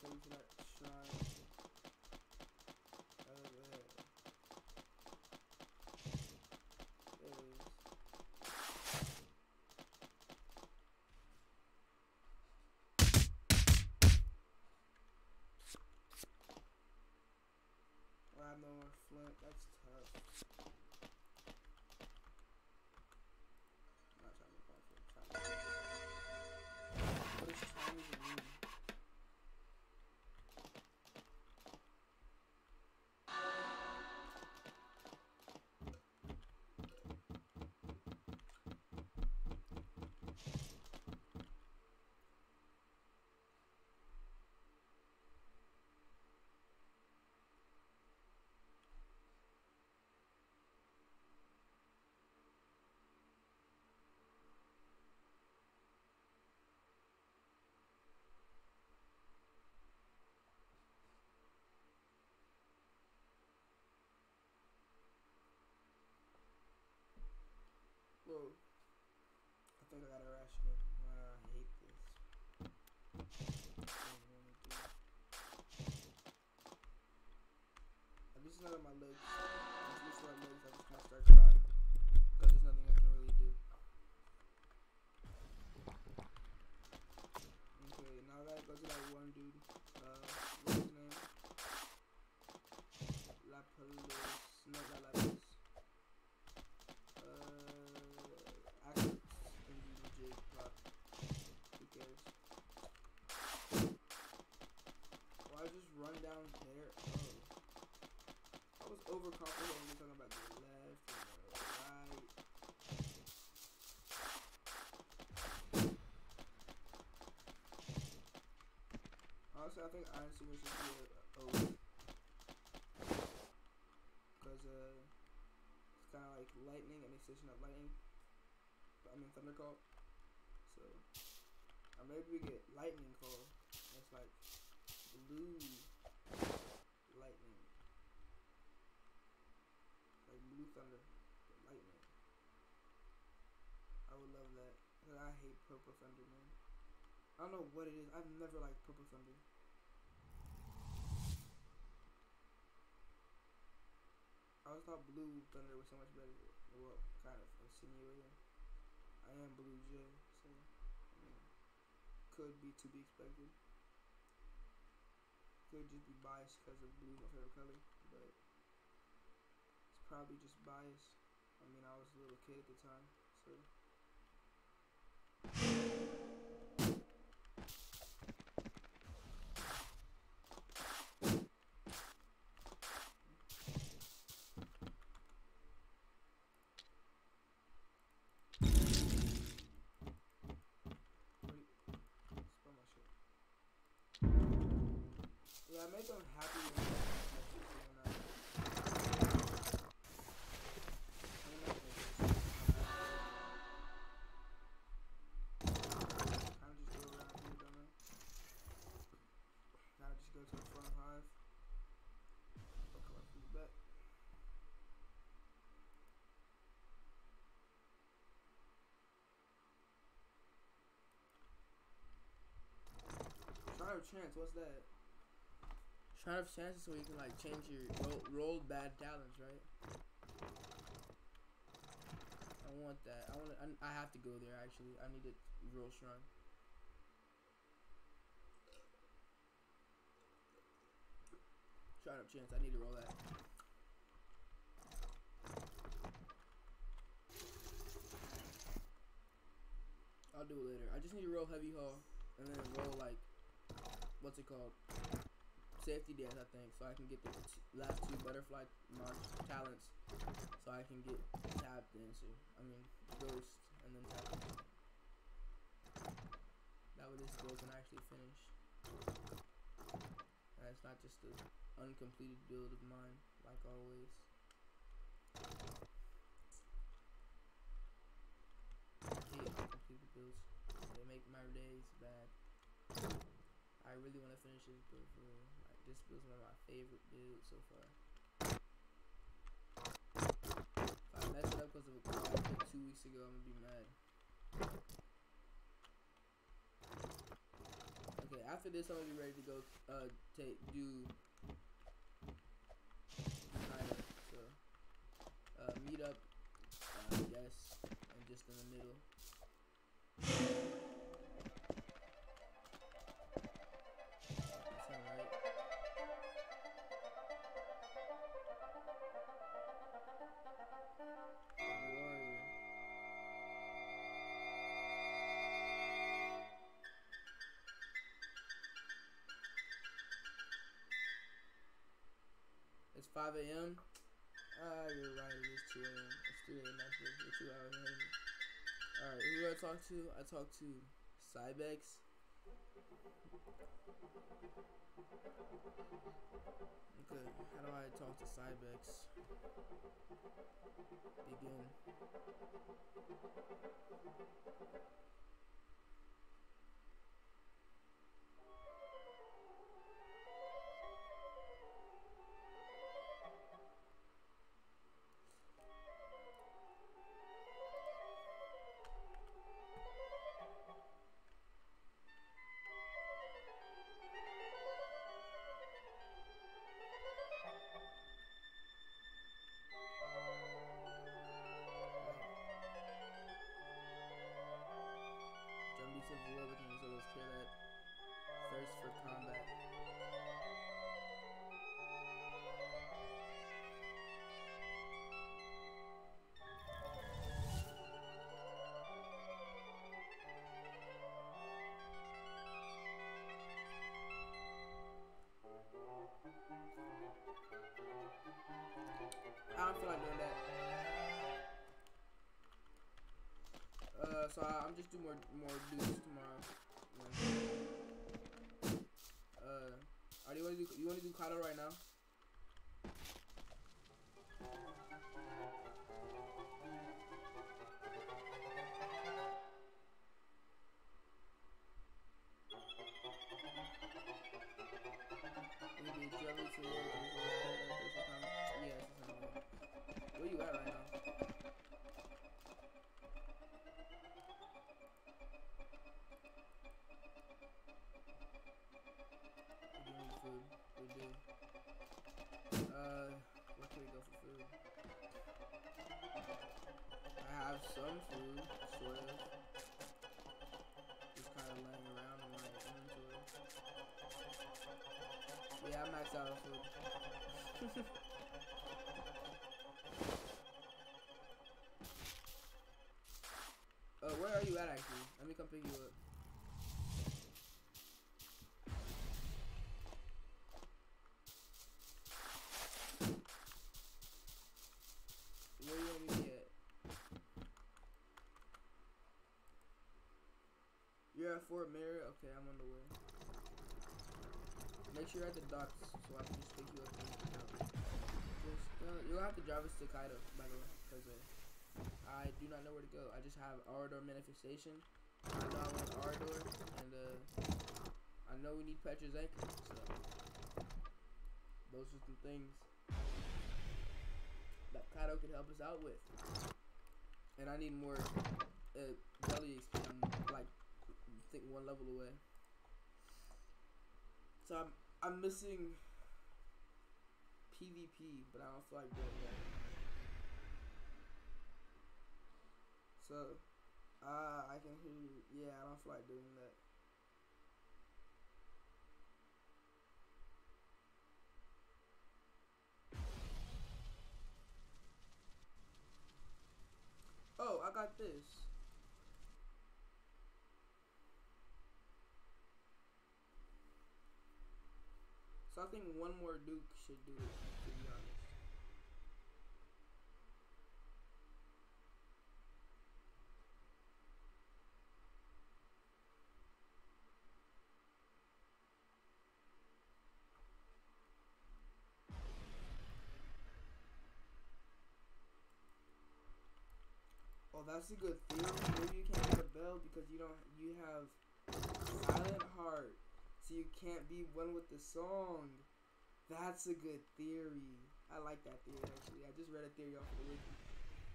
go to that shrine over here. I have no more flint, that's tough. boom. I think I got a rash. properly. I'm talking about the left and the right. Honestly, I think Iron Singer should be a Because, uh, it's kind of like lightning, an extension of lightning. I mean, Thundercall. So, or maybe we get Lightning Call. It's like blue. Thunder, man. I don't know what it is. I've never liked purple thunder. I always thought blue thunder was so much better. Well, kind of insinuating. I am blue Jay, so I mean, could be to be expected. Could just be biased because of blue my favorite color, but it's probably just bias. I mean, I was a little kid at the time, so. Wait, spell my shit. Yeah, I make them happy Chance, what's that? Shrine of Chance is so you can like change your roll, roll bad talents, right? I want that. I want. I, I have to go there. Actually, I need to roll shrine. Shrine of Chance. I need to roll that. I'll do it later. I just need to roll heavy haul and then roll like what's it called? Safety dance, I think, so I can get the last two butterfly talents, so I can get tap dancer. I mean ghost, and then tap. Dancer. That way this build can actually finish, and it's not just an uncompleted build of mine, like always. I hate builds. They make my days bad. I really want to finish this build for real. Like this build's one of my favorite builds so far. If I mess it up because of a call two weeks ago, I'm gonna be mad. Okay, after this, I'm gonna be ready to go. Uh, take do. So, uh, meet up. Uh, yes, and just in the middle. 5 a.m. Ah, you're right. It is 2 a.m. It's 2 a.m. actually. You're two hours ahead. Alright, who do I talk to? I talk to Cybex. Okay, how do I talk to Cybex? Begin. More (laughs) uh, where are you at actually? Let me come pick you up. Where are you at? You're at Fort Merritt? Okay, I'm on the way. Make sure you're at the docks so I can just pick you up and. Just, uh, you'll have to drive us to Kaido, by the way, because uh, I do not know where to go. I just have Ardor Manifestation. I know I want Ardor, and uh, I know we need Petra's Anchor, so those are some things that Kaido could help us out with. And I need more uh, belly XP. I'm like, I think one level away. So I'm I'm missing PvP, but I don't feel like doing that. So, uh, I can hear you. Yeah, I don't feel like doing that. Oh, I got this. So I think one more Duke should do it, to be honest. Oh, that's a good theory. Maybe you can't get a bell because you don't. You have silent heart, you can't be one with the song. That's a good theory. I like that theory actually. I just read a theory off of the wiki.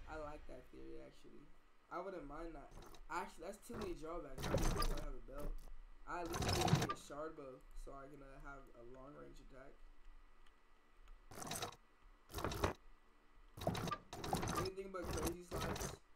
I like that theory actually. I wouldn't mind that. Actually, that's too many drawbacks. I don't have a bell. I at least need a shard bow so I can uh, have a long range attack. Anything but crazy slides.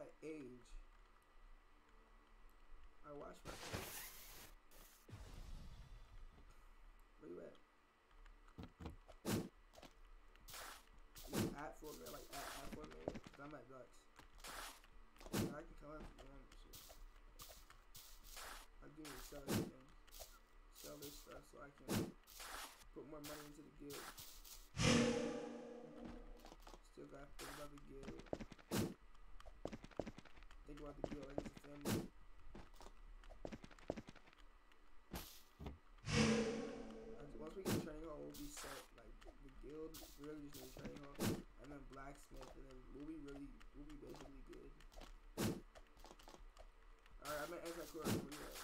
I age? I watched my face. Where you at? You at for me, like at, at for me, I'm at Ducks. And I can come out want and shit. I'll give you a sell. Sell this stuff so I can put more money into the guild. Still gotta think about the guild. Think about the guild like it's family. Once- we get training hall, we'll be set. Like the guild, really just need training hall, and then blacksmith, and then we'll be really, we'll be basically good. All right, I'm at Anti-Core. Where you at?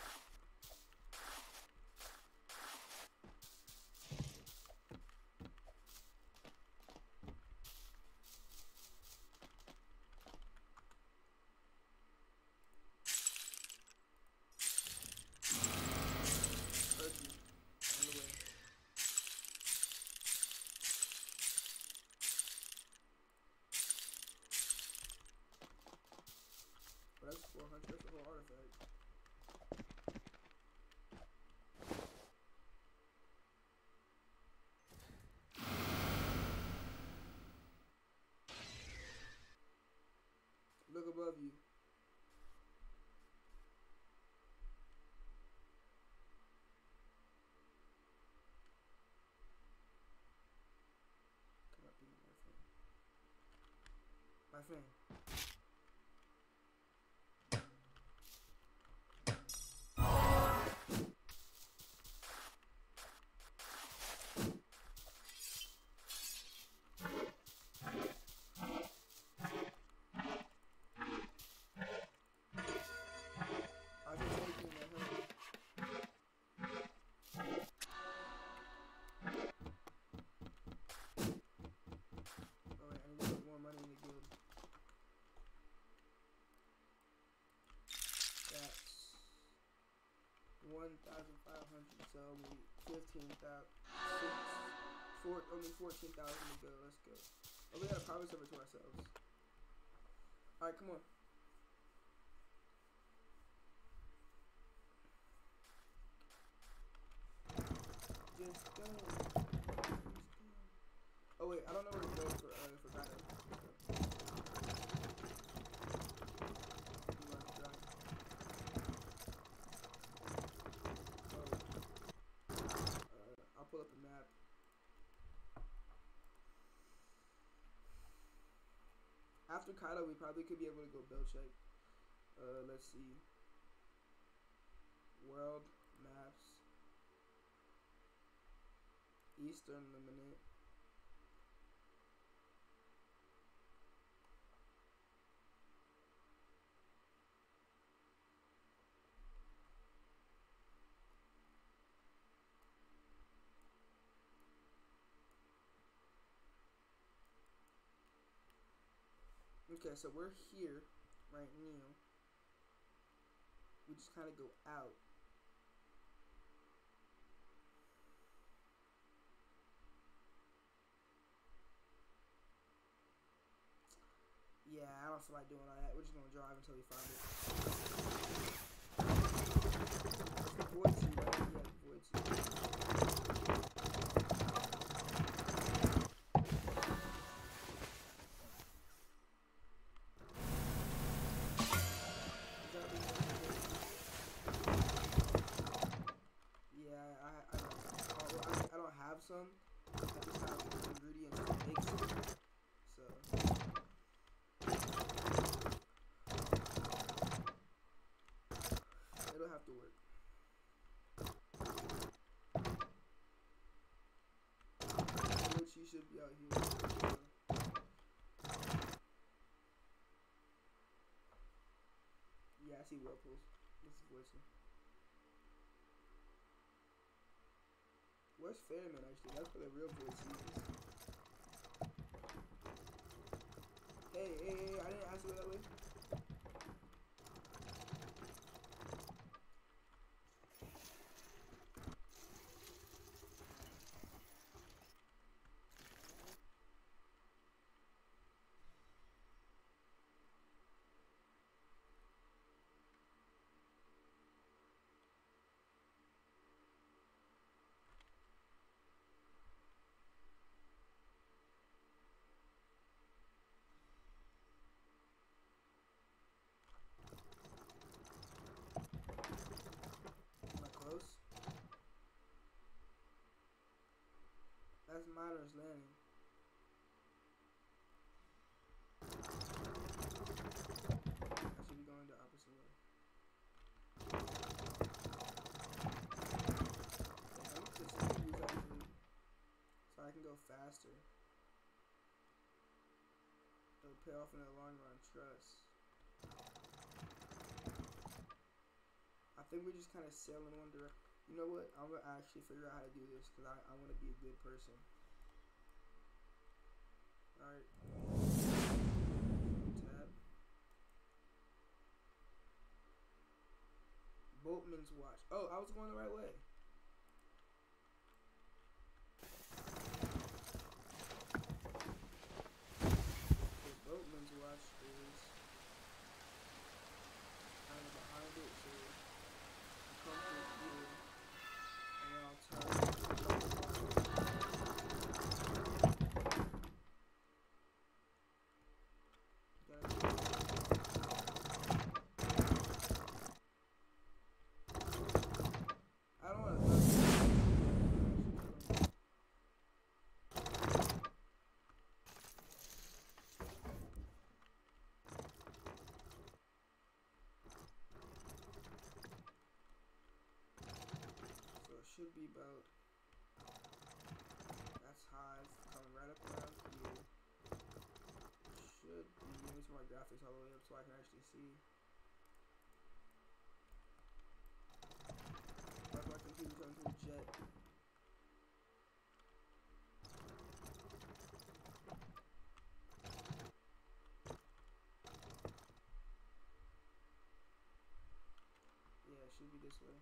Heard you. On the way. But that's 400. That's a whole artifact. Above you. My friend. My friend. 1,500, so we 15,000. Four, only 14,000 to go. Let's go. Oh, we got a promise over to ourselves. Alright, come on. After Kaido, we probably could be able to go build check. Uh, let's see. World maps. Eastern Luminant. Okay, so we're here right now. We just kind of go out. Yeah, I don't feel like doing all that. We're just gonna drive until we find it. Should be out here. Yeah, I see whirlpools. This is voicing. Where's Ferryman actually? That's where the real voice is. Hey, hey, hey, I didn't ask you that way. Am I close? That's Miner's Landing. I should be going the opposite way. So I can go faster. It'll pay off in the long run, trust. I think we're just kind of sailing one direction. You know what? I'm gonna actually figure out how to do this because I, I want to be a good person. All right. Tab. Boatman's watch. Oh, I was going the right way. The boatman's watch is kind of behind it, so come through here, and then I'll turn. Gotta That's hive coming right up here. Should be giving me some more graphics all the way up so I can actually see. That's my computer going a jet. Yeah, it should be this way.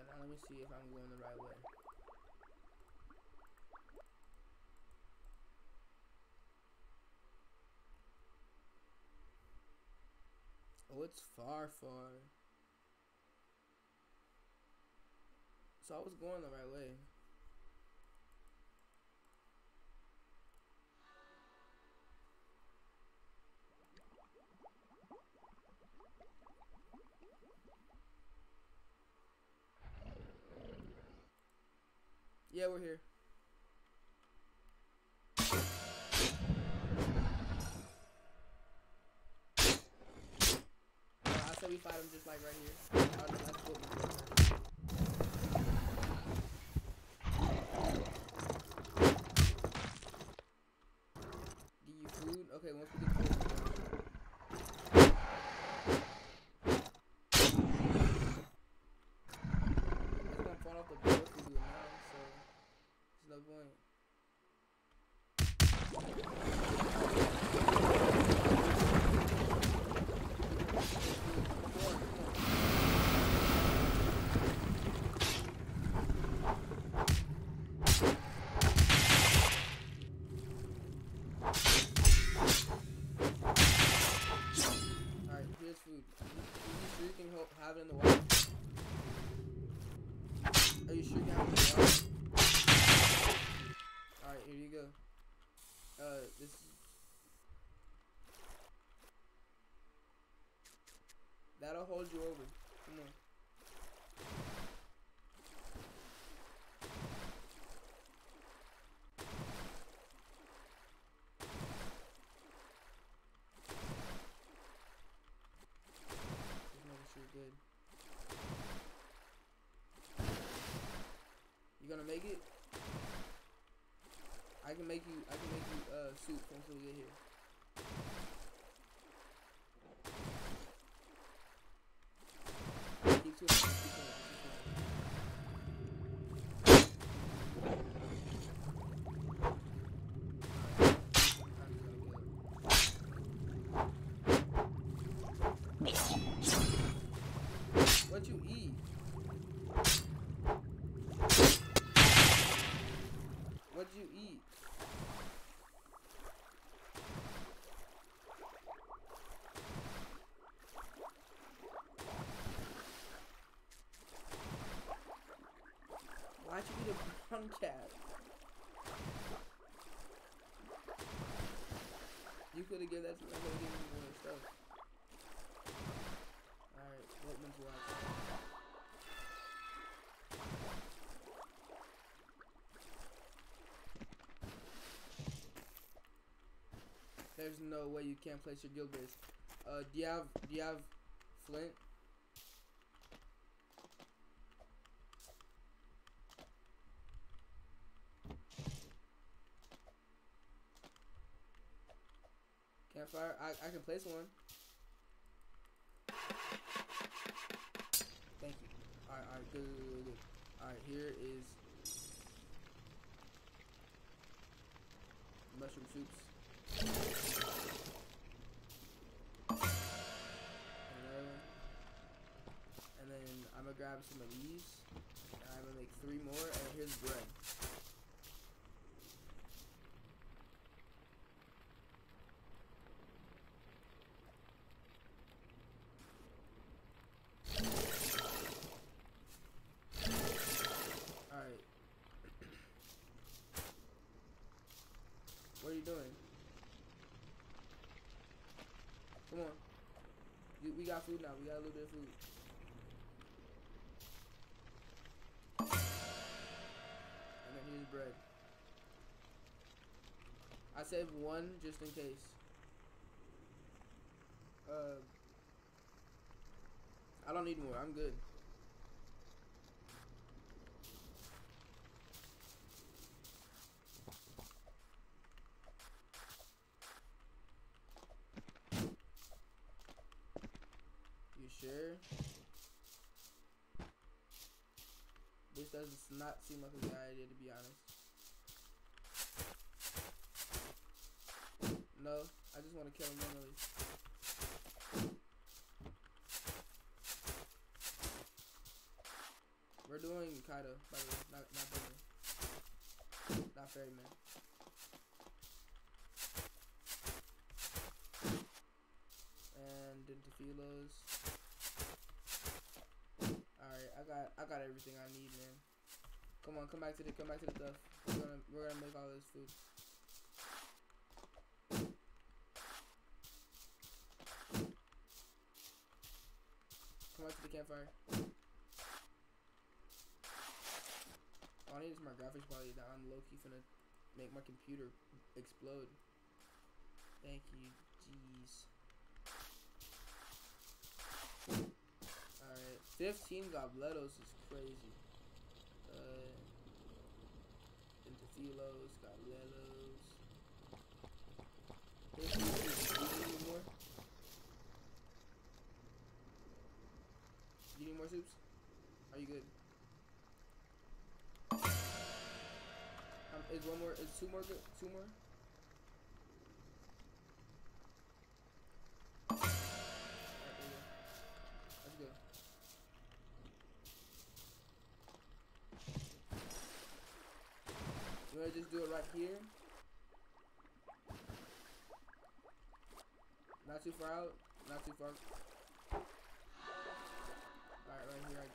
Okay, now uh, let me see if I'm going the right way. Oh, it's far, far. So I was going the right way. Yeah, we're here. Uh, I said we fight him just like right here. Uh, that's what we did. Give you food? Okay, once we get food. It's gonna fall off the board if we do it now, so there's no point. Alright, here's food. Are you sure it in the water? Are you sure you can in the water? Alright, here you go. Uh, this is... That'll hold you over. Come on. Just making sure you're good. You gonna make it? I can make you. I can make you uh soup until we get here. Keep to it. Keep to it. Keep to it. I'm just gonna get- What you eat? What you eat? Why'd you eat a brown cat? You could have given that to me. I stuff. Alright, what? There's no way you can't place your guild base. Uh, do you have do you have flint? Campfire. I can place one. Thank you. Alright, alright, good, good, good. Alright, here is mushroom soups. Another. And then I'm gonna grab some of these. I'm gonna make three more, and here's bread. got food now. We got a little bit of food. And then here's bread. I saved one just in case. Uh, I don't need more. I'm good. Sure? This does not seem like a good idea to be honest. No, I just want to kill him manually. We're doing Kaido, by the way, not not Boomer. Not Ferryman. And Dentophilos. Alright, I got I got everything I need, man. Come on, come back to the come back to the stuff. We're gonna we're gonna make all this food. Come back to the campfire. All I need is my graphics quality down. I'm low key finna make my computer explode. Thank you, jeez. 15 Gobletos is crazy. Uh, Interfilos, Gobletos. Do you need more? You need more soups? Are you good? Um, is one more, is two more good? Two more? Do it right here? Not too far out, not too far. Alright, right here, I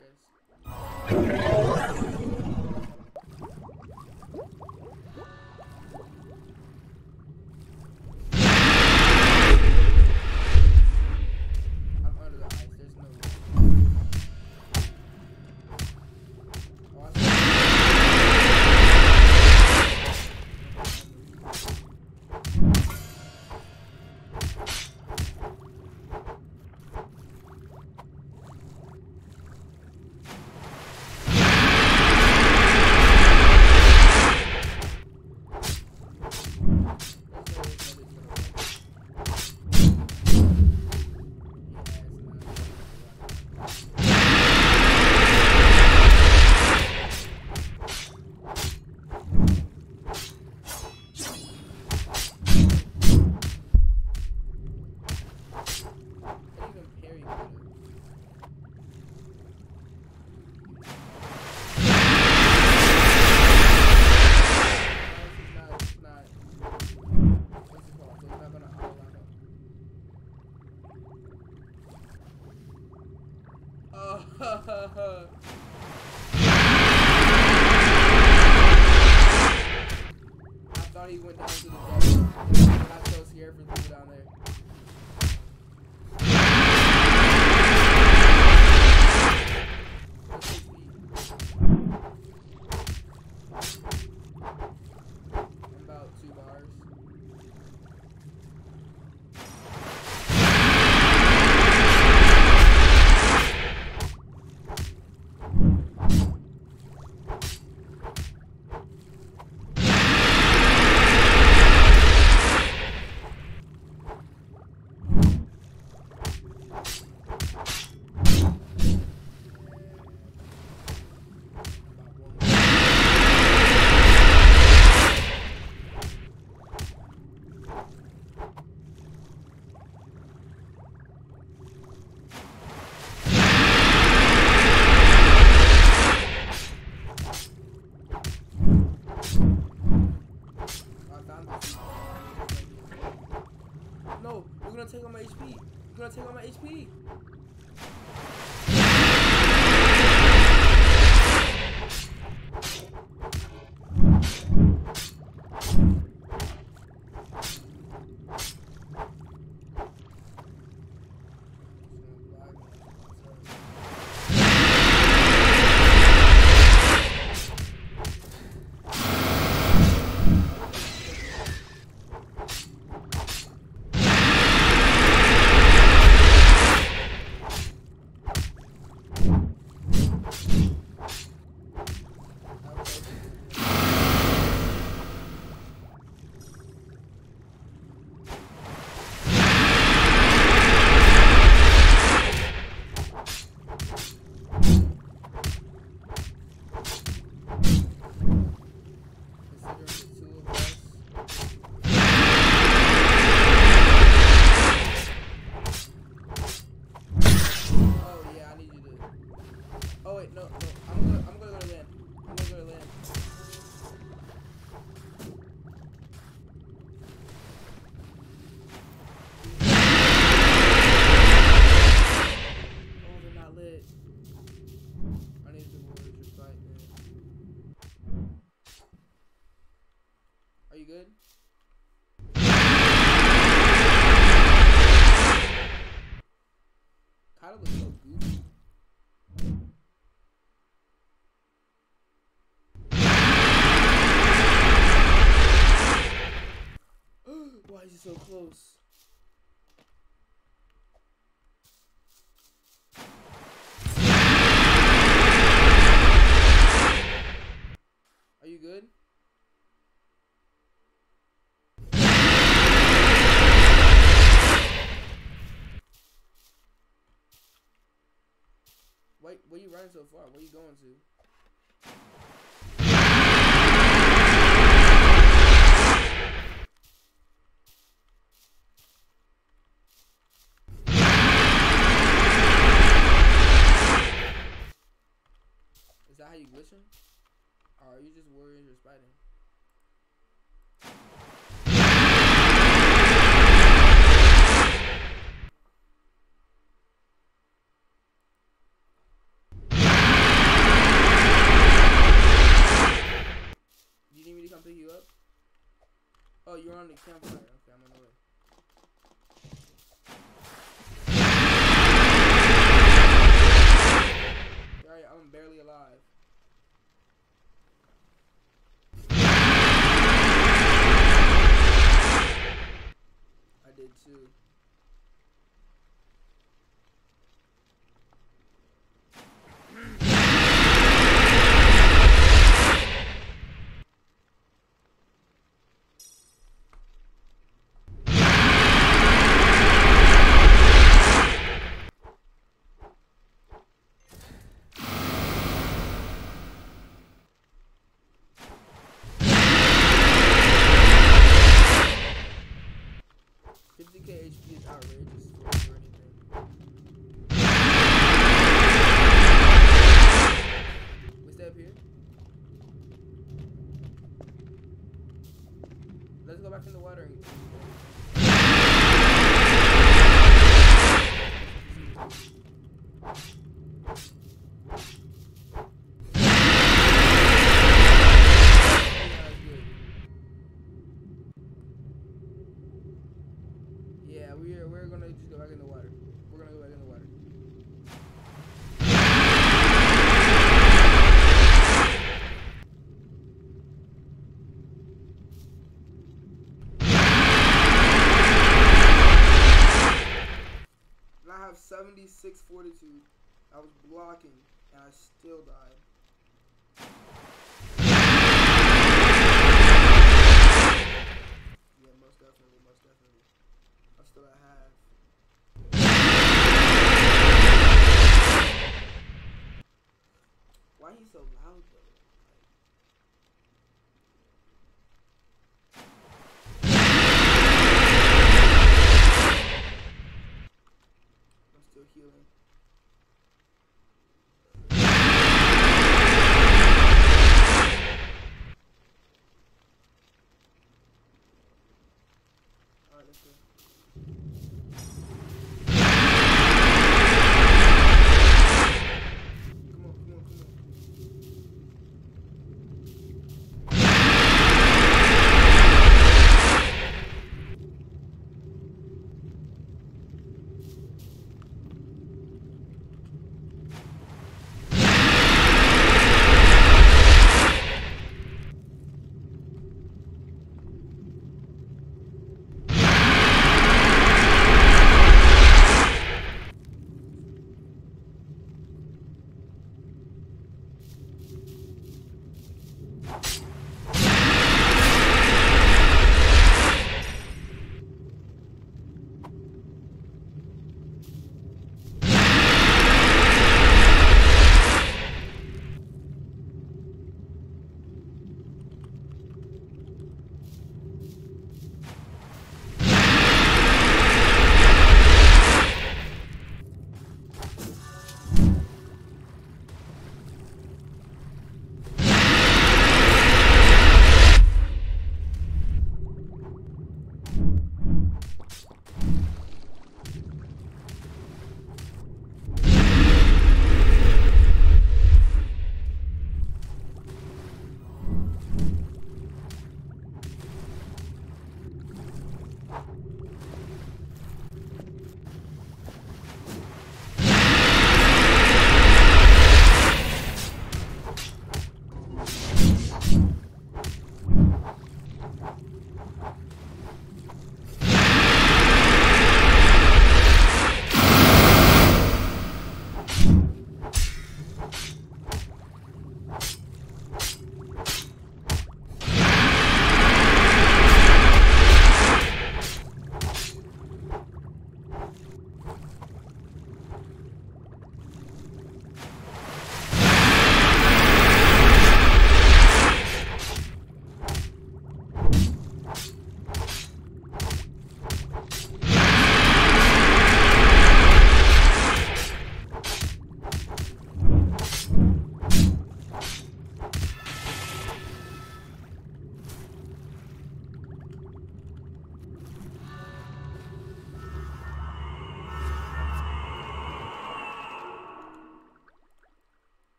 is he so close? Are you good? Wait, where are you running so far? Where are you going to? Is glitching? Or are you just worried you're spiting? You need me to come pick you up? Oh, you're on the campfire. Okay, I'm on the way. Alright, I'm barely alive. I 86 fortitude. I was blocking, and I still died. Yeah, most definitely, most definitely. I still have. Why are you so loud?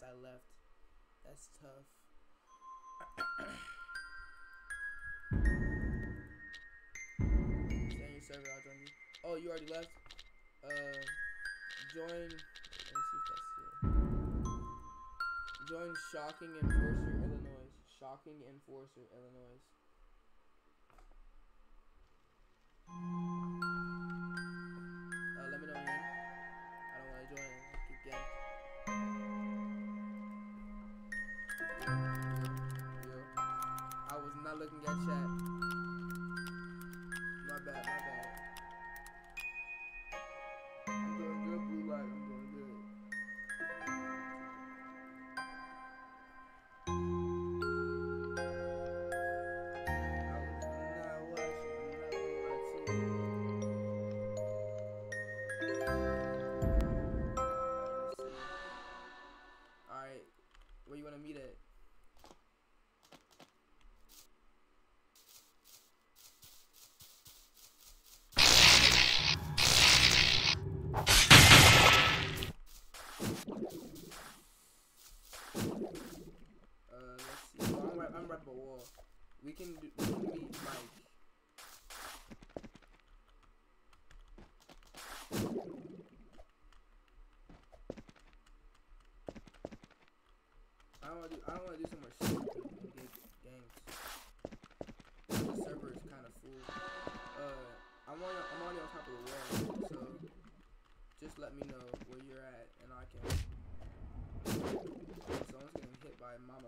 As I left. That's tough. Your server, I'll join you. Oh, you already left? Uh, join. Let me see if that's here. Join Shocking Enforcer Illinois. Shocking Enforcer Illinois. We can do, we can meet Mike. I don't want to do. I don't want to do some more shit in ga- games. The server is kind of full. Uh, I'm on. I'm already on top of the wall, so just let me know where you're at, and I can. Someone's getting hit by Mama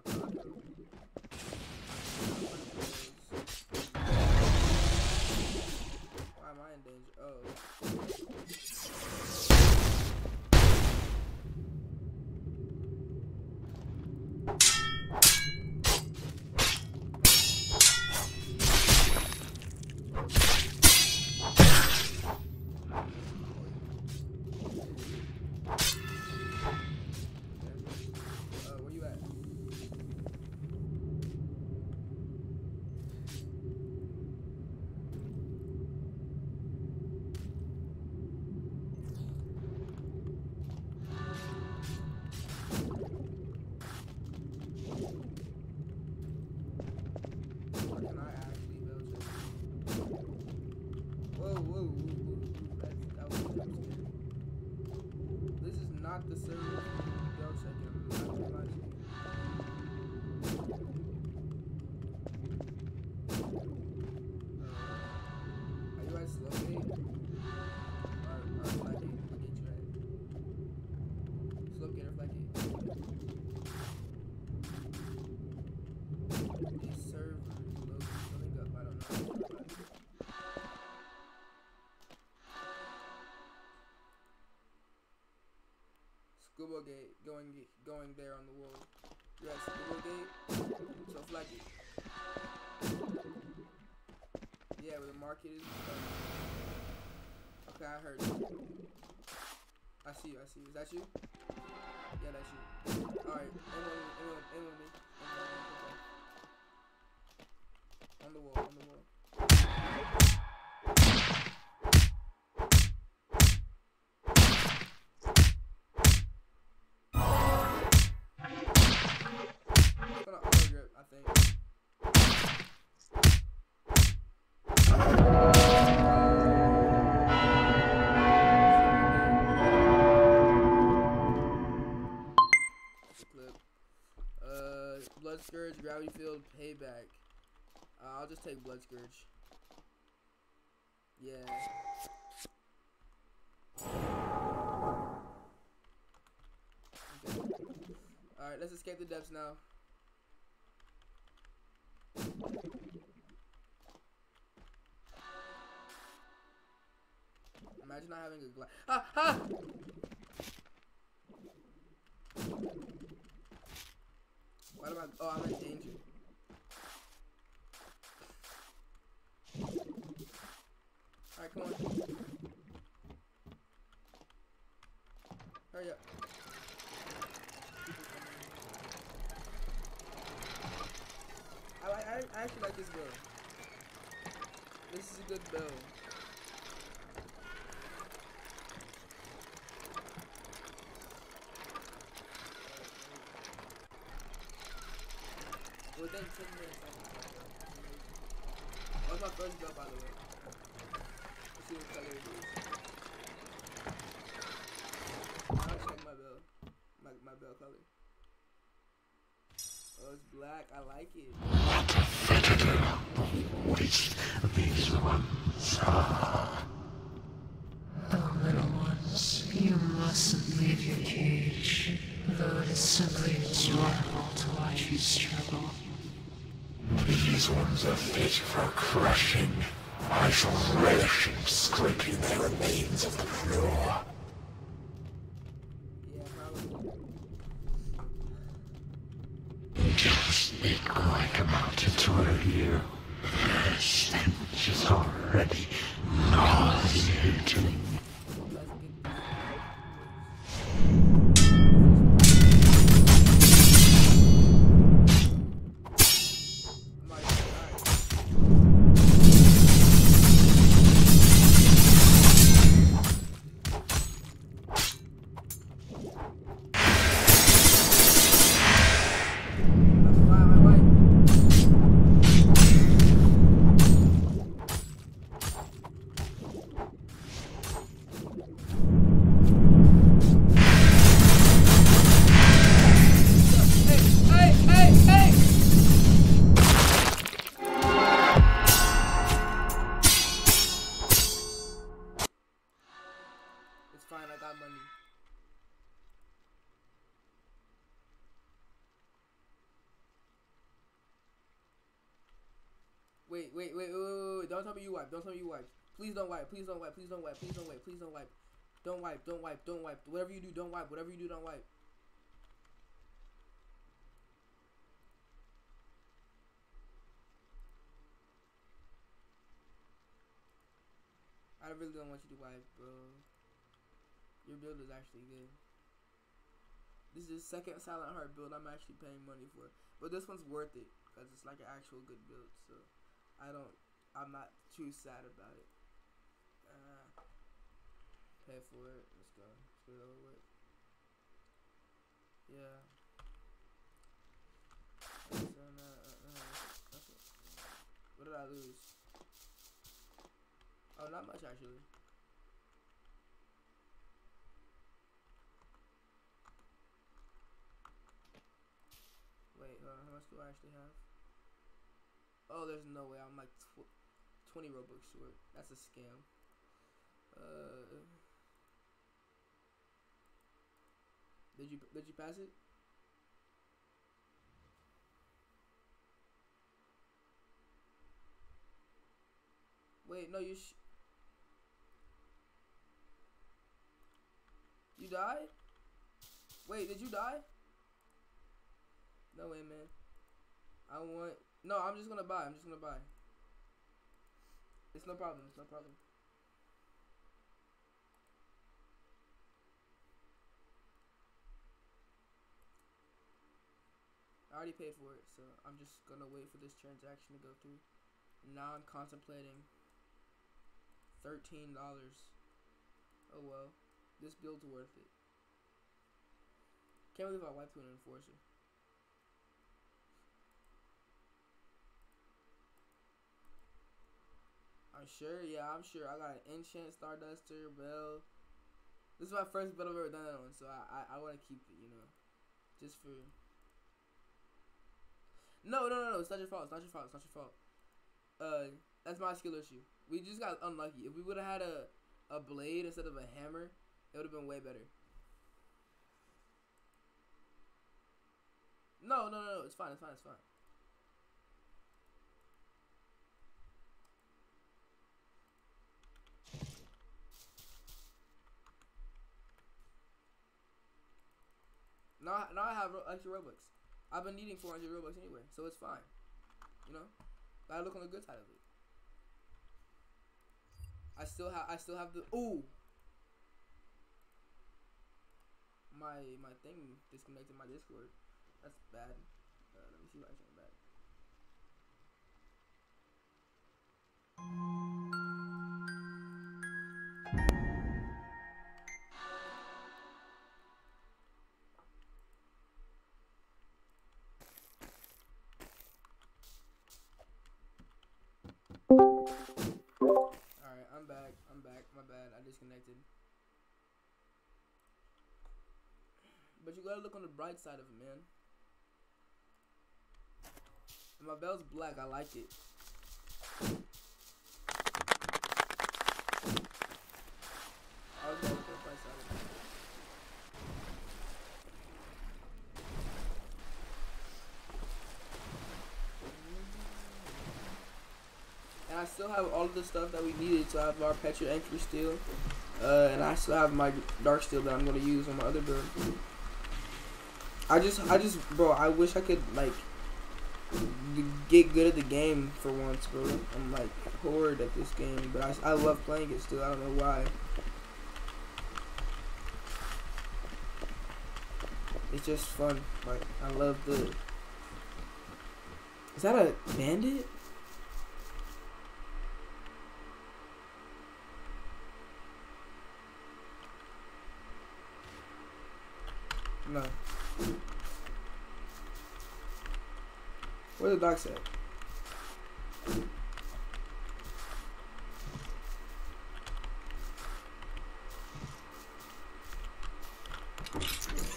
going there on the wall. You at Scuba Gate? So. Yeah, where the market is. Okay, I heard. I see you, I see you. Is that you? Yeah, that's you. Alright, aim on me, the wall, on the wall. Let's escape the depths now. Imagine not having a glass. Ah! Ah! Why am I? Oh, I'm in danger. Alright, come on. Hurry up. I, like- I, I actually like this build. This is a good build. Within 10 minutes, I can start bro. That was my first by the way. Let's see what color it is. I'll check my bill. My, my bill color. Oh, it's black. I like it. Waste these ones are. Oh, little ones, you mustn't leave your cage, though it is simply adorable to watch you struggle. These ones are fit for crushing. I shall relish in scraping the remains of the floor. Please don't wipe, please don't wipe, please don't wipe, please don't wipe, please don't wipe. Don't wipe, don't wipe, don't wipe. Whatever you do, don't wipe. Whatever you do, don't wipe. I really don't want you to wipe, bro. Your build is actually good. This is second Silent Heart build I'm actually paying money for. But this one's worth it because it's like an actual good build. So I don't, I'm not too sad about it. Pay for it. Let's go. Let's get over with. Yeah. So, okay. What did I lose? Oh, not much actually. Wait, uh, how much do I actually have? Oh, there's no way. I'm like tw 20 Robux short. That's a scam. Uh, did you did you pass it? Wait, no, you sh- You died? Wait, did you die? No way, man. I want. No, I'm just gonna buy. I'm just gonna buy. It's no problem. It's no problem. I already paid for it, so I'm just gonna wait for this transaction to go through. Now I'm contemplating thirteen dollars. Oh well, this build's worth it. Can't believe I wiped to an enforcer. I'm sure, yeah, I'm sure. I got an enchant starduster bell. This is my first build I've ever done that on, so I I, I want to keep it, you know, just for. No, no, no, no! It's not your fault. It's not your fault. It's not your fault. Uh, that's my skill issue. We just got unlucky. If we would have had a a blade instead of a hammer, it would have been way better. No, no, no, no. It's fine. It's fine. It's fine. Now, now I have extra Robux. I've been needing 400 Robux anyway, so it's fine. You know, gotta look on the good side of it. I still have, I still have the. Ooh. My my thing disconnected my Discord. That's bad. Uh, let me see if I can back. Disconnected. But you gotta look on the bright side of it, man. And my bell's black. I like it. I still have all of the stuff that we needed. So I have our Petra entry steel. Uh, and I still have my dark steel that I'm gonna use on my other build. I just, I just, bro, I wish I could like get good at the game for once, bro. I'm like horrid at this game, but I, I love playing it still. I don't know why. It's just fun. Like I love the. Is that a bandit? No. Where the dogs at?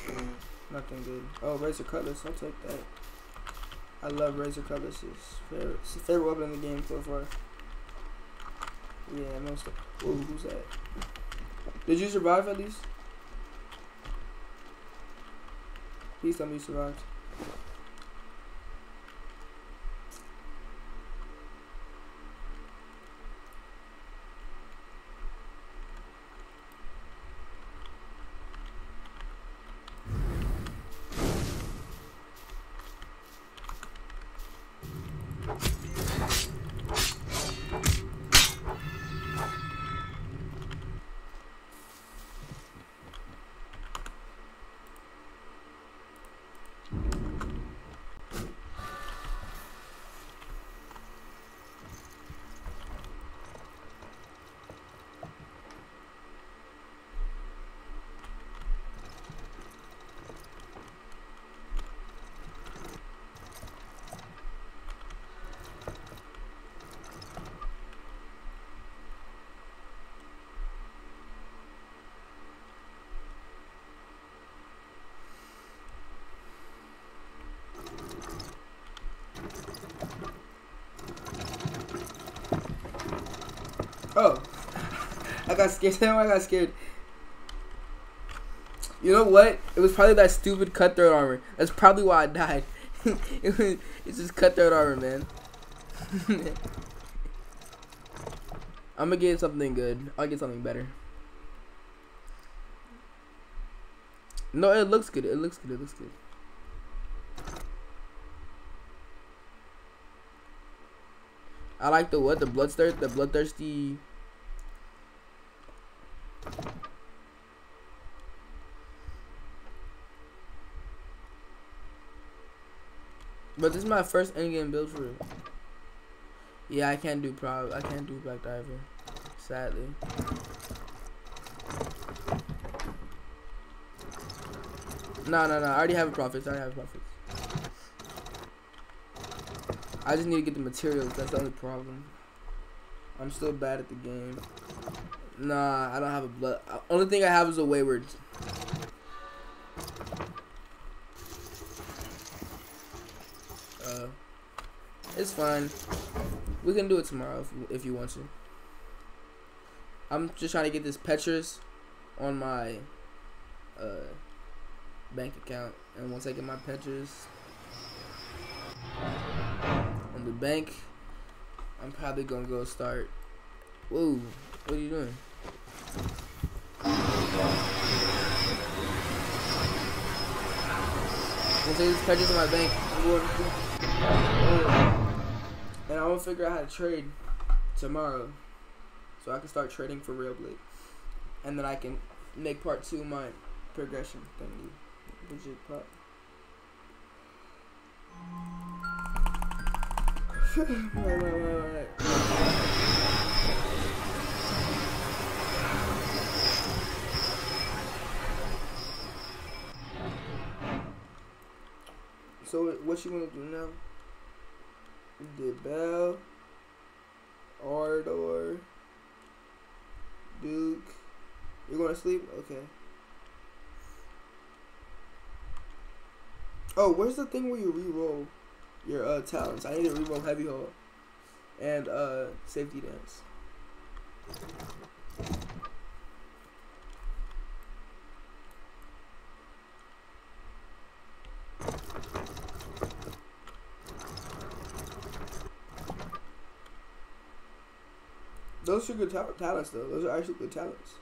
Mm, nothing good. Oh, Razor Cutlass. I'll take that. I love Razor Cutlass. It's favorite, it's favorite weapon in the game so far. Yeah, most of. Ooh, who's that? Did you survive at least? Please tell me you survived. Oh. I got scared. (laughs) I got scared. You know what? It was probably that stupid cutthroat armor. That's probably why I died. (laughs) it's just cutthroat armor, man. (laughs) I'm gonna get something good. I'll get something better. No, it looks good. It looks good. It looks good. I like the what? The bloodthirst, the bloodthirsty. Is my first endgame build for real. Yeah, I can't do prob. I can't do black diver. Sadly. No, no, no. I already have a profits. I already have profits. I just need to get the materials. That's the only problem. I'm still bad at the game. Nah, I don't have a blood. Only thing I have is a wayward. Fine. We can do it tomorrow if, if you want to. I'm just trying to get this Petrus on my uh bank account, and once I get my Petrus on the bank, I'm probably gonna go start. Whoa, what are you doing? Once I get these Petras on my bank, And I'm gonna figure out how to trade tomorrow, so I can start trading for Rail Blade, and then I can make part two my progression thingy. Legit right, right, right, right. So what you gonna do now? Did Ardor, Duke, You're going to sleep? Okay. Oh, where's the thing where you re-roll your uh, talents? I need to re-roll heavy haul and uh, safety dance. Those are good ta- talents, though. Those are actually good talents.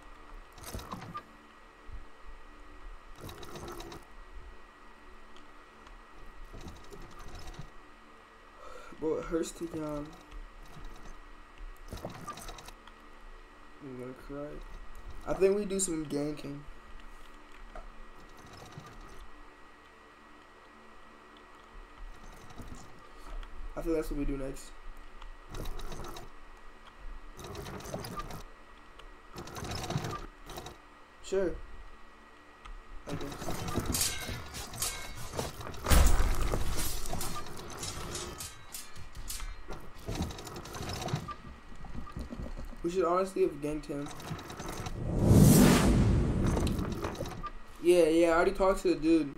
Bro, it hurts to yawn. I'm gonna cry. I think we do some ganking. I think that's what we do next. Sure. Guess. We should honestly have ganked him. Yeah, yeah, I already talked to the dude.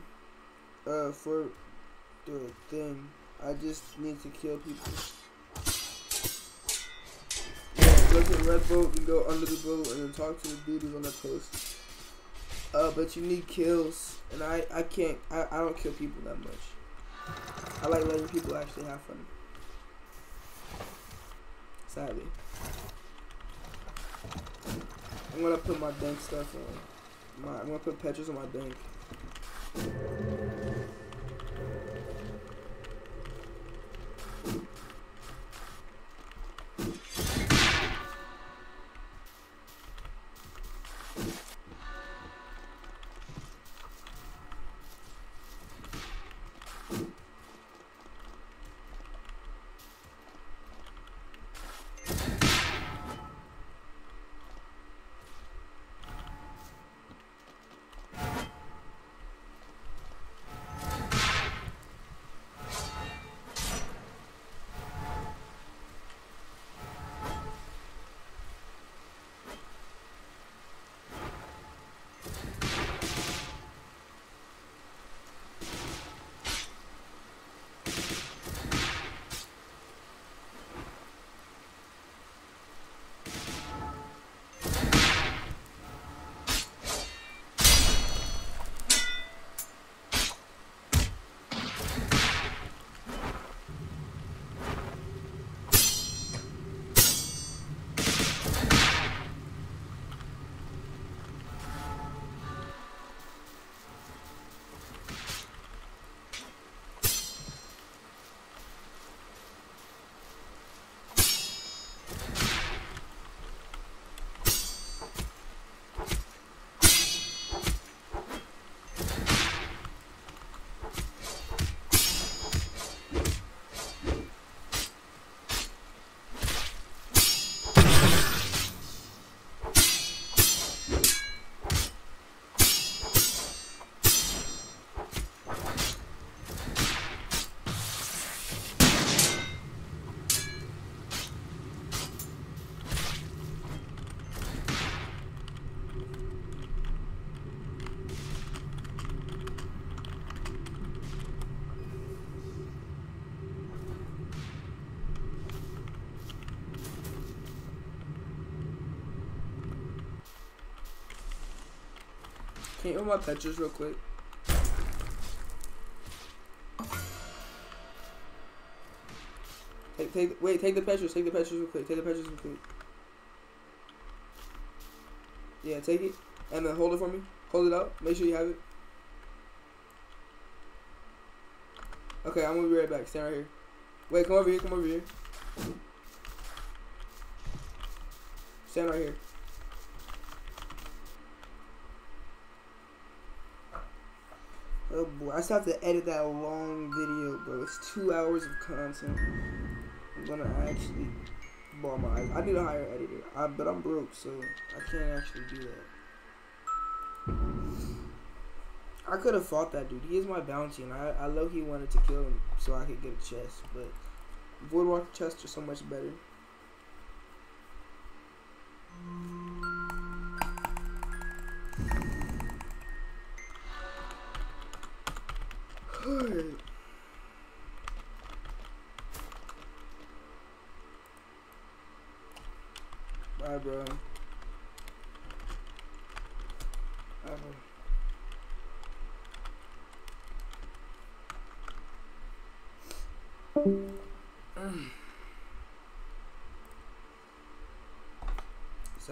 Uh, for the thing. I just need to kill people. Go to the red boat and go under the boat and then talk to the dude who's on that post. Uh, but you need kills, and I, I can't, I, I don't kill people that much. I like letting people actually have fun. Sadly. I'm gonna put my bank stuff on. My, I'm gonna put Petrus on my bank. Can you open my Petrus real quick? Take, take, wait, take the Petrus, take the Petrus real quick, take the Petrus real quick. Yeah, take it, and then hold it for me. Hold it out, make sure you have it. Okay, I'm gonna be right back, stand right here. Wait, come over here, come over here. Stand right here. Oh boy, I still have to edit that long video, bro. It's two hours of content. I'm gonna actually ball my eyes. I need a higher editor, I, but I'm broke, so I can't actually do that. I could have fought that dude. He is my bounty, and I, I low key wanted to kill him so I could get a chest, but Voidwalker chests are so much better.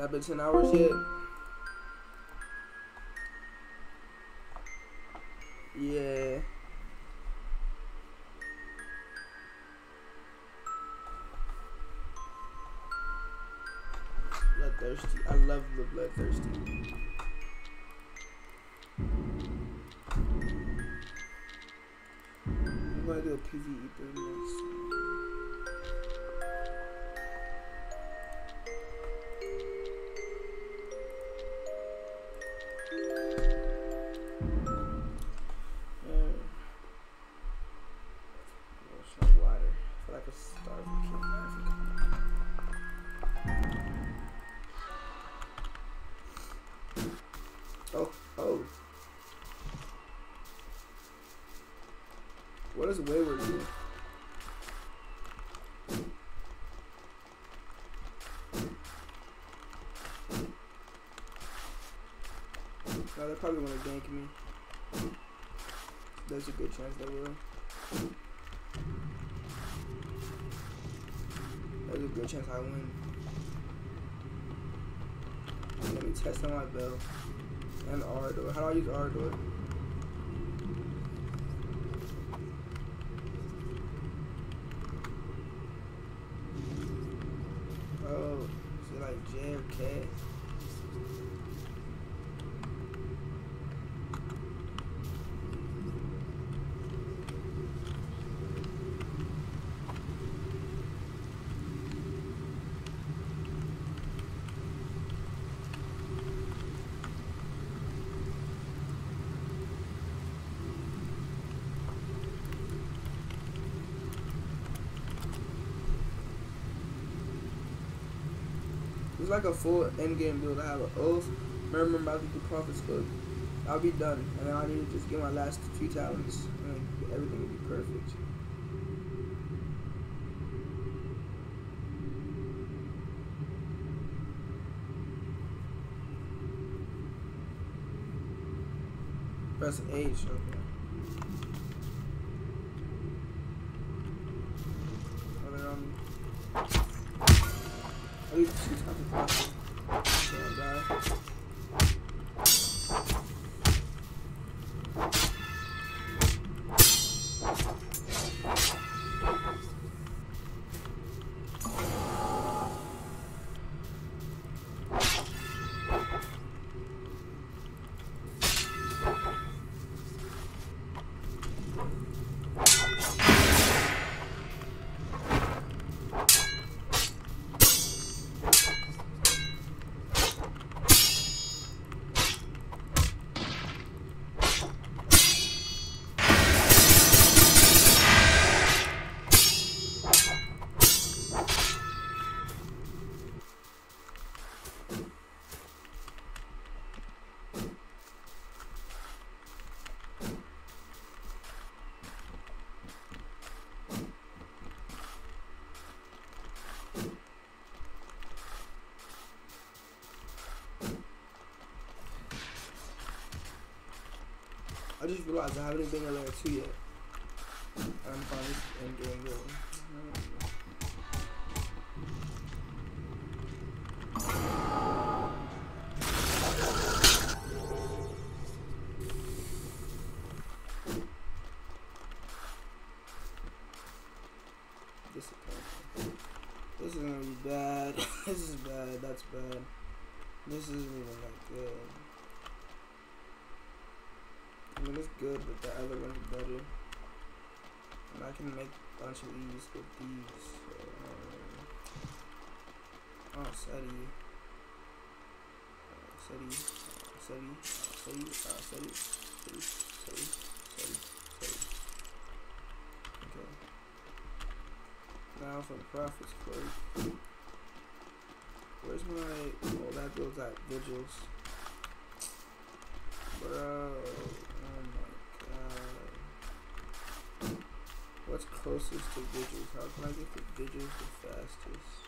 That been 10 hours yet? Yeah. Bloodthirsty. I love the bloodthirsty. I'm gonna do a PvE thing next. What is wayward do? No, they probably want to gank me. There's a good chance they will. There's a good chance I win. Let me test on my bell. And Ardor. How do I use Ardor? Oh, is it like JFK? It's like a full end game build. I have an oath, murmur, magical prophets book. I'll be done, and then I need to just get my last few talents, and everything will be perfect. Press H. Okay. Just realized I haven't been in layer 2 yet. I'm fine, going. Disappointing. This is gonna be bad. (laughs) this is bad. That's bad. This isn't even that good. I mean, it's good, but the other one's better. And I can make a bunch of these with these. Uh, oh, SETI. Uh, SETI. SETI. SETI. Uh, SETI. SETI. SETI. SETI. SETI. Okay. Now for the profits clerk. Where's my... Oh, that goes at Vigils. Bro. What's closest to Vigils? How can I get to Vigils the fastest?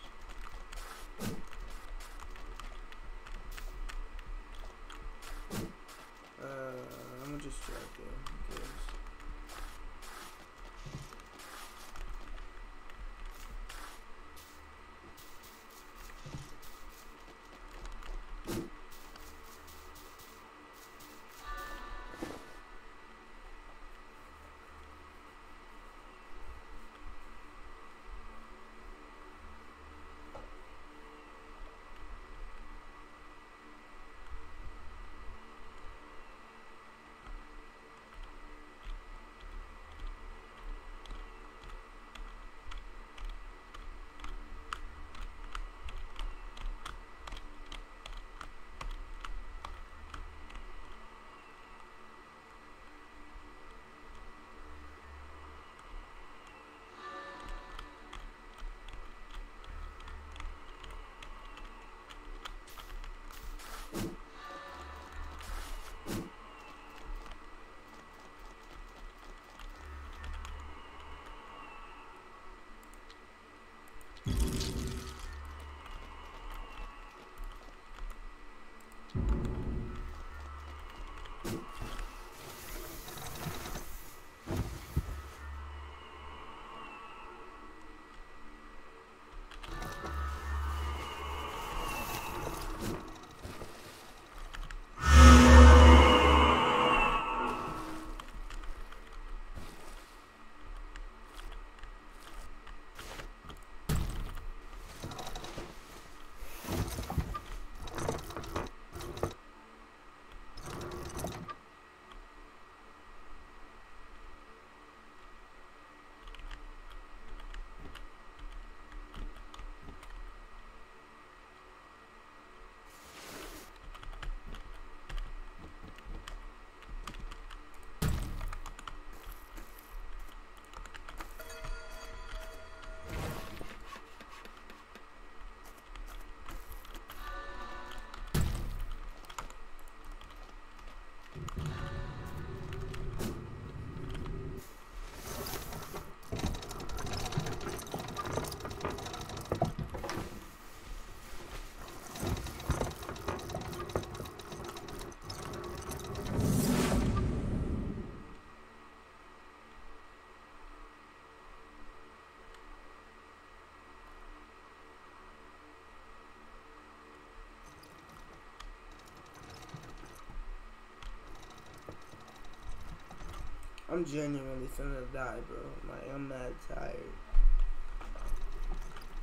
I'm genuinely finna die, bro. Like, I'm mad tired.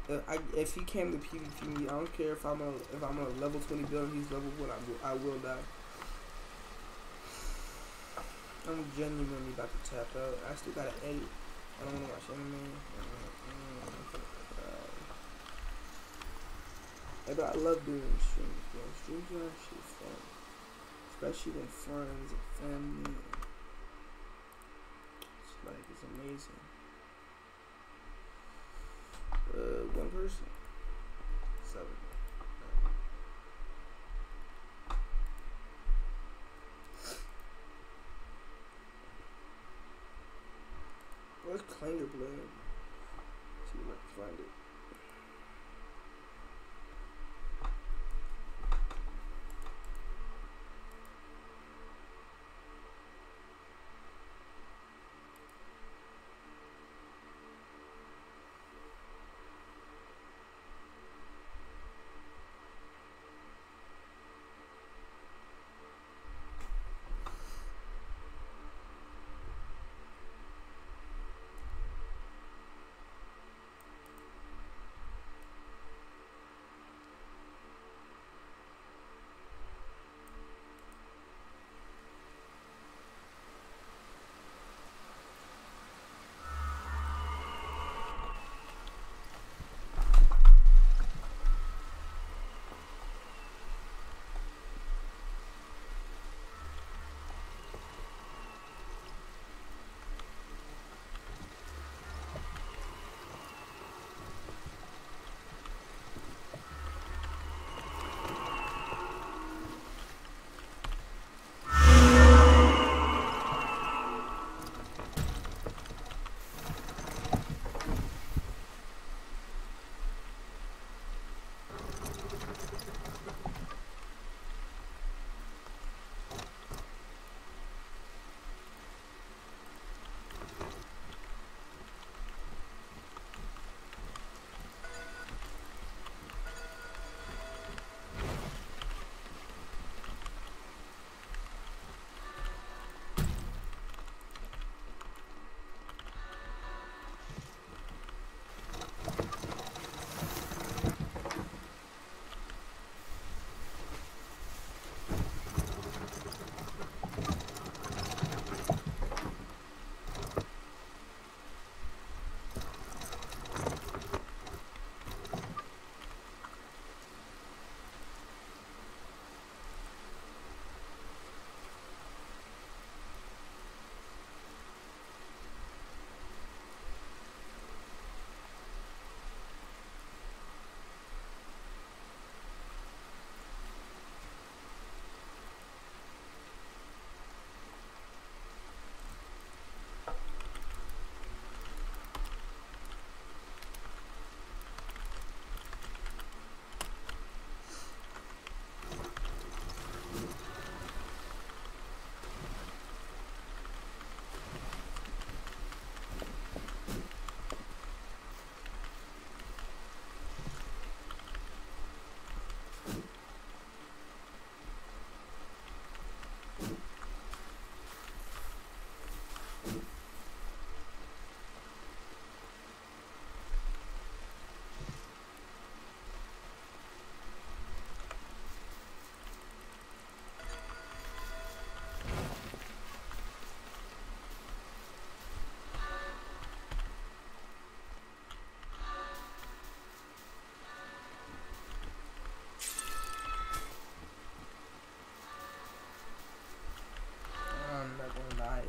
If, I, if he came to PvP me, I don't care if I'm a if I'm a level 20 build he's level 1, I will, I will die. I'm genuinely about to tap out. I still gotta edit. I don't wanna watch anime. Hey, but I love doing streams, bro. Streams are actually fun. Especially when friends and family. It's like, it's amazing. Uh, one person. Seven. Where's Clanger Blade?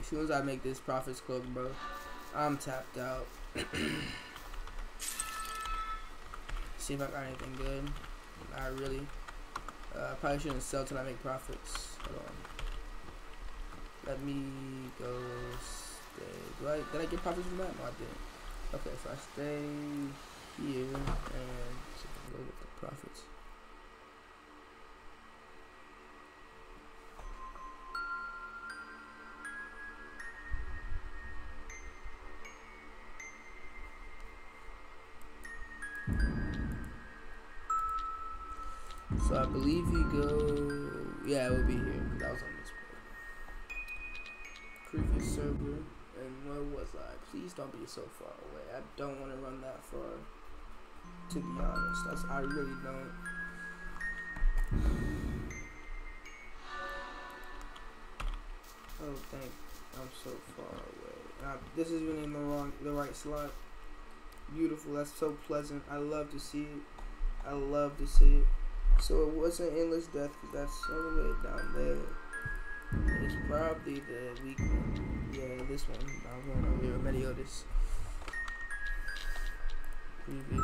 As soon as I make this Prophet's cloak, bro, I'm tapped out. (clears throat) See if I got anything good. Not really. Uh, I probably shouldn't sell till I make profits. Hold on. Let me go stay. Do I did I get profits from that? No, I didn't. Okay, so I stay here and go get the profits. Be so far away. I don't want to run that far. To be honest, that's I really don't. Oh, thank. I'm so far away. This is even in the wrong, the right slot. Beautiful. That's so pleasant. I love to see it. I love to see it. So it wasn't endless death because that's all the way down there. It's probably the weak. Yeah, this one. I was over here. Meliodas. Previous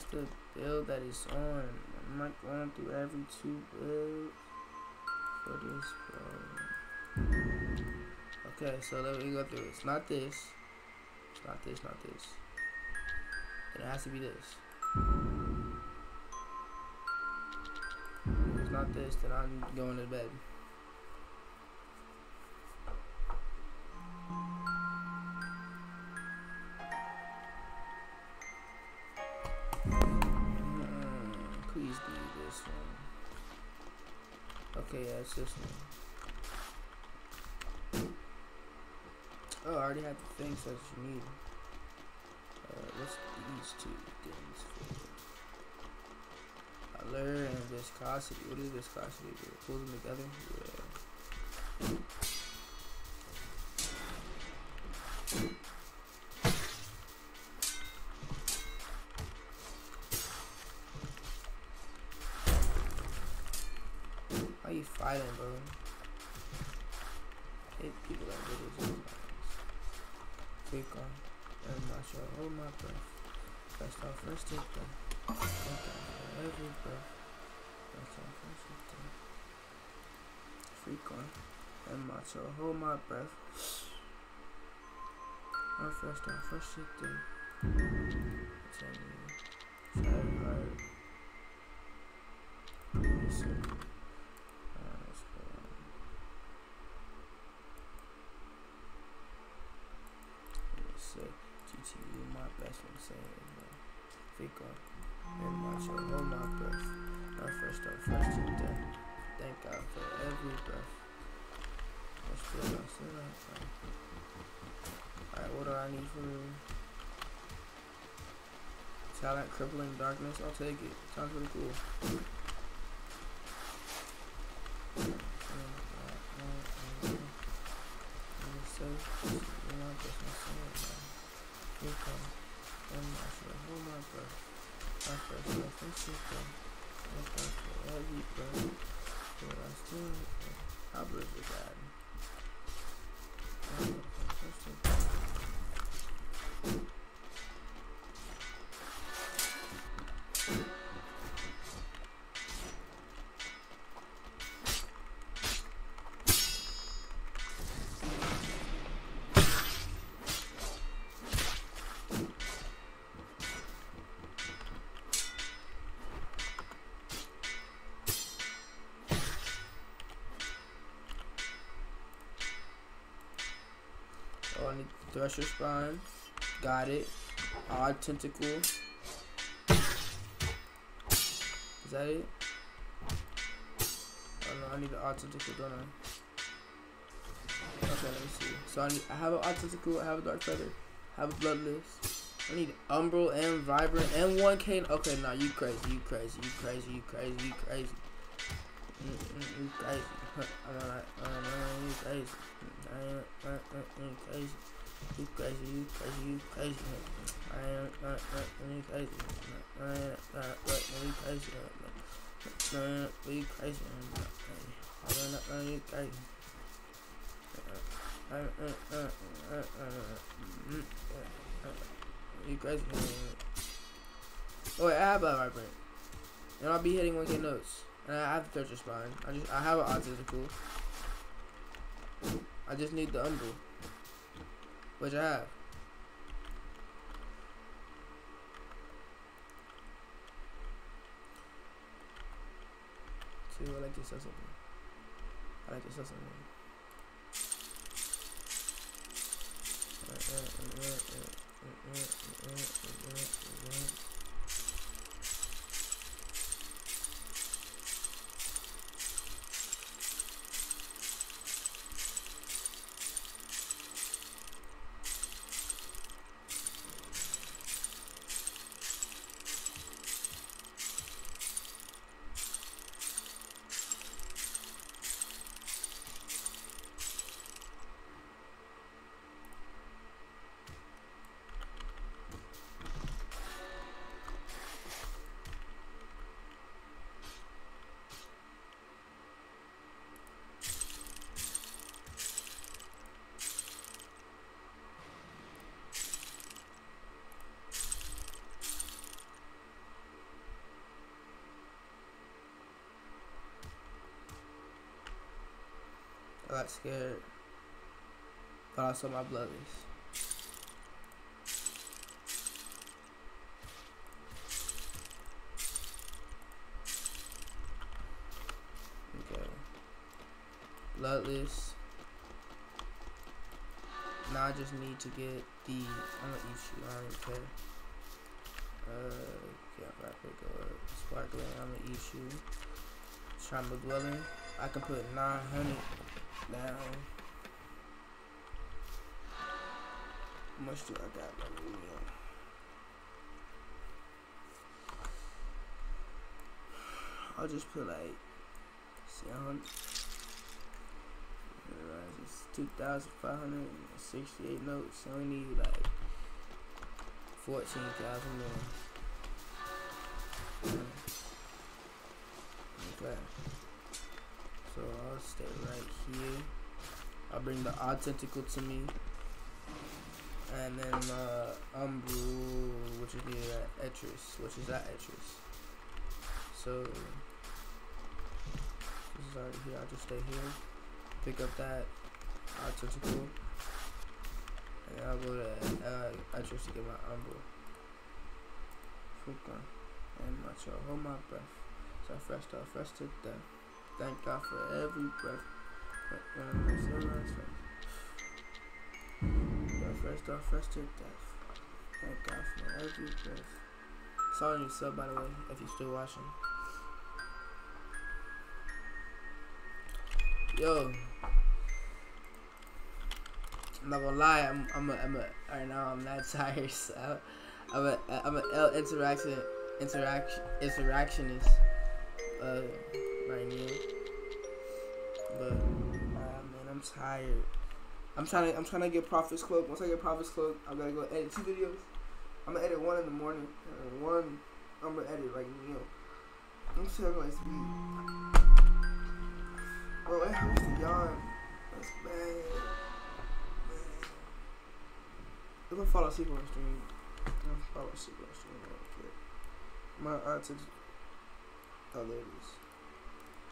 Oh, the build that is on? I'm not going through every two builds for this, bro. Okay, so let me go through. It's not this. It's not this, not this. Then it has to be this. If it's not this, then I'm going to bed. One. Oh, I already have the things that you need. Uh, what's these two things for? Color and viscosity. What is viscosity? Do pull them together? Yeah. Show. Hold my breath. My first off, first them. Tell. Try hard. Listen. Talent, crippling darkness? I'll take it. Sounds pretty cool. Thresher Spine. Got it. Odd Tentacle. Is that it? Oh no, I need the Odd Tentacle, don't I? Okay. Let me see. So I, need, I have an Autistic I have a Dark Feather, I have a Bloodless. I need Umbral and Vibrant and 1K. Okay, nah, you crazy, you crazy, you crazy, you crazy, you crazy. Mm, mm, You crazy. I'm alright. (laughs) Uh, no, you crazy. I ain't, uh, uh, you crazy. You crazy, you crazy, you crazy. I ain't, uh, uh, you crazy. I ain't, uh, uh, you crazy. No, no, no, you crazy. I'm not not, uh, you crazy. Uh, uh, uh, uh, uh, uh, mm, uh, uh, You crazy. Oh wait, I have a vibrant. And I'll be hitting 1k notes. And I have Thresher Spine. I just I have an Autistic I just need the Umbral. Which I have. See, I like to sell something. I like to sell something. Got scared. But saw my bloodless. Okay. Bloodless. Now I just need to get the. I'm gonna eat you. I don't care. Uh, yeah, I pick up sparkling, I'm gonna eat you. Trauma dwelling. I can put 900 down. How much do I got? Uh, I'll just put like 700. Alright, It's 2,568 notes. So we need like 14,000 more. I'll stay right here. I'll bring the odd tentacle to me. And then uh Umbral, which is the uh, Etris, which is that Etris. So this is already here, I'll just stay here. Pick up that odd tentacle. And I'll go to uh Etris to get my Umbral. Fuka. And my child. Hold my breath. So fresh off, fresh to death. Thank God for every breath. But, um? Yeah, first to death. Thank God for every breath. Sorry, new sub, by the way, if you're still watching. Yo. I'm not gonna lie, I'm I'm a, I'm a right now I'm not (laughs) tired. So I'm a I'm a L interaction interaction interactionist uh right now. But uh, man, I'm tired. I'm trying to I'm trying to get Prophet's Cloak. Once I get Prophet's Cloak, I'm gonna go edit two videos. I'm gonna edit one in the morning. And one I'm gonna edit like you know. I'm still gonna speed. Bro, it hurts to yawn. That's bad. Man. If I fall asleep on stream, I'm gonna fall asleep on stream. I don't care. My aunt is. Oh, there it is.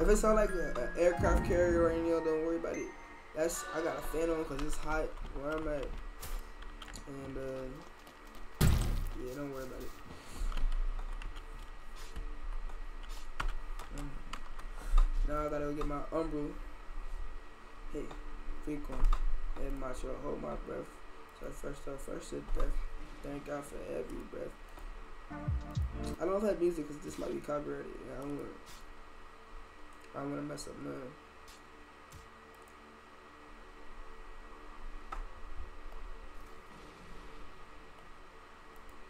If it sound like an aircraft carrier or anything, don't worry about it. That's I got a fan on because it's hot where I'm at. And uh, yeah, don't worry about it. Mm. Now I gotta go get my Umbral. Hey, frequent. And my show, hold my breath. So first off, first to death. Thank God for every breath. I don't have music because this might be copyrighted. I don't want. I don't want to mess up none.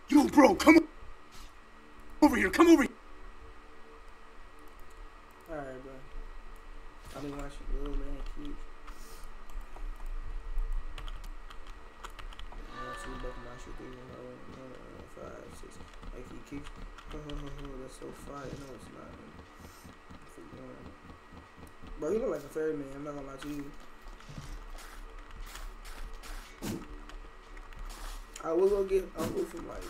Yo, bro, come on. over here. Come over here. Alright, bro. I've been watching Little Man. One, two, both my shit, three, four, uh, five, six. Like he keeps. Oh, (laughs) that's so fire. No, it's not. Bro, he look like a Ferryman. I'm not gonna lie to you. I will go get Uncle from like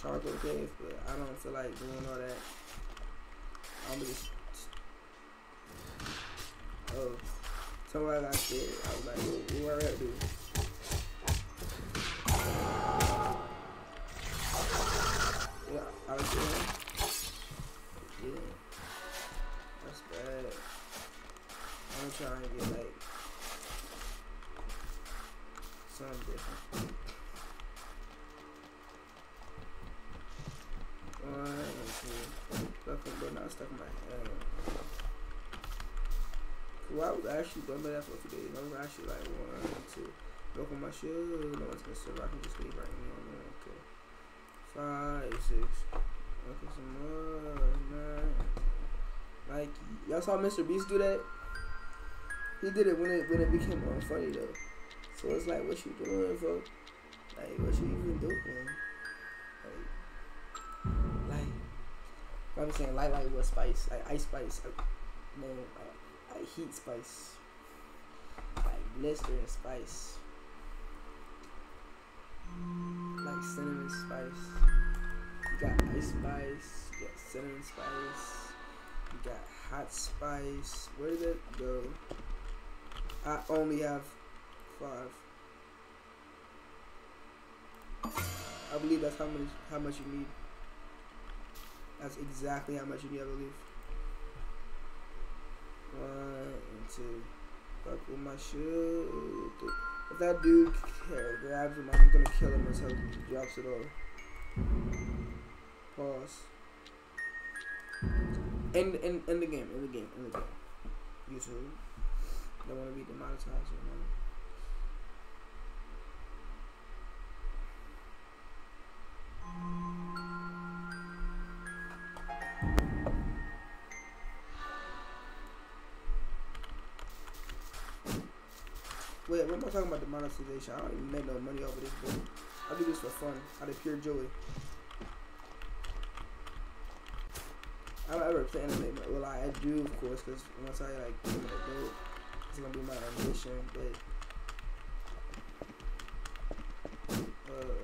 Sharko Cave, but I don't feel like doing all that. I'm just. Oh, somebody got scared. I was like, what, what I gotta do? Yeah, I was scared. I'm trying to get like something different. One, two, stuck in, but not stuck in my head. Well, I was actually done that for today. I was actually like one, two. Look on my shoe. No one's gonna serve. I can just leave right now. Okay. Five, six. Okay, some more. Nine. Nike. Y'all saw Mr. Beast do that? He did it when it when it became unfunny though. So it's like, what you doing, bro? Like, what you even doing? Like, like, I'm saying, like, like what spice? Like ice spice. Like, man, like, like heat spice. Like blistering spice. Like cinnamon spice. You got ice spice. You got cinnamon spice. You got hot spice. Where did it go? I only have five. I believe that's how much how much you need. That's exactly how much you need, I believe. One two. Fuck with my shoe. If that dude grabs him, I'm gonna kill him until he drops it all. Pause. In end, in the game, end the game, end the game. YouTube. Don't wanna be demonetized or nothing. Wait, what am I talking about demonetization? I don't even make no money off of this, bro. I do this for fun, out of pure joy. I don't ever plan to make money. Well, I, do, of course, because once I like it's gonna be my ambition. But uh,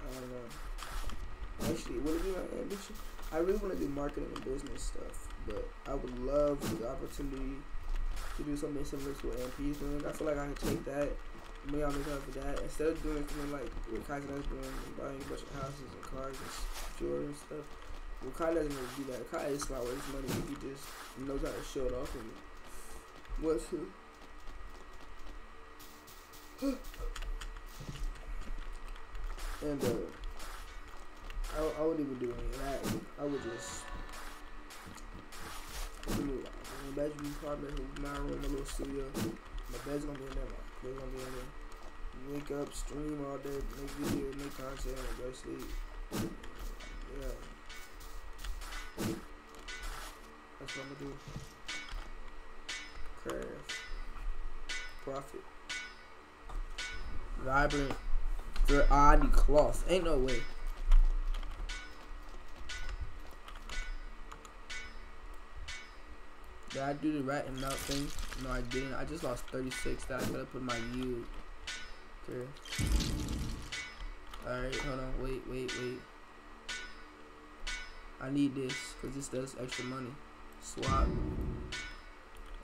I don't know. Actually, would it be my ambition? I really want to do marketing and business stuff, but I would love the opportunity to do something similar to what AMP is doing. I feel like I can take that, maybe I'll make up for that, instead of doing something like what Kai Cenat is doing, and buying a bunch of houses and cars and jewelry and stuff. Well, Kai doesn't really do that. Kai is smart with his money. He just knows how to show it off and what's who. (gasps) and uh, I, I wouldn't even do any of that. I would just a bedroom apartment my room, my little studio. My bed's gonna be in there. My bed's gonna be in there. Wake up, stream all day, make videos, make content, and go to sleep. Yeah. That's what I'm gonna do. Profit. Vibrant. Variety cloth. Ain't no way. Did I do the rat and melt thing? No, I didn't. I just lost 36 that I could have put my yield. Alright, hold on. Wait, wait, wait. I need this because this does extra money. Swap.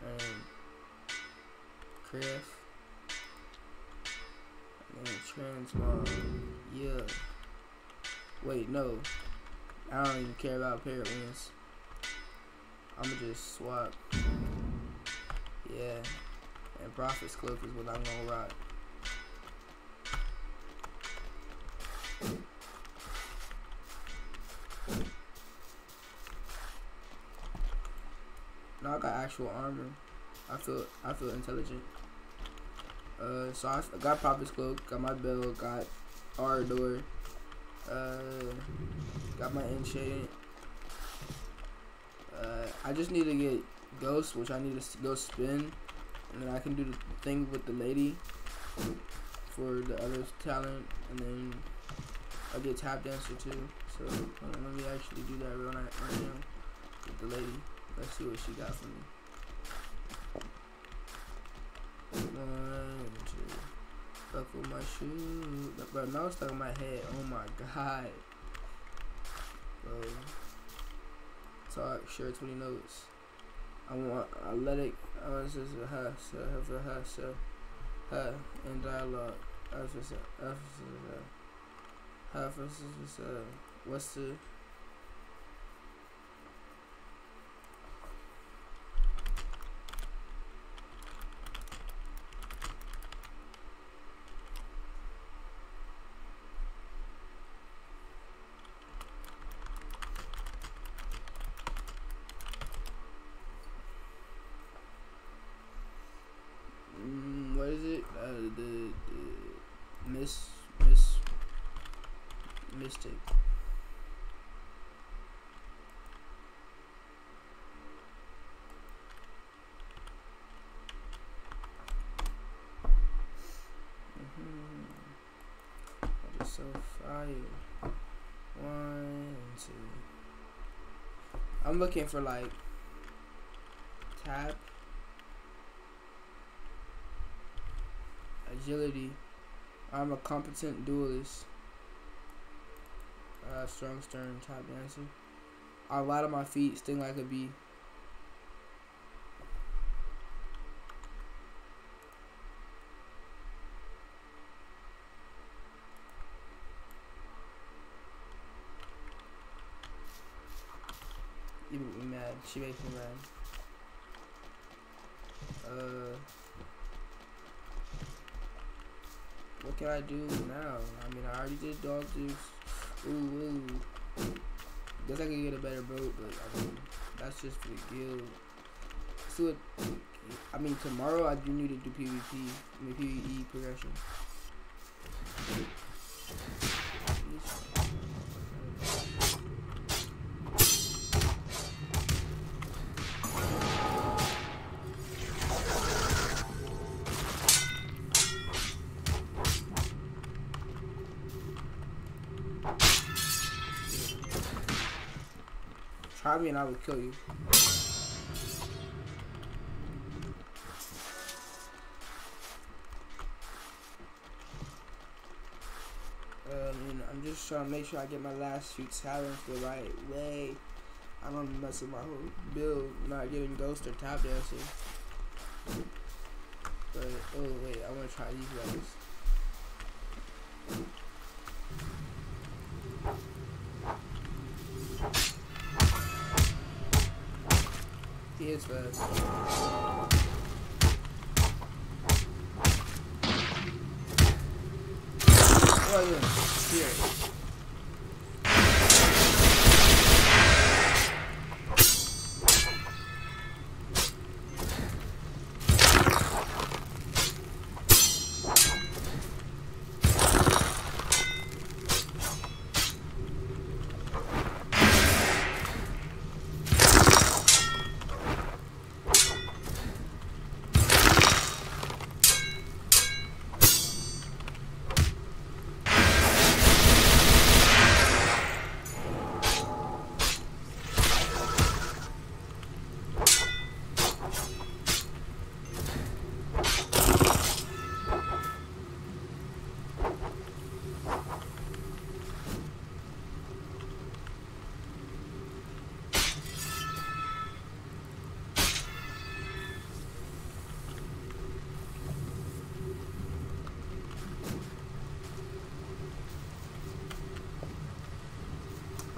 And craft. And transmog. Yeah. Wait, no. I don't even care about parrot wings. I'ma just swap. Yeah. And Prophet's Cloak is what I'm gonna rock. Now I got actual armor. I feel I feel intelligent. Uh, so I got Prophet's Cloak, got my bell, got R door, uh, got my enchant. Uh, I just need to get Ghost, which I need to go spin, and then I can do the thing with the lady for the other talent, and then I get Tap Dancer too. So let me actually do that real right now with the lady. Let's see what she got for me. One, two. With my shoe. Bro, now it's stuck in my head. Oh my god. Bro. Talk, share 20 notes. I want athletic. I to say her, so for her, so her in dialogue. For her for her for her. What's the Mm, what is it? Uh, the, the miss miss mistake. Mhm. That is so One, two. I'm looking for like tap agility. I'm a competent duelist. Uh, strong stern, top dancer. A lot of my feet sting like a bee. You make me mad. She makes me mad. Uh. What can I do now? I mean, I already did dog juice. Ooh, ooh. Guess I can get a better boat, but I mean, that's just for the guild. Let's it. I mean, tomorrow I do need to do PvP. I mean, PvE progression. And I will kill you. Um, mean, I'm just trying to make sure I get my last few talents the right way. I don't mess with my whole build, not getting ghost or tap dancing. But, oh wait, I want to try these guys. Oh yeah, here.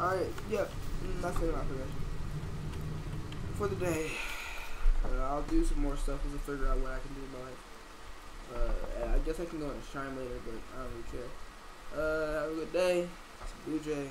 Alright, yeah, mm, that's it, progression. For the day, uh, I'll do some more stuff as figure out what I can do in my life. Uh, I guess I can go and shine later, but I don't really care. Uh, have a good day. It's BluJaye.